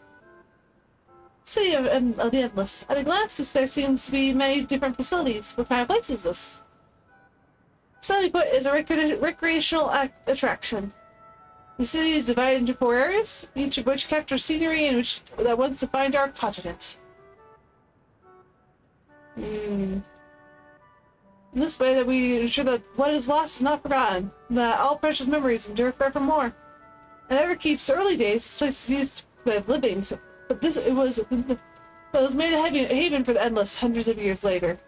City of, of the Endless. At a glance, there seems to be many different facilities. What kind of place is this? Simply put, is a rec recreational attraction. The city is divided into four areas, each of which captures scenery and which that once defined our continent. Hmm. In this way that we ensure that what is lost is not forgotten, that all precious memories endure forevermore. And ever keeps early days, this place was used with living, but this it was it was made a haven, for the endless hundreds of years later.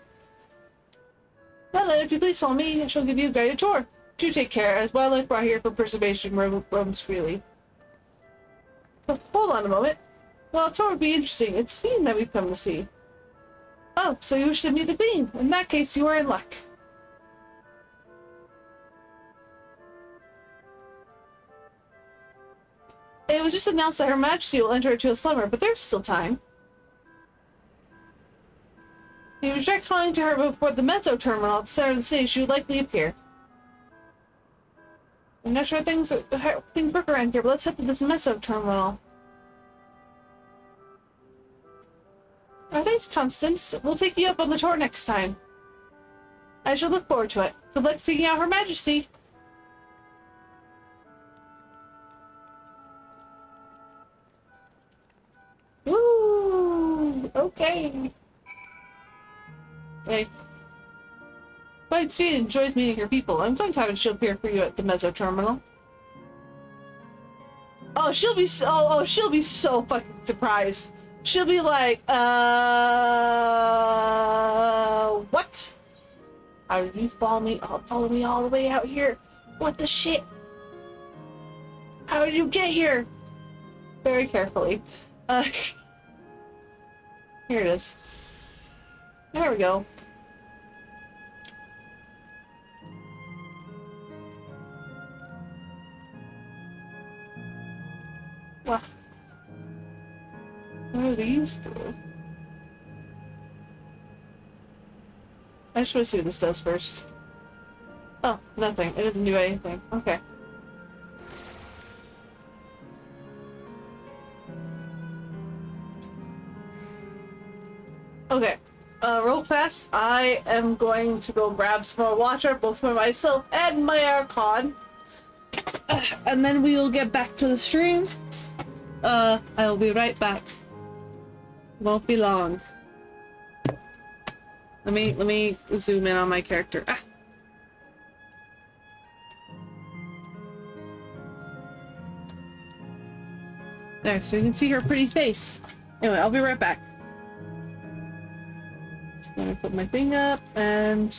Now then, if you please follow me, I shall give you a guided tour. Do take care, as wildlife brought here for preservation ro roams freely. But hold on a moment. Well, a tour would be interesting. It's Sphene that we've come to see. Oh, so you wish to meet the Queen? In that case, you are in luck. It was just announced that Her Majesty will enter into a slumber, but there's still time. If you try calling to her before the Meso terminal at the center of the city, she would likely appear. I'm not sure things how things work around here, but let's head to this Meso terminal. Oh, thanks, Constance. We'll take you up on the tour next time. I shall look forward to it. Good luck seeking out Her Majesty. Woo! Okay. Hey. Sphene enjoys meeting your people. I'm going to have a she'll appear for you at the Meso terminal. Oh, she'll be so oh, oh she'll be so fucking surprised. She'll be like, uh what? Are you follow me? Oh, follow me all the way out here? What the shit? How did you get here? Very carefully. Uh, here it is. There we go. What? What are these through? I just want to see what this does first. Oh, nothing. It doesn't do anything. Okay. Okay. Uh, real fast, I am going to go grab some more water, both for myself and my Archon. And then we will get back to the stream. Uh, I'll be right back. Won't be long. Let me let me zoom in on my character. Ah. There, so you can see her pretty face. Anyway, I'll be right back. Me put my thing up and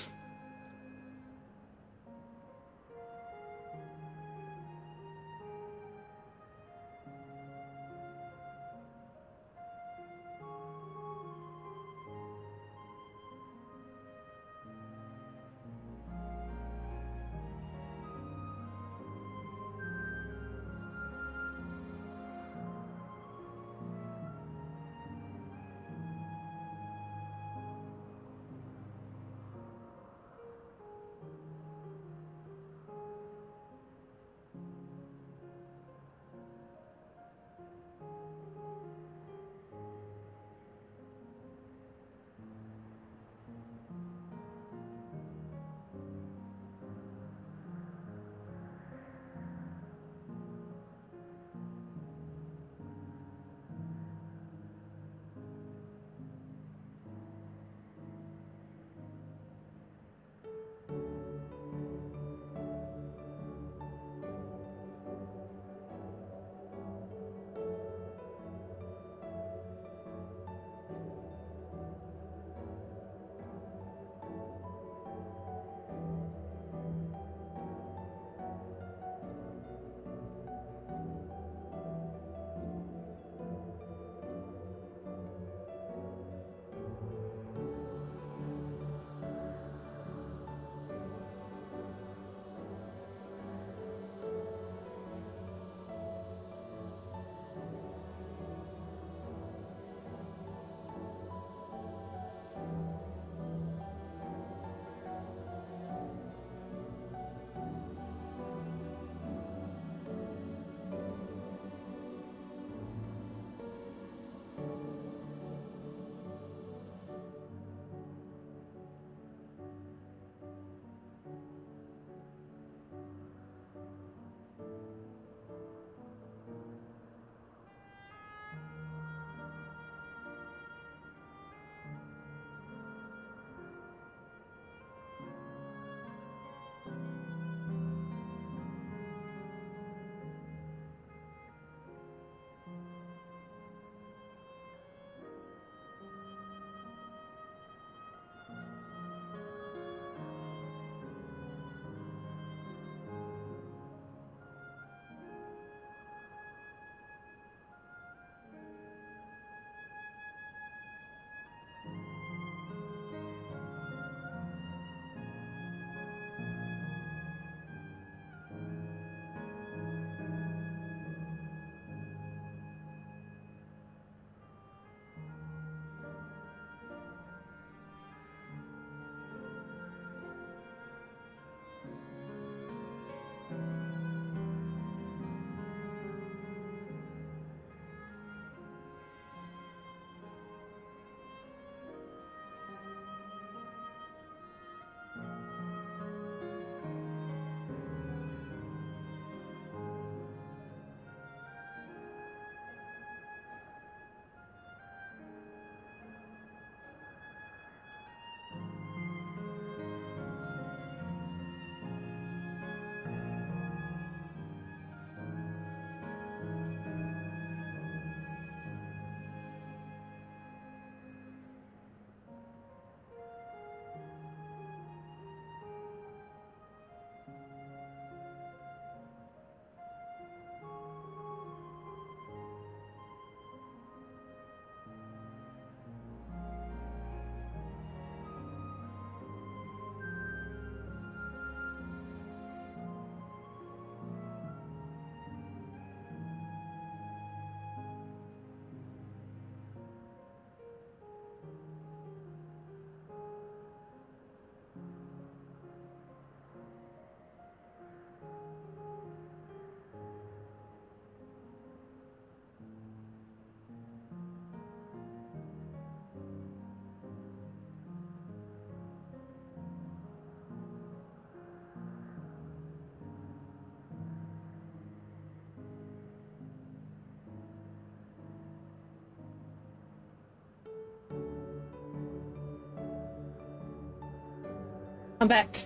I'm back.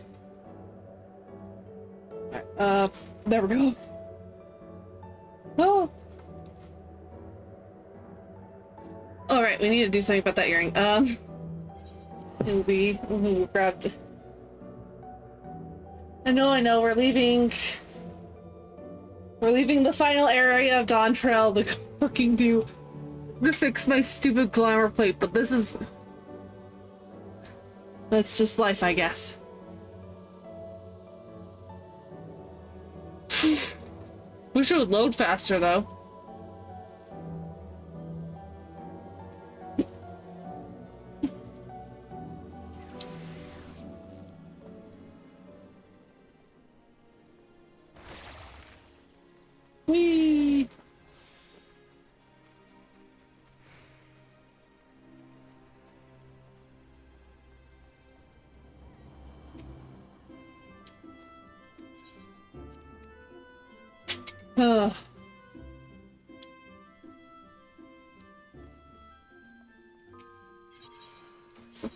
Alright, uh, there we go. Oh! Alright, we need to do something about that earring. Um, we, we grabbed... I know, I know, we're leaving... We're leaving the final area of Dawntrail to fucking do... to fix my stupid glamour plate, but this is... That's just life, I guess. It would load faster, though.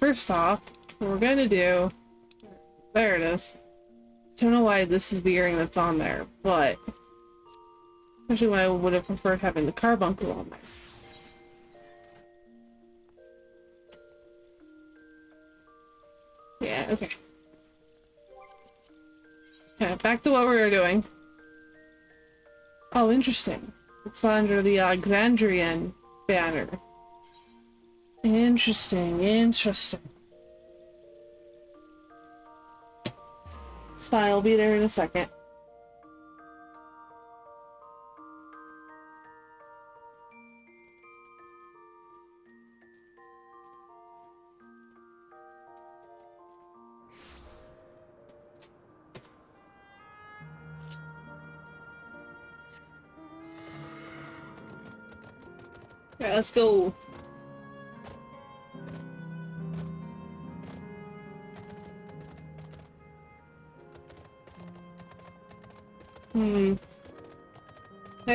First off, what we're gonna do... There it is. Don't know why this is the earring that's on there, but... Especially when I would have preferred having the carbuncle on there. Yeah, okay. Okay, back to what we were doing. Oh, interesting. It's under the Alexandrian banner. Interesting, interesting. Spy will be there in a second. Let's go.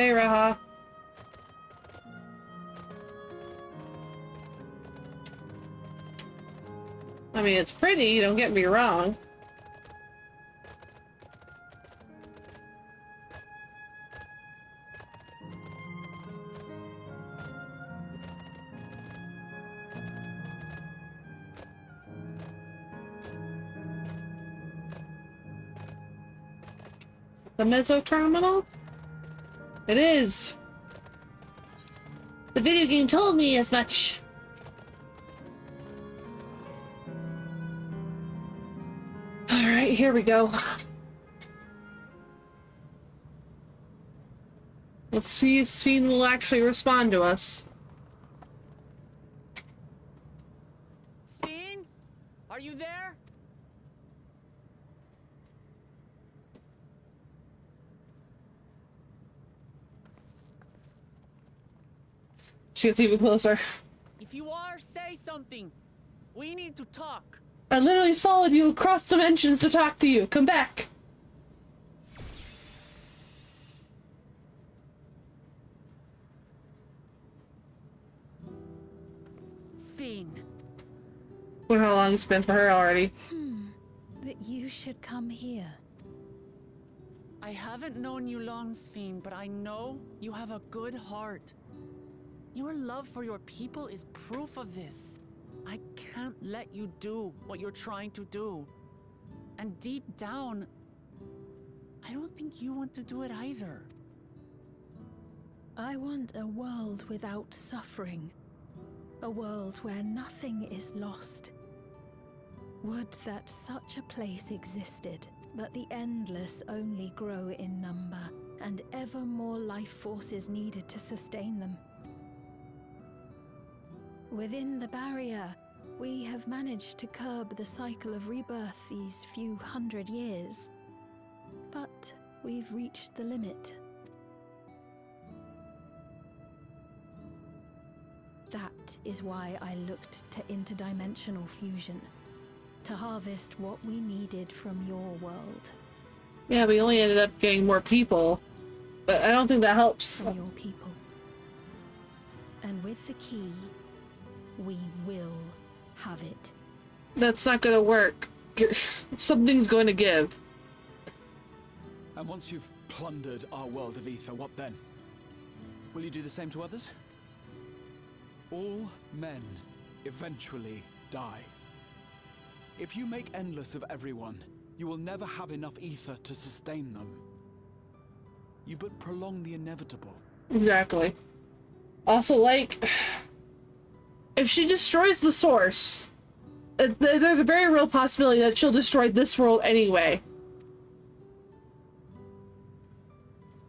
Hey, Raha. I mean, it's pretty, don't get me wrong. The Meso Terminal? It is! The video game told me as much! Alright, here we go. Let's see if Sphene will actually respond to us. Sphene? Are you there? She gets even closer. If you are, say something. We need to talk. I literally followed you across dimensions to talk to you. Come back. Sphene. Wonder how long it's been for her already. Hmm. That you should come here. I haven't known you long, Sphene, but I know you have a good heart. Your love for your people is proof of this. I can't let you do what you're trying to do. And deep down, I don't think you want to do it either. I want a world without suffering. A world where nothing is lost. Would that such a place existed, but the endless only grow in number, and ever more life forces needed to sustain them. Within the barrier, we have managed to curb the cycle of rebirth these few hundred years. But we've reached the limit. That is why I looked to interdimensional fusion. To harvest what we needed from your world. Yeah, we only ended up getting more people. But I don't think that helps. From your people. And with the key, we will have it. That's not gonna work. something's going to give. And once you've plundered our world of aether, what then? Will you do the same to others? All men eventually die. If you make endless of everyone, you will never have enough aether to sustain them. You but prolong the inevitable. Exactly. Also, like, if she destroys the source, uh, th- there's a very real possibility that she'll destroy this world anyway.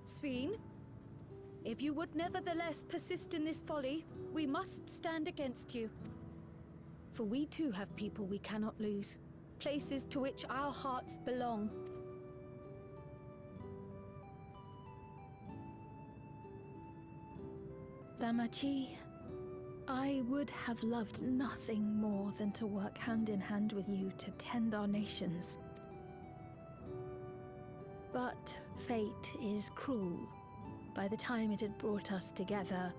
Sphene, if you would nevertheless persist in this folly, we must stand against you. For we too have people we cannot lose, places to which our hearts belong. Lamaty, I would have loved nothing more than to work hand in hand with you to tend our nations. But fate is cruel. By the time it had brought us together,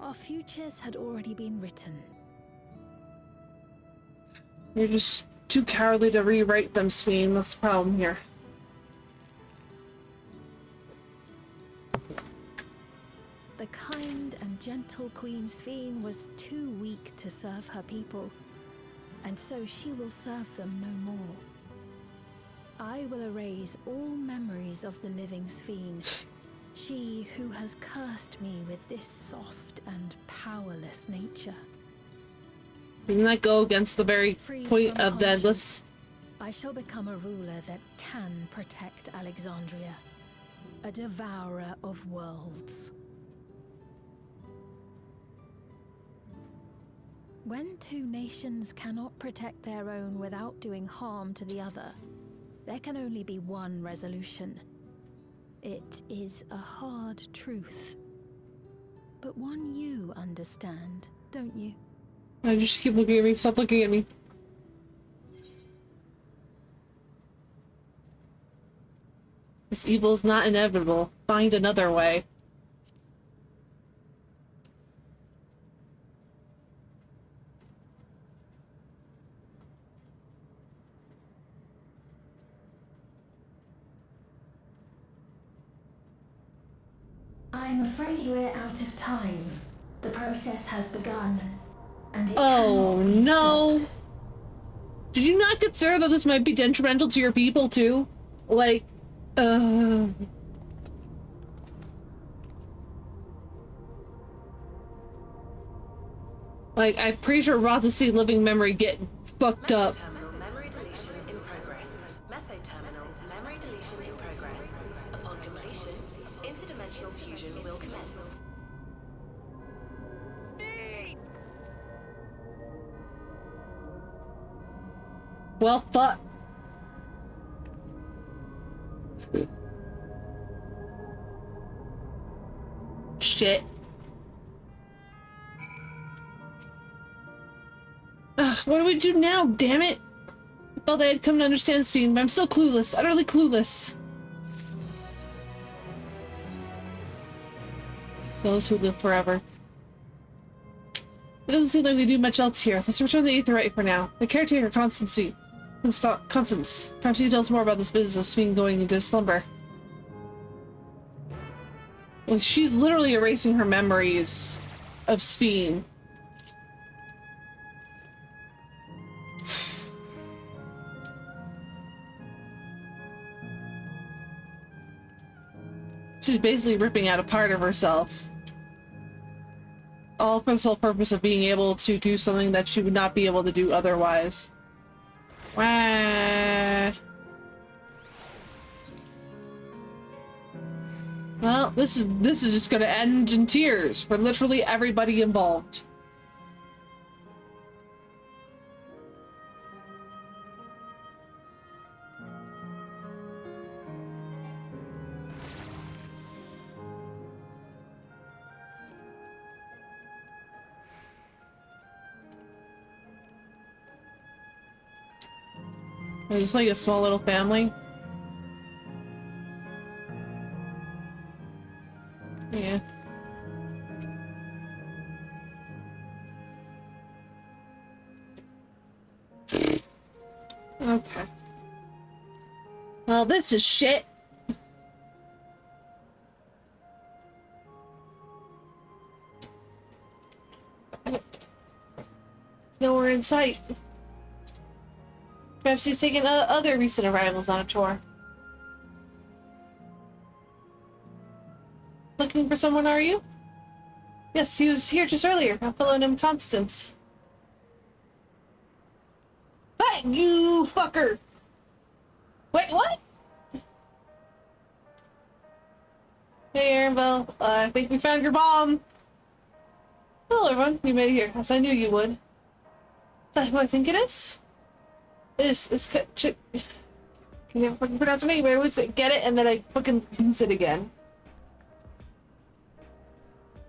our futures had already been written. You're just too cowardly to rewrite them, Sphene. That's the problem here. The kind and gentle Queen Sphene was too weak to serve her people, and so she will serve them no more. I will erase all memories of the living Sphene, she who has cursed me with this soft and powerless nature. Didn't that go against the very Free point of Deadless? I shall become a ruler that can protect Alexandria, a devourer of worlds. When two nations cannot protect their own without doing harm to the other, there can only be one resolution. It is a hard truth. But one you understand, don't you? I just keep looking at me. Stop looking at me. This evil is not inevitable, find another way. I'm afraid we're out of time. The process has begun. And it Oh be no! Did you not consider that this might be detrimental to your people too? Like, uh... Like, I'm pretty sure we're about to see living memory get fucked up. Well, fuck. Shit. Ugh, what do we do now, damn it? Thought they had come to understand Sphene, but I'm still clueless, utterly clueless. Those who live forever. It doesn't seem like we do much else here. Let's return the Aetheryte for now. The caretaker, Constancy. Consta Constance. Perhaps you tell us more about this business of Sphene going into slumber. Well, she's literally erasing her memories of Sphene. She's basically ripping out a part of herself. All for the sole purpose of being able to do something that she would not be able to do otherwise. Well, this is this is just gonna end in tears for literally everybody involved. They're just like a small little family. Yeah. Okay. Well, this is shit. Nowhere in sight. Perhaps he's taken other recent arrivals on a tour. Looking for someone, are you? Yes, he was here just earlier. A fellow named Constance. Hey, you fucker! Wait, what? Hey, Erenville. Uh, I think we found your bomb. Hello, everyone. You made it here, as I knew you would. Is that who I think it is? It is. It's. Can you fucking pronounce your name? I always get it and then I fucking lose it again.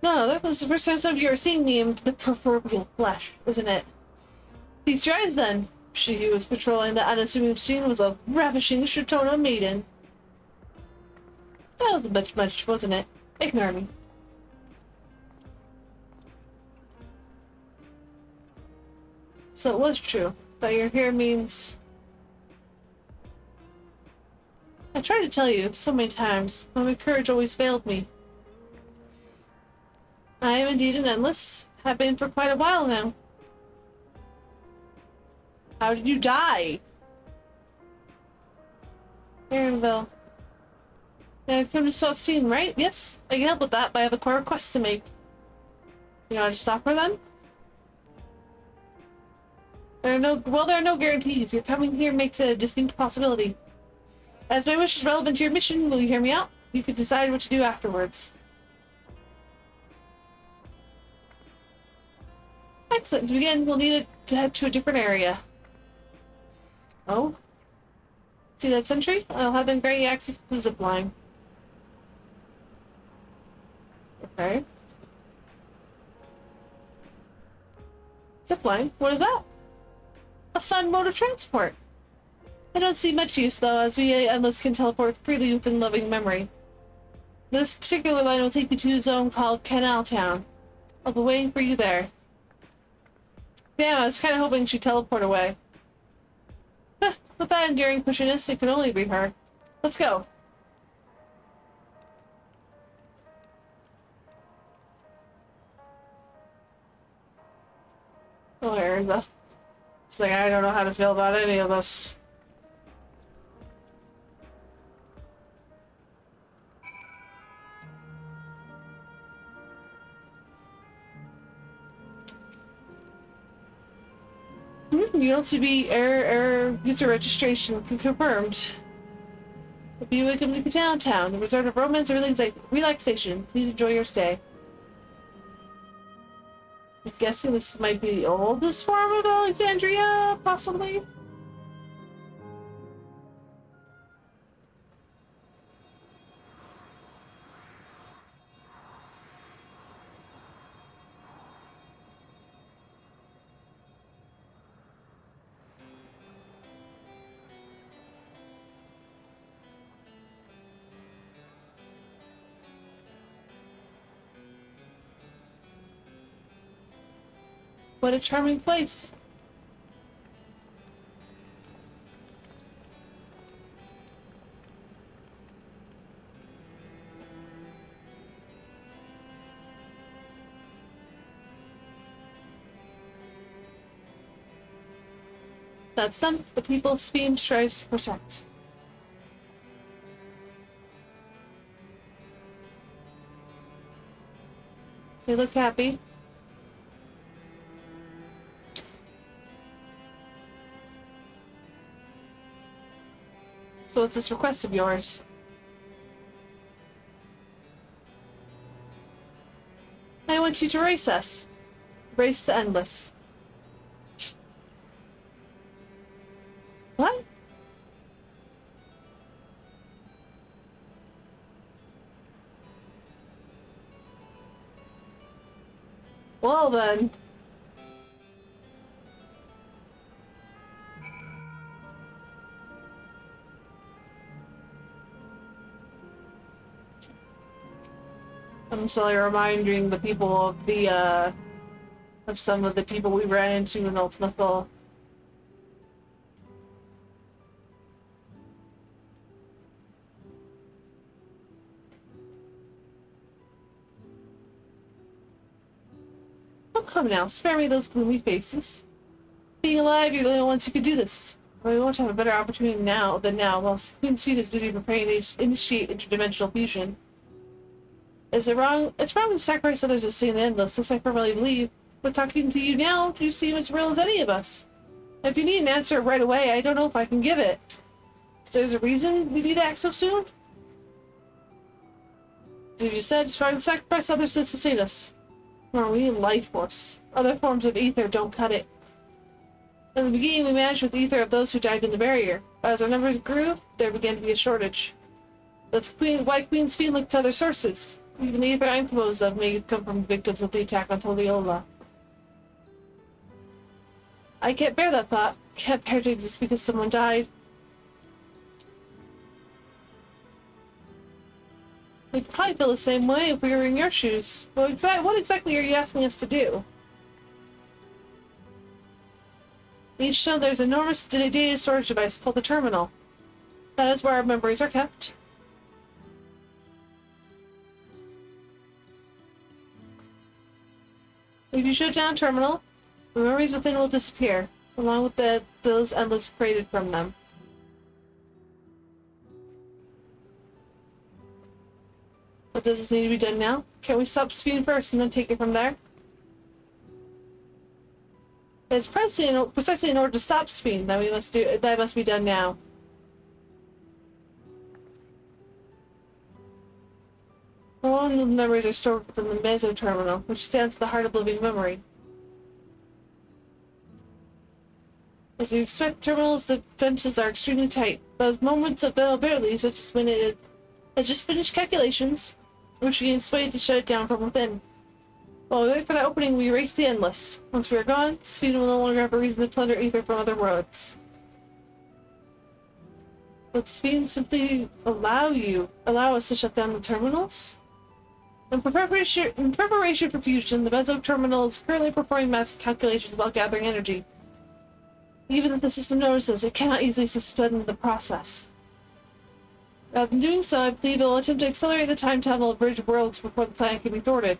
No, that was the first time some of you are seeing me in the proverbial flesh, isn't it? These drives then. She was patrolling the unassuming machine was a ravishing Shotona maiden. That was a bit much, wasn't it? Ignore me. So it was true. That you're here means... I tried to tell you so many times, but my courage always failed me. I am indeed an endless. Have been for quite a while now. How did you die? Erenville. I've come to Celestine, right? Yes, I can help with that, but I have a core request to make. You want to stop her then? There are no- well, there are no guarantees. Your coming here makes a distinct possibility. As my wish is relevant to your mission, will you hear me out? You can decide what to do afterwards. Excellent. To begin, we'll need to head to a different area. Oh? See that sentry? I'll have them grant you access to the zip line. Okay. Zip line? What is that? A fun mode of transport. I don't see much use though, as we endless can teleport freely within Living Memory. This particular line will take you to a zone called Canal Town. I'll be waiting for you there. Damn, I was kind of hoping she'd teleport away. With that enduring pushiness, it could only be her. Let's go. Oh, Aaron, it's like I don't know how to feel about any of this. Hmm, You see be error, error user registration confirmed. The Buick of Nuka Town, the resort of romance and relax relaxation. Please enjoy your stay. I'm guessing this might be the oldest form of Alexandria, possibly? What a charming place. That's them, the people Sphene strives to protect. They look happy. So what's this request of yours? I want you to race us. Race the Endless. What? Well then. constantly reminding the people of the, uh, of some of the people we ran into in Ultima Thule. Oh, come now, spare me those gloomy faces. Being alive, you're the only ones who could do this. But we won't have a better opportunity now than now, while Queen Sphene is busy preparing to initiate interdimensional fusion. Is it wrong? It's wrong to sacrifice others to see the endless, this I firmly believe. But talking to you now, you seem as real as any of us. If you need an answer right away, I don't know if I can give it. So there's a reason we need to act so soon? As you said, just try to sacrifice others to sustain us. Or we need life force. Other forms of aether don't cut it. In the beginning, we managed with aether of those who died in the barrier. But as our numbers grew, there began to be a shortage. That's Queen, why Queen Sphene looked to other sources. Even I'm composed of may come from victims of the attack on Tuliyollal. I can't bear that thought. Can't bear to exist because someone died. We'd probably feel the same way if we were in your shoes. Well, exa what exactly are you asking us to do? Each show there's enormous data storage device called the terminal. That is where our memories are kept. If you shut down terminal, the memories within will disappear, along with the those endless created from them. But does this need to be done now? Can't we stop speeding first and then take it from there? It's precisely in, precisely in order to stop speeding that we must do that must be done now. All the memories are stored within the meso terminal, which stands at the heart of living memory. As you expect, terminals, the fences are extremely tight, but moments of availability, such as when it has just finished calculations, which we can sway to shut it down from within. While we wait for that opening, we erase the endless. Once we are gone, Sphene will no longer have a reason to plunder aether from other worlds. Would Sphene simply allow you, allow us to shut down the terminals? In preparation, in preparation for fusion, the Meso terminal is currently performing massive calculations while gathering energy. Even if the system notices, it cannot easily suspend the process. Rather than doing so, I believe it will attempt to accelerate the time timetable of bridge worlds before the plan can be thwarted.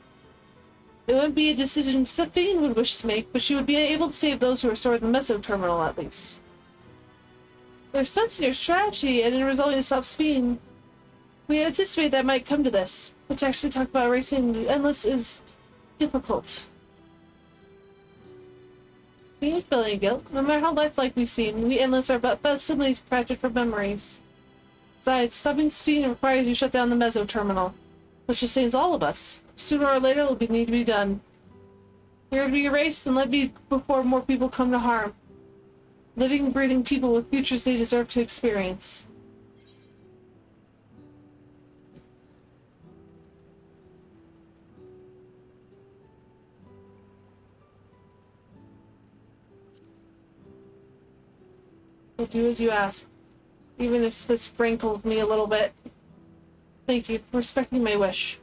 It wouldn't be a decision Sphene would wish to make, but she would be able to save those who are stored in the Meso terminal at least. There's sense in your strategy, and in resolving to stop speeding, we anticipate that might come to this. But to actually talk about racing the Endless is difficult. We ain't feeling guilt. No matter how lifelike we seem, we Endless are but best siblings crafted for memories. Besides, stopping Sphene requires you shut down the Meso terminal, which sustains all of us. Sooner or later, it will be, need to be done. Here to be erased and let be before more people come to harm. Living, breathing people with futures they deserve to experience. I'll do as you ask, even if this rankles me a little bit. Thank you for respecting my wish.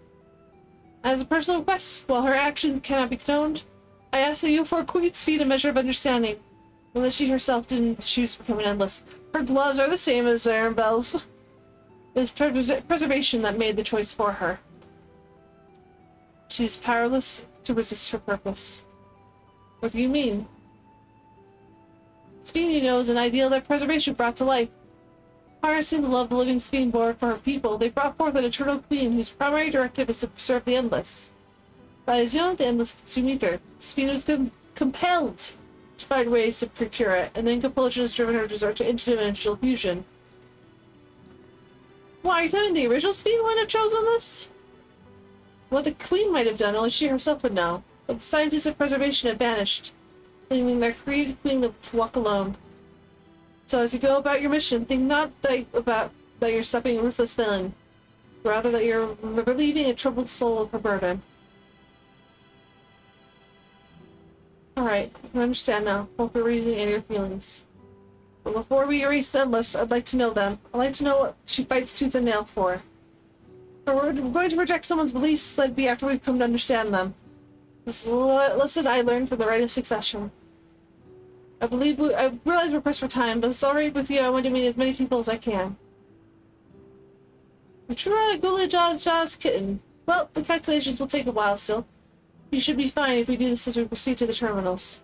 As a personal request, while her actions cannot be condoned, I ask that you for Queen's Sphene a measure of understanding. Unless she herself didn't choose to become an endless. Her gloves are the same as Arabelle's. It is pres preservation that made the choice for her. She is powerless to resist her purpose. What do you mean? Speedy knows an ideal that preservation brought to life. Harnessing the love the living Sphene bore for her people, they brought forth an eternal queen whose primary directive is to preserve the endless. By his young, the endless consume aether. Sphene was com compelled to find ways to procure it, and then compulsion has driven her to resort to interdimensional fusion. Why, are you telling the original Sphene would have chosen this? What the queen might have done, only she herself would know. But the scientists of preservation have vanished their created queen to walk alone. So as you go about your mission, think not that about that you're stopping a ruthless villain, rather that you're relieving a troubled soul of her burden. Alright, I understand now, both your reasoning and your feelings. But before we erase the endless, I'd like to know them. I'd like to know what she fights tooth and nail for. But we're going to project someone's beliefs, let be after we've come to understand them. This lesson I learned from the rite of succession. I believe we, I realize we're pressed for time, but alright with you. I want to meet as many people as I can. Matura Gula Jaws Jaws Kitten. Well, the calculations will take a while still. You should be fine if we do this as we proceed to the terminals.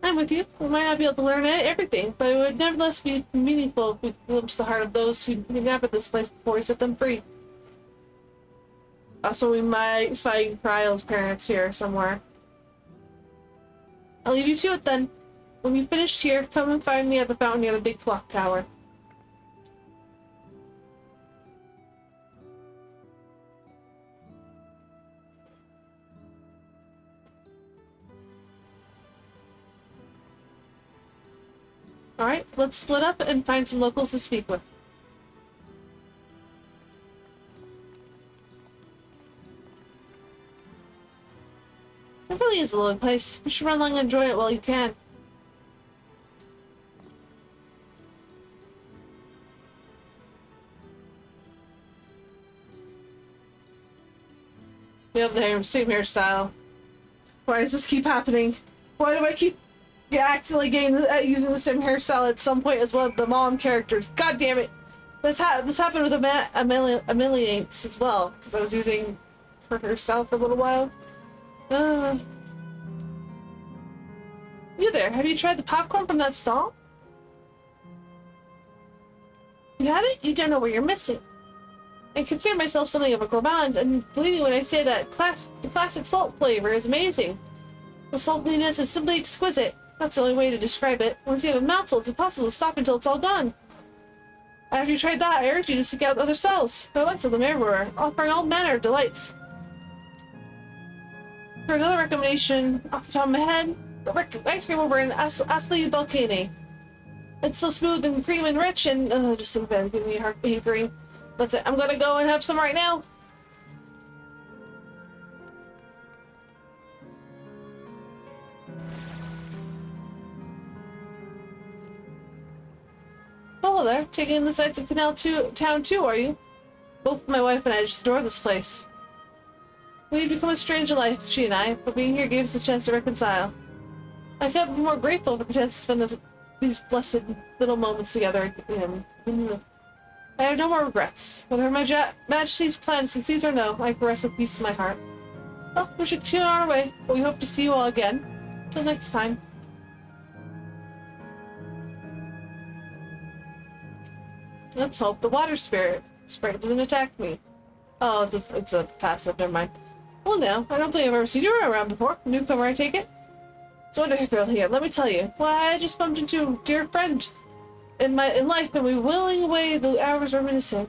I'm with you. We might not be able to learn everything, but it would nevertheless be meaningful if we glimpse the heart of those who inhabit this place before we set them free. Also, we might find Krile's parents here somewhere. I'll leave you to it then. When you've finished here, come and find me at the fountain near the big clock tower. Alright, let's split up and find some locals to speak with. It really is a lovely place. You should run along and enjoy it while you can. We have the same hairstyle. Why does this keep happening? Why do I keep yeah, accidentally getting uh, using the same hairstyle at some point as one of the mom characters? God damn it! This ha this happened with Ama Ameli Ameliates as well because I was using her hairstyle for a little while. Uh, you there? Have you tried the popcorn from that stall? You haven't? You don't know what you're missing. I consider myself something of a gourmand, and believe me when I say that class the classic salt flavor is amazing. The saltiness is simply exquisite. That's the only way to describe it. Once you have a mouthful, it's impossible to stop until it's all gone. After you tried that, I urge you to seek out other cells. Are lots of them everywhere, offering all manner of delights. For another recommendation, off the top of my head, the ice cream over in As Asli Balkane. It's so smooth and creamy and rich, and uh, just about it, giving me a heart hankering. That's it. I'm gonna go and have some right now. Hello there. Taking in the sights of Canal two, Town too, are you? Both my wife and I just adore this place. We've become a strange in life, she and I, but being here gave us a chance to reconcile. I felt more grateful for the chance to spend this, these blessed little moments together. I have no more regrets. Whether my Majesty's plans succeeds or no, I can rest with peace in my heart. Well, we should tune on our way, but we hope to see you all again. Till next time. Let's hope the water spirit spirit doesn't attack me. Oh, it's a, it's a passive, never mind. Well now, I don't think I've ever seen you around before. Newcomer, I take it? It's wonderful here, let me tell you. Why, I just bumped into a dear friend in my in life and we willing away the hours reminiscing.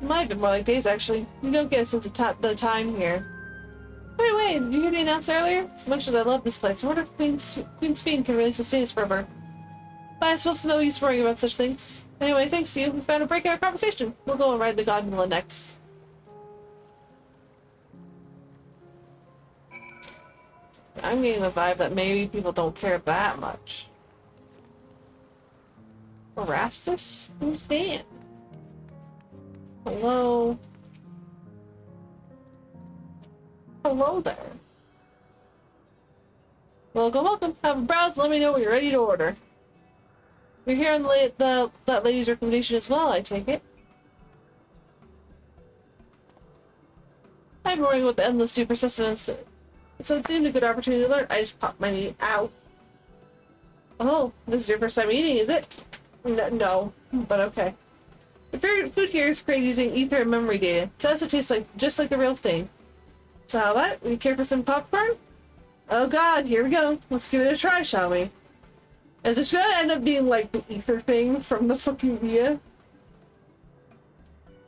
It might have been more like days, actually. You don't get a sense of the time here. Wait, wait, did you hear the announce earlier? As much as I love this place, I wonder if Queen's, Queen Sphene can really sustain us forever. But I suppose it's no use worrying about such things. Anyway, thanks to you. We found a break in our conversation. We'll go and ride the gondola next. I'm getting the vibe that maybe people don't care that much. Erastus? Who's that? Hello? Hello there. Welcome, welcome. Have a browse. Let me know when you're ready to order. You're here on the, the that lady's recommendation as well, I take it. I'm worrying with the endless due persistence, so it seemed a good opportunity to learn. I just popped my knee. Ow. Oh, this is your first time eating, is it? No, no but okay. The food here is created using aether and memory data. To us, it tastes like just like the real thing. So how about? We care for some popcorn? Oh god, here we go. Let's give it a try, shall we? Is this gonna end up being like the aether thing from the fucking Via?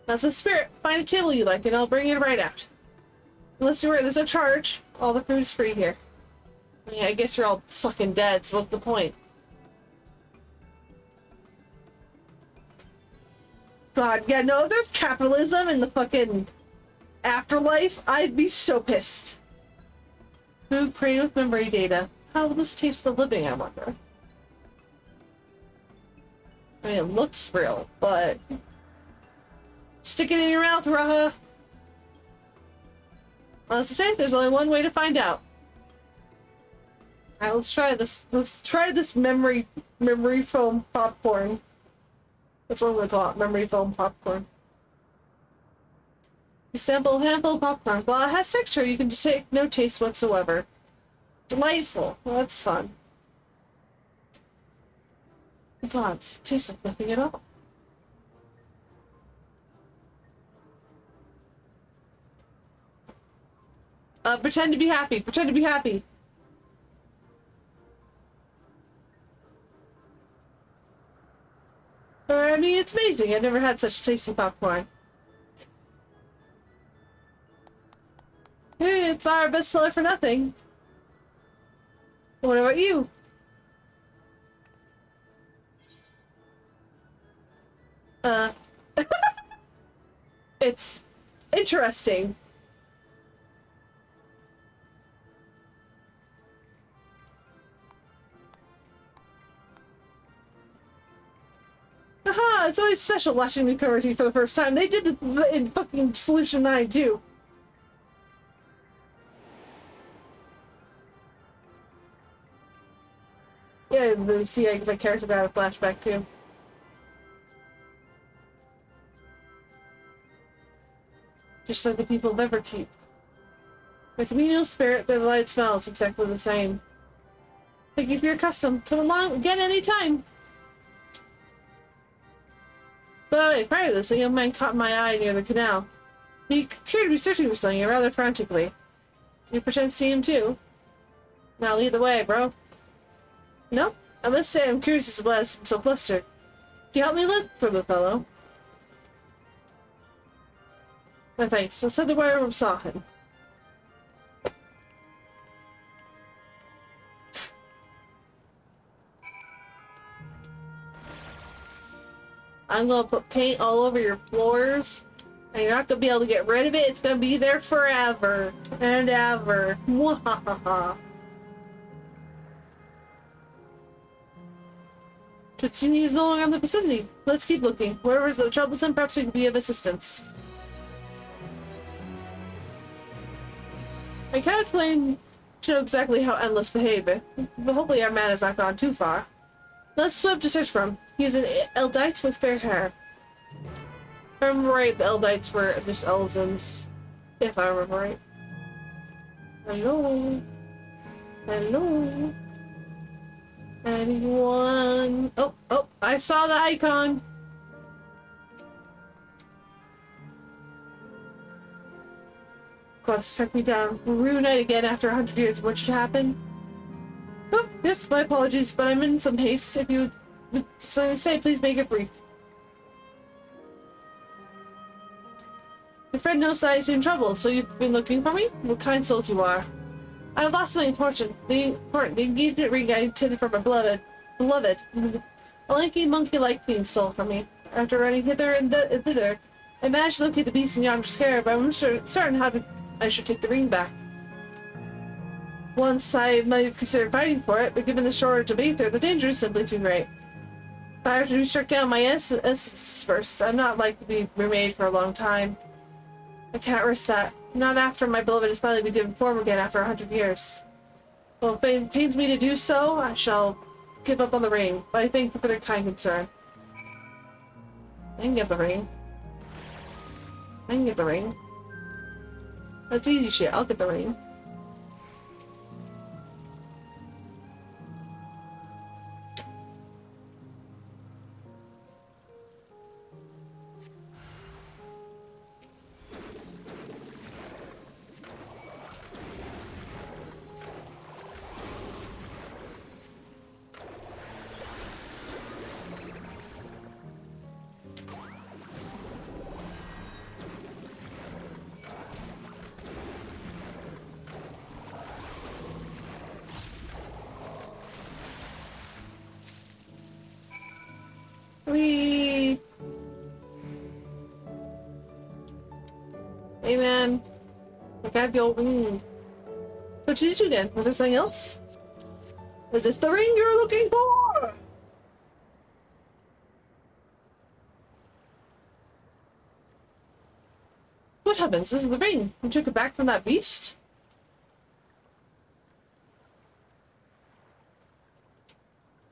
That's a spirit. Find a table you like and I'll bring it right out. Unless you're there's no charge. All the food is free here. I, mean, I guess you're all fucking dead, so what's the point? God, yeah, no, there's capitalism in the fucking afterlife. I'd be so pissed. Food created with memory data. How will this taste the living, I wonder? I mean, it looks real, but... Stick it in your mouth, Raha! Well, as I say, there's only one way to find out. Alright, let's try this. Let's try this memory memory foam popcorn. That's what gonna call it, memory foam popcorn. You sample a handful of popcorn. While it has texture, you can take no taste whatsoever. Delightful. Well, that's fun. Gods, tastes like nothing at all. Uh, pretend to be happy. Pretend to be happy. Or, I mean, it's amazing. I've never had such tasty popcorn. Hey, it's our bestseller for nothing. What about you? Uh, it's interesting. Aha! It's always special watching the Currency for the first time. They did the in fucking Solution 9 too. Yeah, the see the character got a flashback too. Just like the people of Everkeep. The communal spirit, the light smells exactly the same. Thank you for your custom. Come along again anytime. But prior to this, a young man caught my eye near the canal. He appeared to be searching for something rather frantically. You pretend to see him too? Now lead the way, bro. No? I must say I'm curious as to why I'm so flustered. Can you help me look for the fellow? My thanks. I said the where I saw him. I'm gonna put paint all over your floors. And you're not gonna be able to get rid of it. It's gonna be there forever and ever. Tatsumi is no longer in the vicinity. Let's keep looking. Wherever is the troublesome, perhaps we can be of assistance. I can't explain to know exactly how Endless behaved, but hopefully our man has not gone too far. Let's flip to search for him. He is an Eldite with fair hair. If I remember right, the Eldites were just Elzins. If I remember right. Hello? Hello? Anyone? Oh, oh, I saw the icon! God struck me down. We'll reunite again after a hundred years. What should happen? Oh, yes, my apologies, but I'm in some haste. If you would I say, please make it brief. Your friend knows that I seem troubled, so you've been looking for me? What kind souls you are. I have lost something important. The important the engagement ring I intended for my beloved. Beloved. A lanky monkey-like fiend stole from me. After running hither and thither, I managed to locate the beast in yonder scarab, but I'm certain how to, I should take the ring back. Once I might have considered fighting for it, but given the shortage of aether, the danger is simply too great. I have to be struck down, my essence dispersed. I'm not likely to be remade for a long time. I can't that. Not after my beloved has finally been given form again after a hundred years. Well, if it pains me to do so, I shall give up on the ring, but I thank you for their kind concern. I can get the ring. I can get the ring. That's easy shit, I'll get the ring. We. Hey man, I got your. What did you again? Was there something else? Is this the ring you're looking for? What happens? This is the ring. You took it back from that beast?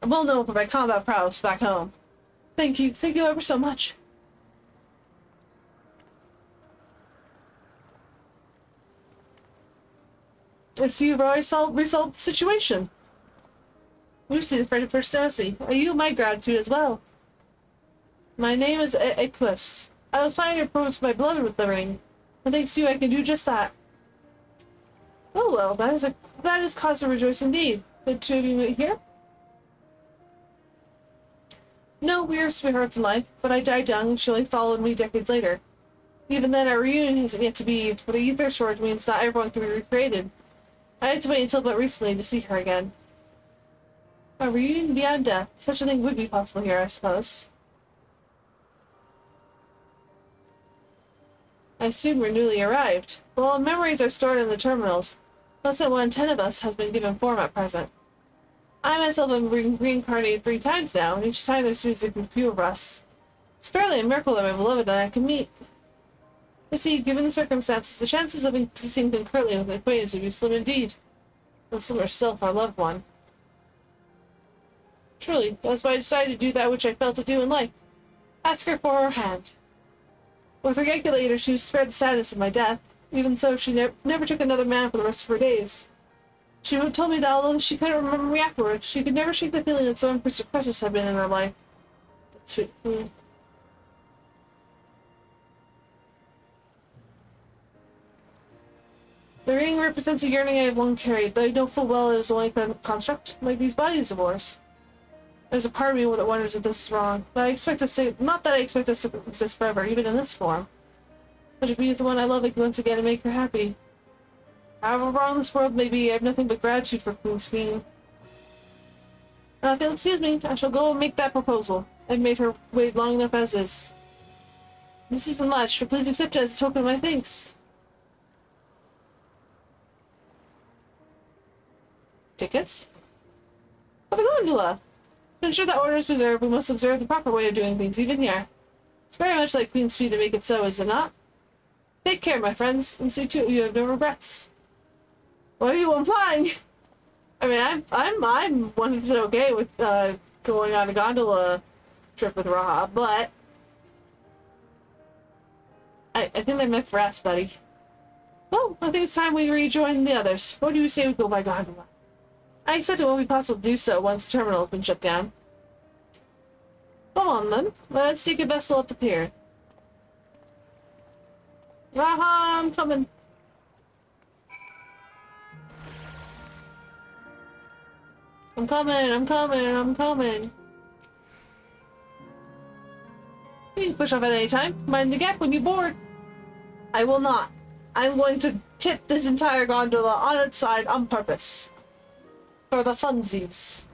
I'm well known for my combat prowess back home. Thank you. Thank you ever so much. Yes, you've already solved, resolved the situation. Lucy, the friend who first knows me. Are you my gratitude as well? My name is e Eclipse. I was planning to propose my beloved with the ring. And thanks to you, I can do just that. Oh well, that is a that is cause to rejoice indeed. The two of you here? No, we are sweethearts in life, but I died young and she only followed me decades later. Even then, our reunion hasn't yet to be, for the aether shortage means not everyone can be recreated. I had to wait until but recently to see her again. A reunion beyond death. Such a thing would be possible here, I suppose. I assume we're newly arrived. Well, memories are stored in the terminals. Less than one-ten of us has been given form at present. I myself have been reincarnated three times now, and each time there's been a few of us. It's fairly a miracle that my beloved and I can meet. You see, given the circumstances, the chances of existing concurrently with an acquaintance would be slim indeed. And slimmer still for a loved one. Truly, that's why I decided to do that which I felt to do in life. Ask her for her hand. With her regulator, she was spared the sadness of my death. Even so, she ne never took another man for the rest of her days. She told me that although she couldn't remember me afterwards, she could never shake the feeling that someone precious had been in her life. That's sweet. The ring represents a yearning I have long carried, though I know full well it is only a construct, like these bodies of ours. There's a part of me that wonders if this is wrong. but I expect us to not that I expect us to exist forever, even in this form. But to be the one I love once again and make her happy. However wrong this world may be, I have nothing but gratitude for Queen Sphene. Uh, if you'll excuse me, I shall go and make that proposal. I've made her wait long enough as is. This isn't much, but please accept it as a token of my thanks. Tickets? For the gondola! To ensure that order is preserved, we must observe the proper way of doing things, even here. It's very much like Queen Sphene to make it so, is it not? Take care, my friends, and see to it you have no regrets. What are you implying? I mean, I'm I'm I'm 100% okay with uh, going on a gondola trip with Raha, but I I think they meant for us, buddy. Well, I think it's time we rejoin the others. What do you say we go by gondola? I expect it won't be possible to do so once the terminal has been shut down. Come on then, let's seek a vessel at the pier. Raha, I'm coming. I'm coming, I'm coming, I'm coming. You can push off at any time. Mind the gap when you board. I will not. I'm going to tip this entire gondola on its side on purpose. For the funsies.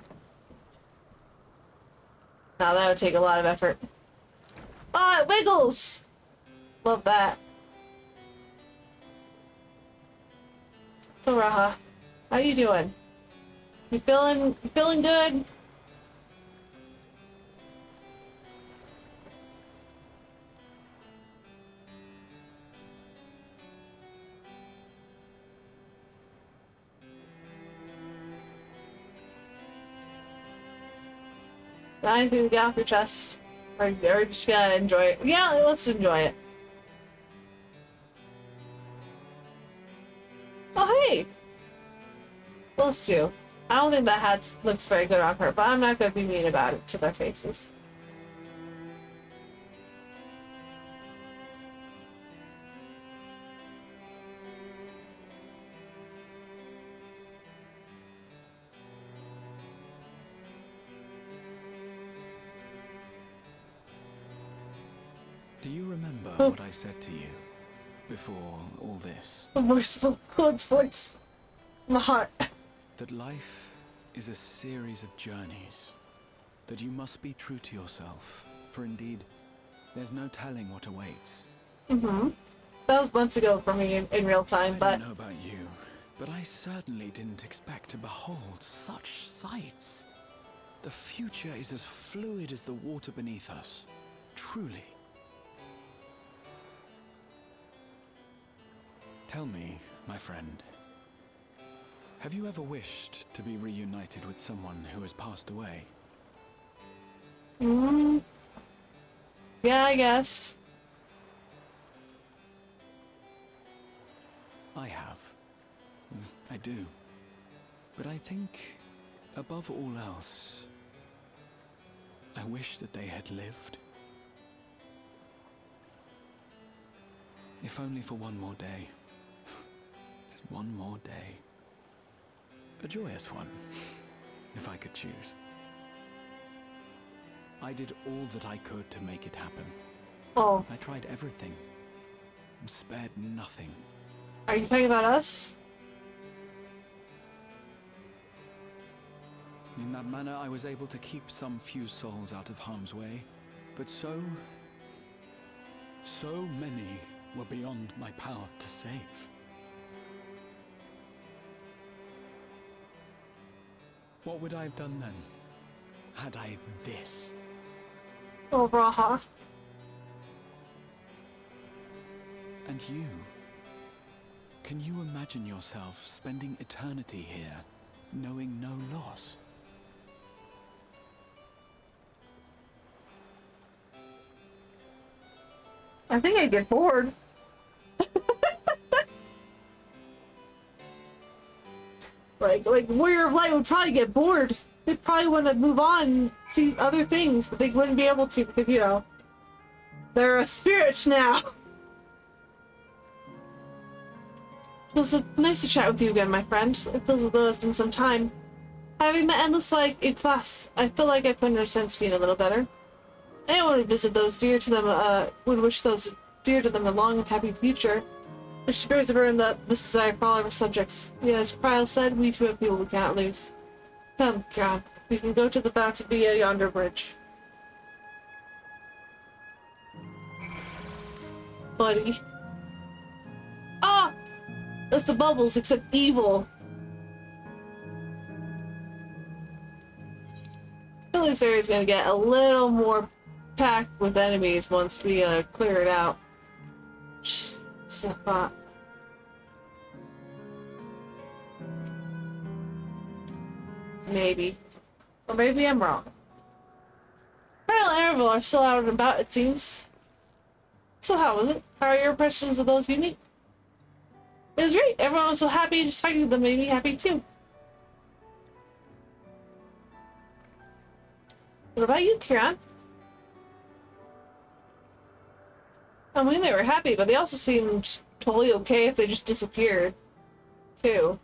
Now that would take a lot of effort. Ah, it wiggles! Love that. So Raha, how you doing? You feeling you feeling good? Got anything to get off your chest? Or, just gonna enjoy it? Yeah, let's enjoy it. Oh, hey! Those two. I don't think that hat looks very good on her, but I'm not gonna be mean about it to their faces. Do you remember what I said to you before all this? The voice, the God's voice. My heart. That life is a series of journeys. That you must be true to yourself. For indeed, there's no telling what awaits. Mm-hmm. That was months ago for me in, in real time, I but I don't know about you, but I certainly didn't expect to behold such sights. The future is as fluid as the water beneath us. Truly. Tell me, my friend, have you ever wished to be reunited with someone who has passed away? mm, yeah, I guess. I have. Mm, I do. But I think, above all else, I wish that they had lived. If only for one more day. Just one more day. A joyous one, if I could choose. I did all that I could to make it happen. Oh. I tried everything. and Spared nothing. Are you talking about us? In that manner, I was able to keep some few souls out of harm's way. But so... So many were beyond my power to save. What would I have done then? Had I this? Oh, Raha. And you? Can you imagine yourself spending eternity here, knowing no loss? I think I'd get bored. Like, like Warrior of Light would probably get bored. They'd probably want to move on, see other things, but they wouldn't be able to because, you know, they're a spirit now. It was nice to chat with you again, my friend. It feels as though it's been some time. Having met Endless like in class, I feel like I could understand Sphene a little better. Anyone would visit those dear to them, uh, would wish those dear to them a long and happy future. The burden that this desire for all her subjects. Yet, as Krile said, we too have people we cannot lose. Come, Kiran, we can go to the bow to be a yonder bridge. Buddy. Ah! That's the bubbles, except evil. I feel this area's gonna get a little more packed with enemies once we uh, clear it out. A thought. Maybe. Or maybe I'm wrong. And Annabelle are still out and about, it seems. So how was it? How are your impressions of those you meet? It was great. Everyone was so happy, just talking to them made me happy too. What about you, Kiran? I mean, they were happy, but they also seemed totally okay if they just disappeared, too.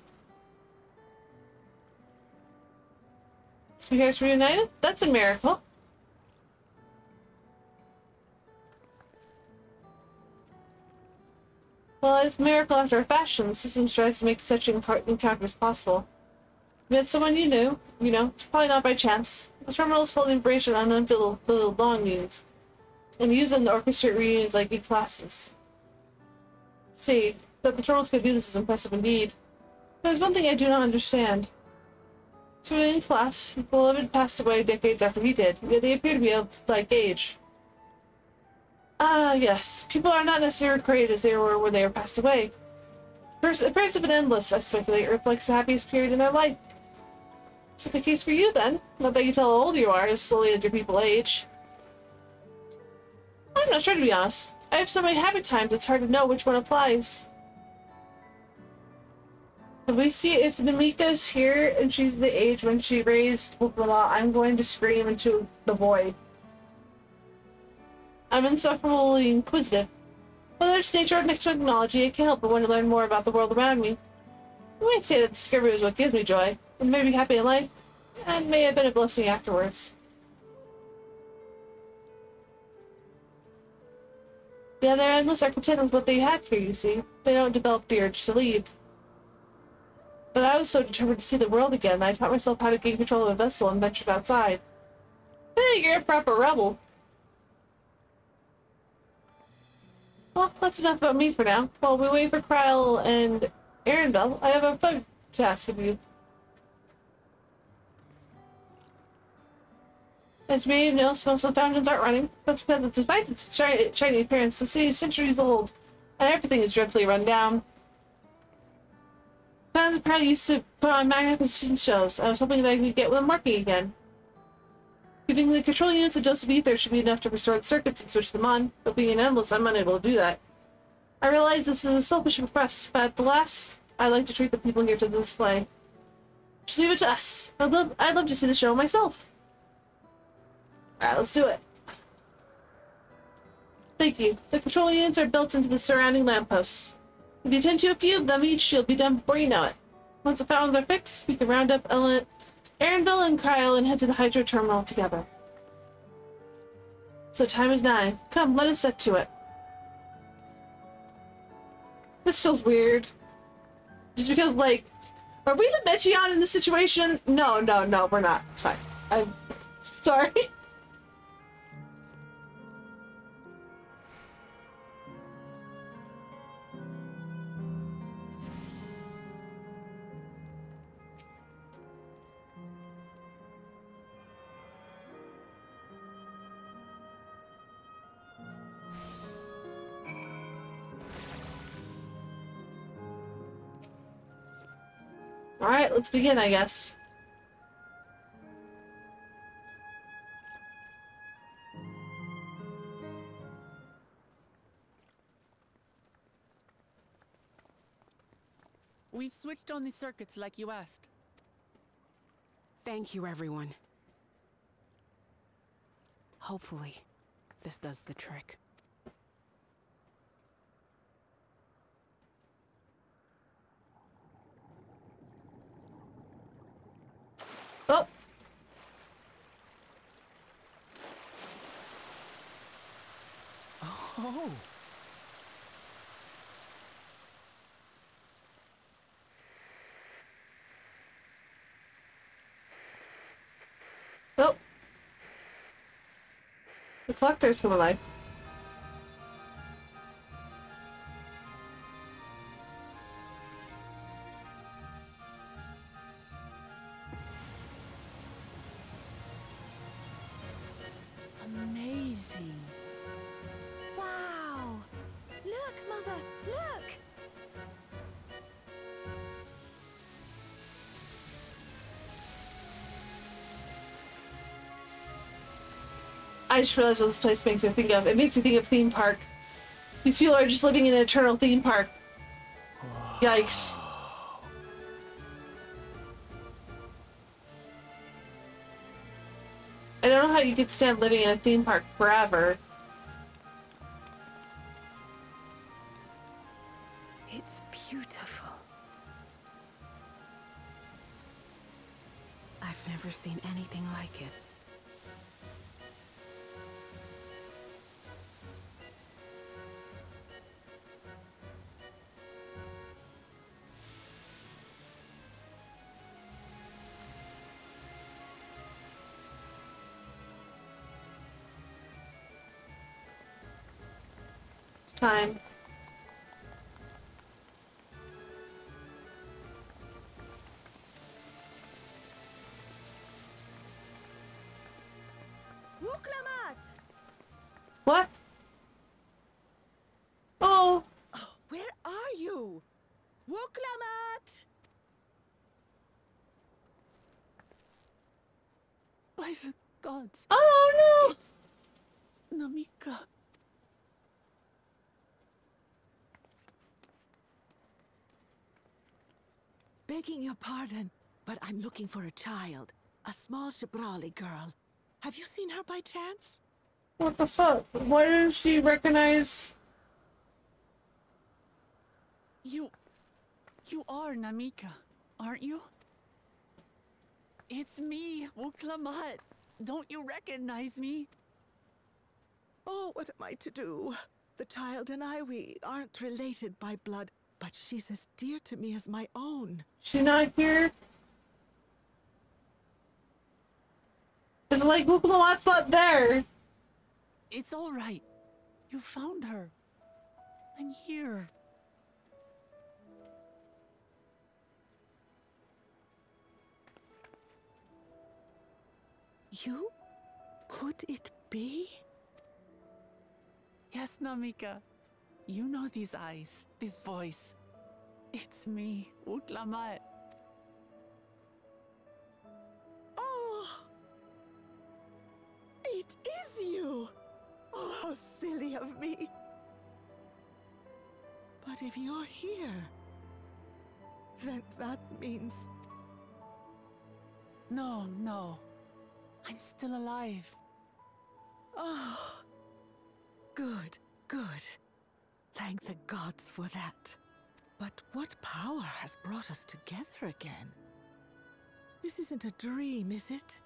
Sweethearts reunited? That's a miracle. Well, it's a miracle after a fashion. The system tries to make such enc encounters possible. Met someone you knew, you know, it's probably not by chance. The terminal is full of information on unfilled belongings, and use them to orchestrate reunions like good classes. See, that the terminals could do this is impressive indeed. There's one thing I do not understand. To an class, his beloved passed away decades after he did, yet they appear to be of like age. Ah, yes. People are not necessarily created as they were when they were passed away. The appearance have been endless, I speculate, reflects the happiest period in their life. Is that the case for you, then? Not that you tell how old you are as slowly as your people age. I'm not sure, to be honest. I have so many happy times, it's hard to know which one applies. If we see if Namikka's here and she's the age when she raised blah, I'm going to scream into the void. I'm insufferably inquisitive. Whether it's nature or next technology, I can't help but want to learn more about the world around me. I might say that discovery is what gives me joy, and made me happy in life, and may have been a blessing afterwards. Yeah, they're endless are content with what they have here, you see. They don't develop the urge to leave. But I was so determined to see the world again, I taught myself how to gain control of a vessel and ventured outside. Hey, you're a proper rebel. Well, that's enough about me for now. While we wait for Krile and Erenville, I have a favor to ask of you. As many of you know, most of the fountains aren't running. That's because despite its shiny, appearance, the city is centuries old, and everything is dreadfully run down. Fountains apparently used to put on magnificent shows. I was hoping that I could get them working again. Giving the control units a dose of aether should be enough to restore the circuits and switch them on, but being endless, I'm unable to do that. I realize this is a selfish request, but at the last, I'd like to treat the people here to the display. Just leave it to us. I'd love, I'd love to see the show myself. Alright, let's do it. Thank you. The control units are built into the surrounding lampposts. If you tend to a few of them each, you'll be done before you know it. Once the fountains are fixed, we can round up Ellen, Erenville and Krile and head to the Hydro Terminal together. So time is nine. Come, let us set to it. This feels weird. Just because, like, are we the Meteion in this situation? No, no, no, we're not. It's fine. I'm sorry. Alright, let's begin, I guess. We've switched on the circuits like you asked. Thank you, everyone. Hopefully, this does the trick. Oh! Oh! Oh! The collector's come alive. I just realized what this place makes me think of. It makes me think of theme park. These people are just living in an eternal theme park. Yikes. I don't know how you could stand living in a theme park forever. Time. What? Oh! Where are you? Wuk Lamat! By the gods. Oh no! It's Namikka. Begging your pardon, but I'm looking for a child. A small Shibrali girl. Have you seen her by chance? What the fuck? Why does she recognize... You... You are Namikka, aren't you? It's me, Wuk Lamat. Don't you recognize me? Oh, what am I to do? The child and I, we aren't related by blood, but she's as dear to me as my own. She not here? Is it like Wuk Lamat's not there? It's all right. You found her. I'm here. You? Could it be? Yes, Namikka. You know these eyes, this voice. It's me, Wuk Lamat. Oh! It is you! Oh, how silly of me! But if you're here, then that means. No, no. I'm still alive. Oh. Good, good. Thank the gods for that. But what power has brought us together again? This isn't a dream, is it?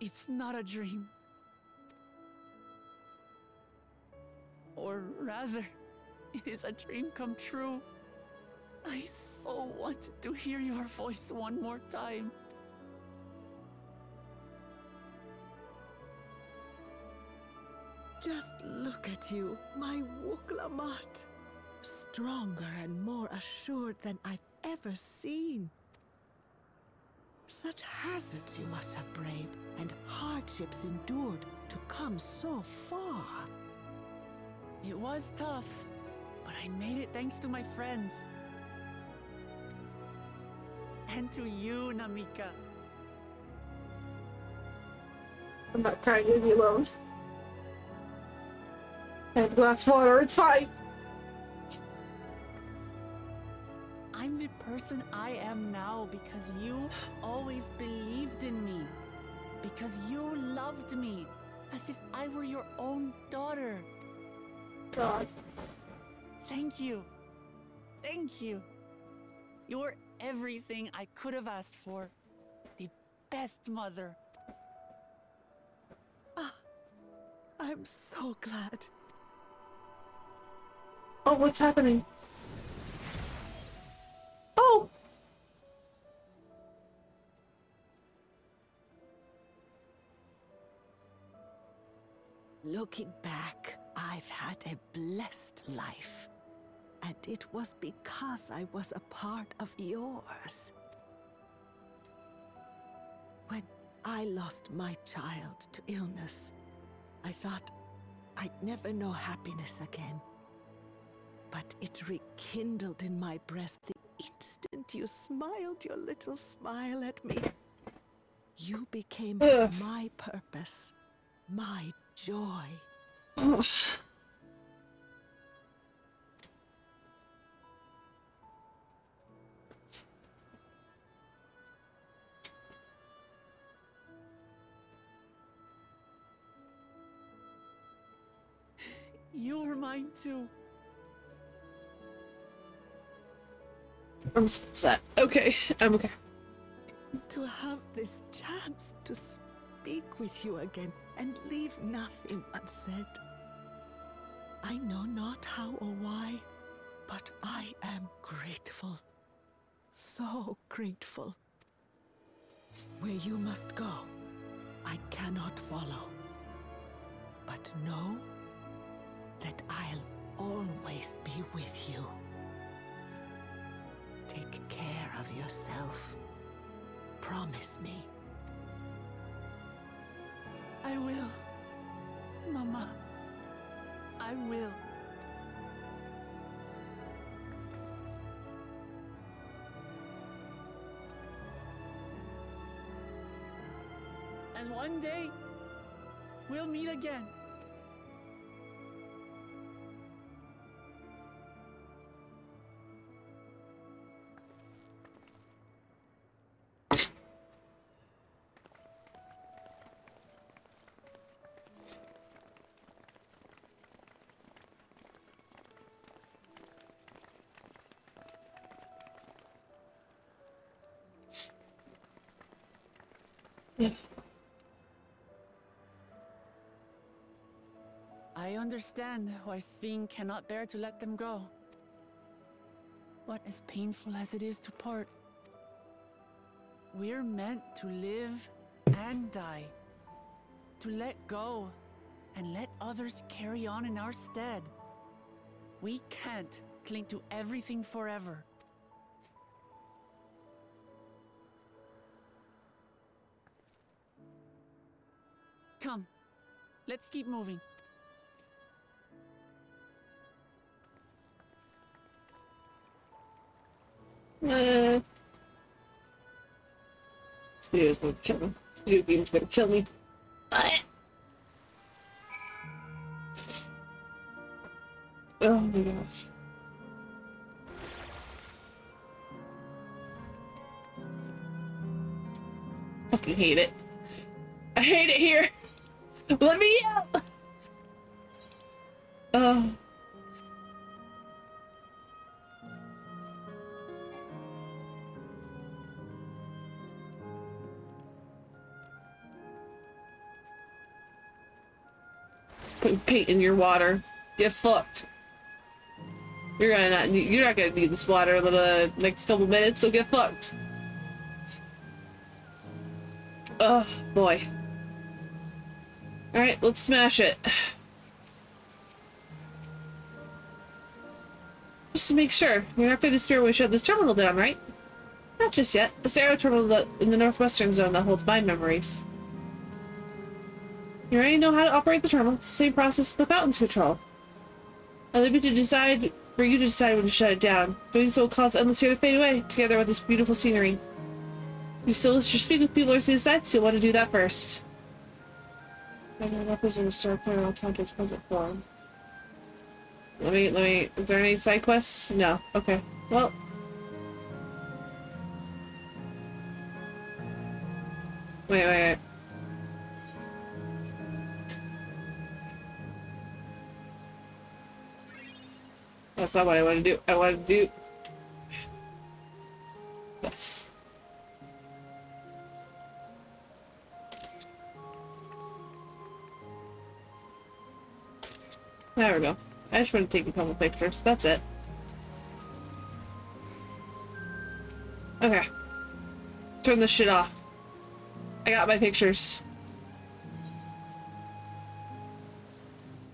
It's not a dream. Or rather, it is a dream come true. I so wanted to hear your voice one more time. Just look at you, my Wuk-Lamat. Stronger and more assured than I've ever seen. Such hazards you must have braved and hardships endured to come so far. It was tough, but I made it thanks to my friends. And to you, Namikka. I'm not crying, leave me alone. And glass water, it's fine. I'm the person I am now because you always believed in me. Because you loved me as if I were your own daughter. God. Thank you. Thank you. You're everything I could have asked for. The best mother. Ah, I'm so glad. Oh, what's happening? Oh! Looking back, I've had a blessed life. And it was because I was a part of yours. When I lost my child to illness, I thought I'd never know happiness again. But it rekindled in my breast the instant you smiled your little smile at me. You became Ugh. my purpose, my joy. Ugh. You were mine too. I'm so upset. Okay, I'm okay. To have this chance to speak with you again and leave nothing unsaid. I know not how or why, but I am grateful. So grateful. Where you must go, I cannot follow. But know that I'll always be with you. Take care of yourself. Promise me. I will. Mama. I will. And one day, we'll meet again. I understand why Sphene cannot bear to let them go. But as painful as it is to part, we're meant to live and die. To let go and let others carry on in our stead. We can't cling to everything forever. Let's keep moving. Uh, video's gonna kill me. Video game's gonna kill me. Ah. Oh my gosh. Fucking hate it. I hate it here. Let me out. Oh. Put paint in your water. Get fucked. You're gonna not need, you're not gonna need this water in the next couple minutes, so get fucked. Oh boy. Alright, let's smash it. Just to make sure, you're not going to spare we shut this terminal down, right? Not just yet. This aero terminal in the northwestern zone that holds my memories. You already know how to operate the terminal. It's the same process as the fountains control. I'll leave you to decide, for you to decide when to shut it down. Doing so will cause endless here to fade away, together with this beautiful scenery. You still wish to speak with people or see the sights, you'll want to do that first. And then represent a star player on time to its present form. Let me, let me, is there any side quests? No. Okay. Well. Wait, wait, wait. That's not what I want to do. I want to do... Yes. There we go. I just want to take a couple pictures. That's it. Okay. Turn this shit off. I got my pictures.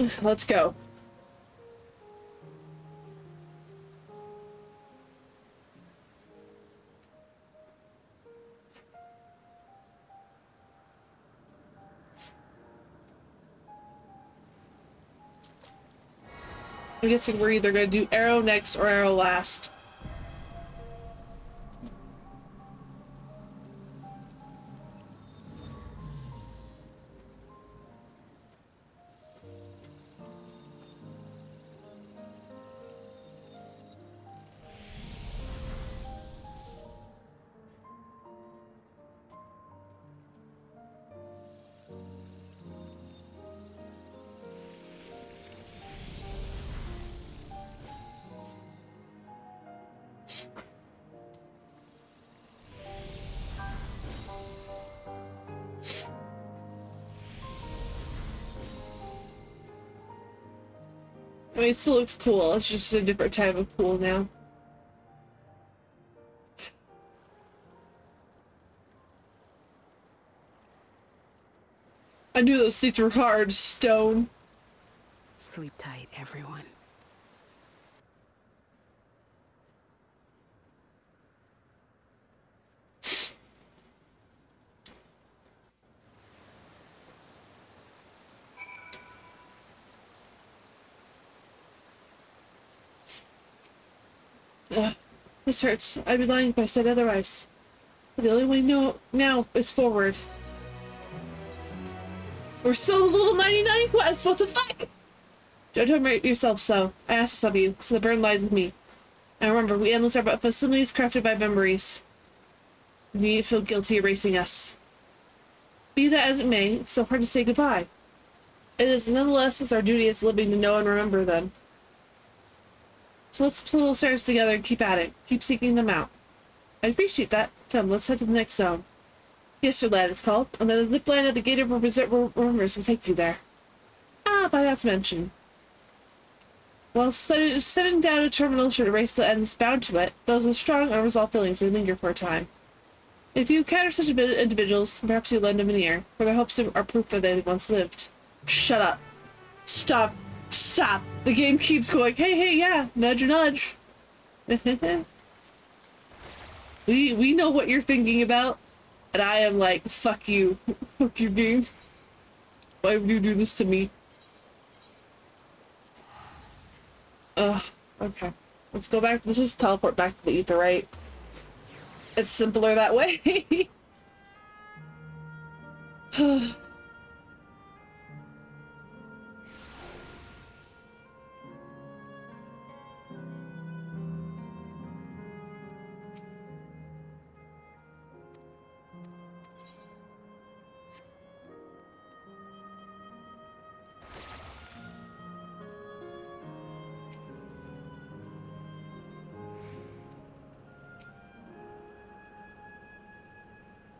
Let's go. I'm guessing we're either going to do arrow next or arrow last. Mean, it still looks cool. It's just a different type of cool now. I knew those seats were hard stone. Sleep tight, everyone. Ugh, hurts. I'd be lying if I said otherwise. The only way no now is forward. We're still the level 99 quest, what the fuck? Don't hurt yourself so. I ask this of you, so the burden lies with me. And remember, we endless are but facilities crafted by memories. You need to feel guilty erasing us. Be that as it may, it's so hard to say goodbye. It is nonetheless it's our duty as living to know and remember them. So let's pull stars together and keep at it. Keep seeking them out. I appreciate that. Come, let's head to the next zone. Yesterland, it's called. And then the zip line at the Gate of Rumors will take you there. Ah, by that mention. While setting down a terminal should erase the ends bound to it, those with strong, unresolved feelings may linger for a time. If you encounter such individuals, perhaps you lend them an ear, for their hopes are proof that they once lived. Shut up. Stop. Stop. The game keeps going, hey, hey, yeah, nudge, nudge. we, we know what you're thinking about. And I am like, fuck you. fuck you, game. Why would you do this to me? Ugh, okay. Let's go back. Let's just teleport back to the ether, right? It's simpler that way.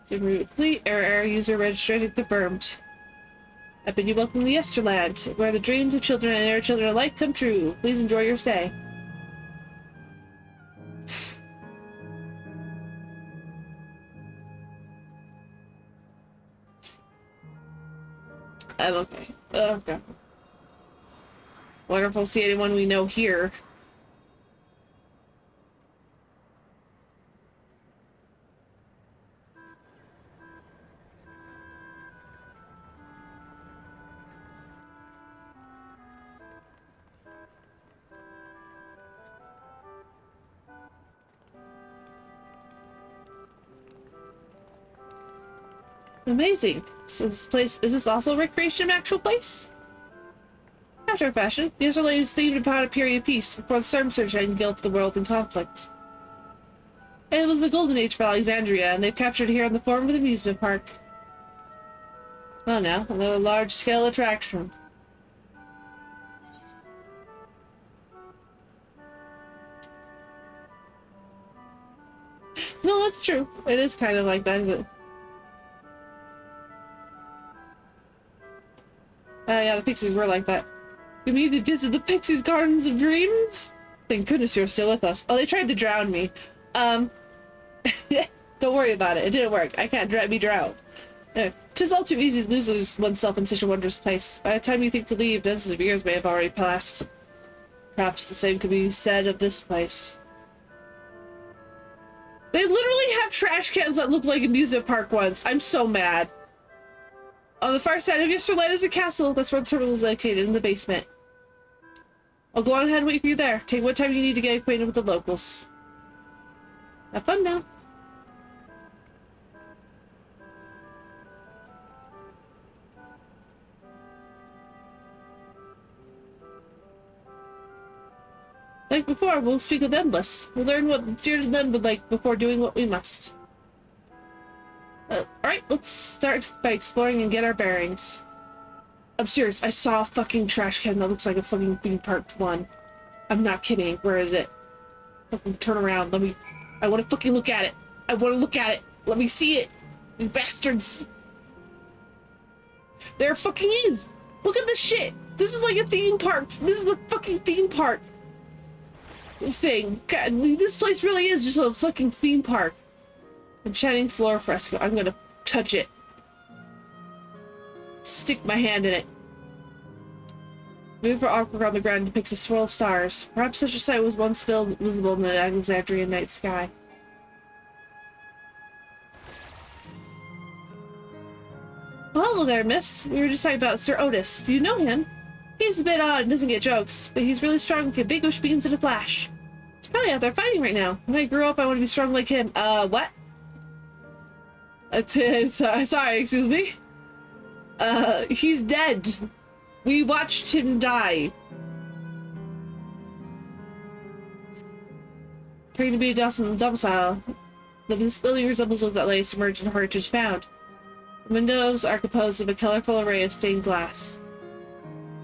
Super complete. Error, error, user registrated confirmed. I've been you welcome to Yesterland, where the dreams of children and their children alike come true. Please enjoy your stay. I'm okay. Oh, okay. Wonder if we'll see anyone we know here. Amazing. So this place is this also a recreation actual place? After a fashion, the Israel is themed about a period of peace before the had engulfed the world in conflict. It was the golden age for Alexandria, and they've captured here in the form of an amusement park. Well now, another large-scale attraction. No, that's true. It is kind of like that, isn't it? Uh, yeah, the pixies were like that. We need to visit the pixies' gardens of dreams? Thank goodness you're still with us. Oh, they tried to drown me. Um, don't worry about it. It didn't work. I can't be drowned. No, tis all too easy to lose oneself in such a wondrous place. By the time you think to leave, dozens of years may have already passed. Perhaps the same could be said of this place. They literally have trash cans that look like amusement park ones. I'm so mad. On the far side of Yesterland is a castle. That's where the terminal is located, in the basement. I'll go on ahead and wait for you there. Take what time you need to get acquainted with the locals. Have fun now. Like before, we'll speak of Endless. We'll learn what dear to them would like before doing what we must. Uh, Alright, let's start by exploring and get our bearings. I'm serious, I saw a fucking trash can that looks like a fucking theme park one. I'm not kidding. Where is it? Fucking turn around. Let me... I want to fucking look at it. I want to look at it. Let me see it. You bastards. There fucking is. Look at this shit. This is like a theme park. This is the fucking theme park thing. God, this place really is just a fucking theme park. Enchanting floor fresco. I'm gonna touch it. Stick my hand in it. Move for awkward on the ground depicts a swirl of stars. Perhaps such a sight was once visible in the Alexandrian night sky. Well, hello there, miss. We were just talking about Sir Otis. Do you know him? He's a bit odd and doesn't get jokes, but he's really strong and can vanquish beacons in a flash. He's probably out there fighting right now. When I grow up, I want to be strong like him. Uh, what? Sorry, excuse me? Uh, he's dead. We watched him die. Appearing to be a docile domicile. The building resembles what that lay submerged in heritage found. The windows are composed of a colorful array of stained glass.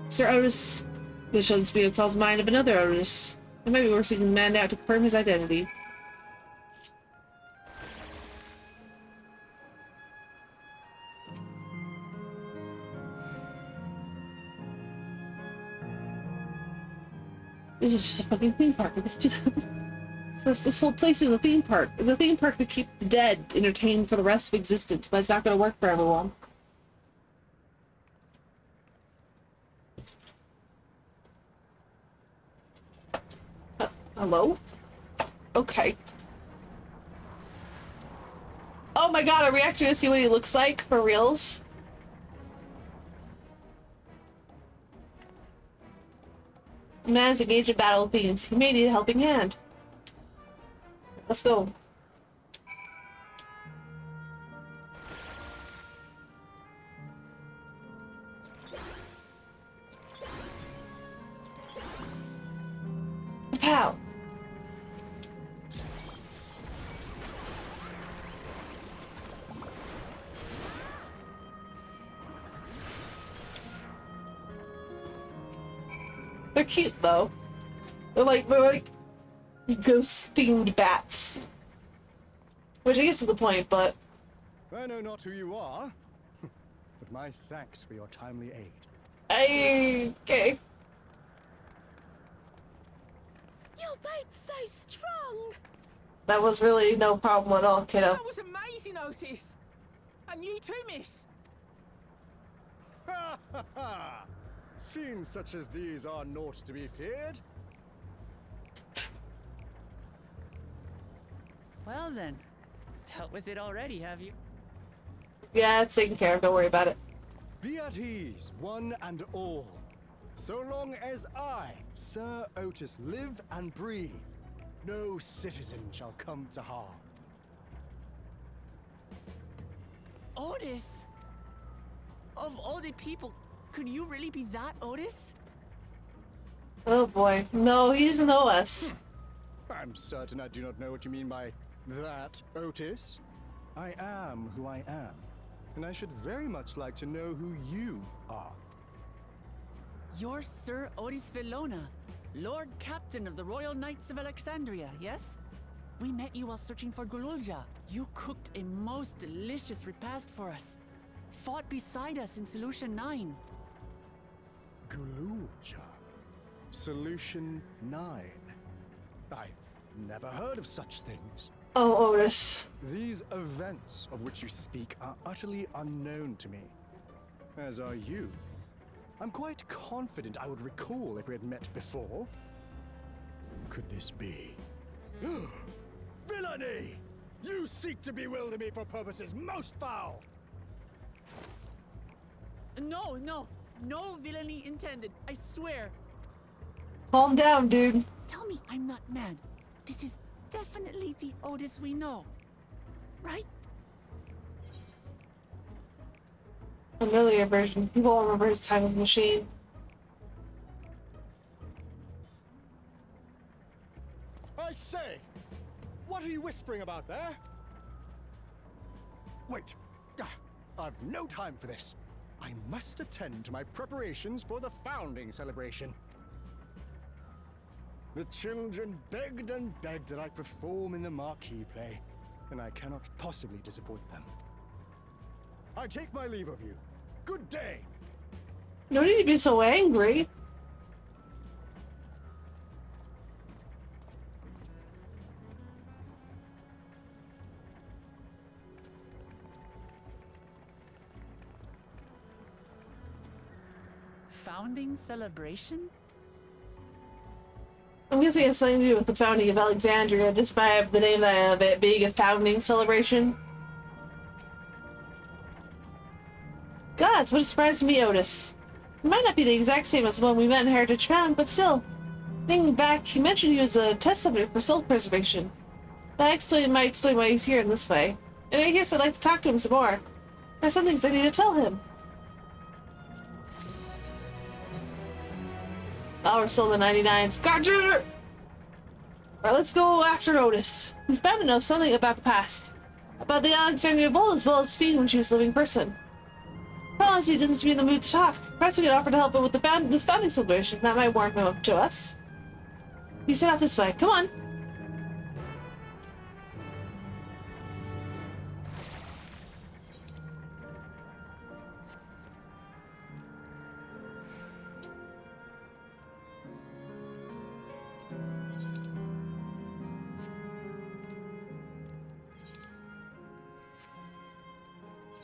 Sir Otis, this shows be a calls mind of another Otis. It might be worth seeking the man out to confirm his identity. This is just a fucking theme park. This this, this whole place is a theme park. It's a theme park to keep the dead entertained for the rest of existence, but it's not going to work for everyone. Uh, hello? Okay. Oh my god, are we actually gonna see what he looks like for reals? Man is engaged in battle with beings. He may need a helping hand. Let's go. Pow! They're cute though. They're like they're like ghost themed bats. Which I guess is the point, but I know not who you are, but my thanks for your timely aid. I okay. Your fate's so strong. That was really no problem at all, kiddo. That was amazing, Otis. And you too, miss. Ha ha ha! Fiends such as these are naught to be feared. Well then, dealt with it already, have you? Yeah, it's taken care of. Don't worry about it. Be at ease, one and all. So long as I, Sir Otis, live and breathe, no citizen shall come to harm. Otis? Of all the people, could you really be that Otis? Oh boy. No, he doesn't know us. I'm certain I do not know what you mean by that, Otis. I am who I am, and I should very much like to know who you are. You're Sir Otis Villona, Lord Captain of the Royal Knights of Alexandria, yes? We met you while searching for Gulool Ja. You cooked a most delicious repast for us. Fought beside us in Solution 9. Gulool Ja. Solution 9. I've never heard of such things. Oh, Otis. These events of which you speak are utterly unknown to me. As are you. I'm quite confident I would recall if we had met before. Could this be? Villainy! You seek to bewilder me for purposes most foul! No, no, no villainy intended, I swear. Calm down, dude. Tell me I'm not mad. This is definitely the Otis we know. Right? An earlier version. People will remember his time as a machine. I say! What are you whispering about there? Wait. Ah, I've no time for this. I must attend to my preparations for the founding celebration. The children begged and begged that I perform in the marquee play, and I cannot possibly disappoint them. I take my leave of you. Good day! No need to be so angry. Founding celebration? I'm guessing it has something to do with the founding of Alexandria, just by the name of it being a founding celebration. Gods, what a surprise to me, Otis. It might not be the exact same as the one we met in Heritage Found, but still. Thinking back, you mentioned he was a test subject for soul preservation. That explain might explain why he's here in this way. And I guess I'd like to talk to him some more. There's some things I need to tell him. Oh, we're still the 99s. Gotcha! Alright, let's go after Otis. He's bound to know something about the past. About the Alexandria old as well as Sphene when she was a living person. Well, he doesn't seem in the mood to talk. Perhaps we could offer to help him with the found this founding celebration. That might warm him up to us. You set out this way. Come on.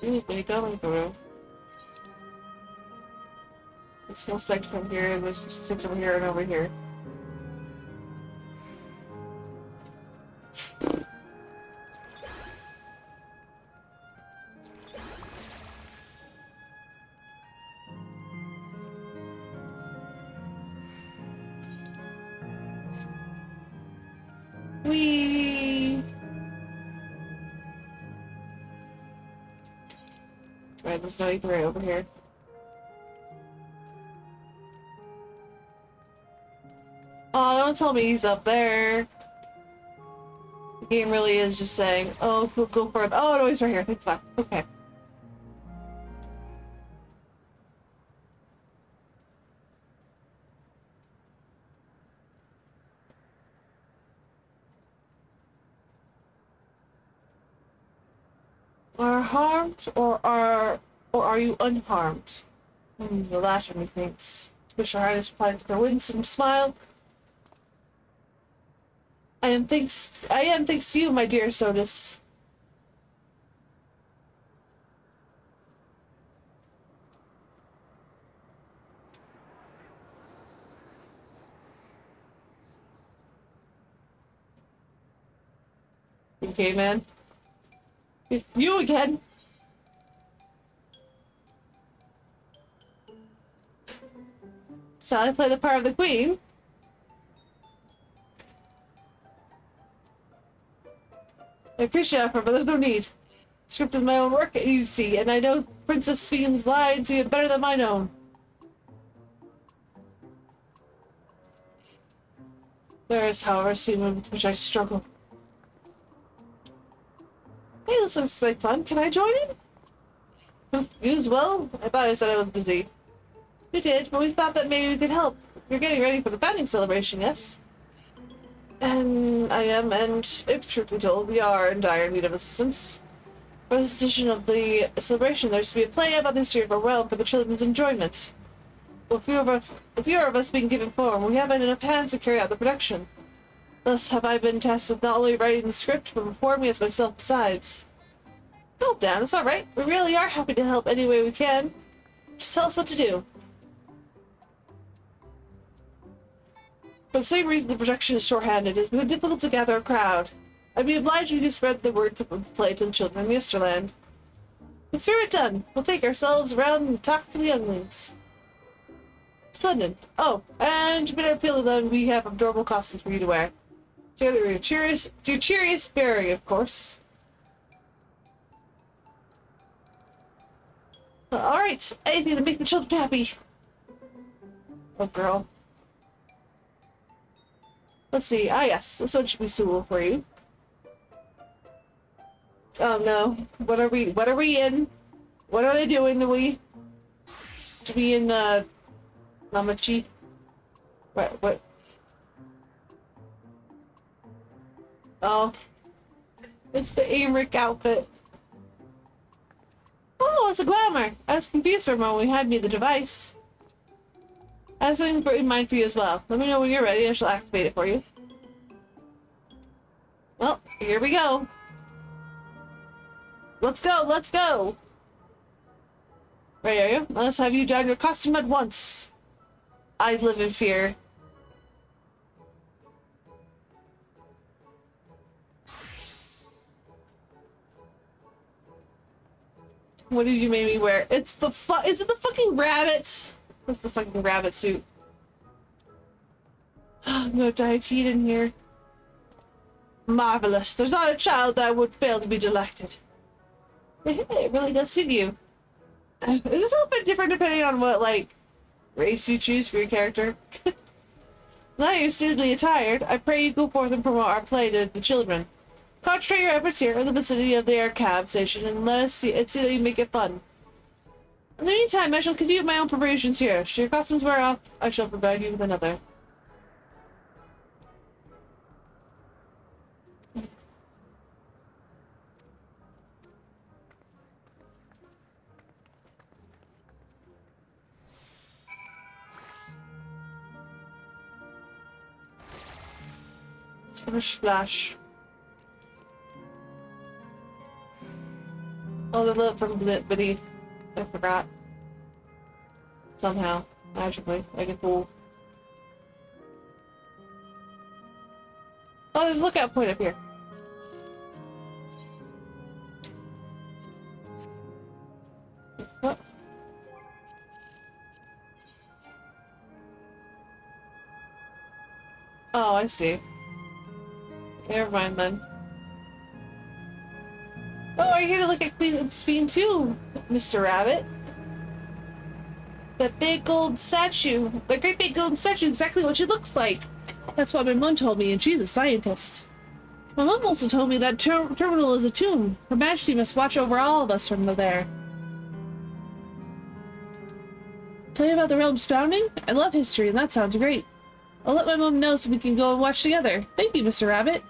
You going through? There's no section here, there's a section over here and over here. There's no ether right over here. Oh, don't tell me he's up there. The game really is just saying, oh, go, go further. Oh, no, he's right here. Thank fuck. Okay. are harmed or are or are you unharmed? Hmm, the latter, methinks. Mr. Highness replied with a winsome smile. I am thanks I am thanks to you, my dear Sir Otis. Okay, man. You again. Shall I play the part of the queen? I appreciate it, but there's no need. The script is my own work, you see, and I know Princess Sphene's lines even better than mine own. There is, however, a scene with which I struggle. Hey, this looks like fun. Can I join in? You as well? I thought I said I was busy. You did, but we thought that maybe we could help. You're getting ready for the founding celebration, yes? And I am, and if truth be told, we are in dire need of assistance. For this edition of the celebration, there's to be a play about the history of our realm for the children's enjoyment. With few of us, with fewer of us being given form, we haven't enough hands to carry out the production. Thus have I been tasked with not only writing the script, but performing as myself besides. Calm down, it's alright. We really are happy to help any way we can. Just tell us what to do. For the same reason the production is short-handed, it has been difficult to gather a crowd. I'd be obliged if you spread the word to play to the children of Yesterland. Consider it done. We'll take ourselves around and talk to the younglings. Splendid. Oh, and to better appeal to them, we have adorable costumes for you to wear. Together with your cheeriest, your cheeriest berry, of course. Alright, anything to make the children happy. Oh, girl. Let's see. Ah, yes. This one should be suitable for you. Oh, no. What are we- what are we in? What are they doing? to we- to be in, uh, Namachi? What, what? Oh. It's the Amric outfit. Oh, it's a glamour. I was confused for a moment when we had me the device. I have something in mind for you as well. Let me know when you're ready I shall activate it for you. Well, here we go. Let's go, let's go! Ready are you? Let's have you don your costume at once. I live in fear. What did you make me wear? It's the fu- is it the fucking rabbits? What's the fucking rabbit suit? I'm gonna dive heat in here. Marvelous. There's not a child that would fail to be delighted. It really does suit you. Is this a bit different depending on what, like, race you choose for your character? now you're suitably attired, I pray you go forth and promote our play to the children. Concentrate your efforts here in the vicinity of the air cab station and let us see, and see that you make it fun. In the meantime, I shall continue my own preparations here. Should your costumes wear off, I shall provide you with another. Splish splash. Oh, the lip from beneath. I forgot. Somehow. Magically. Like a fool. Oh, there's a lookout point up here. What? Oh, I see. Never mind then. Oh, are you here to look at Queen Sphene too, Mr. Rabbit? That big gold statue. That great big gold statue, exactly what she looks like. That's what my mom told me, and she's a scientist. My mom also told me that ter terminal is a tomb. Her Majesty must watch over all of us from there. Play about the realm's founding? I love history, and that sounds great. I'll let my mom know so we can go and watch together. Thank you, Mr. Rabbit.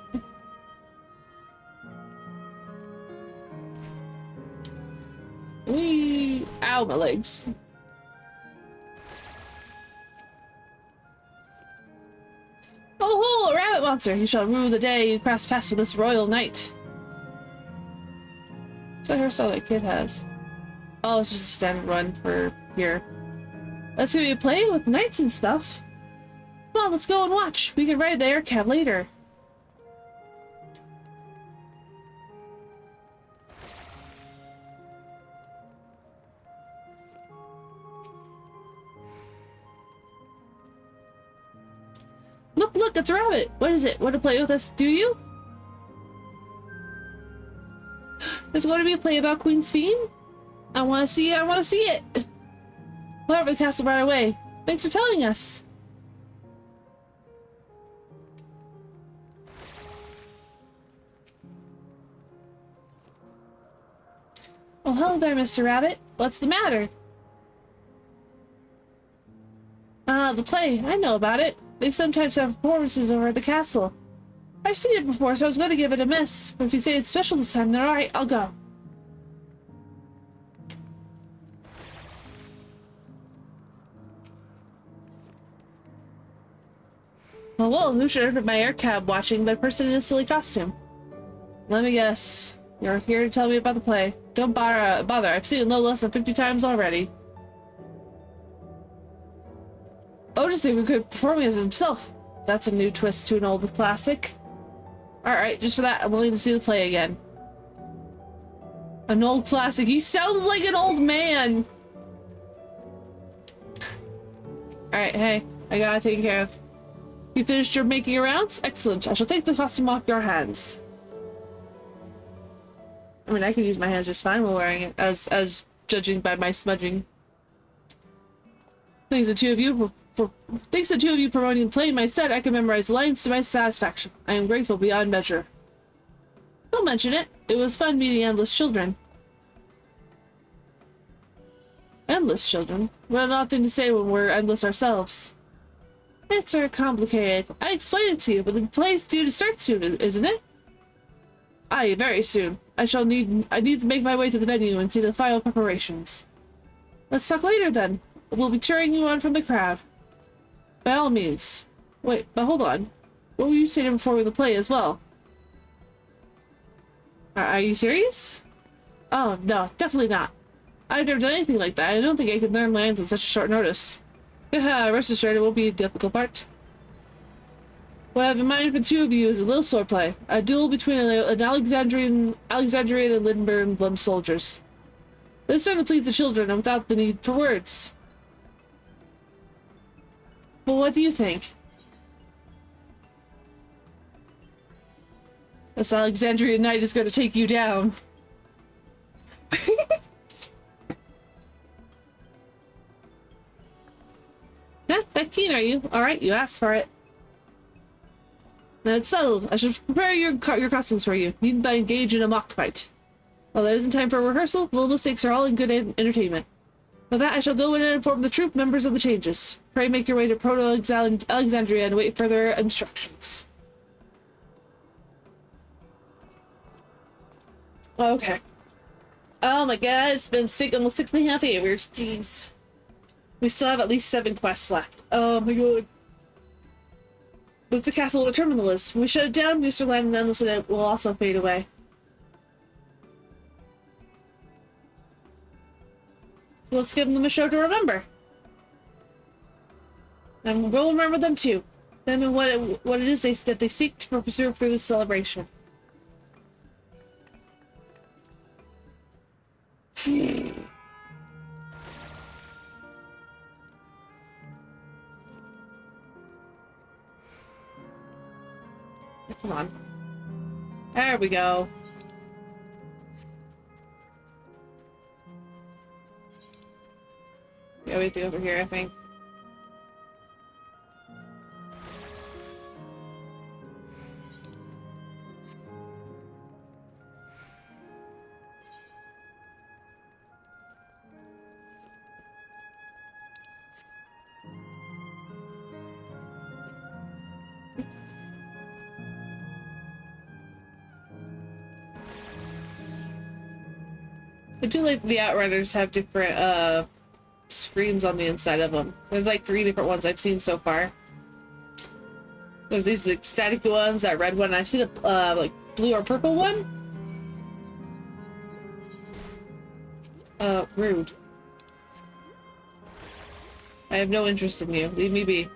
We ow my legs. Oh ho, a rabbit monster! You shall rue the day you cross paths with this royal knight. Is that hairstyle that kid has? Oh, it's just a standard run for here. Let's go play with knights and stuff. Well, let's go and watch. We can ride the air cab later. Look, look, it's a rabbit. What is it? Want to play with us, do you? There's going to be a play about Queen Sphene? I want to see it, I want to see it! We'll have the castle right away. Thanks for telling us. Oh, hello there, Mr. Rabbit. What's the matter? Ah, uh, the play. I know about it. They sometimes have performances over at the castle. I've seen it before, so I was going to give it a miss. But if you say it's special this time, then alright, I'll go. Oh, well, who should have my air cab watching but a person in a silly costume? Let me guess. You're here to tell me about the play. Don't bother, bother. I've seen it no less than 50 times already. Otis even could performing as himself. That's a new twist to an old classic. Alright, just for that, I'm willing to see the play again. An old classic. He sounds like an old man! Alright, hey, I gotta take care of. You finished your making your rounds? Excellent. I shall take the costume off your hands. I mean, I can use my hands just fine while wearing it, as as judging by my smudging. Thanks the two of you thanks to two of you promoting and playing my set, I can memorize lines to my satisfaction. I am grateful beyond measure. Don't mention it. It was fun meeting endless children. Endless children? What an odd thing to say when we're endless ourselves. It's very complicated. I explained it to you, but the play's due to start soon, isn't it? Aye, very soon. I shall need- I need to make my way to the venue and see the final preparations. Let's talk later then. We'll be cheering you on from the crowd. By all means. Wait, but hold on. What were you saying before the play as well? Are, are you serious? Oh, no, definitely not. I've never done anything like that. I don't think I could learn lines on such a short notice. Rest assured, it won't be a difficult part. What I have in mind for the two of you is a little swordplay. A duel between an Alexandrian, Alexandrian and Lindbergh Blum soldiers. This certainly please the children and without the need for words. But what do you think? This Alexandrian knight is going to take you down. Yeah, that keen, are you? Alright, you asked for it. Then it's settled. I should prepare your your costumes for you. Need to engage in a mock fight. While there isn't time for rehearsal, little mistakes are all in good entertainment. For that, I shall go in and inform the troop members of the changes. Pray make your way to Proto-Alexandria and wait for their instructions. Okay. Oh my god, it's been six, almost six and a half hours. Jeez. We still have at least seven quests left. Oh my god. That's the castle the terminal is. When we shut it down, Yesterland and Endless it will also fade away. So let's give them a show to remember. And we'll remember them too. Them and what it, what it is they, that they seek to preserve through this celebration. Come on. There we go. Yeah, we have to go over here, I think. I do like the Outrunners have different uh screens on the inside of them. There's like three different ones I've seen so far. There's these ecstatic ones, that red one. I've seen a uh, like blue or purple one. Uh, rude. I have no interest in you. Leave me be.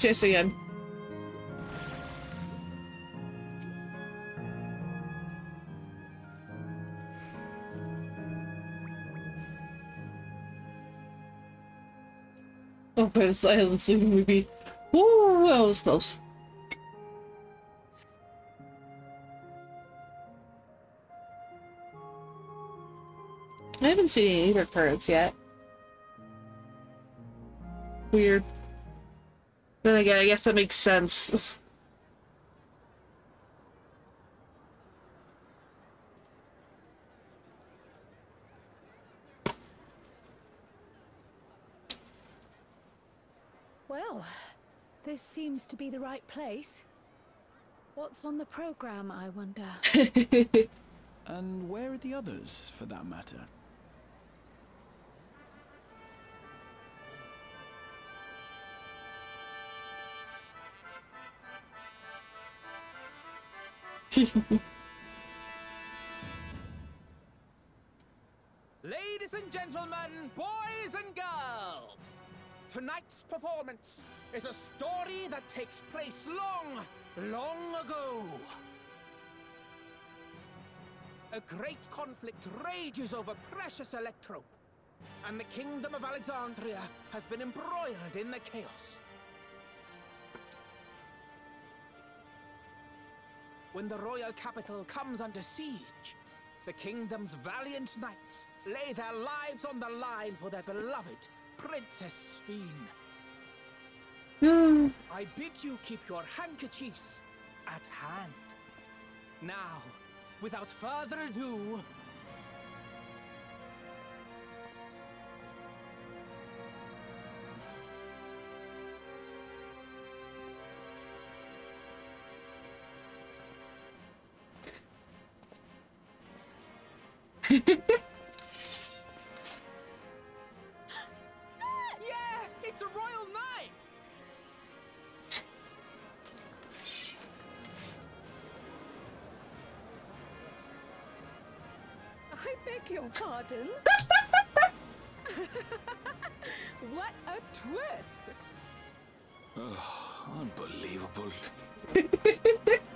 Chased again. Oh, but silence uh, movie. Ooh, that was close. I haven't seen any aether currents yet. Weird. Then again, I guess that makes sense. Well, this seems to be the right place. What's on the program, I wonder? and where are the others, for that matter? Ladies and gentlemen, boys and girls, tonight's performance is a story that takes place long, long ago. A great conflict rages over precious Electrope, and the kingdom of Alexandria has been embroiled in the chaos. When the royal capital comes under siege, the kingdom's valiant knights lay their lives on the line for their beloved Princess Sphene. Hmm. I bid you keep your handkerchiefs at hand. Now, without further ado, yeah, it's a royal knight. I beg your pardon? what a twist! Oh, unbelievable.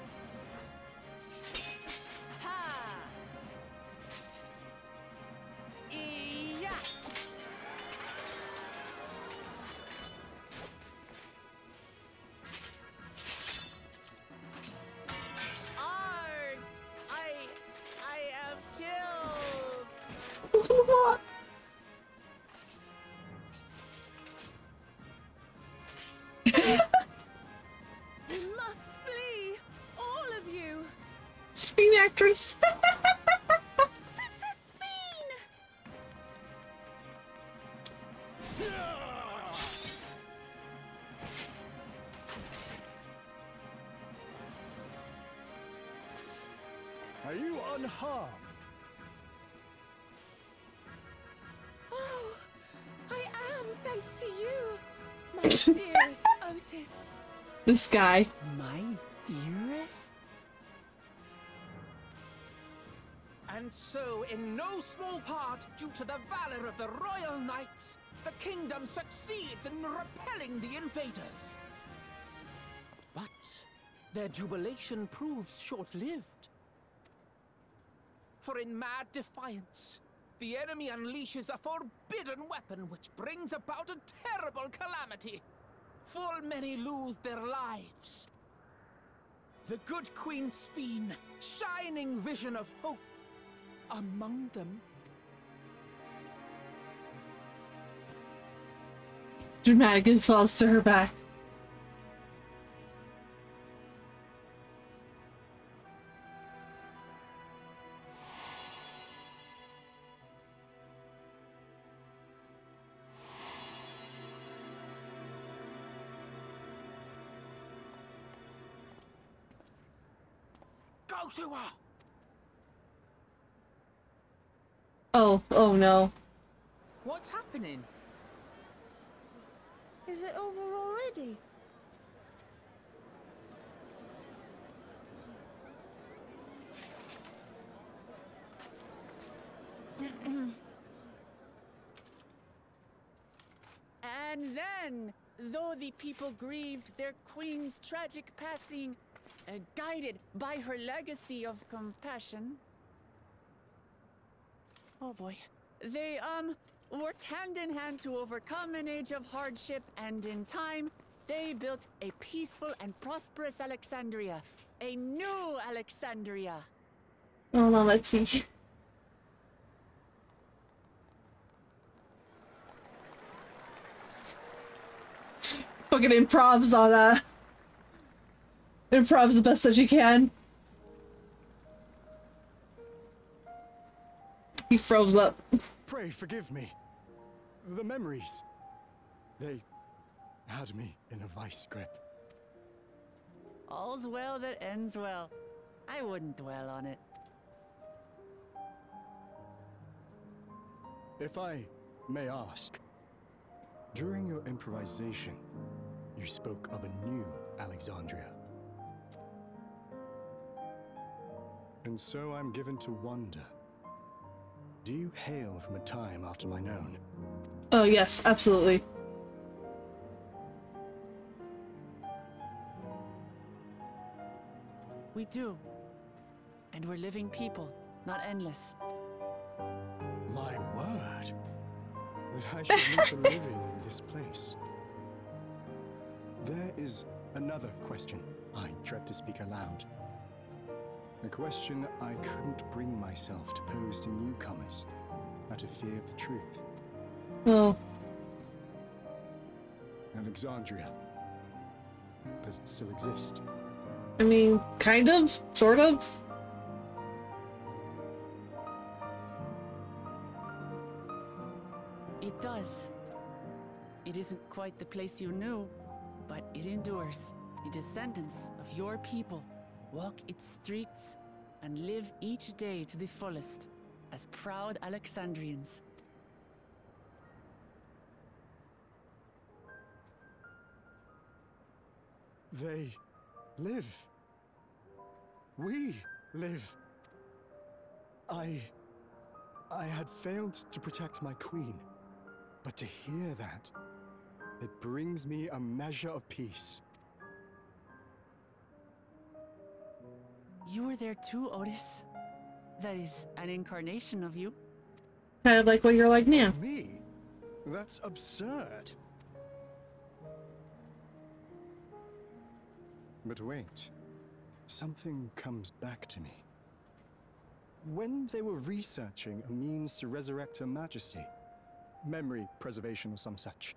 Are you unharmed? Oh, I am, thanks to you, my dearest Otis. This guy. My dearest? And so, in no small part due to the valor of the royal knights, the kingdom succeeds in repelling the invaders. But their jubilation proves short-lived. For in mad defiance, the enemy unleashes a forbidden weapon which brings about a terrible calamity. Full many lose their lives. The good Queen Sphene, shining vision of hope, among them. Dramatically falls to her back. Oh, oh no. What's happening? Is it over already? and then, though the people grieved their queen's tragic passing, uh, guided by her legacy of compassion. Oh boy. They, um, worked hand in hand to overcome an age of hardship, and in time, they built a peaceful and prosperous Alexandria. A new Alexandria. Oh, Mama T. Fucking improvs on that. Improvs the best that you can. He froze up. Pray forgive me. The memories. They had me in a vice grip. All's well that ends well. I wouldn't dwell on it. If I may ask, during your improvisation, you spoke of a new Alexandria. And so I'm given to wonder. Do you hail from a time after mine own? Oh, yes, absolutely. We do. And we're living people, not endless. My word! That I should meet the living in this place. There is another question I dread to speak aloud. A question I couldn't bring myself to pose to newcomers, out of fear of the truth. Well, Alexandria. Does it still exist? I mean, kind of, sort of. It does. It isn't quite the place you knew, but it endures. The descendants of your people walk its streets and live each day to the fullest as proud Alexandrians. They live. We live. I. I had failed to protect my queen. But to hear that, it brings me a measure of peace. You were there too, Otis. That is an incarnation of you. Kind of like what you're like now. Me? That's absurd. But wait, something comes back to me. When they were researching a means to resurrect Her Majesty, memory preservation or some such,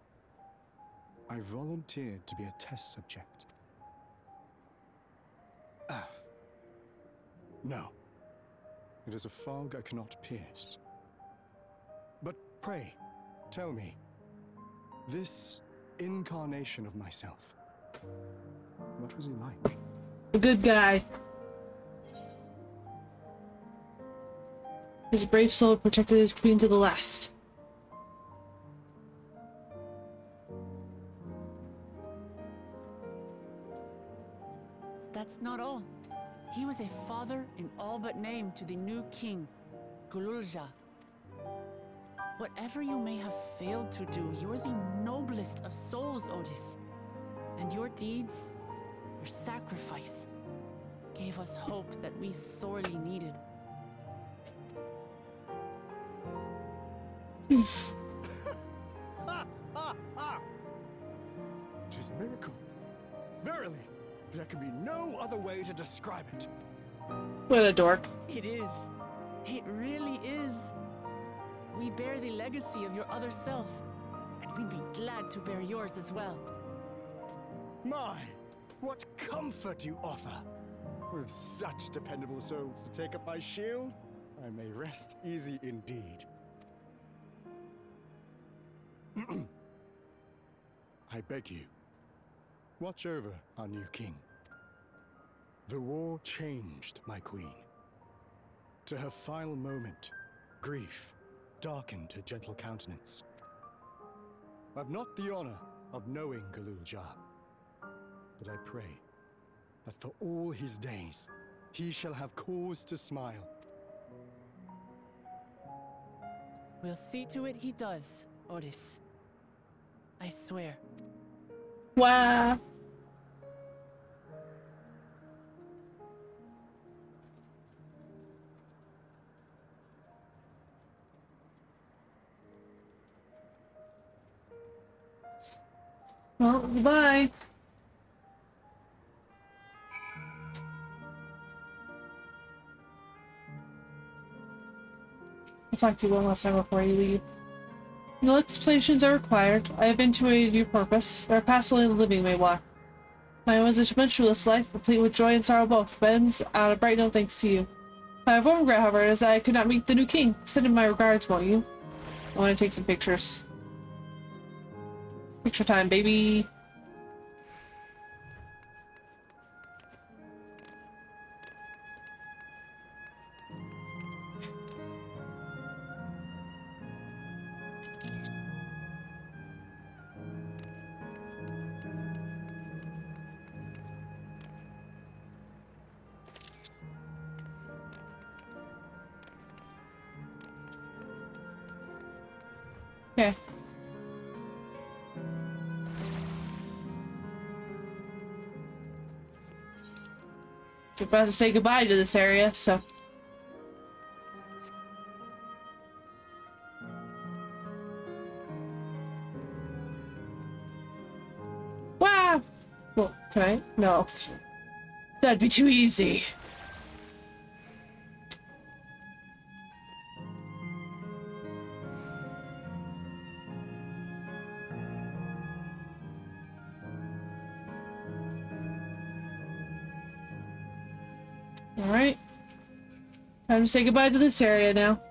I volunteered to be a test subject. Ah. No. It is a fog I cannot pierce. But pray, tell me, this incarnation of myself, what was he like? A good guy. His brave soul protected his queen to the last. That's not all. He was a father in all but name to the new king, Gulool Ja. Whatever you may have failed to do, you're the noblest of souls, Otis. And your deeds, your sacrifice, gave us hope that we sorely needed. Tis a miracle. Verily, there can be no other way to describe it. What a dork. It is. It really is. We bear the legacy of your other self, and we'd be glad to bear yours as well. My, what comfort you offer! With such dependable souls to take up my shield, I may rest easy indeed. I beg you, watch over our new king. The war changed my queen. To her final moment, grief darkened her gentle countenance. I've not the honor of knowing Gulool Ja, but I pray that for all his days, he shall have cause to smile. We'll see to it he does, Otis. I swear. Wow. Well, goodbye. I'll talk to you one last time before you leave. No explanations are required. I have intuited your purpose. There are paths only the living may walk. Mine was a tumultuous life, complete with joy and sorrow both, ends on a bright note thanks to you. My one regret, however, is that I could not meet the new king. Send him my regards, won't you? I want to take some pictures. Picture time, baby. About to say goodbye to this area, so. Wow! Well, can I? No. That'd be too easy. Time to say goodbye to this area now.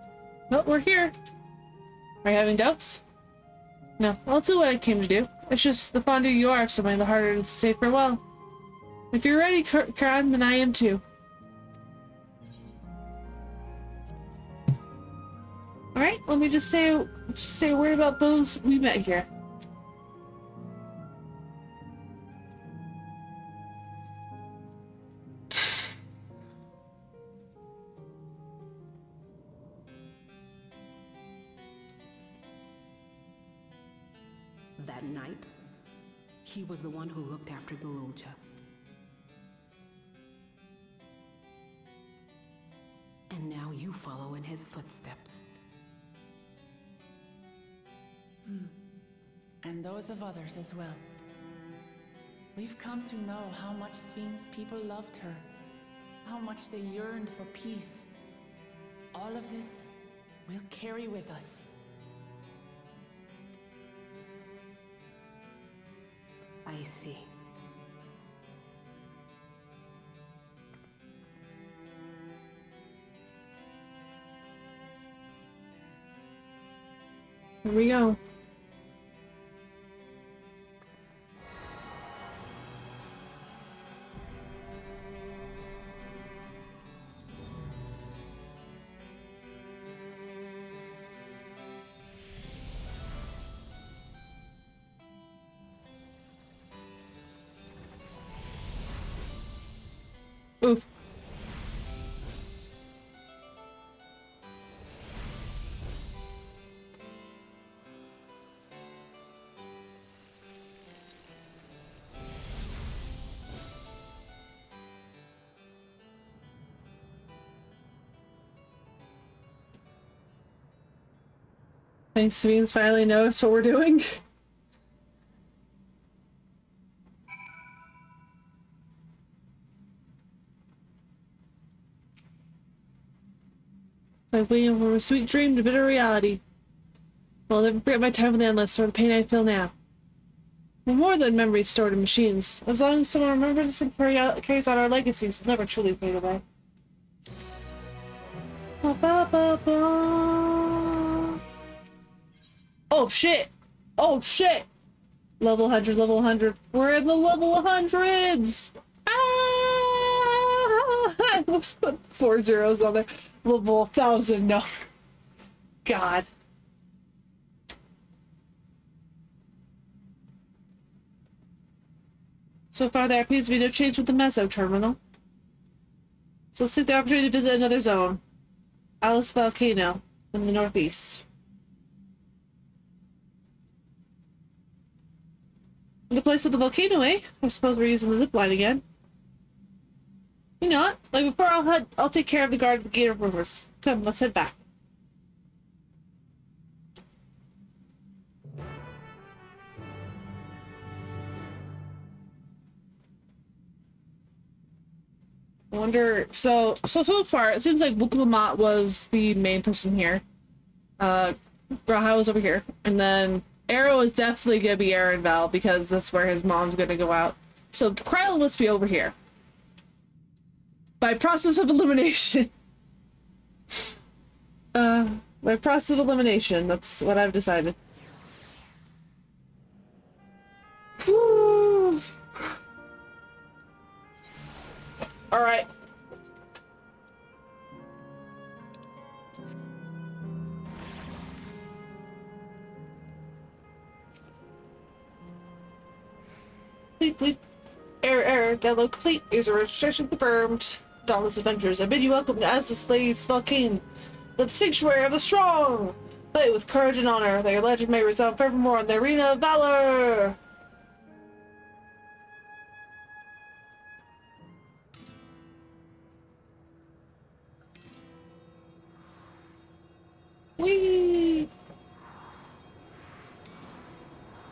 Well, we're here. Are you having doubts? No, I'll do what I came to do. It's just the fonder you are of somebody, the harder it is to say farewell. If you're ready, Karan, then I am too. Alright, let me just say, just say a word about those we met here. Was the one who looked after Gulool Ja. And now you follow in his footsteps. Hmm. And those of others as well. We've come to know how much Sphene's people loved her, how much they yearned for peace. All of this we'll carry with us. See. Here we go. Thanks, Sphene's finally noticed what we're doing. Like waiting from a sweet dream to bitter reality. I'll never forget my time with the Endless or the pain I feel now. We're more than memories stored in machines. As long as someone remembers us and carries out our legacies, we'll never truly fade away. Ba, ba, ba. Oh shit! Oh shit! Level 100, level 100. We're in the level hundreds! Ah! Let's put four zeros on there. Well, thousand, no. God. So far, there appears to be no change with the Meso terminal. So let's take the opportunity to visit another zone. Alice Volcano in the northeast. The place with the volcano, eh? I suppose we're using the zip line again. You know what? Like before I'll head I'll take care of the guard at the gate of rumors. Come, let's head back. I wonder so so so far it seems like Wuk was the main person here. Uh G'raha was over here. And then Arrow is definitely gonna be Erenville because that's where his mom's gonna go out. So Krile must be over here. By process of elimination. uh by process of elimination, that's what I've decided. Alright. Bleep, bleep. Error, error. Download complete. User registration confirmed. Dauntless Adventures. I bid you welcome to As the Slaves Volcane, the sanctuary of the strong. Fight with courage and honor. Your legend may resound forevermore in the arena of valor. Whee!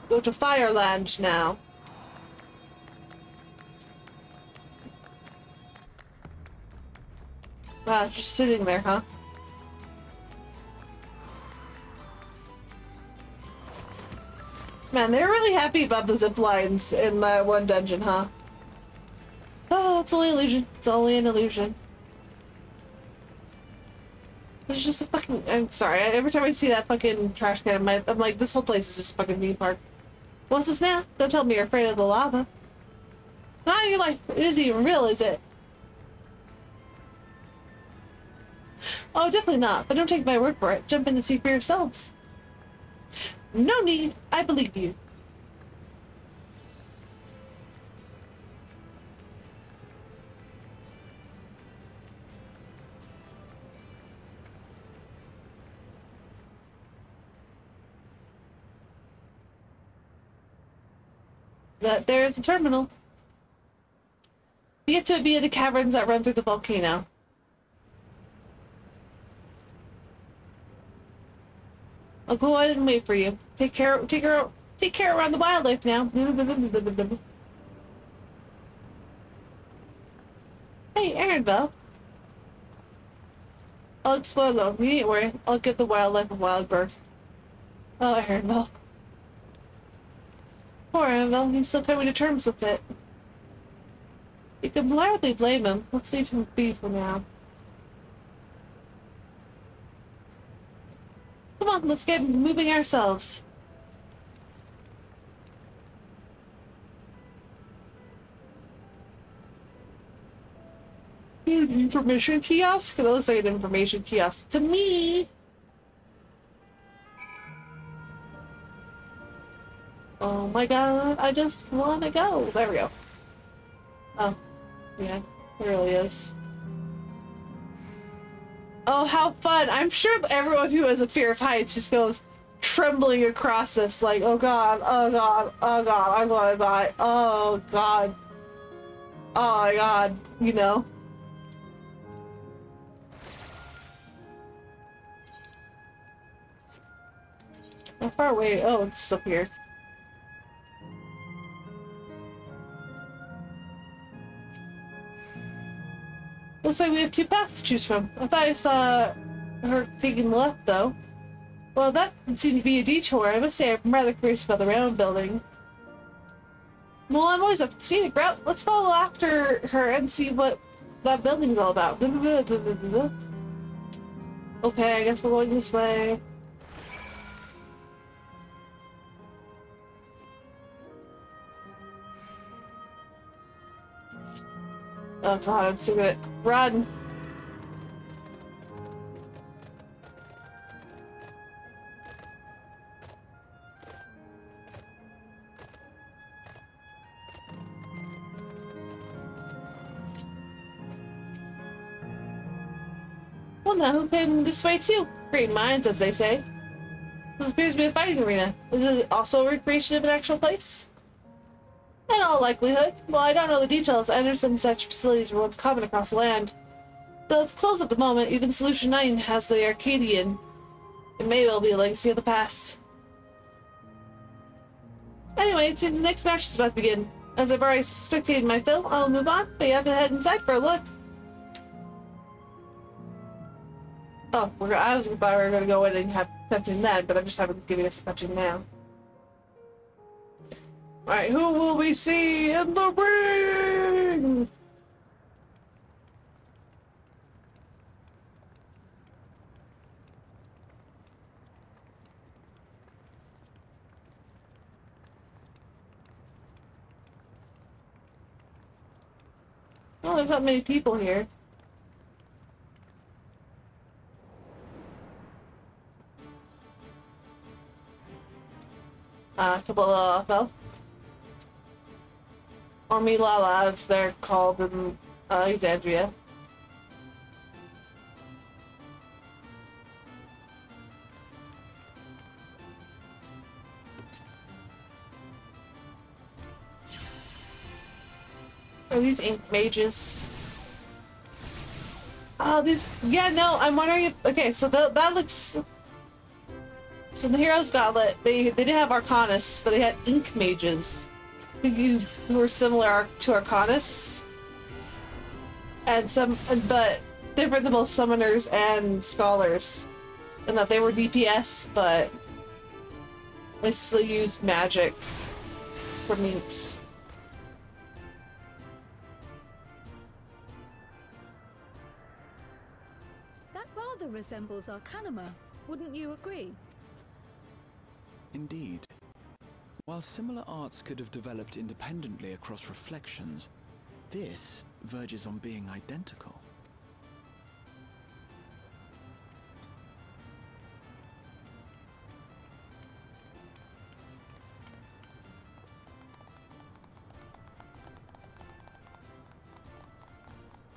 Go to Fireland now. Wow, just sitting there, huh? Man, they're really happy about the zip lines in that one dungeon, huh? Oh, it's only illusion. It's only an illusion. It's just a fucking. I'm sorry. Every time I see that fucking trash can, I'm, I'm like, this whole place is just fucking theme park. What's this now? Don't tell me you're afraid of the lava. Not your life. It isn't even real, is it? Oh, definitely not. But don't take my word for it. Jump in and see for yourselves. No need. I believe you. That there is a terminal. We get to it via the caverns that run through the volcano. I'll go ahead and wait for you. Take care, take care, take care around the wildlife now. hey, Erenville. I'll explore though. You needn't worry. I'll get the wildlife a wild birth. Oh, Erenville. Poor Erenville. He's still coming to terms with it. You can hardly blame him. Let's leave him be for now. Come on, let's get moving ourselves. Information kiosk? That looks like an information kiosk to me. Oh my god, I just wanna go. There we go. Oh, yeah, there really is. Oh, how fun. I'm sure everyone who has a fear of heights just goes trembling across this like, oh god, oh god, oh god, I'm gonna die. Oh god. Oh my god, you know. How far away? Oh, it's up here. Looks like we have two paths to choose from. I thought I saw her taking the left, though. Well, that seemed to be a detour. I must say I'm rather curious about the round building. Well, I'm always up to scenic route. Let's follow after her and see what that building's all about. Okay, I guess we're going this way. Oh god, I'm too good. Run! Well, now who came this way too? Great minds, as they say. This appears to be a fighting arena. Is it also a recreation of an actual place? In all likelihood. Well, I don't know the details. I understand such facilities were once common across the land. Though it's closed at the moment, even Solution 9 has the Arcadion. It may well be a legacy of the past. Anyway, it seems the next match is about to begin. As I've already spectated my fill, I'll move on, but you have to head inside for a look. Oh, I was thought we were gonna go in and have cutscene then, but I'm just having giving us a cutscene now. Alright, who will we see in the ring? Oh, there's not many people here. Uh, couple of uh, or as they're called in uh, Alexandria. Are these ink mages? Oh, these. Yeah, no, I'm wondering if. Okay, so that, that looks. So the Hero's Gauntlet, they, they didn't have Arcanus, but they had ink mages who, who were similar to Arcanus. And some, but different than both summoners and scholars. And that they were DPS, but they still used magic for mutes. That rather resembles Arcanima, wouldn't you agree? Indeed. While similar arts could have developed independently across reflections, this verges on being identical.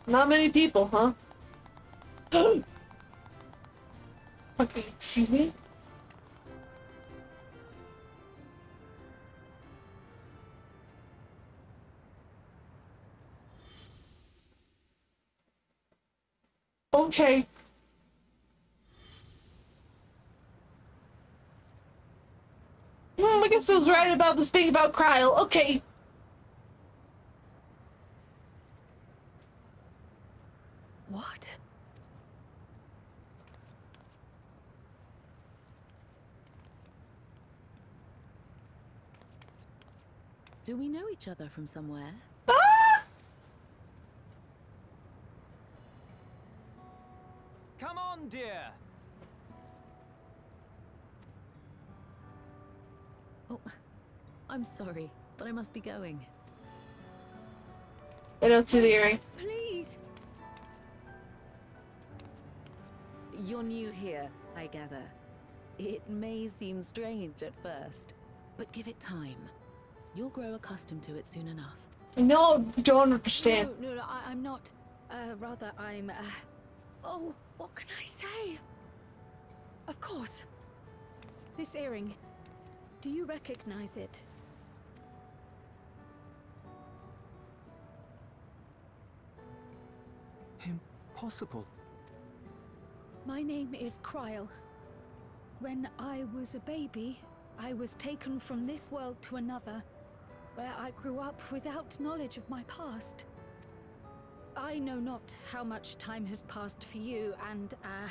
Not many people, huh? okay, excuse me? Okay. Hmm, I guess I was right about this being about Krile. Okay. What? Do we know each other from somewhere? Come on, dear. Oh, I'm sorry, but I must be going. I don't see the earring. Please. You're new here, I gather. It may seem strange at first, but give it time. You'll grow accustomed to it soon enough. No, don't understand. No, no, no I, am not. Uh, rather, I'm. Uh, oh, what can I say? Of course. This earring. Do you recognize it? Impossible. My name is Krile. When I was a baby, I was taken from this world to another, where I grew up without knowledge of my past. I know not how much time has passed for you, and, uh,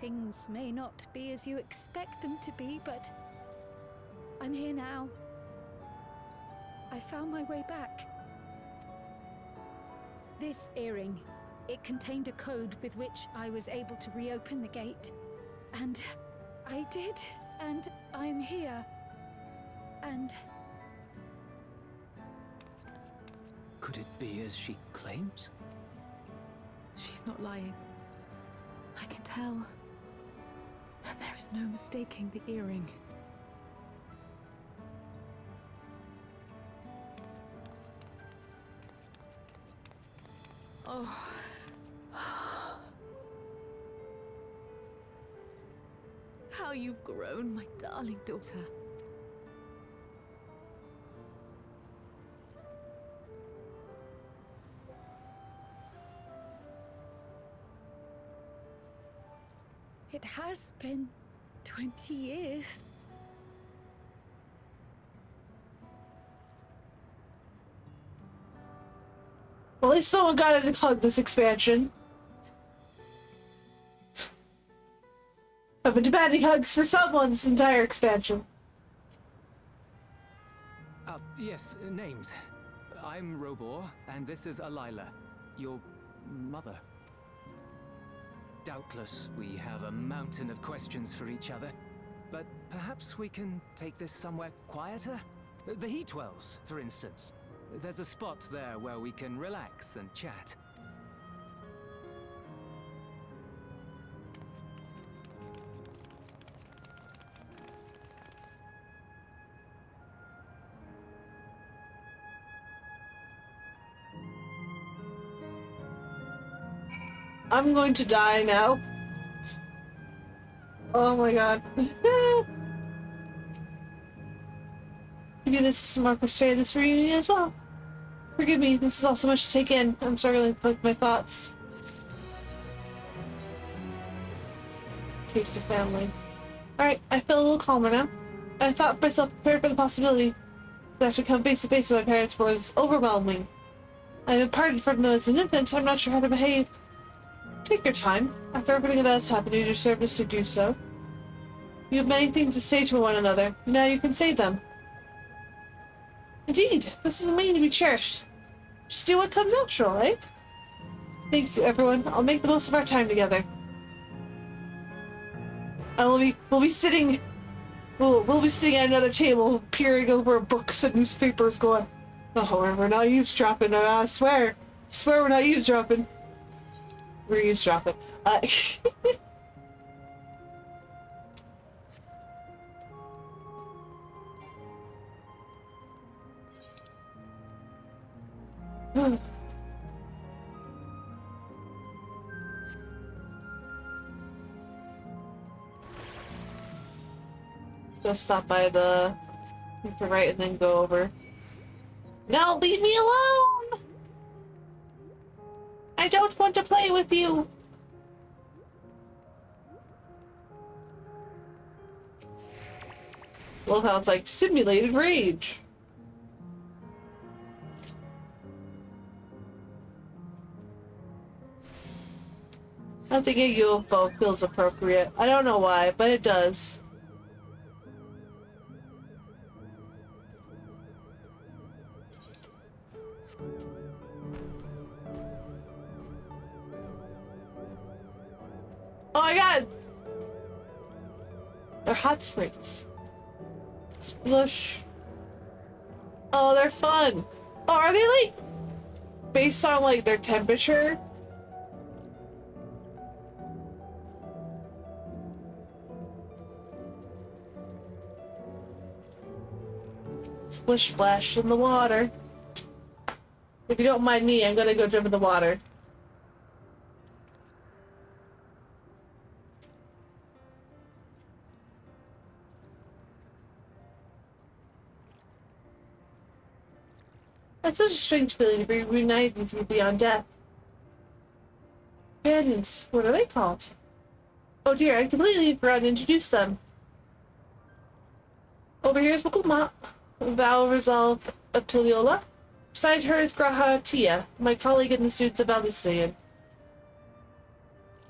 things may not be as you expect them to be, but I'm here now. I found my way back. This earring, it contained a code with which I was able to reopen the gate. And I did, and I'm here. And Could it be as she claims? She's not lying. I can tell. There is no mistaking the earring. Oh. How you've grown, my darling daughter. It has been 20 years. Well, at least someone got it to hug this expansion. I've been demanding hugs for someone's entire expansion. Uh, yes, uh, names. I'm Robor, and this is Alila, your mother. Doubtless, we have a mountain of questions for each other, but perhaps we can take this somewhere quieter? The heat wells, for instance. There's a spot there where we can relax and chat. I'm going to die now. Oh my god. Maybe this is more frustrated this reunion as well. Forgive me, this is all so much to take in. I'm struggling with my thoughts. Taste of family. Alright, I feel a little calmer now. I thought myself prepared for the possibility that I should come face to face with my parents was overwhelming. I've been parted from them as an infant, I'm not sure how to behave. Take your time. After everything that has happened, you deserve us to do so. You have many things to say to one another. Now you can say them. Indeed, this is a mean to be cherished. Just do what comes natural, eh? Thank you, everyone. I'll make the most of our time together. I will be we'll be sitting we'll we'll be sitting at another table peering over books and newspapers going, Oh, we're not eavesdropping, I swear. I swear we're not eavesdropping. We're eavesdropping. Uh Go stop by the the right and then go over. No, leave me alone! I don't want to play with you! It's like simulated rage. I think a UFO feels appropriate. I don't know why, but it does. Oh my god! They're hot springs. Splush. Oh, they're fun. Oh, are they like based on like their temperature? Splish splash in the water. If you don't mind me, I'm gonna go jump in the water. That's such a strange feeling to be reunited with you beyond death. Companions, what are they called? Oh dear, I completely forgot to introduce them. Over here is Mukuma, Val Resolve of Tuliyollal. Beside her is G'raha Tia, my colleague in the suits of Alysian.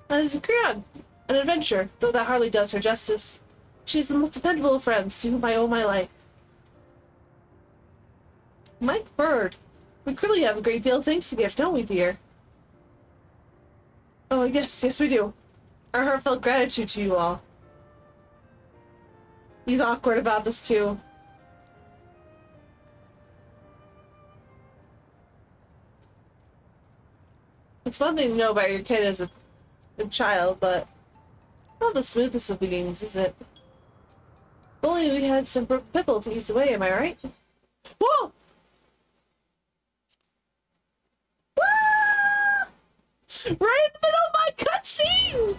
And this is an adventurer, though that hardly does her justice. She is the most dependable of friends to whom I owe my life. Mike Bird. We clearly have a great deal of thanks to give, don't we, dear? Oh, yes, yes we do. Our heartfelt gratitude to you all. He's awkward about this, too. it's one thing to know about your kid as a, a child, but not the smoothest of beginnings, is it? If only we had some Pibble to ease the way, am I right? Whoa! Ah! Right in the middle of my cutscene!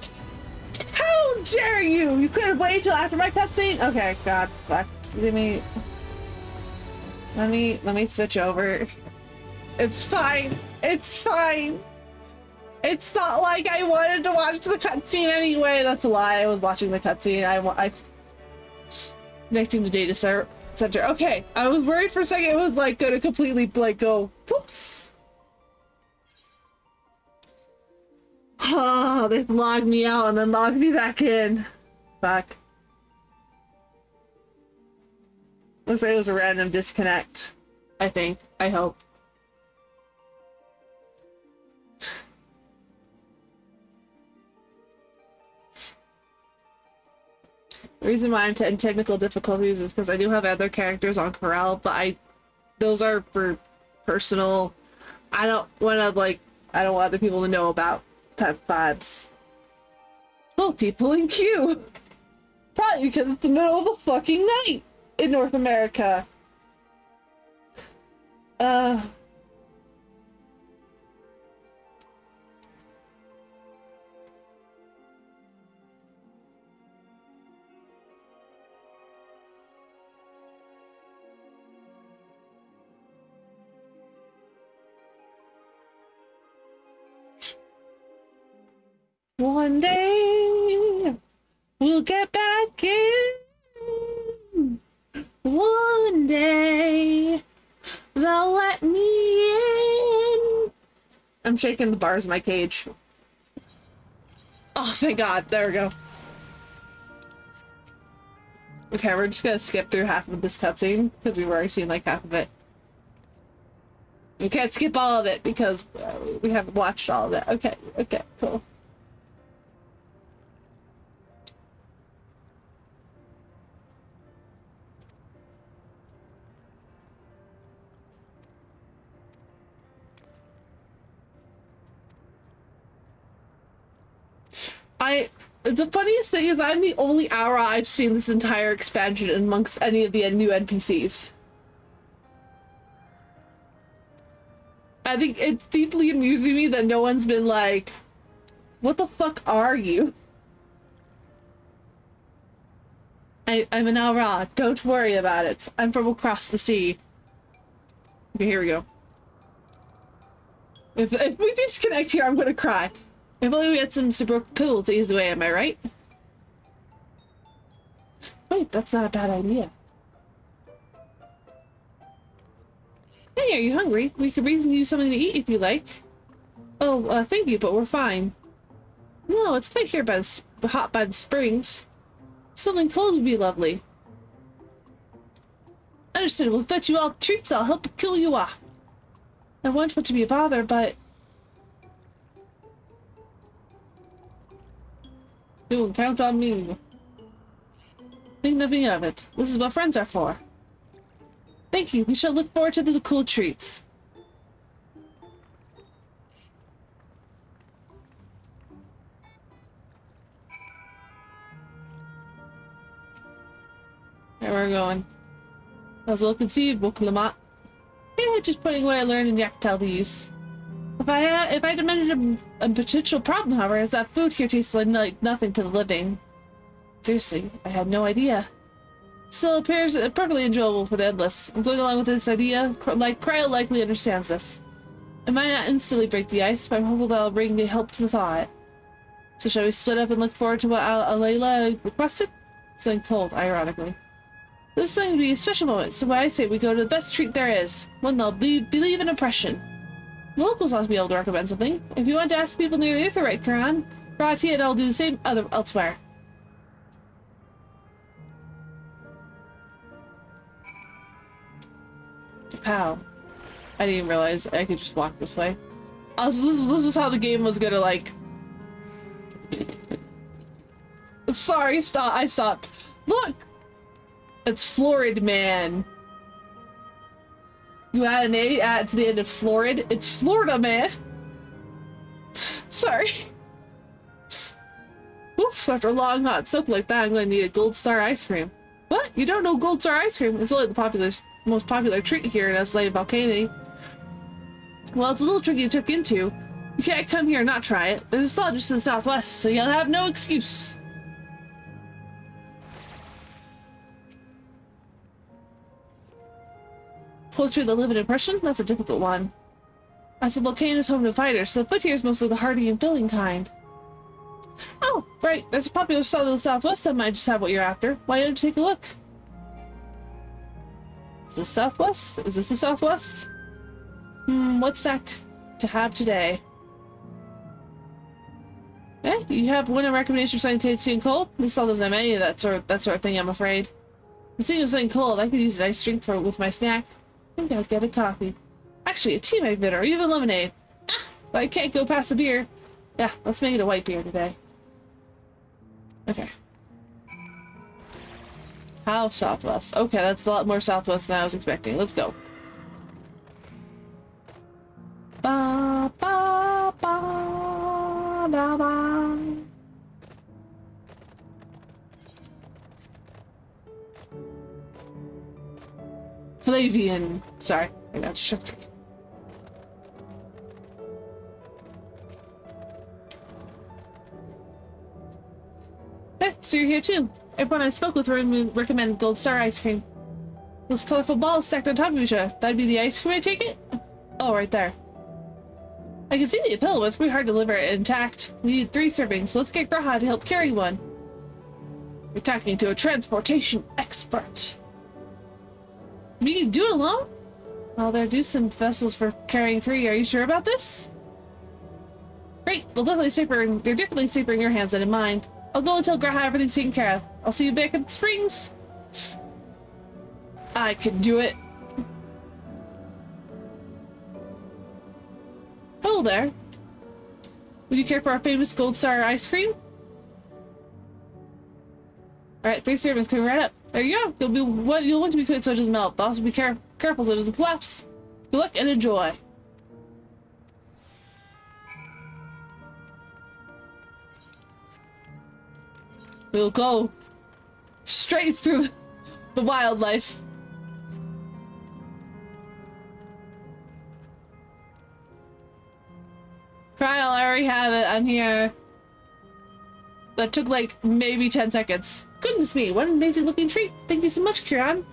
How dare you! You couldn't wait till after my cutscene? Okay, god, fuck. Let me... Let me, let me switch over. It's fine. It's fine. It's not like I wanted to watch the cutscene anyway. That's a lie. I was watching the cutscene. I, I connecting the data center. Okay, I was worried for a second it was like gonna completely like go whoops. Oh, they logged me out and then logged me back in. Fuck. Looks like it was a random disconnect. I think. I hope. The reason why I'm in technical difficulties is because I do have other characters on Coeurl, but I, those are for personal. I don't want to like. I don't want other people to know about type vibes. Oh, people in queue. Probably because it's the middle of the fucking night in North America. Uh. One day we'll get back in. One day they'll let me in. I'm shaking the bars of my cage. Oh, thank God. There we go. Okay, we're just gonna skip through half of this cutscene because we've already seen like half of it. We can't skip all of it because uh, we haven't watched all of it. Okay, okay, cool. I the funniest thing is I'm the only Au Ra I've seen this entire expansion amongst any of the new NPCs. I think it's deeply amusing me that no one's been like, what the fuck are you? I, I'm an Au Ra. Don't worry about it. I'm from across the sea. Okay, here we go. If, if we disconnect here, I'm gonna cry. If believe we had some super pill to ease away, am I right? Wait, that's not a bad idea. Hey, are you hungry? We could reason you something to eat if you like. Oh, uh, thank you, but we're fine. No, it's quite here by the hot by the springs. Something cold would be lovely. Understood. We'll fetch you all treats. I'll help kill you off. I won't to be a bother, but You can count on me. Think nothing of it. This is what friends are for. Thank you. We shall look forward to the cool treats. There we're going. As well conceived, Wuk Lamat. Yeah, just putting what I learned in Yak T'el to use. Uh, if I had, if I'd mentioned a, a potential problem, however, is that food here tastes like nothing to the living. Seriously, I had no idea. Still appears uh, perfectly enjoyable for the endless. I'm going along with this idea, like Krile likely understands this. I might not instantly break the ice, but I'm hopeful that I'll bring the help to the thought. So shall we split up and look forward to what Al Alayla requested? Something cold, ironically. This is going to be a special moment, so I say we go to the best treat there is. One that'll be believe in oppression. Locals ought to be able to recommend something. If you want to ask people near the Aetheryte Quran, Rati and I'll do the same other elsewhere. Pow. I didn't realize I could just walk this way. Also, this, is, this was how the game was gonna, like... Sorry, stop. I stopped. Look! It's Florid Man. You add an A at the end of Florid. It's Florida, man. Sorry. Oof, after a long hot soak like that, I'm going to need a Gold Star ice cream. What? You don't know Gold Star ice cream? It's only the popular, most popular treat here in Slave Volcano. Well, it's a little tricky to tuck into. You can't come here and not try it. There's a just in the southwest, so you'll have no excuse. Culture that live in oppression? That's a difficult one. As the volcano is home to fighters, so the food here is mostly the hardy and filling kind. Oh, right. There's a popular stall in the southwest that might just have what you're after. Why don't you take a look? Is this southwest? Is this the southwest? Hmm, what's that to have today? Eh, you have one recommendation for something tasty and cold? This stall doesn't have any of that sort, that sort of thing, I'm afraid. I'm of something cold. I could use an ice drink for with my snack. Think I'll get a coffee. Actually, a tea might be better, or even lemonade. Ah, but I can't go past a beer. Yeah, let's make it a white beer today. Okay. How southwest? Okay, that's a lot more southwest than I was expecting. Let's go. Ba ba ba ba ba. Flavian. Sorry, I got shook. Hey, so you're here too. Everyone I spoke with recommended Gold Star ice cream. Those colorful balls stacked on top of each other. That'd be the ice cream I take it? Oh, right there. I can see the appeal, it's pretty hard to deliver it intact. We need three servings, so let's get G'raha to help carry one. You're talking to a transportation expert. You can do it alone? Well, there do some vessels for carrying three. Are you sure about this? Great. Well, definitely safer. They're definitely safer in your hands than in mine. I'll go and tell G'raha everything's taken care of. I'll see you back at the springs. I can do it. Hello there. Would you care for our famous Gold Star ice cream? Alright, three servings coming right up. There you go. You'll be what you'll want to be quick so it doesn't melt. But also be care careful so it doesn't collapse. Good luck and enjoy. We'll go straight through the wildlife. Trial, I already have it. I'm here. That took like maybe 10 seconds. Goodness me, what an amazing looking treat. Thank you so much, Kiran.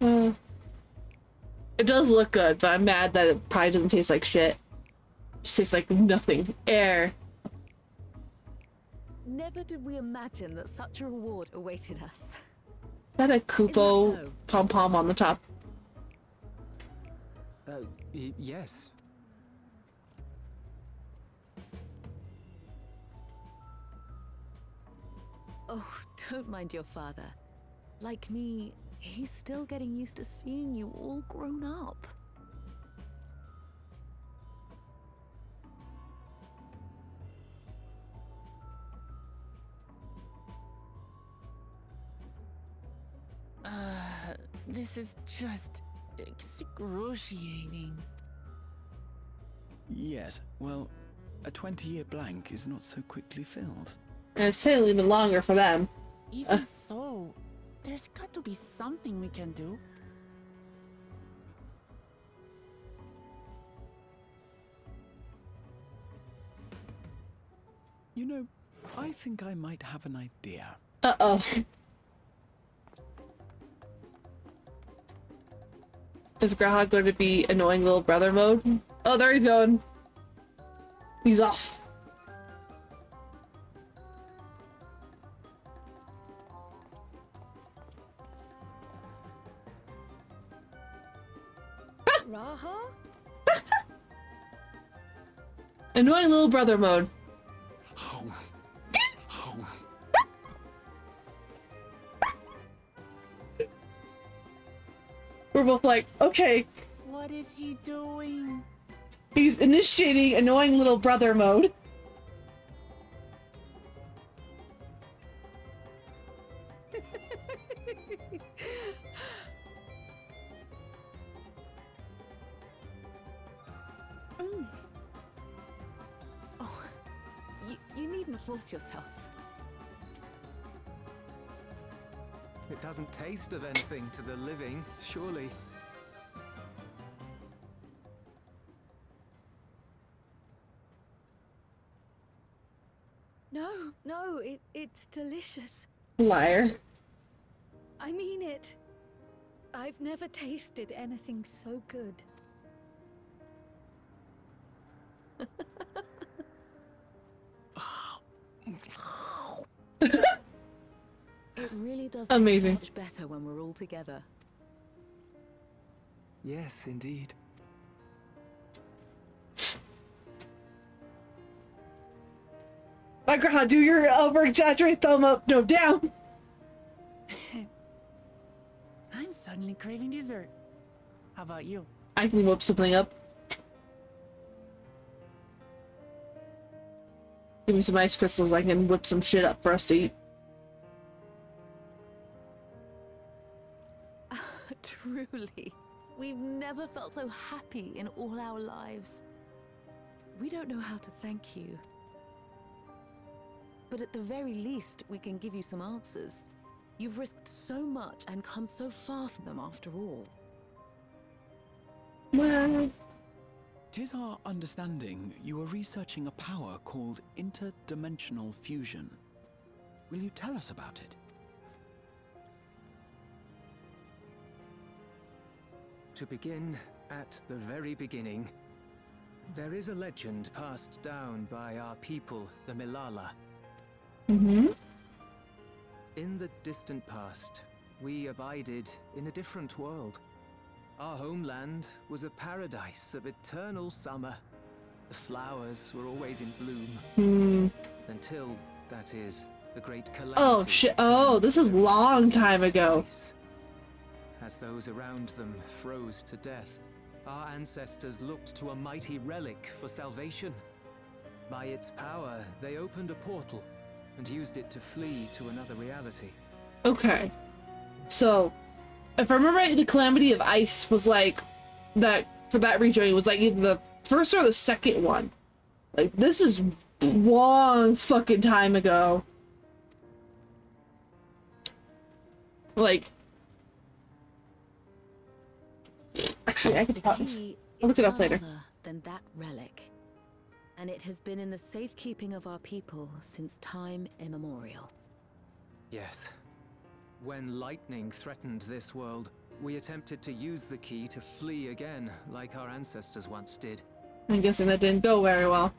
Uh, it does look good, but I'm mad that it probably doesn't taste like shit. It just tastes like nothing. Air. Never did we imagine that such a reward awaited us. Is that a Kupo pom-pom on the top? Yes. Oh, don't mind your father. Like me, he's still getting used to seeing you all grown up. Uh, this is just excruciating. Yes, well, a 20-year blank is not so quickly filled. And it's taking even longer for them. Even uh. so, there's got to be something we can do. You know, I think I might have an idea. Uh-oh. Is G'raha going to be annoying little brother mode? Oh, there he's going. He's off. Raha? Annoying little brother mode. We're both like, okay. What is he doing? He's initiating annoying little brother mode. mm. Oh, you, you needn't force yourself. It doesn't taste of anything to the living, surely. No, no, it, it's delicious. Liar. I mean it. I've never tasted anything so good. It really does Amazing. taste much better when we're all together. Yes, indeed. My grandma, do your over exaggerate thumb up, no down. I'm suddenly craving dessert. How about you? I can whip something up. Give me some ice crystals, I can whip some shit up for us to eat. Truly, we've never felt so happy in all our lives. We don't know how to thank you. But at the very least, we can give you some answers. You've risked so much and come so far from them after all. Well, Tis our understanding you are researching a power called interdimensional fusion. Will you tell us about it? To begin at the very beginning, there is a legend passed down by our people, the Milala. Mm-hmm. In the distant past, we abided in a different world. Our homeland was a paradise of eternal summer. The flowers were always in bloom. Hmm. Until, that is, the great calamity. Oh shit. Oh, this is long time ago. As those around them froze to death, our ancestors looked to a mighty relic for salvation. By its power, they opened a portal and used it to flee to another reality. Okay. So, if I remember right, the Calamity of Ice was like that for that region. It was like either the first or the second one. Like this is long fucking time ago. Like, actually, I could The probably I'll look it up later. none Than that relic. And it has been in the safekeeping of our people since time immemorial. Yes. When lightning threatened this world, we attempted to use the key to flee again, like our ancestors once did. I'm guessing that didn't go very well.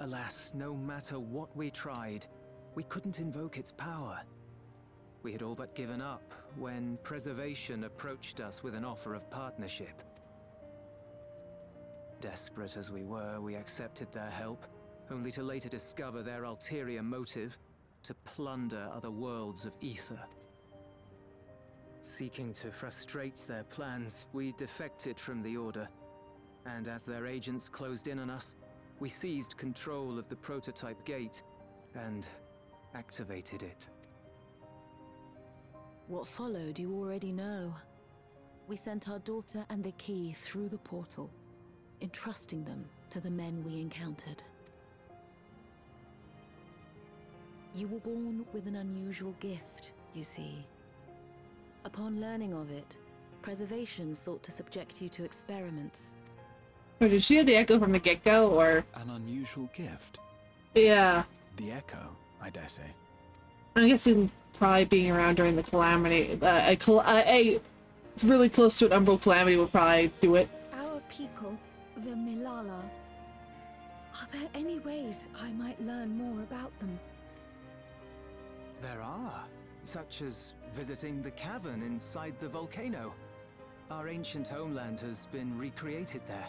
Alas, no matter what we tried, we couldn't invoke its power. We had all but given up when Preservation approached us with an offer of partnership. Desperate as we were, we accepted their help, only to later discover their ulterior motive to plunder other worlds of aether. Seeking to frustrate their plans, we defected from the Order, and as their agents closed in on us, we seized control of the prototype gate and activated it. What followed you already know. We sent our daughter and the key through the portal, entrusting them to the men we encountered. You were born with an unusual gift, you see. Upon learning of it, Preservation sought to subject you to experiments. Or did she have the echo from the get-go, or An unusual gift. yeah? The echo, I dare say. I'm guessing probably being around during the calamity. Uh, a, cal- uh, a it's really close to an umbral calamity would probably do it. Our people, the Milala. Are there any ways I might learn more about them? There are, such as visiting the cavern inside the volcano. Our ancient homeland has been recreated there.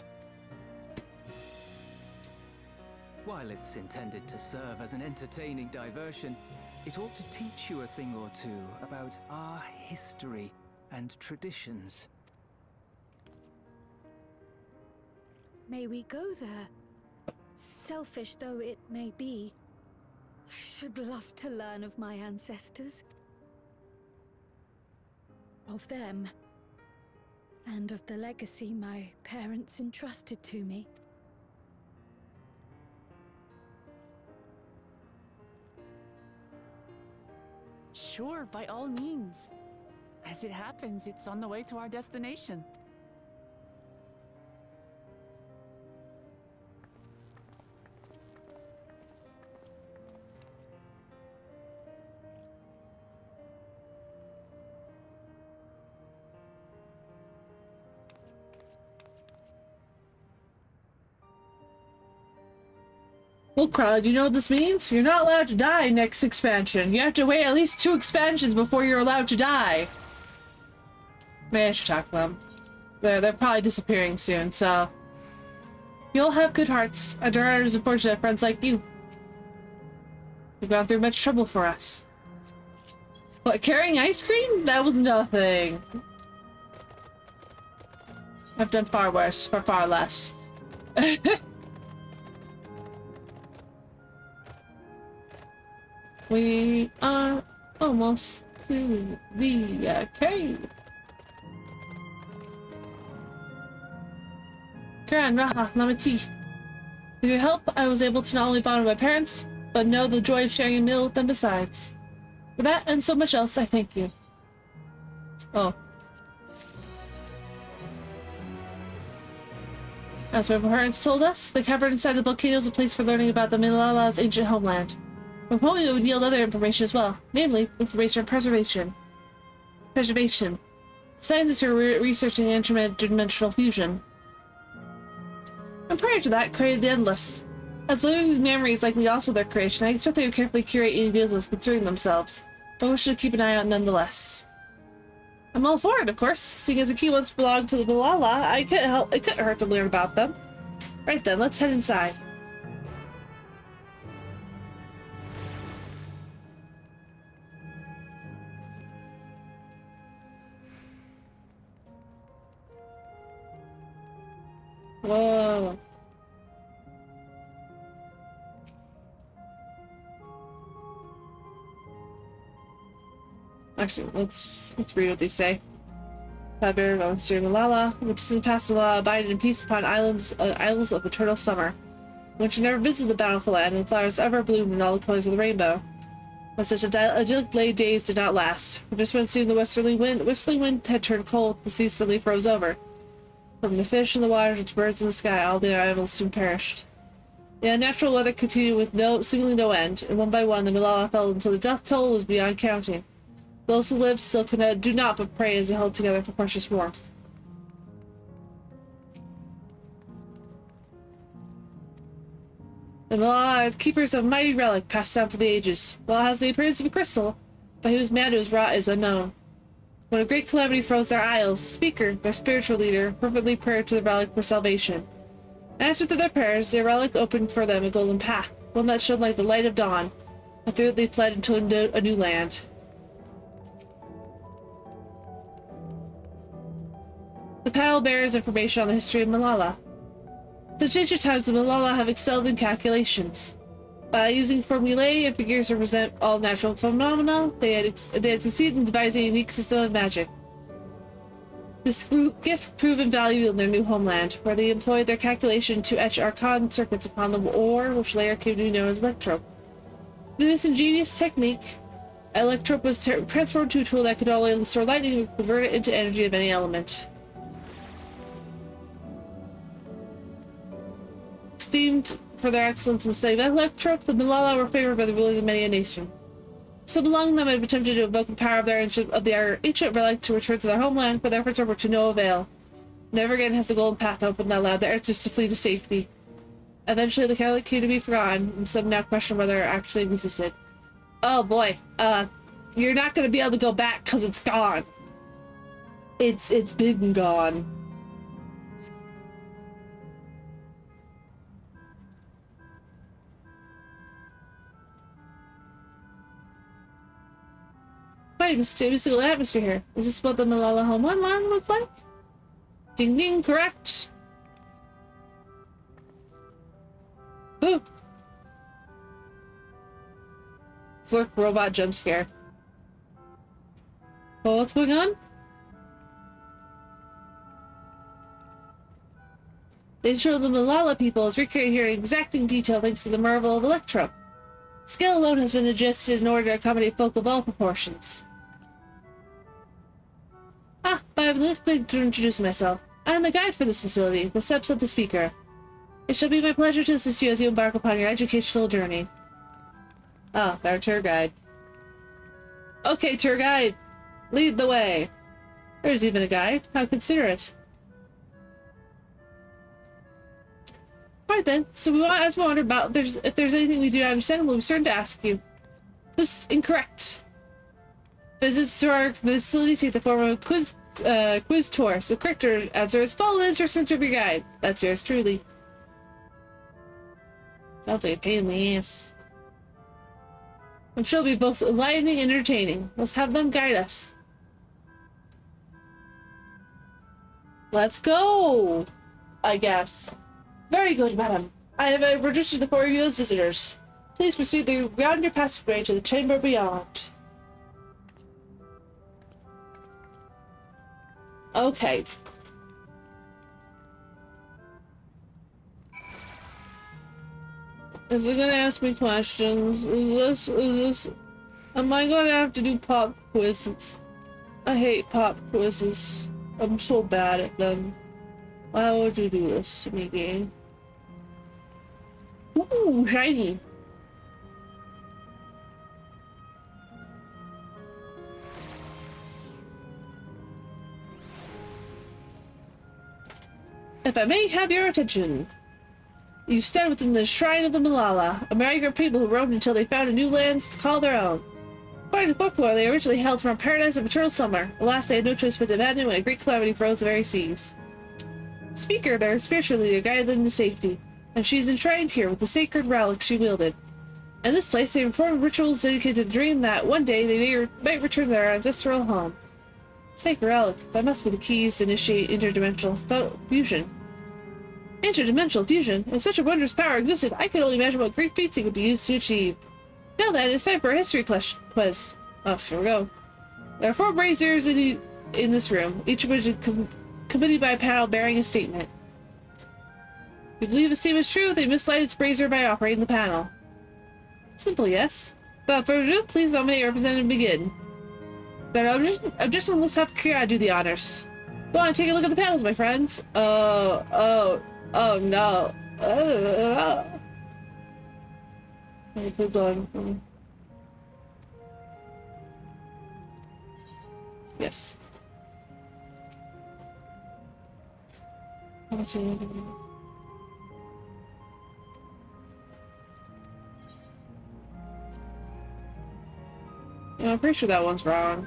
While it's intended to serve as an entertaining diversion, it ought to teach you a thing or two about our history and traditions. May we go there? Selfish though it may be, I should love to learn of my ancestors. Of them. And of the legacy my parents entrusted to me. Sure, by all means. As it happens, it's on the way to our destination. Well, crowd, you know what this means? You're not allowed to die next expansion. You have to wait at least two expansions before you're allowed to die. Maybe I should talk to them. They're, they're probably disappearing soon, so... You'll have good hearts, and our is unfortunate friends like you. You've gone through much trouble for us. What, carrying ice cream? That was nothing. I've done far worse, for far less. We are almost to the uh, cave. Grand Raha Lamaty. With your help, I was able to not only bond with my parents, but know the joy of sharing a meal with them besides. For that and so much else, I thank you. Oh. As my parents told us, the cavern inside the volcano is a place for learning about the Milala's ancient homeland. But probably it would yield other information as well, namely information on preservation. Preservation. Scientists are re researching interdimensional fusion. And prior to that, created the Endless. As living memory is likely also their creation, I expect they would carefully curate any details concerning themselves, but we should keep an eye out nonetheless. I'm all for it, of course. Seeing as the key once belonged to the Bilala, I couldn't help it couldn't hurt to learn about them. Right then, let's head inside. Whoa. Actually, let's let's read what they say. Faber Valenstier Malala, which is in Malala abided in peace upon islands uh, islands of eternal summer. When she never visited the bountiful land, and flowers ever bloomed in all the colors of the rainbow. But such idyllic lay days did not last. For just when soon the westerly wind whistling wind had turned cold, the sea suddenly froze over. From the fish in the water to birds in the sky, all the animals soon perished. The unnatural weather continued with no seemingly no end, and one by one the Malala fell until the death toll was beyond counting. Those who lived still could not, do not but pray as they held together for precious warmth. The Malala the keepers of a mighty relic passed down through the ages. It has the appearance of a crystal, by whose magic it was wrought is unknown. When a great calamity froze their isles, the speaker, their spiritual leader, fervently prayed to the relic for salvation. After their prayers, the relic opened for them a golden path, one that shone like the light of dawn, and through it they fled into a new land. The panel bears information on the history of Malala. Since ancient times, the Malala have excelled in calculations. By using formulae and figures to represent all natural phenomena, they had, they had succeeded in devising a unique system of magic. This gift proved invaluable in their new homeland, where they employed their calculation to etch arcane circuits upon the ore, which later came to be known as electrope. Through this ingenious technique, electrope was transformed to a tool that could not only store lightning but convert it into energy of any element. Esteemed for their excellence in the study of electrope, the Malala were favored by the rulers of many a nation. Some among them have attempted to invoke the power of their ancient, of their ancient relic to return to their homeland, but their efforts were to no avail. Never again has the golden path opened that allowed the Earthers to flee to safety. Eventually, the Catholic came to be forgotten, and some now question whether it actually existed. Oh boy, uh, you're not gonna be able to go back because it's gone. It's it's been gone. Quite a little atmosphere here. Is this what the Malala Homeland land was like? Ding ding, correct. Boo! Flirk robot jump scare. Oh, what's going on? The intro of the Malala people is recreated here in exacting detail thanks to the marvel of Electro. Scale alone has been adjusted in order to accommodate folk of all proportions. Ah, but I would like to introduce myself. I am the guide for this facility, the steps of the speaker. It shall be my pleasure to assist you as you embark upon your educational journey. Ah, our tour guide. Okay, tour guide. Lead the way. There's even a guide. How considerate. Alright then, so we want to ask wonder about there's if there's anything we do not understand, we'll be certain to ask you. Just incorrect. Visits to our facility take the form of a quiz uh, quiz tour. So correct answer is follow the instructions of your guide. That's yours truly. Sounds like a pain in the ass. I'm sure it'll be both enlightening and entertaining. Let's have them guide us. Let's go! I guess. Very good, madam. I have registered the four of you as visitors. Please proceed beyond your passageway to the chamber beyond. Okay. Is it gonna ask me questions? Is this, is this... Am I gonna have to do pop quizzes? I hate pop quizzes. I'm so bad at them. Why would you do this to me, game? Ooh, shiny. If I may have your attention. You stand within the Shrine of the Malala, a migrant people who roamed until they found a new land to call their own. According to folklore, they originally hailed from a paradise of eternal summer. Alas, they had no choice but to abandon when a great calamity froze the very seas. Speaker, their spiritual leader, guided them to safety, and she is enshrined here with the sacred relic she wielded. In this place, they perform rituals dedicated to dream that one day they may re might return to their ancestral home. Sacred relic, that must be the key used to initiate interdimensional fusion. Interdimensional fusion? If such a wondrous power existed, I could only imagine what great feats it could be used to achieve. Now then, it's time for a history quiz. Oh, here we go. There are four braziers in, in this room, each of which is accompanied by a panel bearing a statement. If you believe a statement is true, they mislight its brazier by operating the panel. Simple yes. Without further ado, please nominate your representative and begin. Without objection, objection let's have Kira do the honors. Go on, take a look at the panels, my friends. Oh, oh, oh no. Yes. Yeah, I'm pretty sure that one's wrong.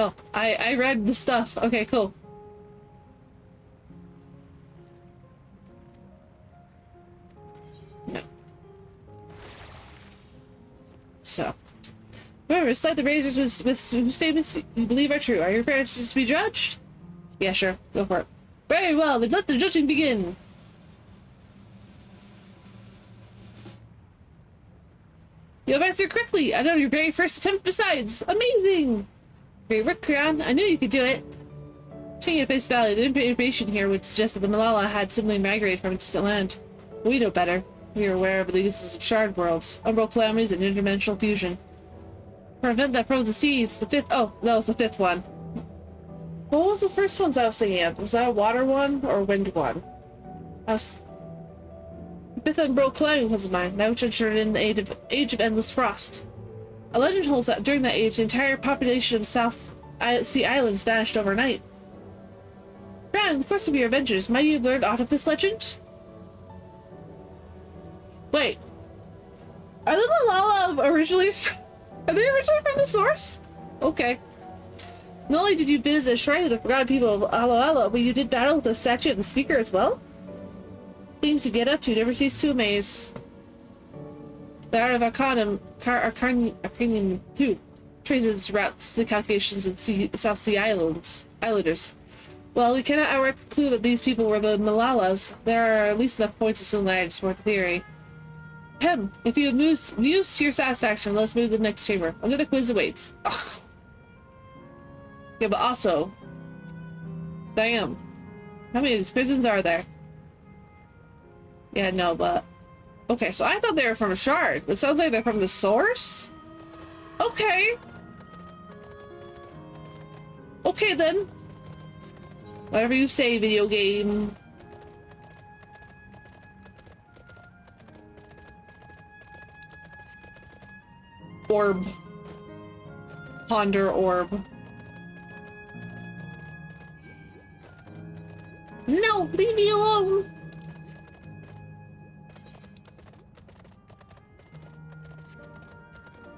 Oh, I, I read the stuff. Okay, cool. No. So. Remember, cite the razors with, with statements you believe are true. Are your parents to be judged? Yeah, sure. Go for it. Very well, let the judging begin. You have answered quickly! I know your very first attempt besides. Amazing! Great work, Creon. I knew you could do it. Taking at face value, the information here would suggest that the Malala had simply migrated from a distant land. We know better. We are aware of the existence of shard worlds, umbral calamities, and interdimensional fusion. For event that froze the seas, the fifth- oh, that was the fifth one. What was the first ones I was thinking of? Was that a water one or a wind one? I was... The fifth umbral calamity was mine, that which ensured in the age of, age of endless frost. A legend holds that during that age, the entire population of South Sea Islands vanished overnight. Brad, in the course of your adventures, might you have learned aught of this legend? Wait. Are the Malala originally Are they originally from the source? Okay. Not only did you visit a shrine of the forgotten people of Aloalo, but you did battle with the statue and speaker as well? Things you get up to never cease to amaze. The art of Arcanum, Car Arcan Arcanima 2 traces routes to the calculations of sea, South Sea Islands, Islanders. While we cannot outright conclude that these people were the Malalas, there are at least enough points of similarity to support the theory. Hem, if you have moved, views to your satisfaction, let's move to the next chamber. Another quiz awaits. Ugh. Yeah, but also, damn, how many of these prisons are there? Yeah, no, but okay. So I thought they were from a shard, but it sounds like they're from the source. Okay. Okay then. Whatever you say, video game. Orb. Ponder orb. No, leave me alone!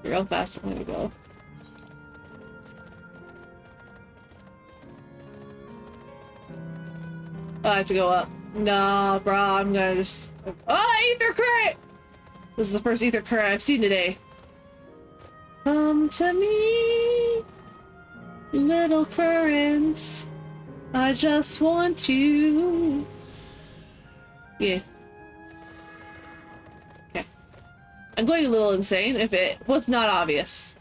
Real fast, I'm gonna go. Oh, I have to go up. Nah, bro, I'm gonna just... Oh, aether current! This is the first aether current I've seen today. Come to me, little current. I just want you. Yeah. I'm going a little insane if it was not obvious.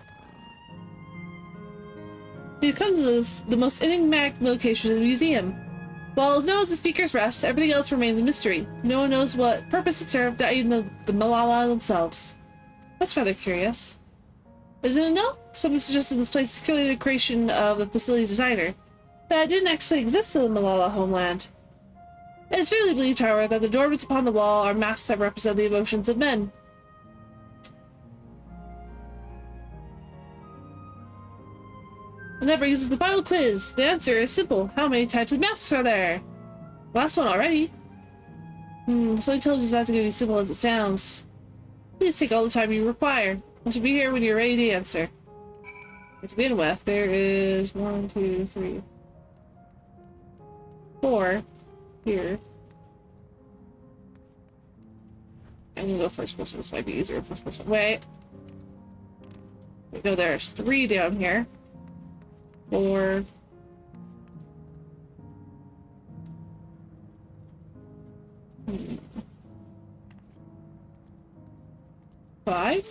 We've come to this, the most enigmatic location of the museum. While it's known as the Speaker's Rest, everything else remains a mystery. No one knows what purpose it served, not even the, the Malala themselves. That's rather curious. Isn't it no? Someone suggested this place is clearly the creation of the facility's designer. That didn't actually exist in the Malala homeland. It is generally believed, however, that the dormants upon the wall are masks that represent the emotions of men. And that brings us to the final quiz. The answer is simple. How many types of masks are there? Last one already. Hmm, so intelligence is not going to be simple as it sounds. Please take all the time you require. I should be here when you're ready to answer. To begin with, there is one, two, three, four here. I'm gonna go first person. This might be easier first person. Wait. Wait, no, there's three down here. Four. Five?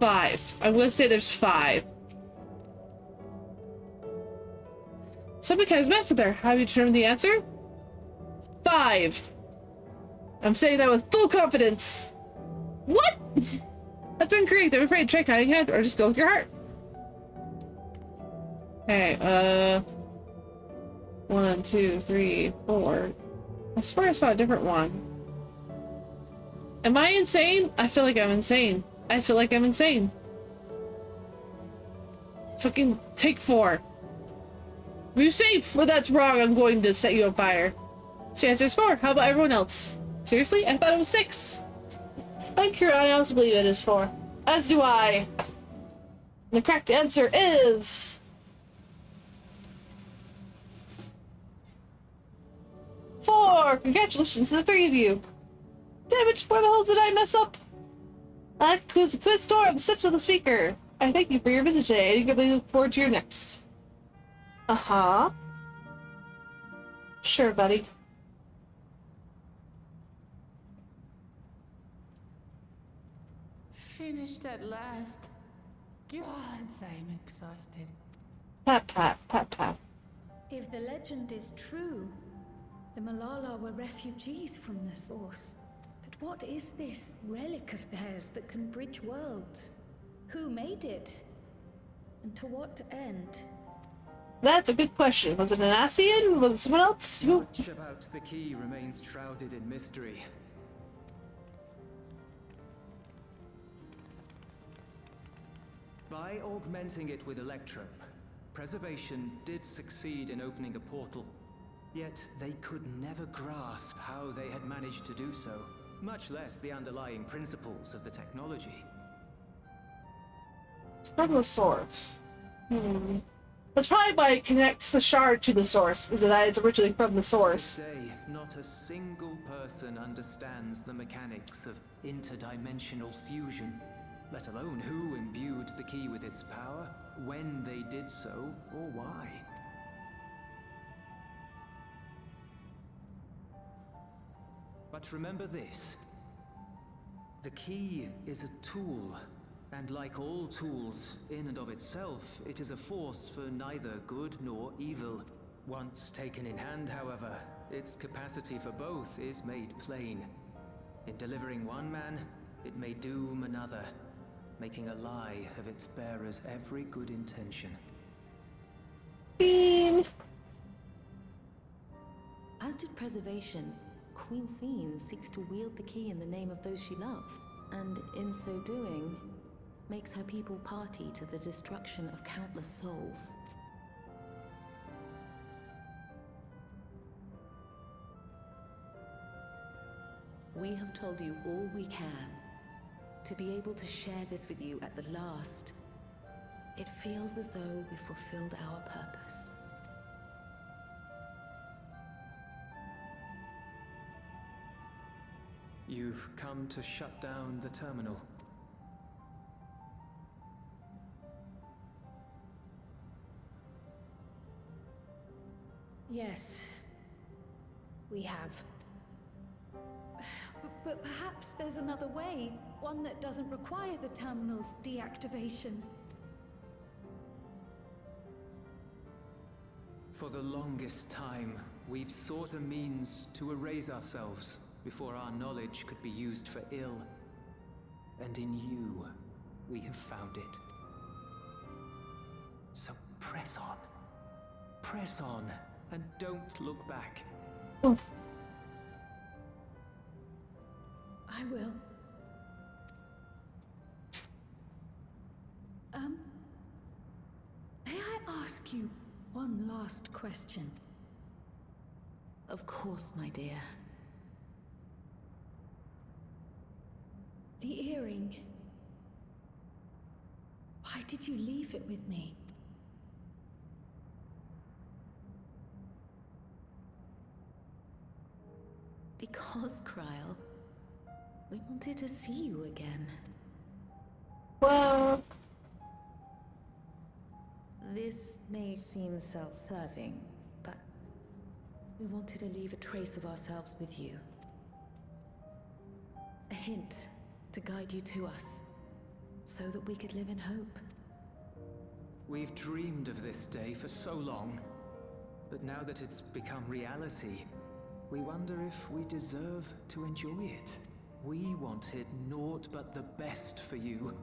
Five. I'm gonna say there's five. Somebody kind of messed there. How do you determine the answer? Five. I'm saying that with full confidence. What? That's incorrect. I'm afraid try cutting head or just go with your heart. Okay, uh... One, two, three, four. I swear I saw a different one. Am I insane? I feel like I'm insane. I feel like I'm insane. Fucking take four. If you say well, that's wrong, I'm going to set you on fire. So answer is four. How about everyone else? Seriously? I thought it was six. Thank you, I also believe it is four. As do I. The correct answer is... Four! Congratulations to the three of you! Damn it, where the hell did I mess up? That concludes the quiz tour of the Steps of the Speaker. I thank you for your visit today and eagerly look forward to your next. Uh-huh. Sure, buddy. Finished at last. God, I'm exhausted. Pat, pat, pat, pat. If the legend is true, the Malala were refugees from the source. But what is this relic of theirs that can bridge worlds? Who made it? And to what end? That's a good question. Was it an Ascian? Was it someone else? Who? Much about the key remains shrouded in mystery. By augmenting it with Electrum, Preservation did succeed in opening a portal. Yet they could never grasp how they had managed to do so, much less the underlying principles of the technology. From the source. Hmm. That's probably why it connects the shard to the source, is that it's originally from the source. Today, not a single person understands the mechanics of interdimensional fusion, let alone who imbued the key with its power, when they did so, or why. But remember this. The key is a tool, And like all tools, in and of itself, it is a force for neither good nor evil. Once taken in hand, however, its capacity for both is made plain. In delivering one man, it may doom another, making a lie of its bearer's every good intention. Bean! As did preservation, Queen Sphene seeks to wield the key in the name of those she loves, and in so doing, makes her people party to the destruction of countless souls. We have told you all we can. To be able to share this with you at the last, it feels as though we fulfilled our purpose. You've come to shut down the terminal. Yes, we have. But, but perhaps there's another way, one that doesn't require the terminal's deactivation. For the longest time, we've sought a means to erase ourselves before our knowledge could be used for ill. And in you, we have found it. So press on. Press on, and don't look back. I will. Um, may I ask you one last question? Of course, my dear. The earring. Why did you leave it with me? Because, Krile, we wanted to see you again. Well... This may seem self-serving, but we wanted to leave a trace of ourselves with you. A hint to guide you to us, so that we could live in hope. We've dreamed of this day for so long, but now that it's become reality, we wonder if we deserve to enjoy it. We wanted naught but the best for you.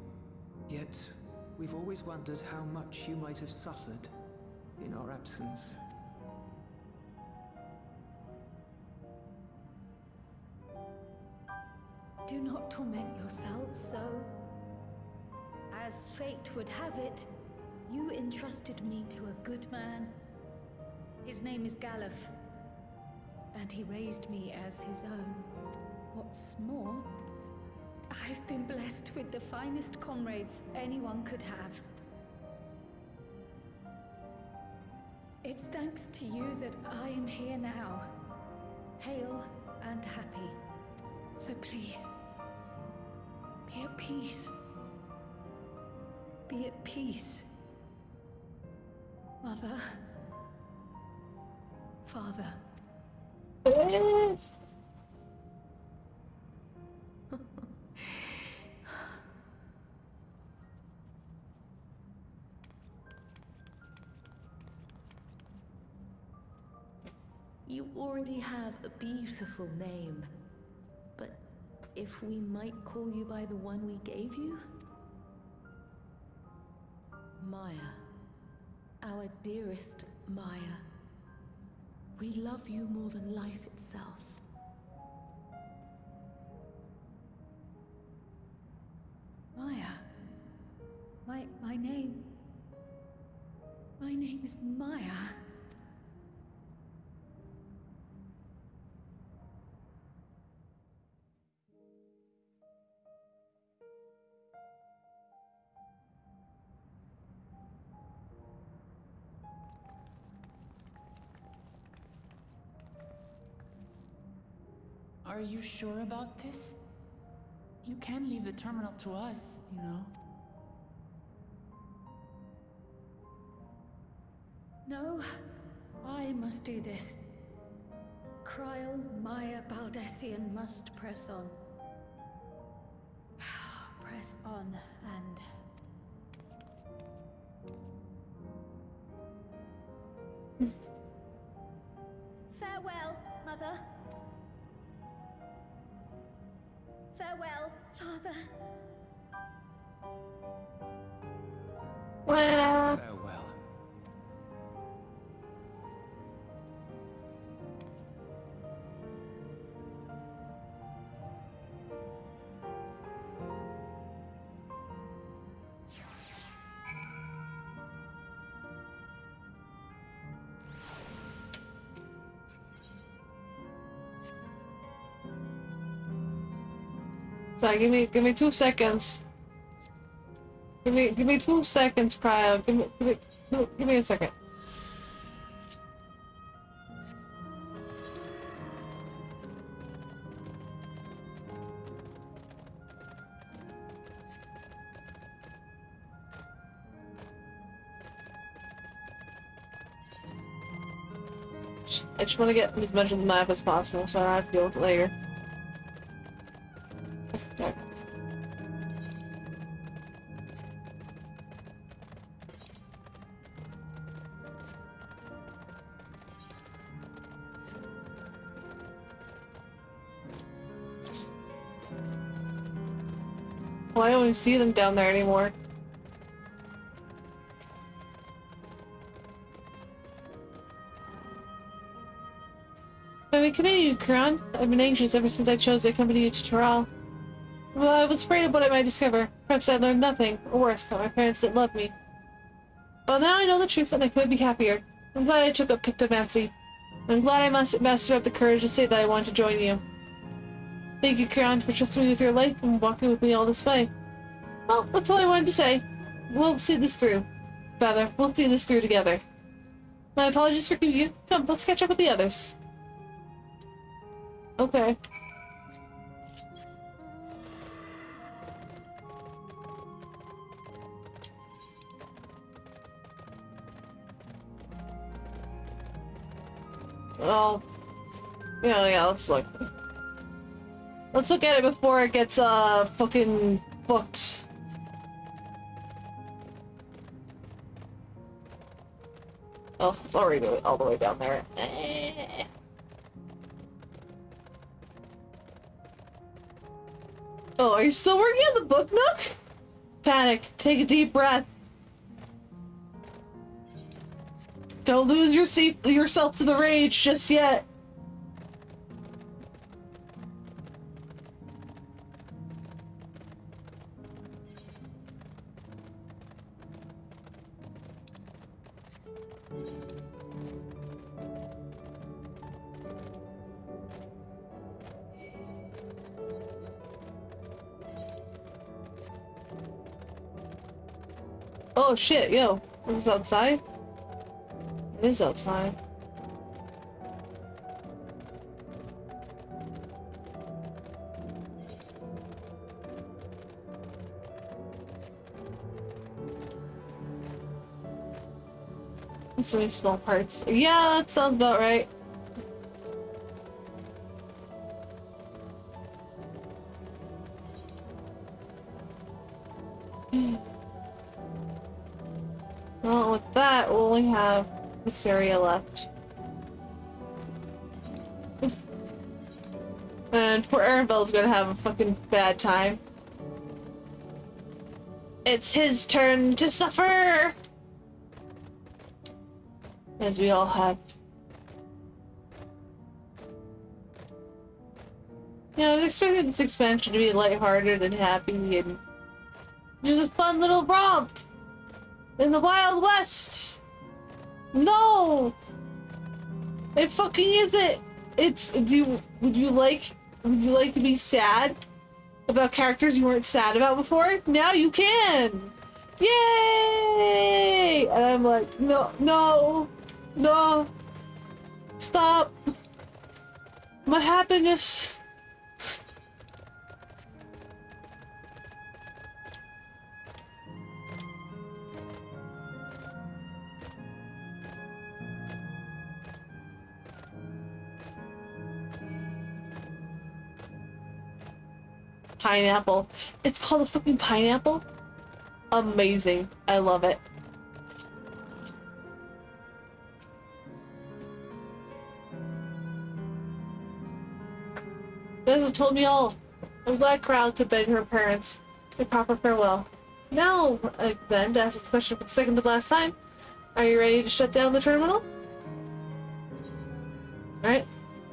Yet, we've always wondered how much you might have suffered in our absence. Do not torment yourselves so. As fate would have it, you entrusted me to a good man. His name is Galuf, and he raised me as his own. What's more, I've been blessed with the finest comrades anyone could have. It's thanks to you that I am here now, hale and happy. So please, be at peace. Be at peace. Mother. Father. You already have a beautiful name. If we might call you by the one we gave you? Maya. Our dearest Maya. We love you more than life itself. Maya. My my name. My name is Maya. Are you sure about this? You can leave the terminal to us, you know. No, I must do this. Krile Maya Baldesion must press on. press on and Farewell, Farewell, Father. Well. Sorry, give me give me two seconds. Give me give me two seconds, cryo. Give me give me give me a second. I just want to get as much of the map as possible so I don't have to deal with it later. See them down there anymore. But we continued, Kron. I've been anxious ever since I chose to accompany you to Tural. Well, I was afraid of what I might discover. Perhaps I learned nothing, or worse, that my parents didn't love me. Well, now I know the truth and I could be happier. I'm glad I took up Pictomancy. I'm glad I must mastered up the courage to say that I want to join you. Thank you, Kiran, for trusting me with your life and walking with me all this way. Well, that's all I wanted to say. We'll see this through. Rather, we'll see this through together. My apologies for you. Come, let's catch up with the others. Okay. Well, yeah, yeah, let's look. Let's look at it before it gets, uh, fucking fucked. Oh, it's already all the way down there. Eh. Oh, are you still working on the book, Nook? Panic. Take a deep breath. Don't lose your seat yourself to the rage just yet. Shit, yo. Is this outside? It is outside. So many small parts. Yeah, that sounds about right. This area left. And poor Erenville's gonna have a fucking bad time. It's his turn to suffer! As we all have. Yeah, I was expecting this expansion to be lighthearted and happy and just a fun little romp in the Wild West. No, it fucking isn't. It's do you, would you like would you like to be sad about characters you weren't sad about before? Now you can. Yay! And I'm like, no, no, no, stop. My happiness. Pineapple. It's called a fucking pineapple? Amazing. I love it. That have told me all. I'm glad Krile could beg her parents a proper farewell. Now, uh, then, to ask this question for the second to last time, are you ready to shut down the terminal? Alright,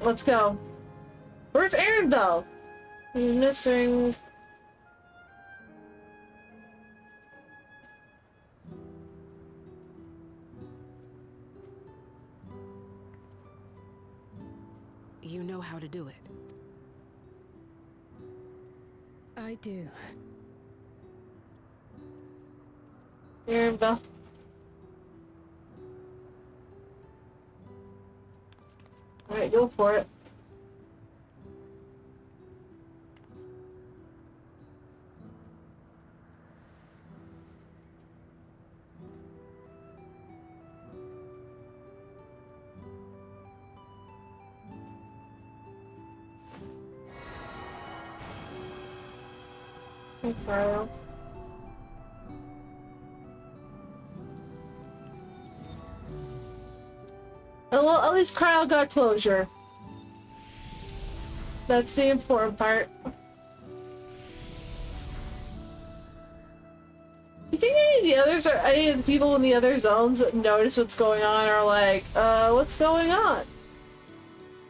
let's go. Where's Aaron, He's missing... You know how to do it. I do. Erenville. Alright, go for it. Hey, Krile. Oh, well, at least Krile got closure. That's the important part. You think any of the others or any of the people in the other zones notice what's going on are like, uh, what's going on?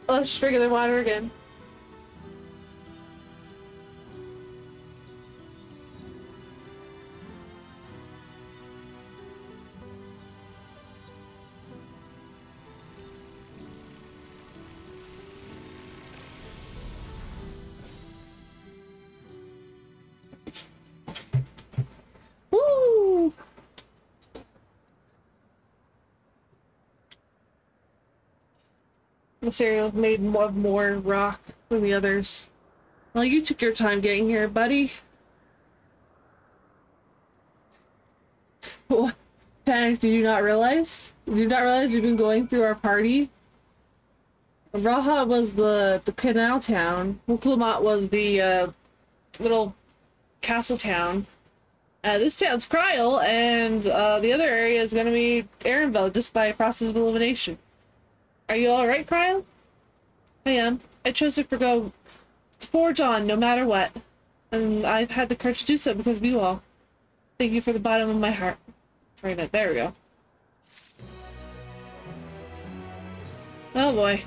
Oh, just figure the water again. Cereal made more, more rock than the others. Well, you took your time getting here, buddy. What? Panic, did you not realize? Did you not realize we've been going through our party? Raha was the, the canal town. Wuk Lamat was the uh, little castle town. Uh, this town's Krile, and uh, the other area is going to be Erenville, just by process of elimination. Are you alright, Krile? I am. I chose to forgo to forge on no matter what. And I've had the courage to do so because of you all. Thank you for the bottom of my heart. Right, there we go. Oh boy.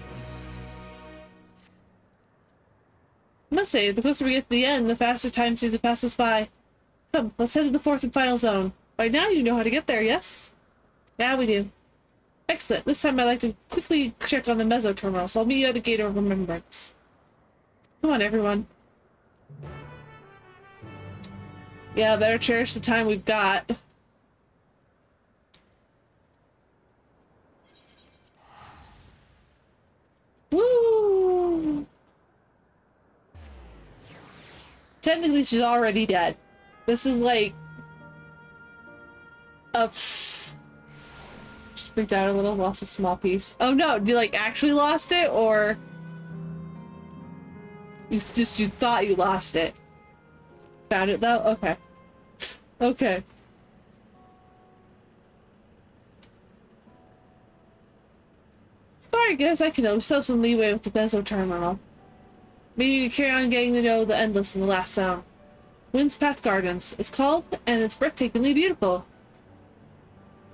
I must say, the closer we get to the end, the faster time seems to pass us by. Come, let's head to the fourth and final zone. By now you know how to get there, yes? Yeah, we do. Excellent. This time I'd like to quickly check on the Meso terminal, so I'll meet you at the Gate of Remembrance. Come on, everyone. Yeah, better cherish the time we've got. Woo! Technically, she's already dead. This is like... A... Freaked out a little, lost a small piece. Oh no, you like actually lost it, or... You just, you thought you lost it. Found it though? Okay. Okay. Alright guys, I can know still some leeway with the Meso terminal. Maybe you carry on getting to know the Endless in the last zone. Wind's Path Gardens. It's called, and it's breathtakingly beautiful.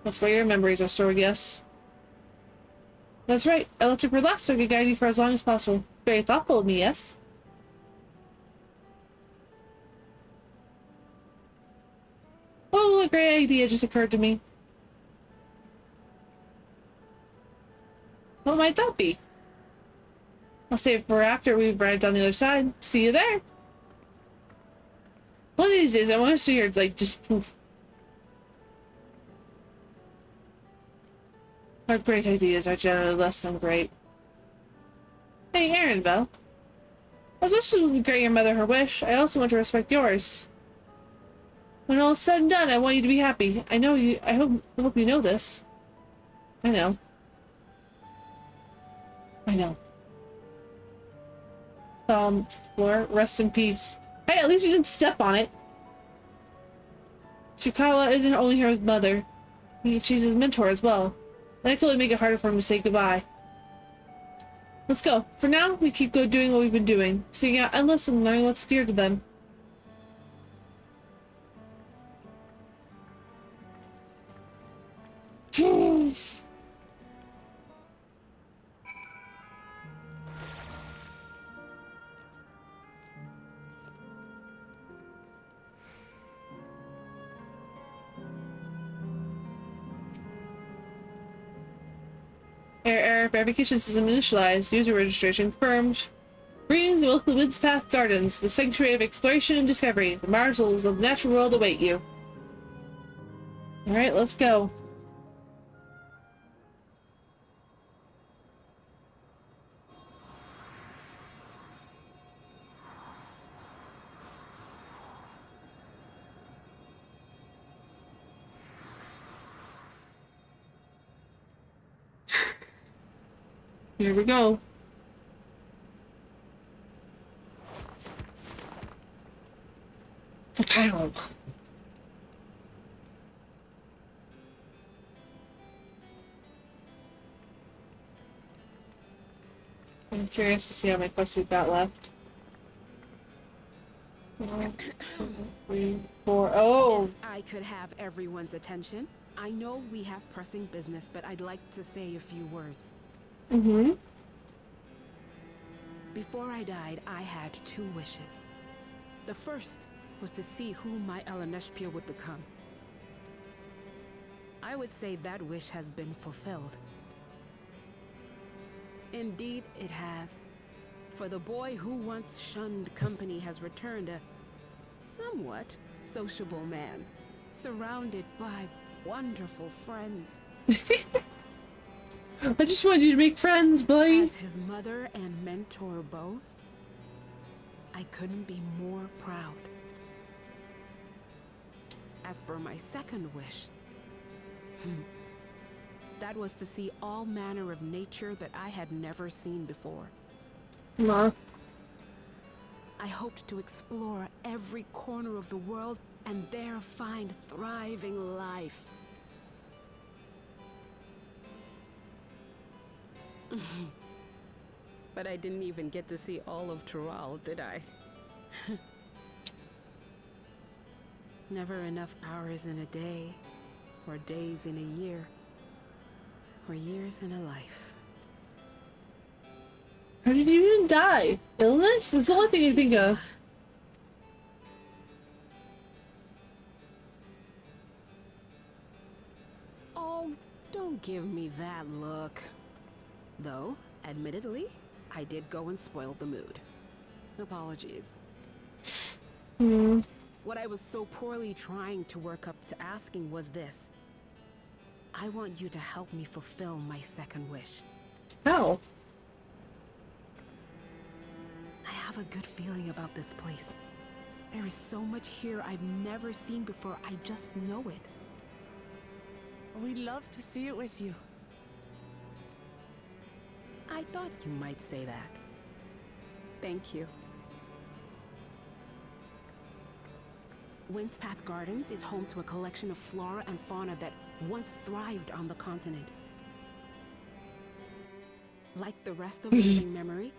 That's where your memories are stored, yes? That's right. I left so I could guide you for as long as possible. Very thoughtful of me, yes? Oh, a great idea just occurred to me. What might that be? I'll save it for after we've arrived on the other side. See you there! One of these days, I want to see her, like, just poof. Our great ideas are generally less than great. Hey, Erenville. As much as to grant your mother her wish, I also want to respect yours. When all is said and done, I want you to be happy. I know you- I hope- I hope you know this. I know. I know. Um, Floor, rest in peace. Hey, at least you didn't step on it. Cahciua isn't only her mother. She's his mentor as well. That could only make it harder for him to say goodbye. Let's go. For now, we keep go doing what we've been doing. Seeing out endless and learning what's dear to them. Air Air verification system initialized. User registration confirmed. Greetings and welcome to path, Gardens, the sanctuary of exploration and discovery. The marvels of the natural world await you. Alright, let's go. Here we go. Pow. I'm curious to see how many quests we've got left. One, two, three, four. Oh! If I could have everyone's attention, I know we have pressing business, but I'd like to say a few words. Mm-hmm. Before I died, I had two wishes. The first was to see who my Eleneshpia would become. I would say that wish has been fulfilled. Indeed, it has. For the boy who once shunned company has returned a somewhat sociable man, surrounded by wonderful friends. I just wanted you to make friends, boy. As his mother and mentor both, I couldn't be more proud. As for my second wish, hmm, that was to see all manner of nature that I had never seen before. Ma. I hoped to explore every corner of the world and there find thriving life. but I didn't even get to see all of Tural, did I? Never enough hours in a day, or days in a year, or years in a life. How did you even die? Illness? That's the only thing you think of. Oh, don't give me that look. Though, admittedly, I did go and spoil the mood. Apologies. Hmm. What I was so poorly trying to work up to asking was this. I want you to help me fulfill my second wish. How? I have a good feeling about this place. There is so much here I've never seen before, I just know it. We'd love to see it with you. I thought you might say that. Thank you. Windspath Gardens is home to a collection of flora and fauna that once thrived on the continent. Like the rest of living memory,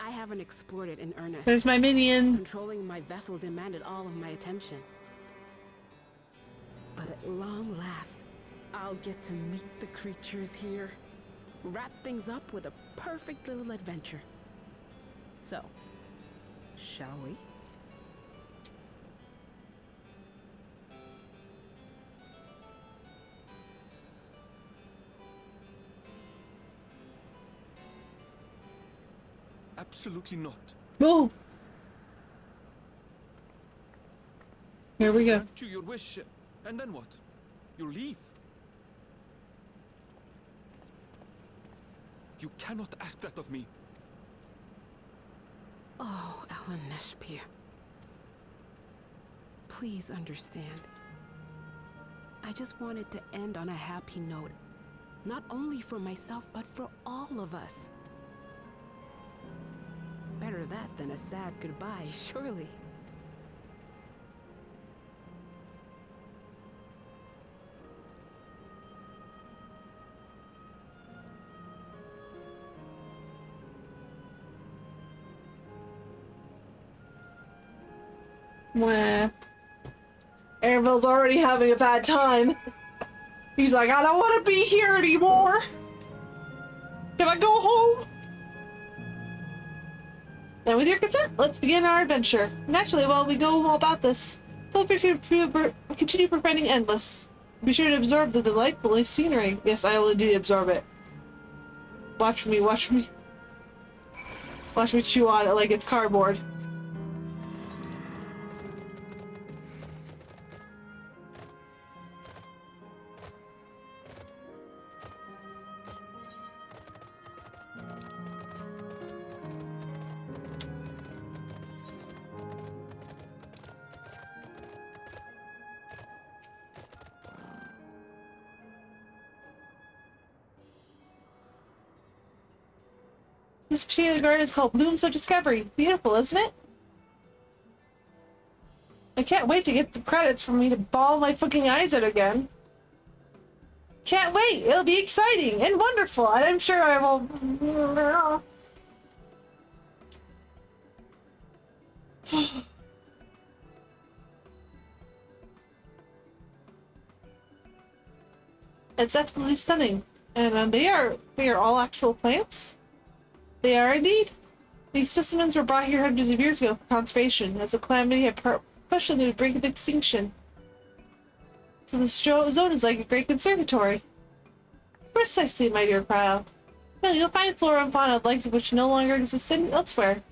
I haven't explored it in earnest. There's my minion. Controlling my vessel demanded all of my attention. But at long last, I'll get to meet the creatures here. Wrap things up with a perfect little adventure. So, shall we? Absolutely not. No. Here we go. Grant you your wish, and then what? You leave. You cannot ask that of me. Oh, Ellen Neshpia. Please understand. I just wanted to end on a happy note. Not only for myself, but for all of us. Better that than a sad goodbye, surely. Mwah. Erenville's already having a bad time. He's like, I don't want to be here anymore. Can I go home? And with your consent, let's begin our adventure. Naturally, while we go about this, feel free to continue preventing endless. Be sure to absorb the delightful scenery. Yes, I will indeed absorb it. Watch me, watch me. Watch me chew on it like it's cardboard. This particular garden is called Blooms of Discovery. Beautiful, isn't it? I can't wait to get the credits for me to ball my fucking eyes out again. Can't wait! It'll be exciting and wonderful, and I'm sure I will... it's absolutely stunning. And uh, they are they are all actual plants. They are indeed. These specimens were brought here hundreds of years ago for conservation, as the calamity had pushed them to the brink of extinction. So this zone is like a great conservatory. Precisely, my dear Krile. Well, you'll find flora and fauna the likes of which no longer exist elsewhere.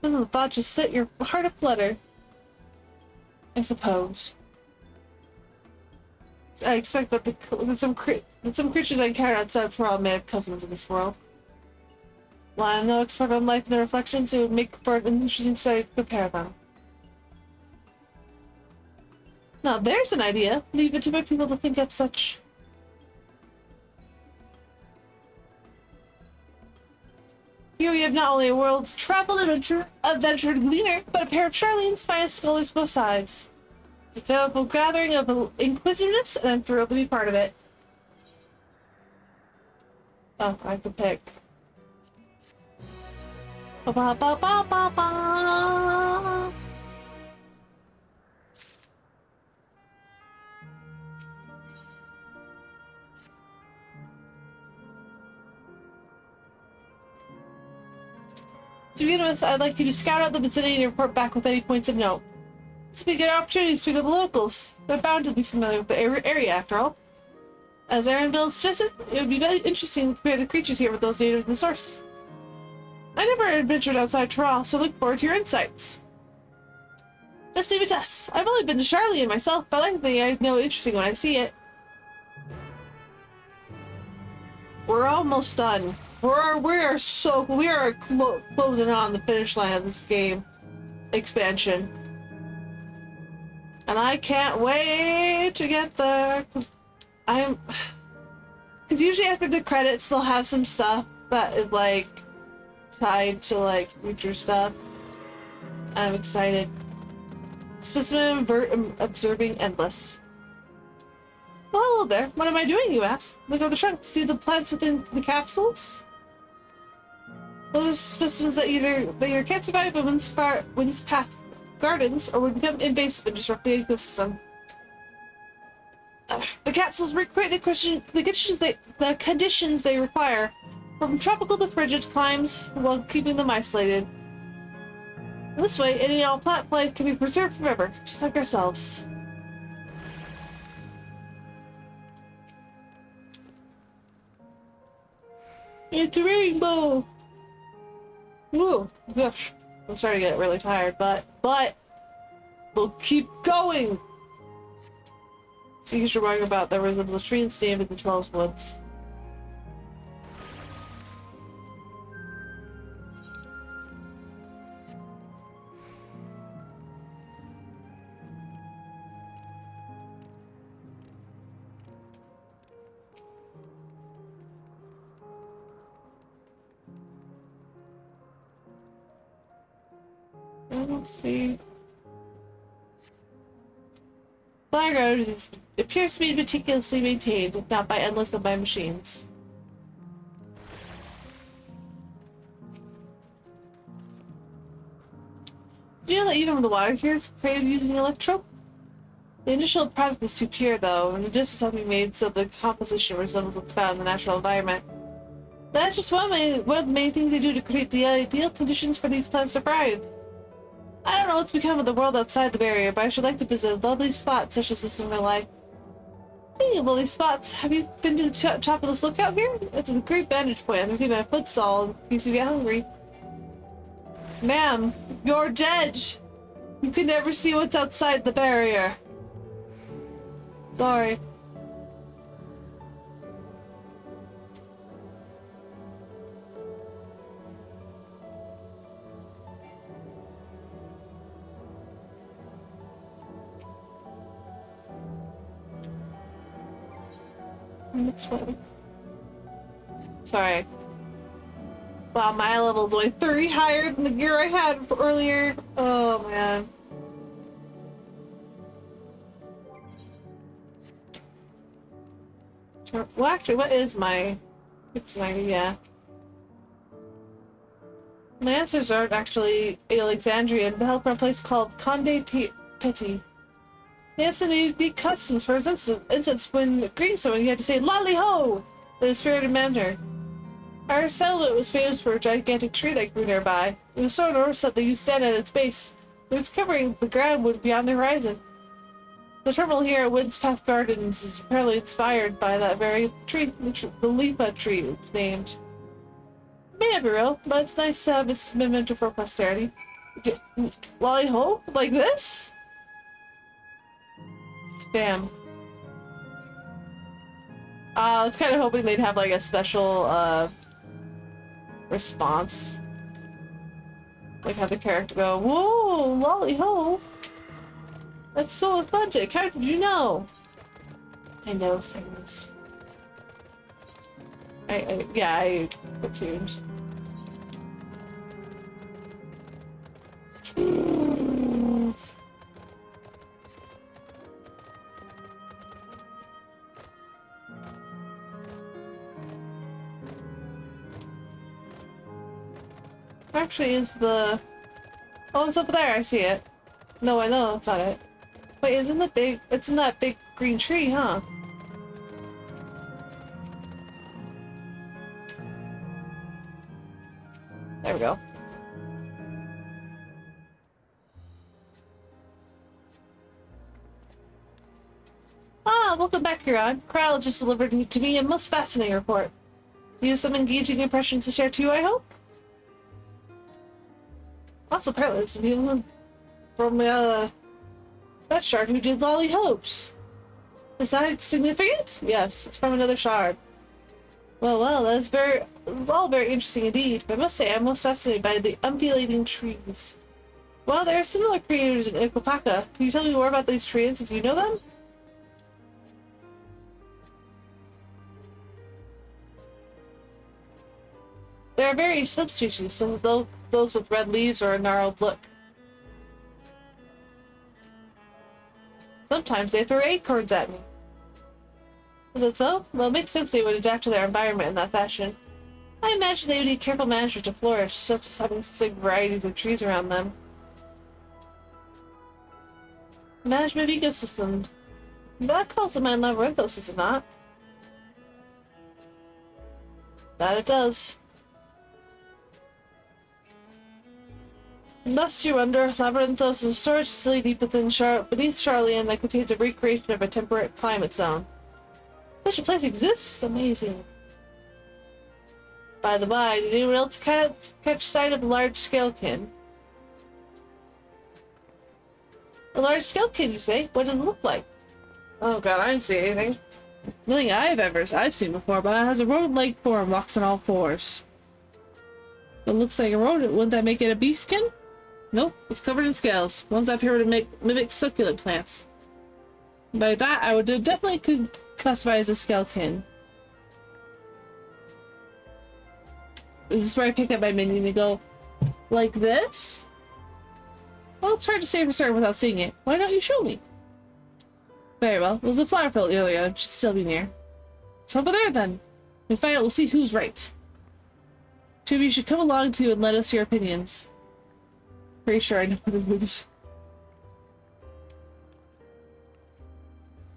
Doesn't the thought just set your heart aflutter? I suppose. I expect that, the, that some that some creatures I encounter outside for all may have cousins in this world. While I'm no expert on life and the reflections, it would make for an interesting study to compare them. Now there's an idea. Leave it to my people to think up such. Here we have not only a world's traveled adventure, adventured gleaner, but a pair of Sharlayan's finest scholars both sides. It's a valuable gathering of inquisitiveness, and I'm thrilled to be part of it. Oh, I have to pick. Ba ba ba ba ba. To begin with, I'd like you to scout out the vicinity and report back with any points of note. This would be a good opportunity to speak with the locals. They're bound to be familiar with the area, after all. As Erenville suggested, it would be very interesting to compare the creatures here with those native in the source. I never adventured outside Tural, so look forward to your insights. It to us. I've only been to Sharlayan myself, but I like I know interesting when I see it. We're almost done. We're we are so we are clo closing on the finish line of this game expansion, and I can't wait to get there. Cause I'm because usually after the credits they'll have some stuff is like tied to like future stuff. I'm excited. Specimen um, observing endless. Well, hello there. What am I doing, you ask? Look at the trunk. See the plants within the capsules? Those specimens that either they either can't survive in Wind's, Wind's Path gardens or would become invasive and disrupt the ecosystem. Uh, the capsules recreate the, question, the conditions they the conditions they require, from tropical to frigid climes while keeping them isolated. This way, any and all plant life can be preserved forever, just like ourselves. It's a rainbow! Woo! Gosh. I'm starting to get really tired, but, but, we'll keep going! See, he's remarking about there was a latrine stand in the Twelveswood. Let's see. Blackguard appears to be meticulously maintained, not by endless then by machines. Do you know that even the water here is created using electrope? The initial product is too pure, though, and adjustments have to be made so the composition resembles what's found in the natural environment. That's just one, of one of the many things they do to create the ideal conditions for these plants to thrive. I don't know what's become of the world outside the barrier, but I should like to visit lovely spots such as this in my life. Of lovely spots, have you been to the ch top of this lookout here? It's a great vantage point. There's even a foot stall in case you get hungry. Ma'am, you're dead! You can never see what's outside the barrier. Sorry. Next one. Sorry. Wow, my level's only three higher than the gear I had earlier. Oh man. Well, actually, what is my... It's 90, yeah. My answers aren't actually Alexandrian, but help from a place called Conde Petie. Had some unique customs for his instance when greeting he had to say Lali-ho! in a spirited manner. Our settlement was famous for a gigantic tree that grew nearby. It was so enormous that they used stand at its base. It was covering the ground would beyond the horizon. The terminal here at Windspath Gardens is apparently inspired by that very tree, the, Lipa tree it's named. It may not be real, but it's nice to have its memento for posterity. Lali-ho? Like this? Damn. Uh, I was kind of hoping they'd have like a special uh, response. Like have the character go, whoa, lali-ho! That's so authentic. How did you know? I know things. I, I yeah, I attuned. Actually, is the... Oh, it's up there. I see it. No, I know that's not it. Wait, isn't the big... It's in that big green tree, huh? There we go. Ah, welcome back, Huron. Krile just delivered to me a most fascinating report. You have some engaging impressions to share too, I hope? Also, apparently it's people from uh, that shard who did Lolly Hopes. Is that significant? Yes, it's from another shard. Well, well, that's very, all very interesting indeed. But I must say, I'm most fascinated by the undulating trees. Well, there are similar creators in Ikopaka. Can you tell me more about these trees since you know them? There are various subspecies, so though those with red leaves or a gnarled look. Sometimes they throw acorns at me. Is it so? Well, it makes sense they would adapt to their environment in that fashion. I imagine they would need careful management to flourish, such as having specific varieties of trees around them. Management ecosystem. That calls the man Labyrinthos, is it not? That it does. Thus you wonder, Labyrinthos is a storage facility within Char beneath Sharlayan that contains a recreation of a temperate climate zone. Such a place exists? Amazing. By the by, did anyone else catch, catch sight of a large scalekin? A large scalekin, you say? What does it look like? Oh god, I didn't see anything. Nothing I've ever I've seen before, but it has a rodent-like form, walks on all fours. It looks like a rodent. Wouldn't that make it a beastkin? Nope, it's covered in scales. Ones up here to make mimic succulent plants. By that, I would definitely could classify as a skeleton. Is this where I pick up my minion and go, like this? Well, it's hard to say for certain without seeing it. Why don't you show me? Very well. It was a flower field earlier. It should still be near. It's over there, then. We find out, we'll see who's right. Two of you should come along too and let us your opinions. Pretty sure I know what it is.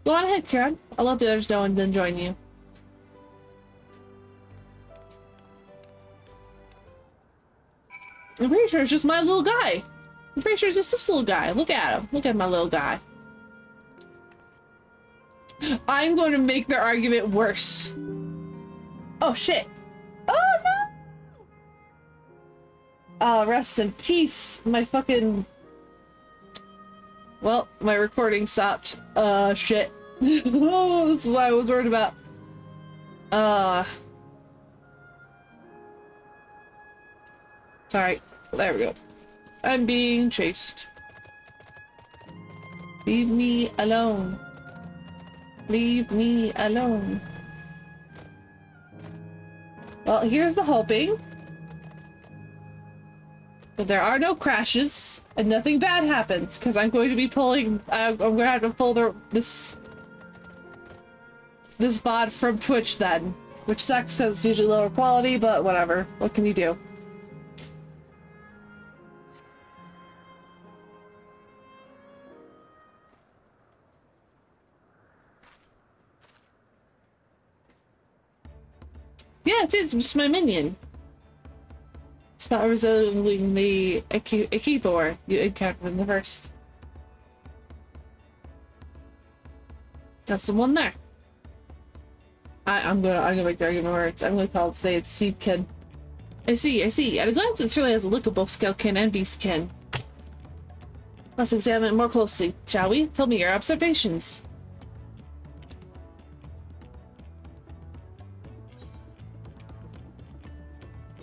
Go on ahead, Kieran. I'll let the others know and then join you. I'm pretty sure it's just my little guy. I'm pretty sure it's just this little guy. Look at him. Look at my little guy. I'm going to make their argument worse. Oh, shit. Oh, no! Oh, rest in peace. My fucking... Well, my recording stopped. Uh, shit. oh, this is what I was worried about. Uh... Sorry. There we go. I'm being chased. Leave me alone. Leave me alone. Well, here's the hoping. But there are no crashes, and nothing bad happens, because I'm going to be pulling- I'm going to have to pull the, this- this VOD from Twitch then. Which sucks because it's usually lower quality, but whatever. What can you do? Yeah, it is. It's my minion. It's about resembling the Ekibo you encountered in the first. That's the one there. I, I'm gonna I'm gonna make the argument words. I'm gonna call it say it's Seedkin. I see, I see. At a glance it surely has a look of both Scalekin and Beastkin. Let's examine it more closely, shall we? Tell me your observations.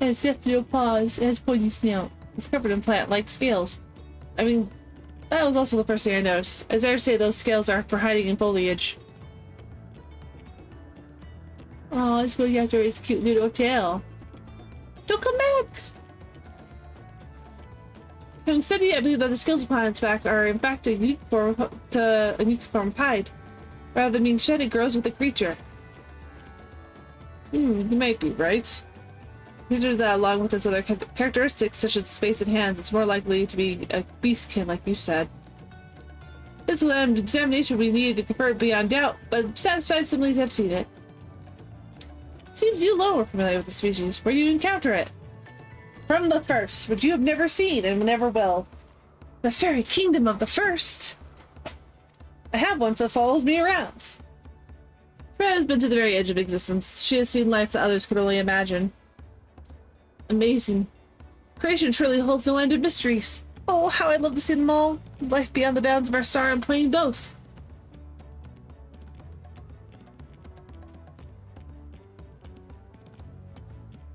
It has definitely paws. It has pointy snout. It's covered in plant-like scales. I mean, that was also the first thing I noticed. As I say, those scales are for hiding in foliage. Oh, let's go after its cute little tail. Don't come back! Having studied, I believe that the scales upon its back are in fact a unique form to a unique form of hide. Rather than being shed, it grows with the creature. Hmm, you might be right. Consider that along with its other characteristics such as space and hands, it's more likely to be a beastkin like you said. Physical examination we needed to confirm beyond doubt, but satisfied simply to have seen it. Seems you alone are familiar with the species. Where you encounter it? From the first, which you have never seen and never will. The fairy kingdom of the first! I have one that follows me around. Fred has been to the very edge of existence. She has seen life that others could only imagine. Amazing. Creation truly holds no end of mysteries. Oh, how I'd love to see them all. Life beyond the bounds of our star and playing both.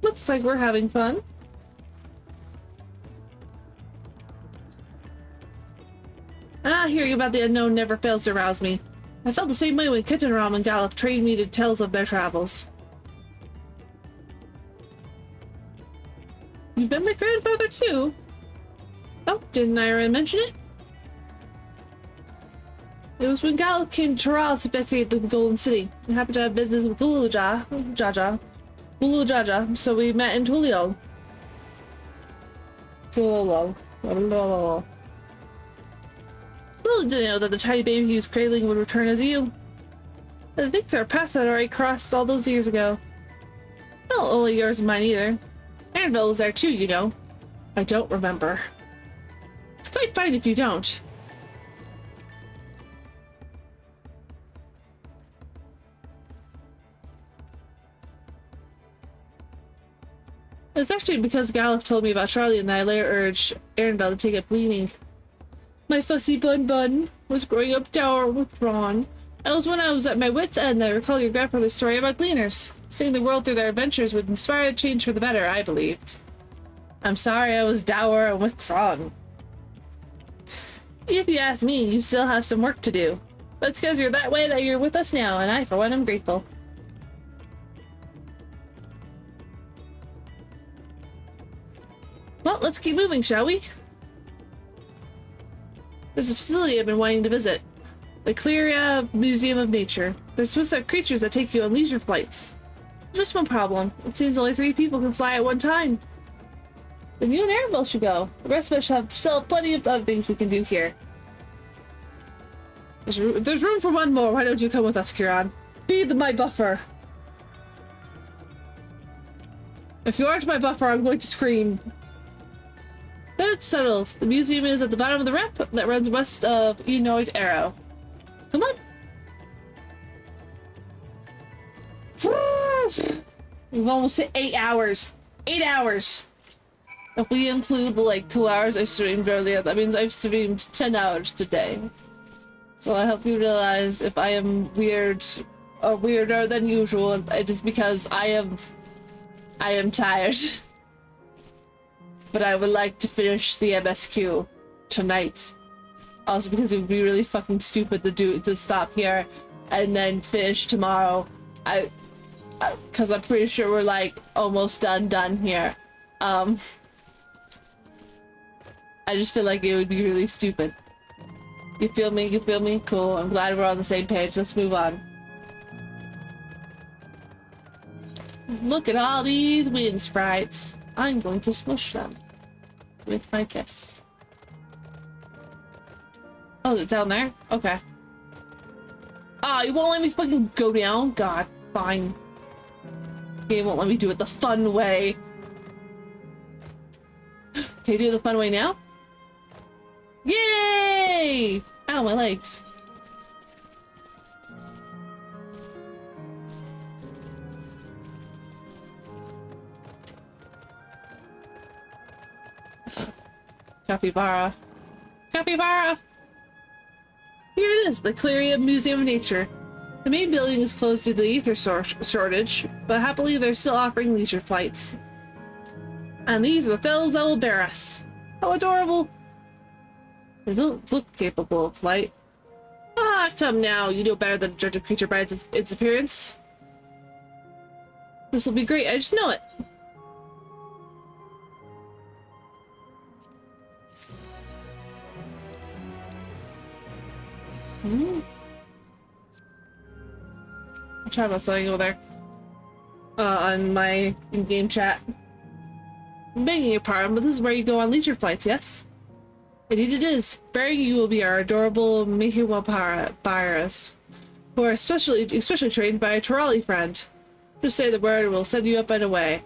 Looks like we're having fun. Ah, hearing about the unknown never fails to rouse me. I felt the same way when Kittenram and Galuf trained me to tales of their travels. You've been my grandfather too. Oh, didn't I already mention it? It was when Galuf came to Ral to investigate the Golden City. I happened to have business with Guluja, Jaja, Gulu Jaja, so we met in Tuliol. Tulolo. Little didn't know that the tiny baby he was cradling would return as you. The things our paths had already crossed all those years ago. Not only yours and mine either. Annabelle was there too, you know. I don't remember. It's quite fine if you don't. It's actually because Galuf told me about Charlie and I later urged Erenville to take up gleaning. My fussy bun bun was growing up dour with Ron. That was when I was at my wit's end I recall your grandfather's story about gleaners. Seeing the world through their adventures would inspire a change for the better, I believed. I'm sorry I was dour and withdrawn. If you ask me, you still have some work to do. But it's because you're that way that you're with us now, and I, for one, am grateful. Well, let's keep moving, shall we? There's a facility I've been wanting to visit. The Clearia Museum of Nature. There's supposed to have creatures that take you on leisure flights. Just one problem. It seems only three people can fly at one time. Then you and Arabelle should go. The rest of us have still plenty of other things we can do here. There's, there's room for one more. Why don't you come with us, Kiran? Be the, my buffer. If you aren't my buffer, I'm going to scream. Then it's settled. The museum is at the bottom of the ramp that runs west of Enoid Arrow. Come on. We've almost hit eight hours. Eight hours. If we include the like two hours I streamed earlier, that means I've streamed 10 hours today. So I hope you realize if I am weird or weirder than usual, it is because I am I am tired. but I would like to finish the MSQ tonight. Also because it would be really fucking stupid to do to stop here and then finish tomorrow. I because I'm pretty sure we're like almost done done here. Um I just feel like it would be really stupid. You feel me? You feel me? Cool. I'm glad we're on the same page. Let's move on. Look at all these wind sprites. I'm going to smush them with my fists. Oh, it's down there? Okay. Ah, oh, you won't let me fucking go down? God, fine. Game won't let me do it the fun way. Can you do the fun way now? Yay! Ow, my legs. Capybara. Capybara! Here it is, the Clearia Museum of Nature. The main building is closed due to the aether shortage, but happily they're still offering leisure flights. And these are the fellows that will bear us. How adorable! They don't look capable of flight. Ah, come now. You know better than to judge a creature by its, its appearance. This will be great. I just know it. Hmm. Try about something over there. Uh, on my in-game chat. I'm begging your pardon, but this is where you go on leisure flights, yes? Indeed it is. Bearing you will be our adorable Mihiwaparas, who are especially especially trained by a Turali friend. Just say the word and we'll send you up and away.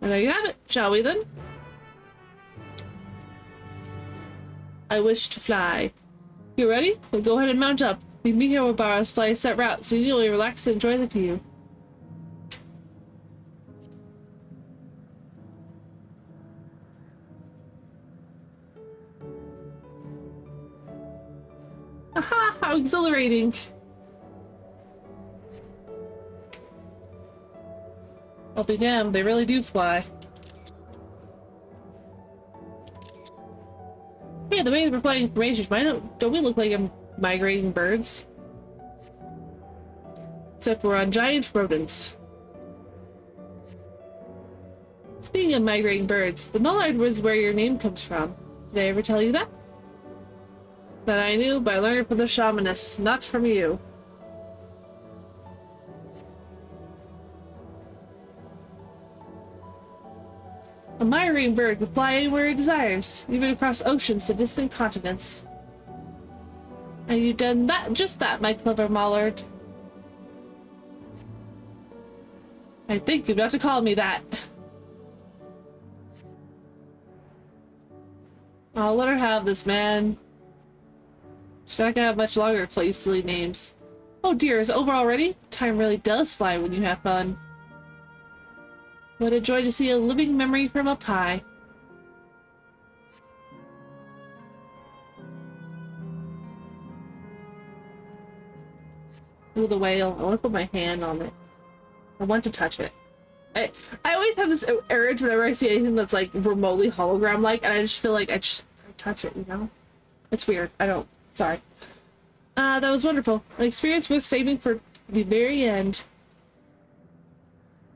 And there you have it. Shall we then? I wish to fly. You ready? Then go ahead and mount up. The Mihiwaparas fly a set route, so you'll relax and enjoy the view. Aha! How exhilarating! I'll be damned, they really do fly. Hey, the way we're providing information, why don't, don't we look like migrating birds? Except we're on giant rodents. Speaking of migrating birds, the mallard was where your name comes from. Did I ever tell you that? That I knew by learning from the shamaness, not from you. A migrating bird can fly anywhere it desires, even across oceans to distant continents. And you've done that, just that, my clever mallard. I think you've got to call me that. I'll let her have this, man. She's not gonna have much longer to play silly names. Oh dear, is it over already? Time really does fly when you have fun. What a joy to see a living memory from up high. Ooh, the whale. I want to put my hand on it. I want to touch it. I, I always have this urge whenever I see anything that's like remotely hologram-like, and I just feel like I just I touch it, you know? It's weird. I don't Sorry. Uh, that was wonderful. An experience worth saving for the very end.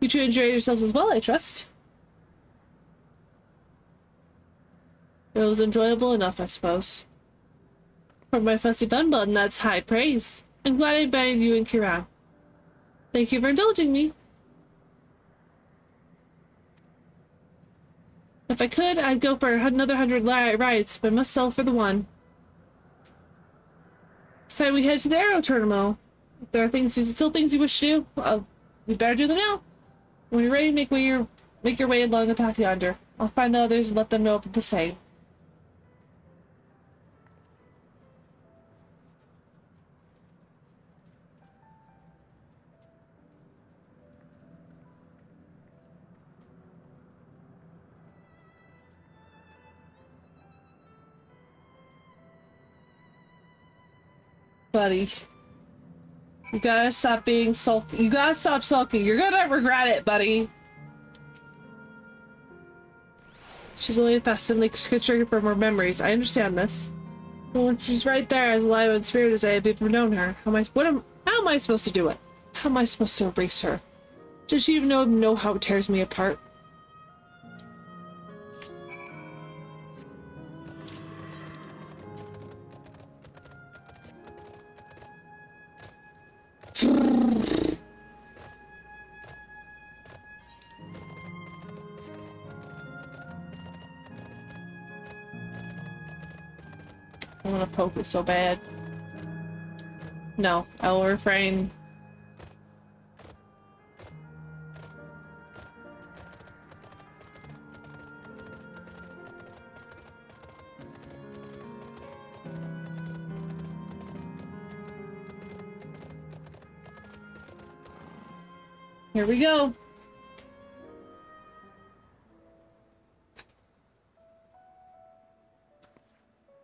You two enjoyed yourselves as well, I trust. It was enjoyable enough, I suppose. For my fussy bun bun, that's high praise. I'm glad I invited you and Kiran. Thank you for indulging me. If I could, I'd go for another hundred rides, but I must sell for the one. So we head to the Aero Terminal. If there are things, still things you wish to do, well, we better do them now. When you're ready, make way your make your way along the path yonder. I'll find the others and let them know the same. Buddy. You gotta stop being sulky. You gotta stop sulking. You're gonna regret it, buddy. She's only a past and like constricted from her memories. I understand this. But when she's right there as alive and spirit as I have ever known her, how am I what am how am I supposed to do it? How am I supposed to erase her? Does she even know know how it tears me apart? I want to poke it so bad. No, I'll refrain. Here we go.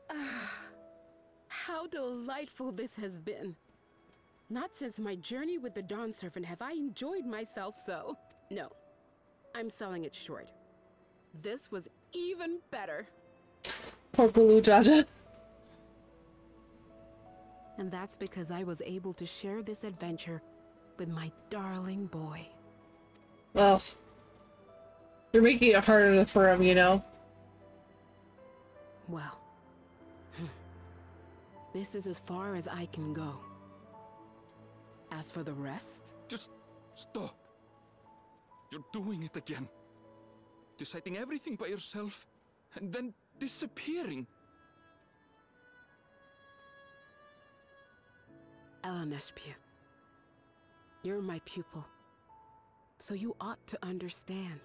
Ah, how delightful this has been. Not since my journey with the Dawn Servant have I enjoyed myself so. No, I'm selling it short. This was even better. Poor Bakool Ja Ja. And that's because I was able to share this adventure with my darling boy. Well, you're making it harder for him, you know? Well, hmm, this is as far as I can go. As for the rest, Just stop. You're doing it again. Deciding everything by yourself, and then disappearing. Ellen Espia, you're my pupil, so you ought to understand.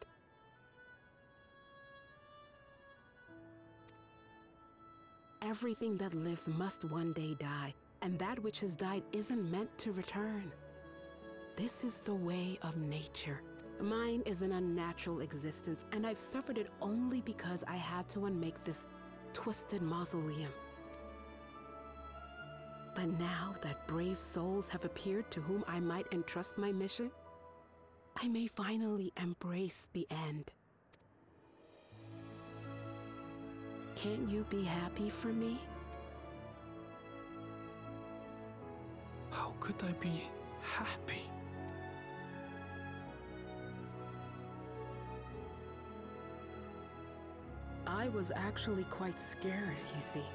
Everything that lives must one day die, and that which has died isn't meant to return. This is the way of nature. Mine is an unnatural existence, and I've suffered it only because I had to unmake this twisted mausoleum. But now that brave souls have appeared to whom I might entrust my mission, I may finally embrace the end. Can't you be happy for me? How could I be happy? I was actually quite scared, you see.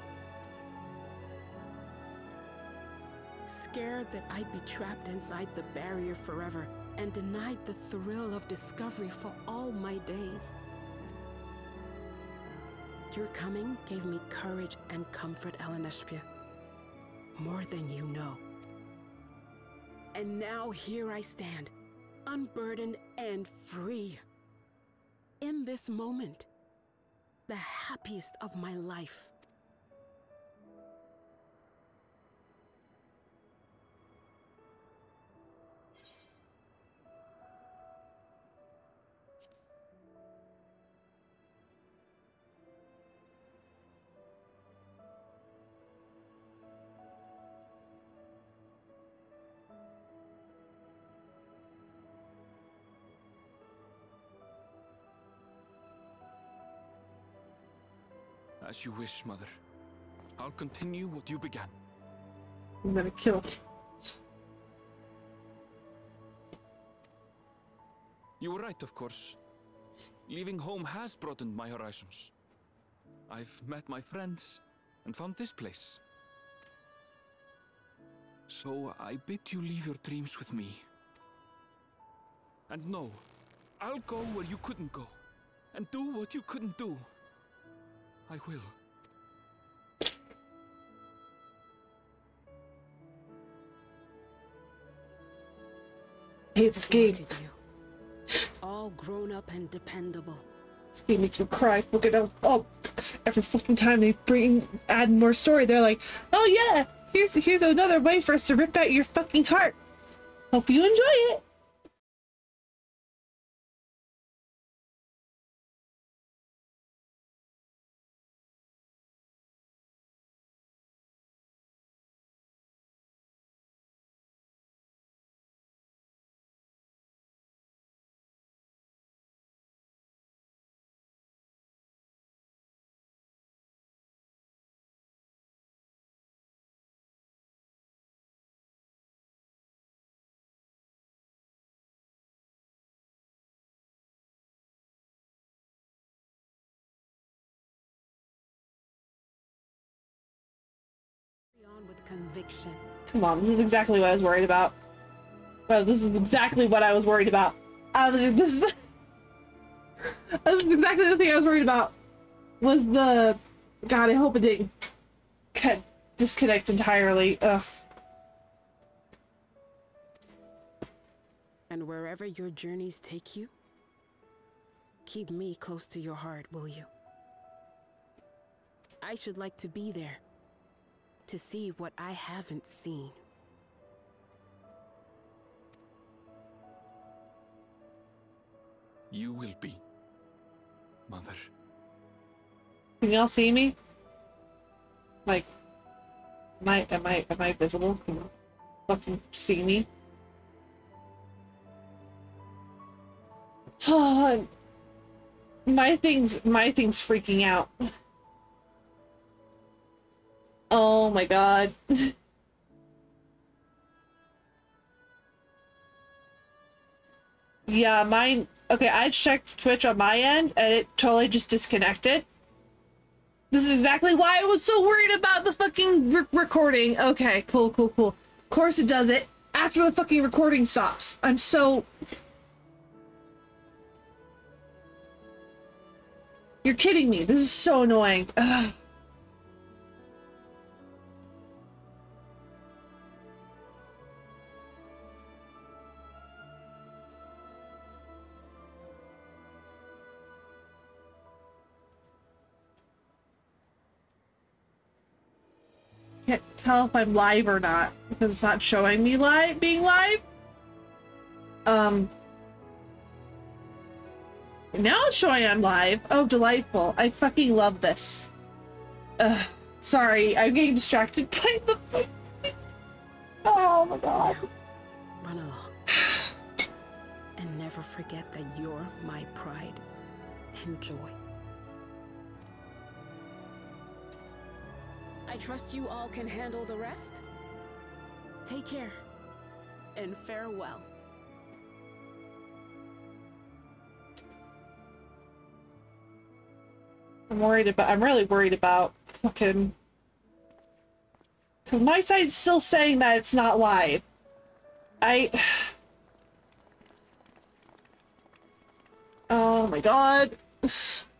Scared that I'd be trapped inside the barrier forever and denied the thrill of discovery for all my days. Your coming gave me courage and comfort, Eleneshpia. More than you know. And now here I stand, unburdened and free. In this moment, the happiest of my life. As you wish, Mother. I'll continue what you began. I'm gonna kill. You were right, of course. Leaving home has broadened my horizons. I've met my friends and found this place. So I bid you leave your dreams with me. And no, I'll go where you couldn't go. and do what you couldn't do. I will. I hate this game. Look at you. All grown up and dependable. This game makes me cry. Look at oh, every fucking time they bring add more story, they're like, oh yeah, here's here's another way for us to rip out your fucking heart. Hope you enjoy it. Come on, this is exactly what I was worried about. Well, this is exactly what I was worried about. I was this is this is exactly the thing I was worried about. Was the God? I hope it didn't cut disconnect entirely. Ugh. And wherever your journeys take you, keep me close to your heart, will you? I should like to be there to see what I haven't seen. You will be, Mother. Can y'all see me? Like, am I am I am I visible? Can you fucking see me? my thing's my thing's freaking out. Oh my god. yeah, mine... Okay, I checked Twitch on my end, and it totally just disconnected. This is exactly why I was so worried about the fucking re recording. Okay, cool, cool, cool. Of course it does it after the fucking recording stops. I'm so... You're kidding me. This is so annoying. Ugh. Tell if I'm live or not because it's not showing me live being live. Um now it's showing I'm live. Oh, delightful. I fucking love this. Ugh. Sorry, I'm getting distracted by the Oh my god. Run along. and never forget that you're my pride and joy. I trust you all can handle the rest. Take care, and farewell. I'm worried about- I'm really worried about fucking... Because my side's still saying that it's not live. I... Oh my god.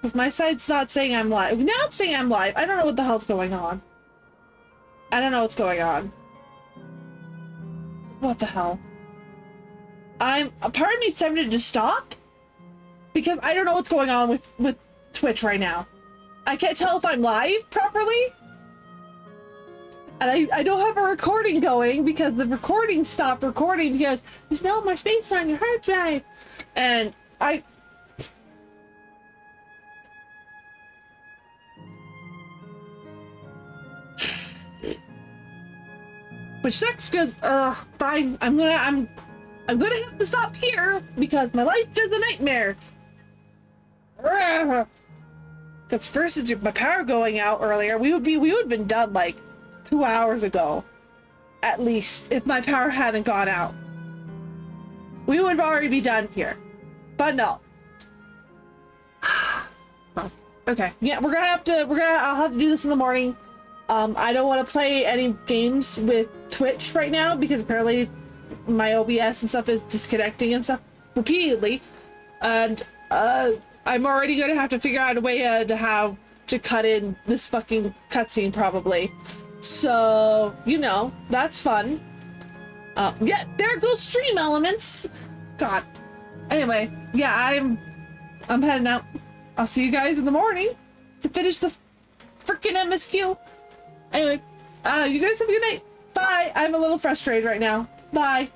Because my side's not saying I'm live. Now it's saying I'm live. I don't know what the hell's going on. I don't know what's going on. What the hell? I'm- part of me is tempted to stop. Because I don't know what's going on with, with Twitch right now. I can't tell if I'm live properly. And I, I don't have a recording going because the recording stopped recording because there's no more space on your hard drive. And I... Which sucks because, uh, fine, I'm gonna, I'm, I'm gonna have to stop here because my life is a nightmare. Because first it's my power going out earlier, we would be, we would have been done like two hours ago. At least, if my power hadn't gone out. We would already be done here. But no. Okay. Yeah, we're gonna have to. We're gonna. I'll have to do this in the morning. Um, I don't want to play any games with Twitch right now because apparently my OBS and stuff is disconnecting and stuff repeatedly, and uh, I'm already gonna have to figure out a way uh, to how to cut in this fucking cutscene probably. So you know that's fun. Uh, yeah, there goes stream elements. God. Anyway, yeah, I'm I'm heading out. I'll see you guys in the morning to finish the freaking MSQ. Anyway, uh, you guys have a good night. Bye. I'm a little frustrated right now. Bye.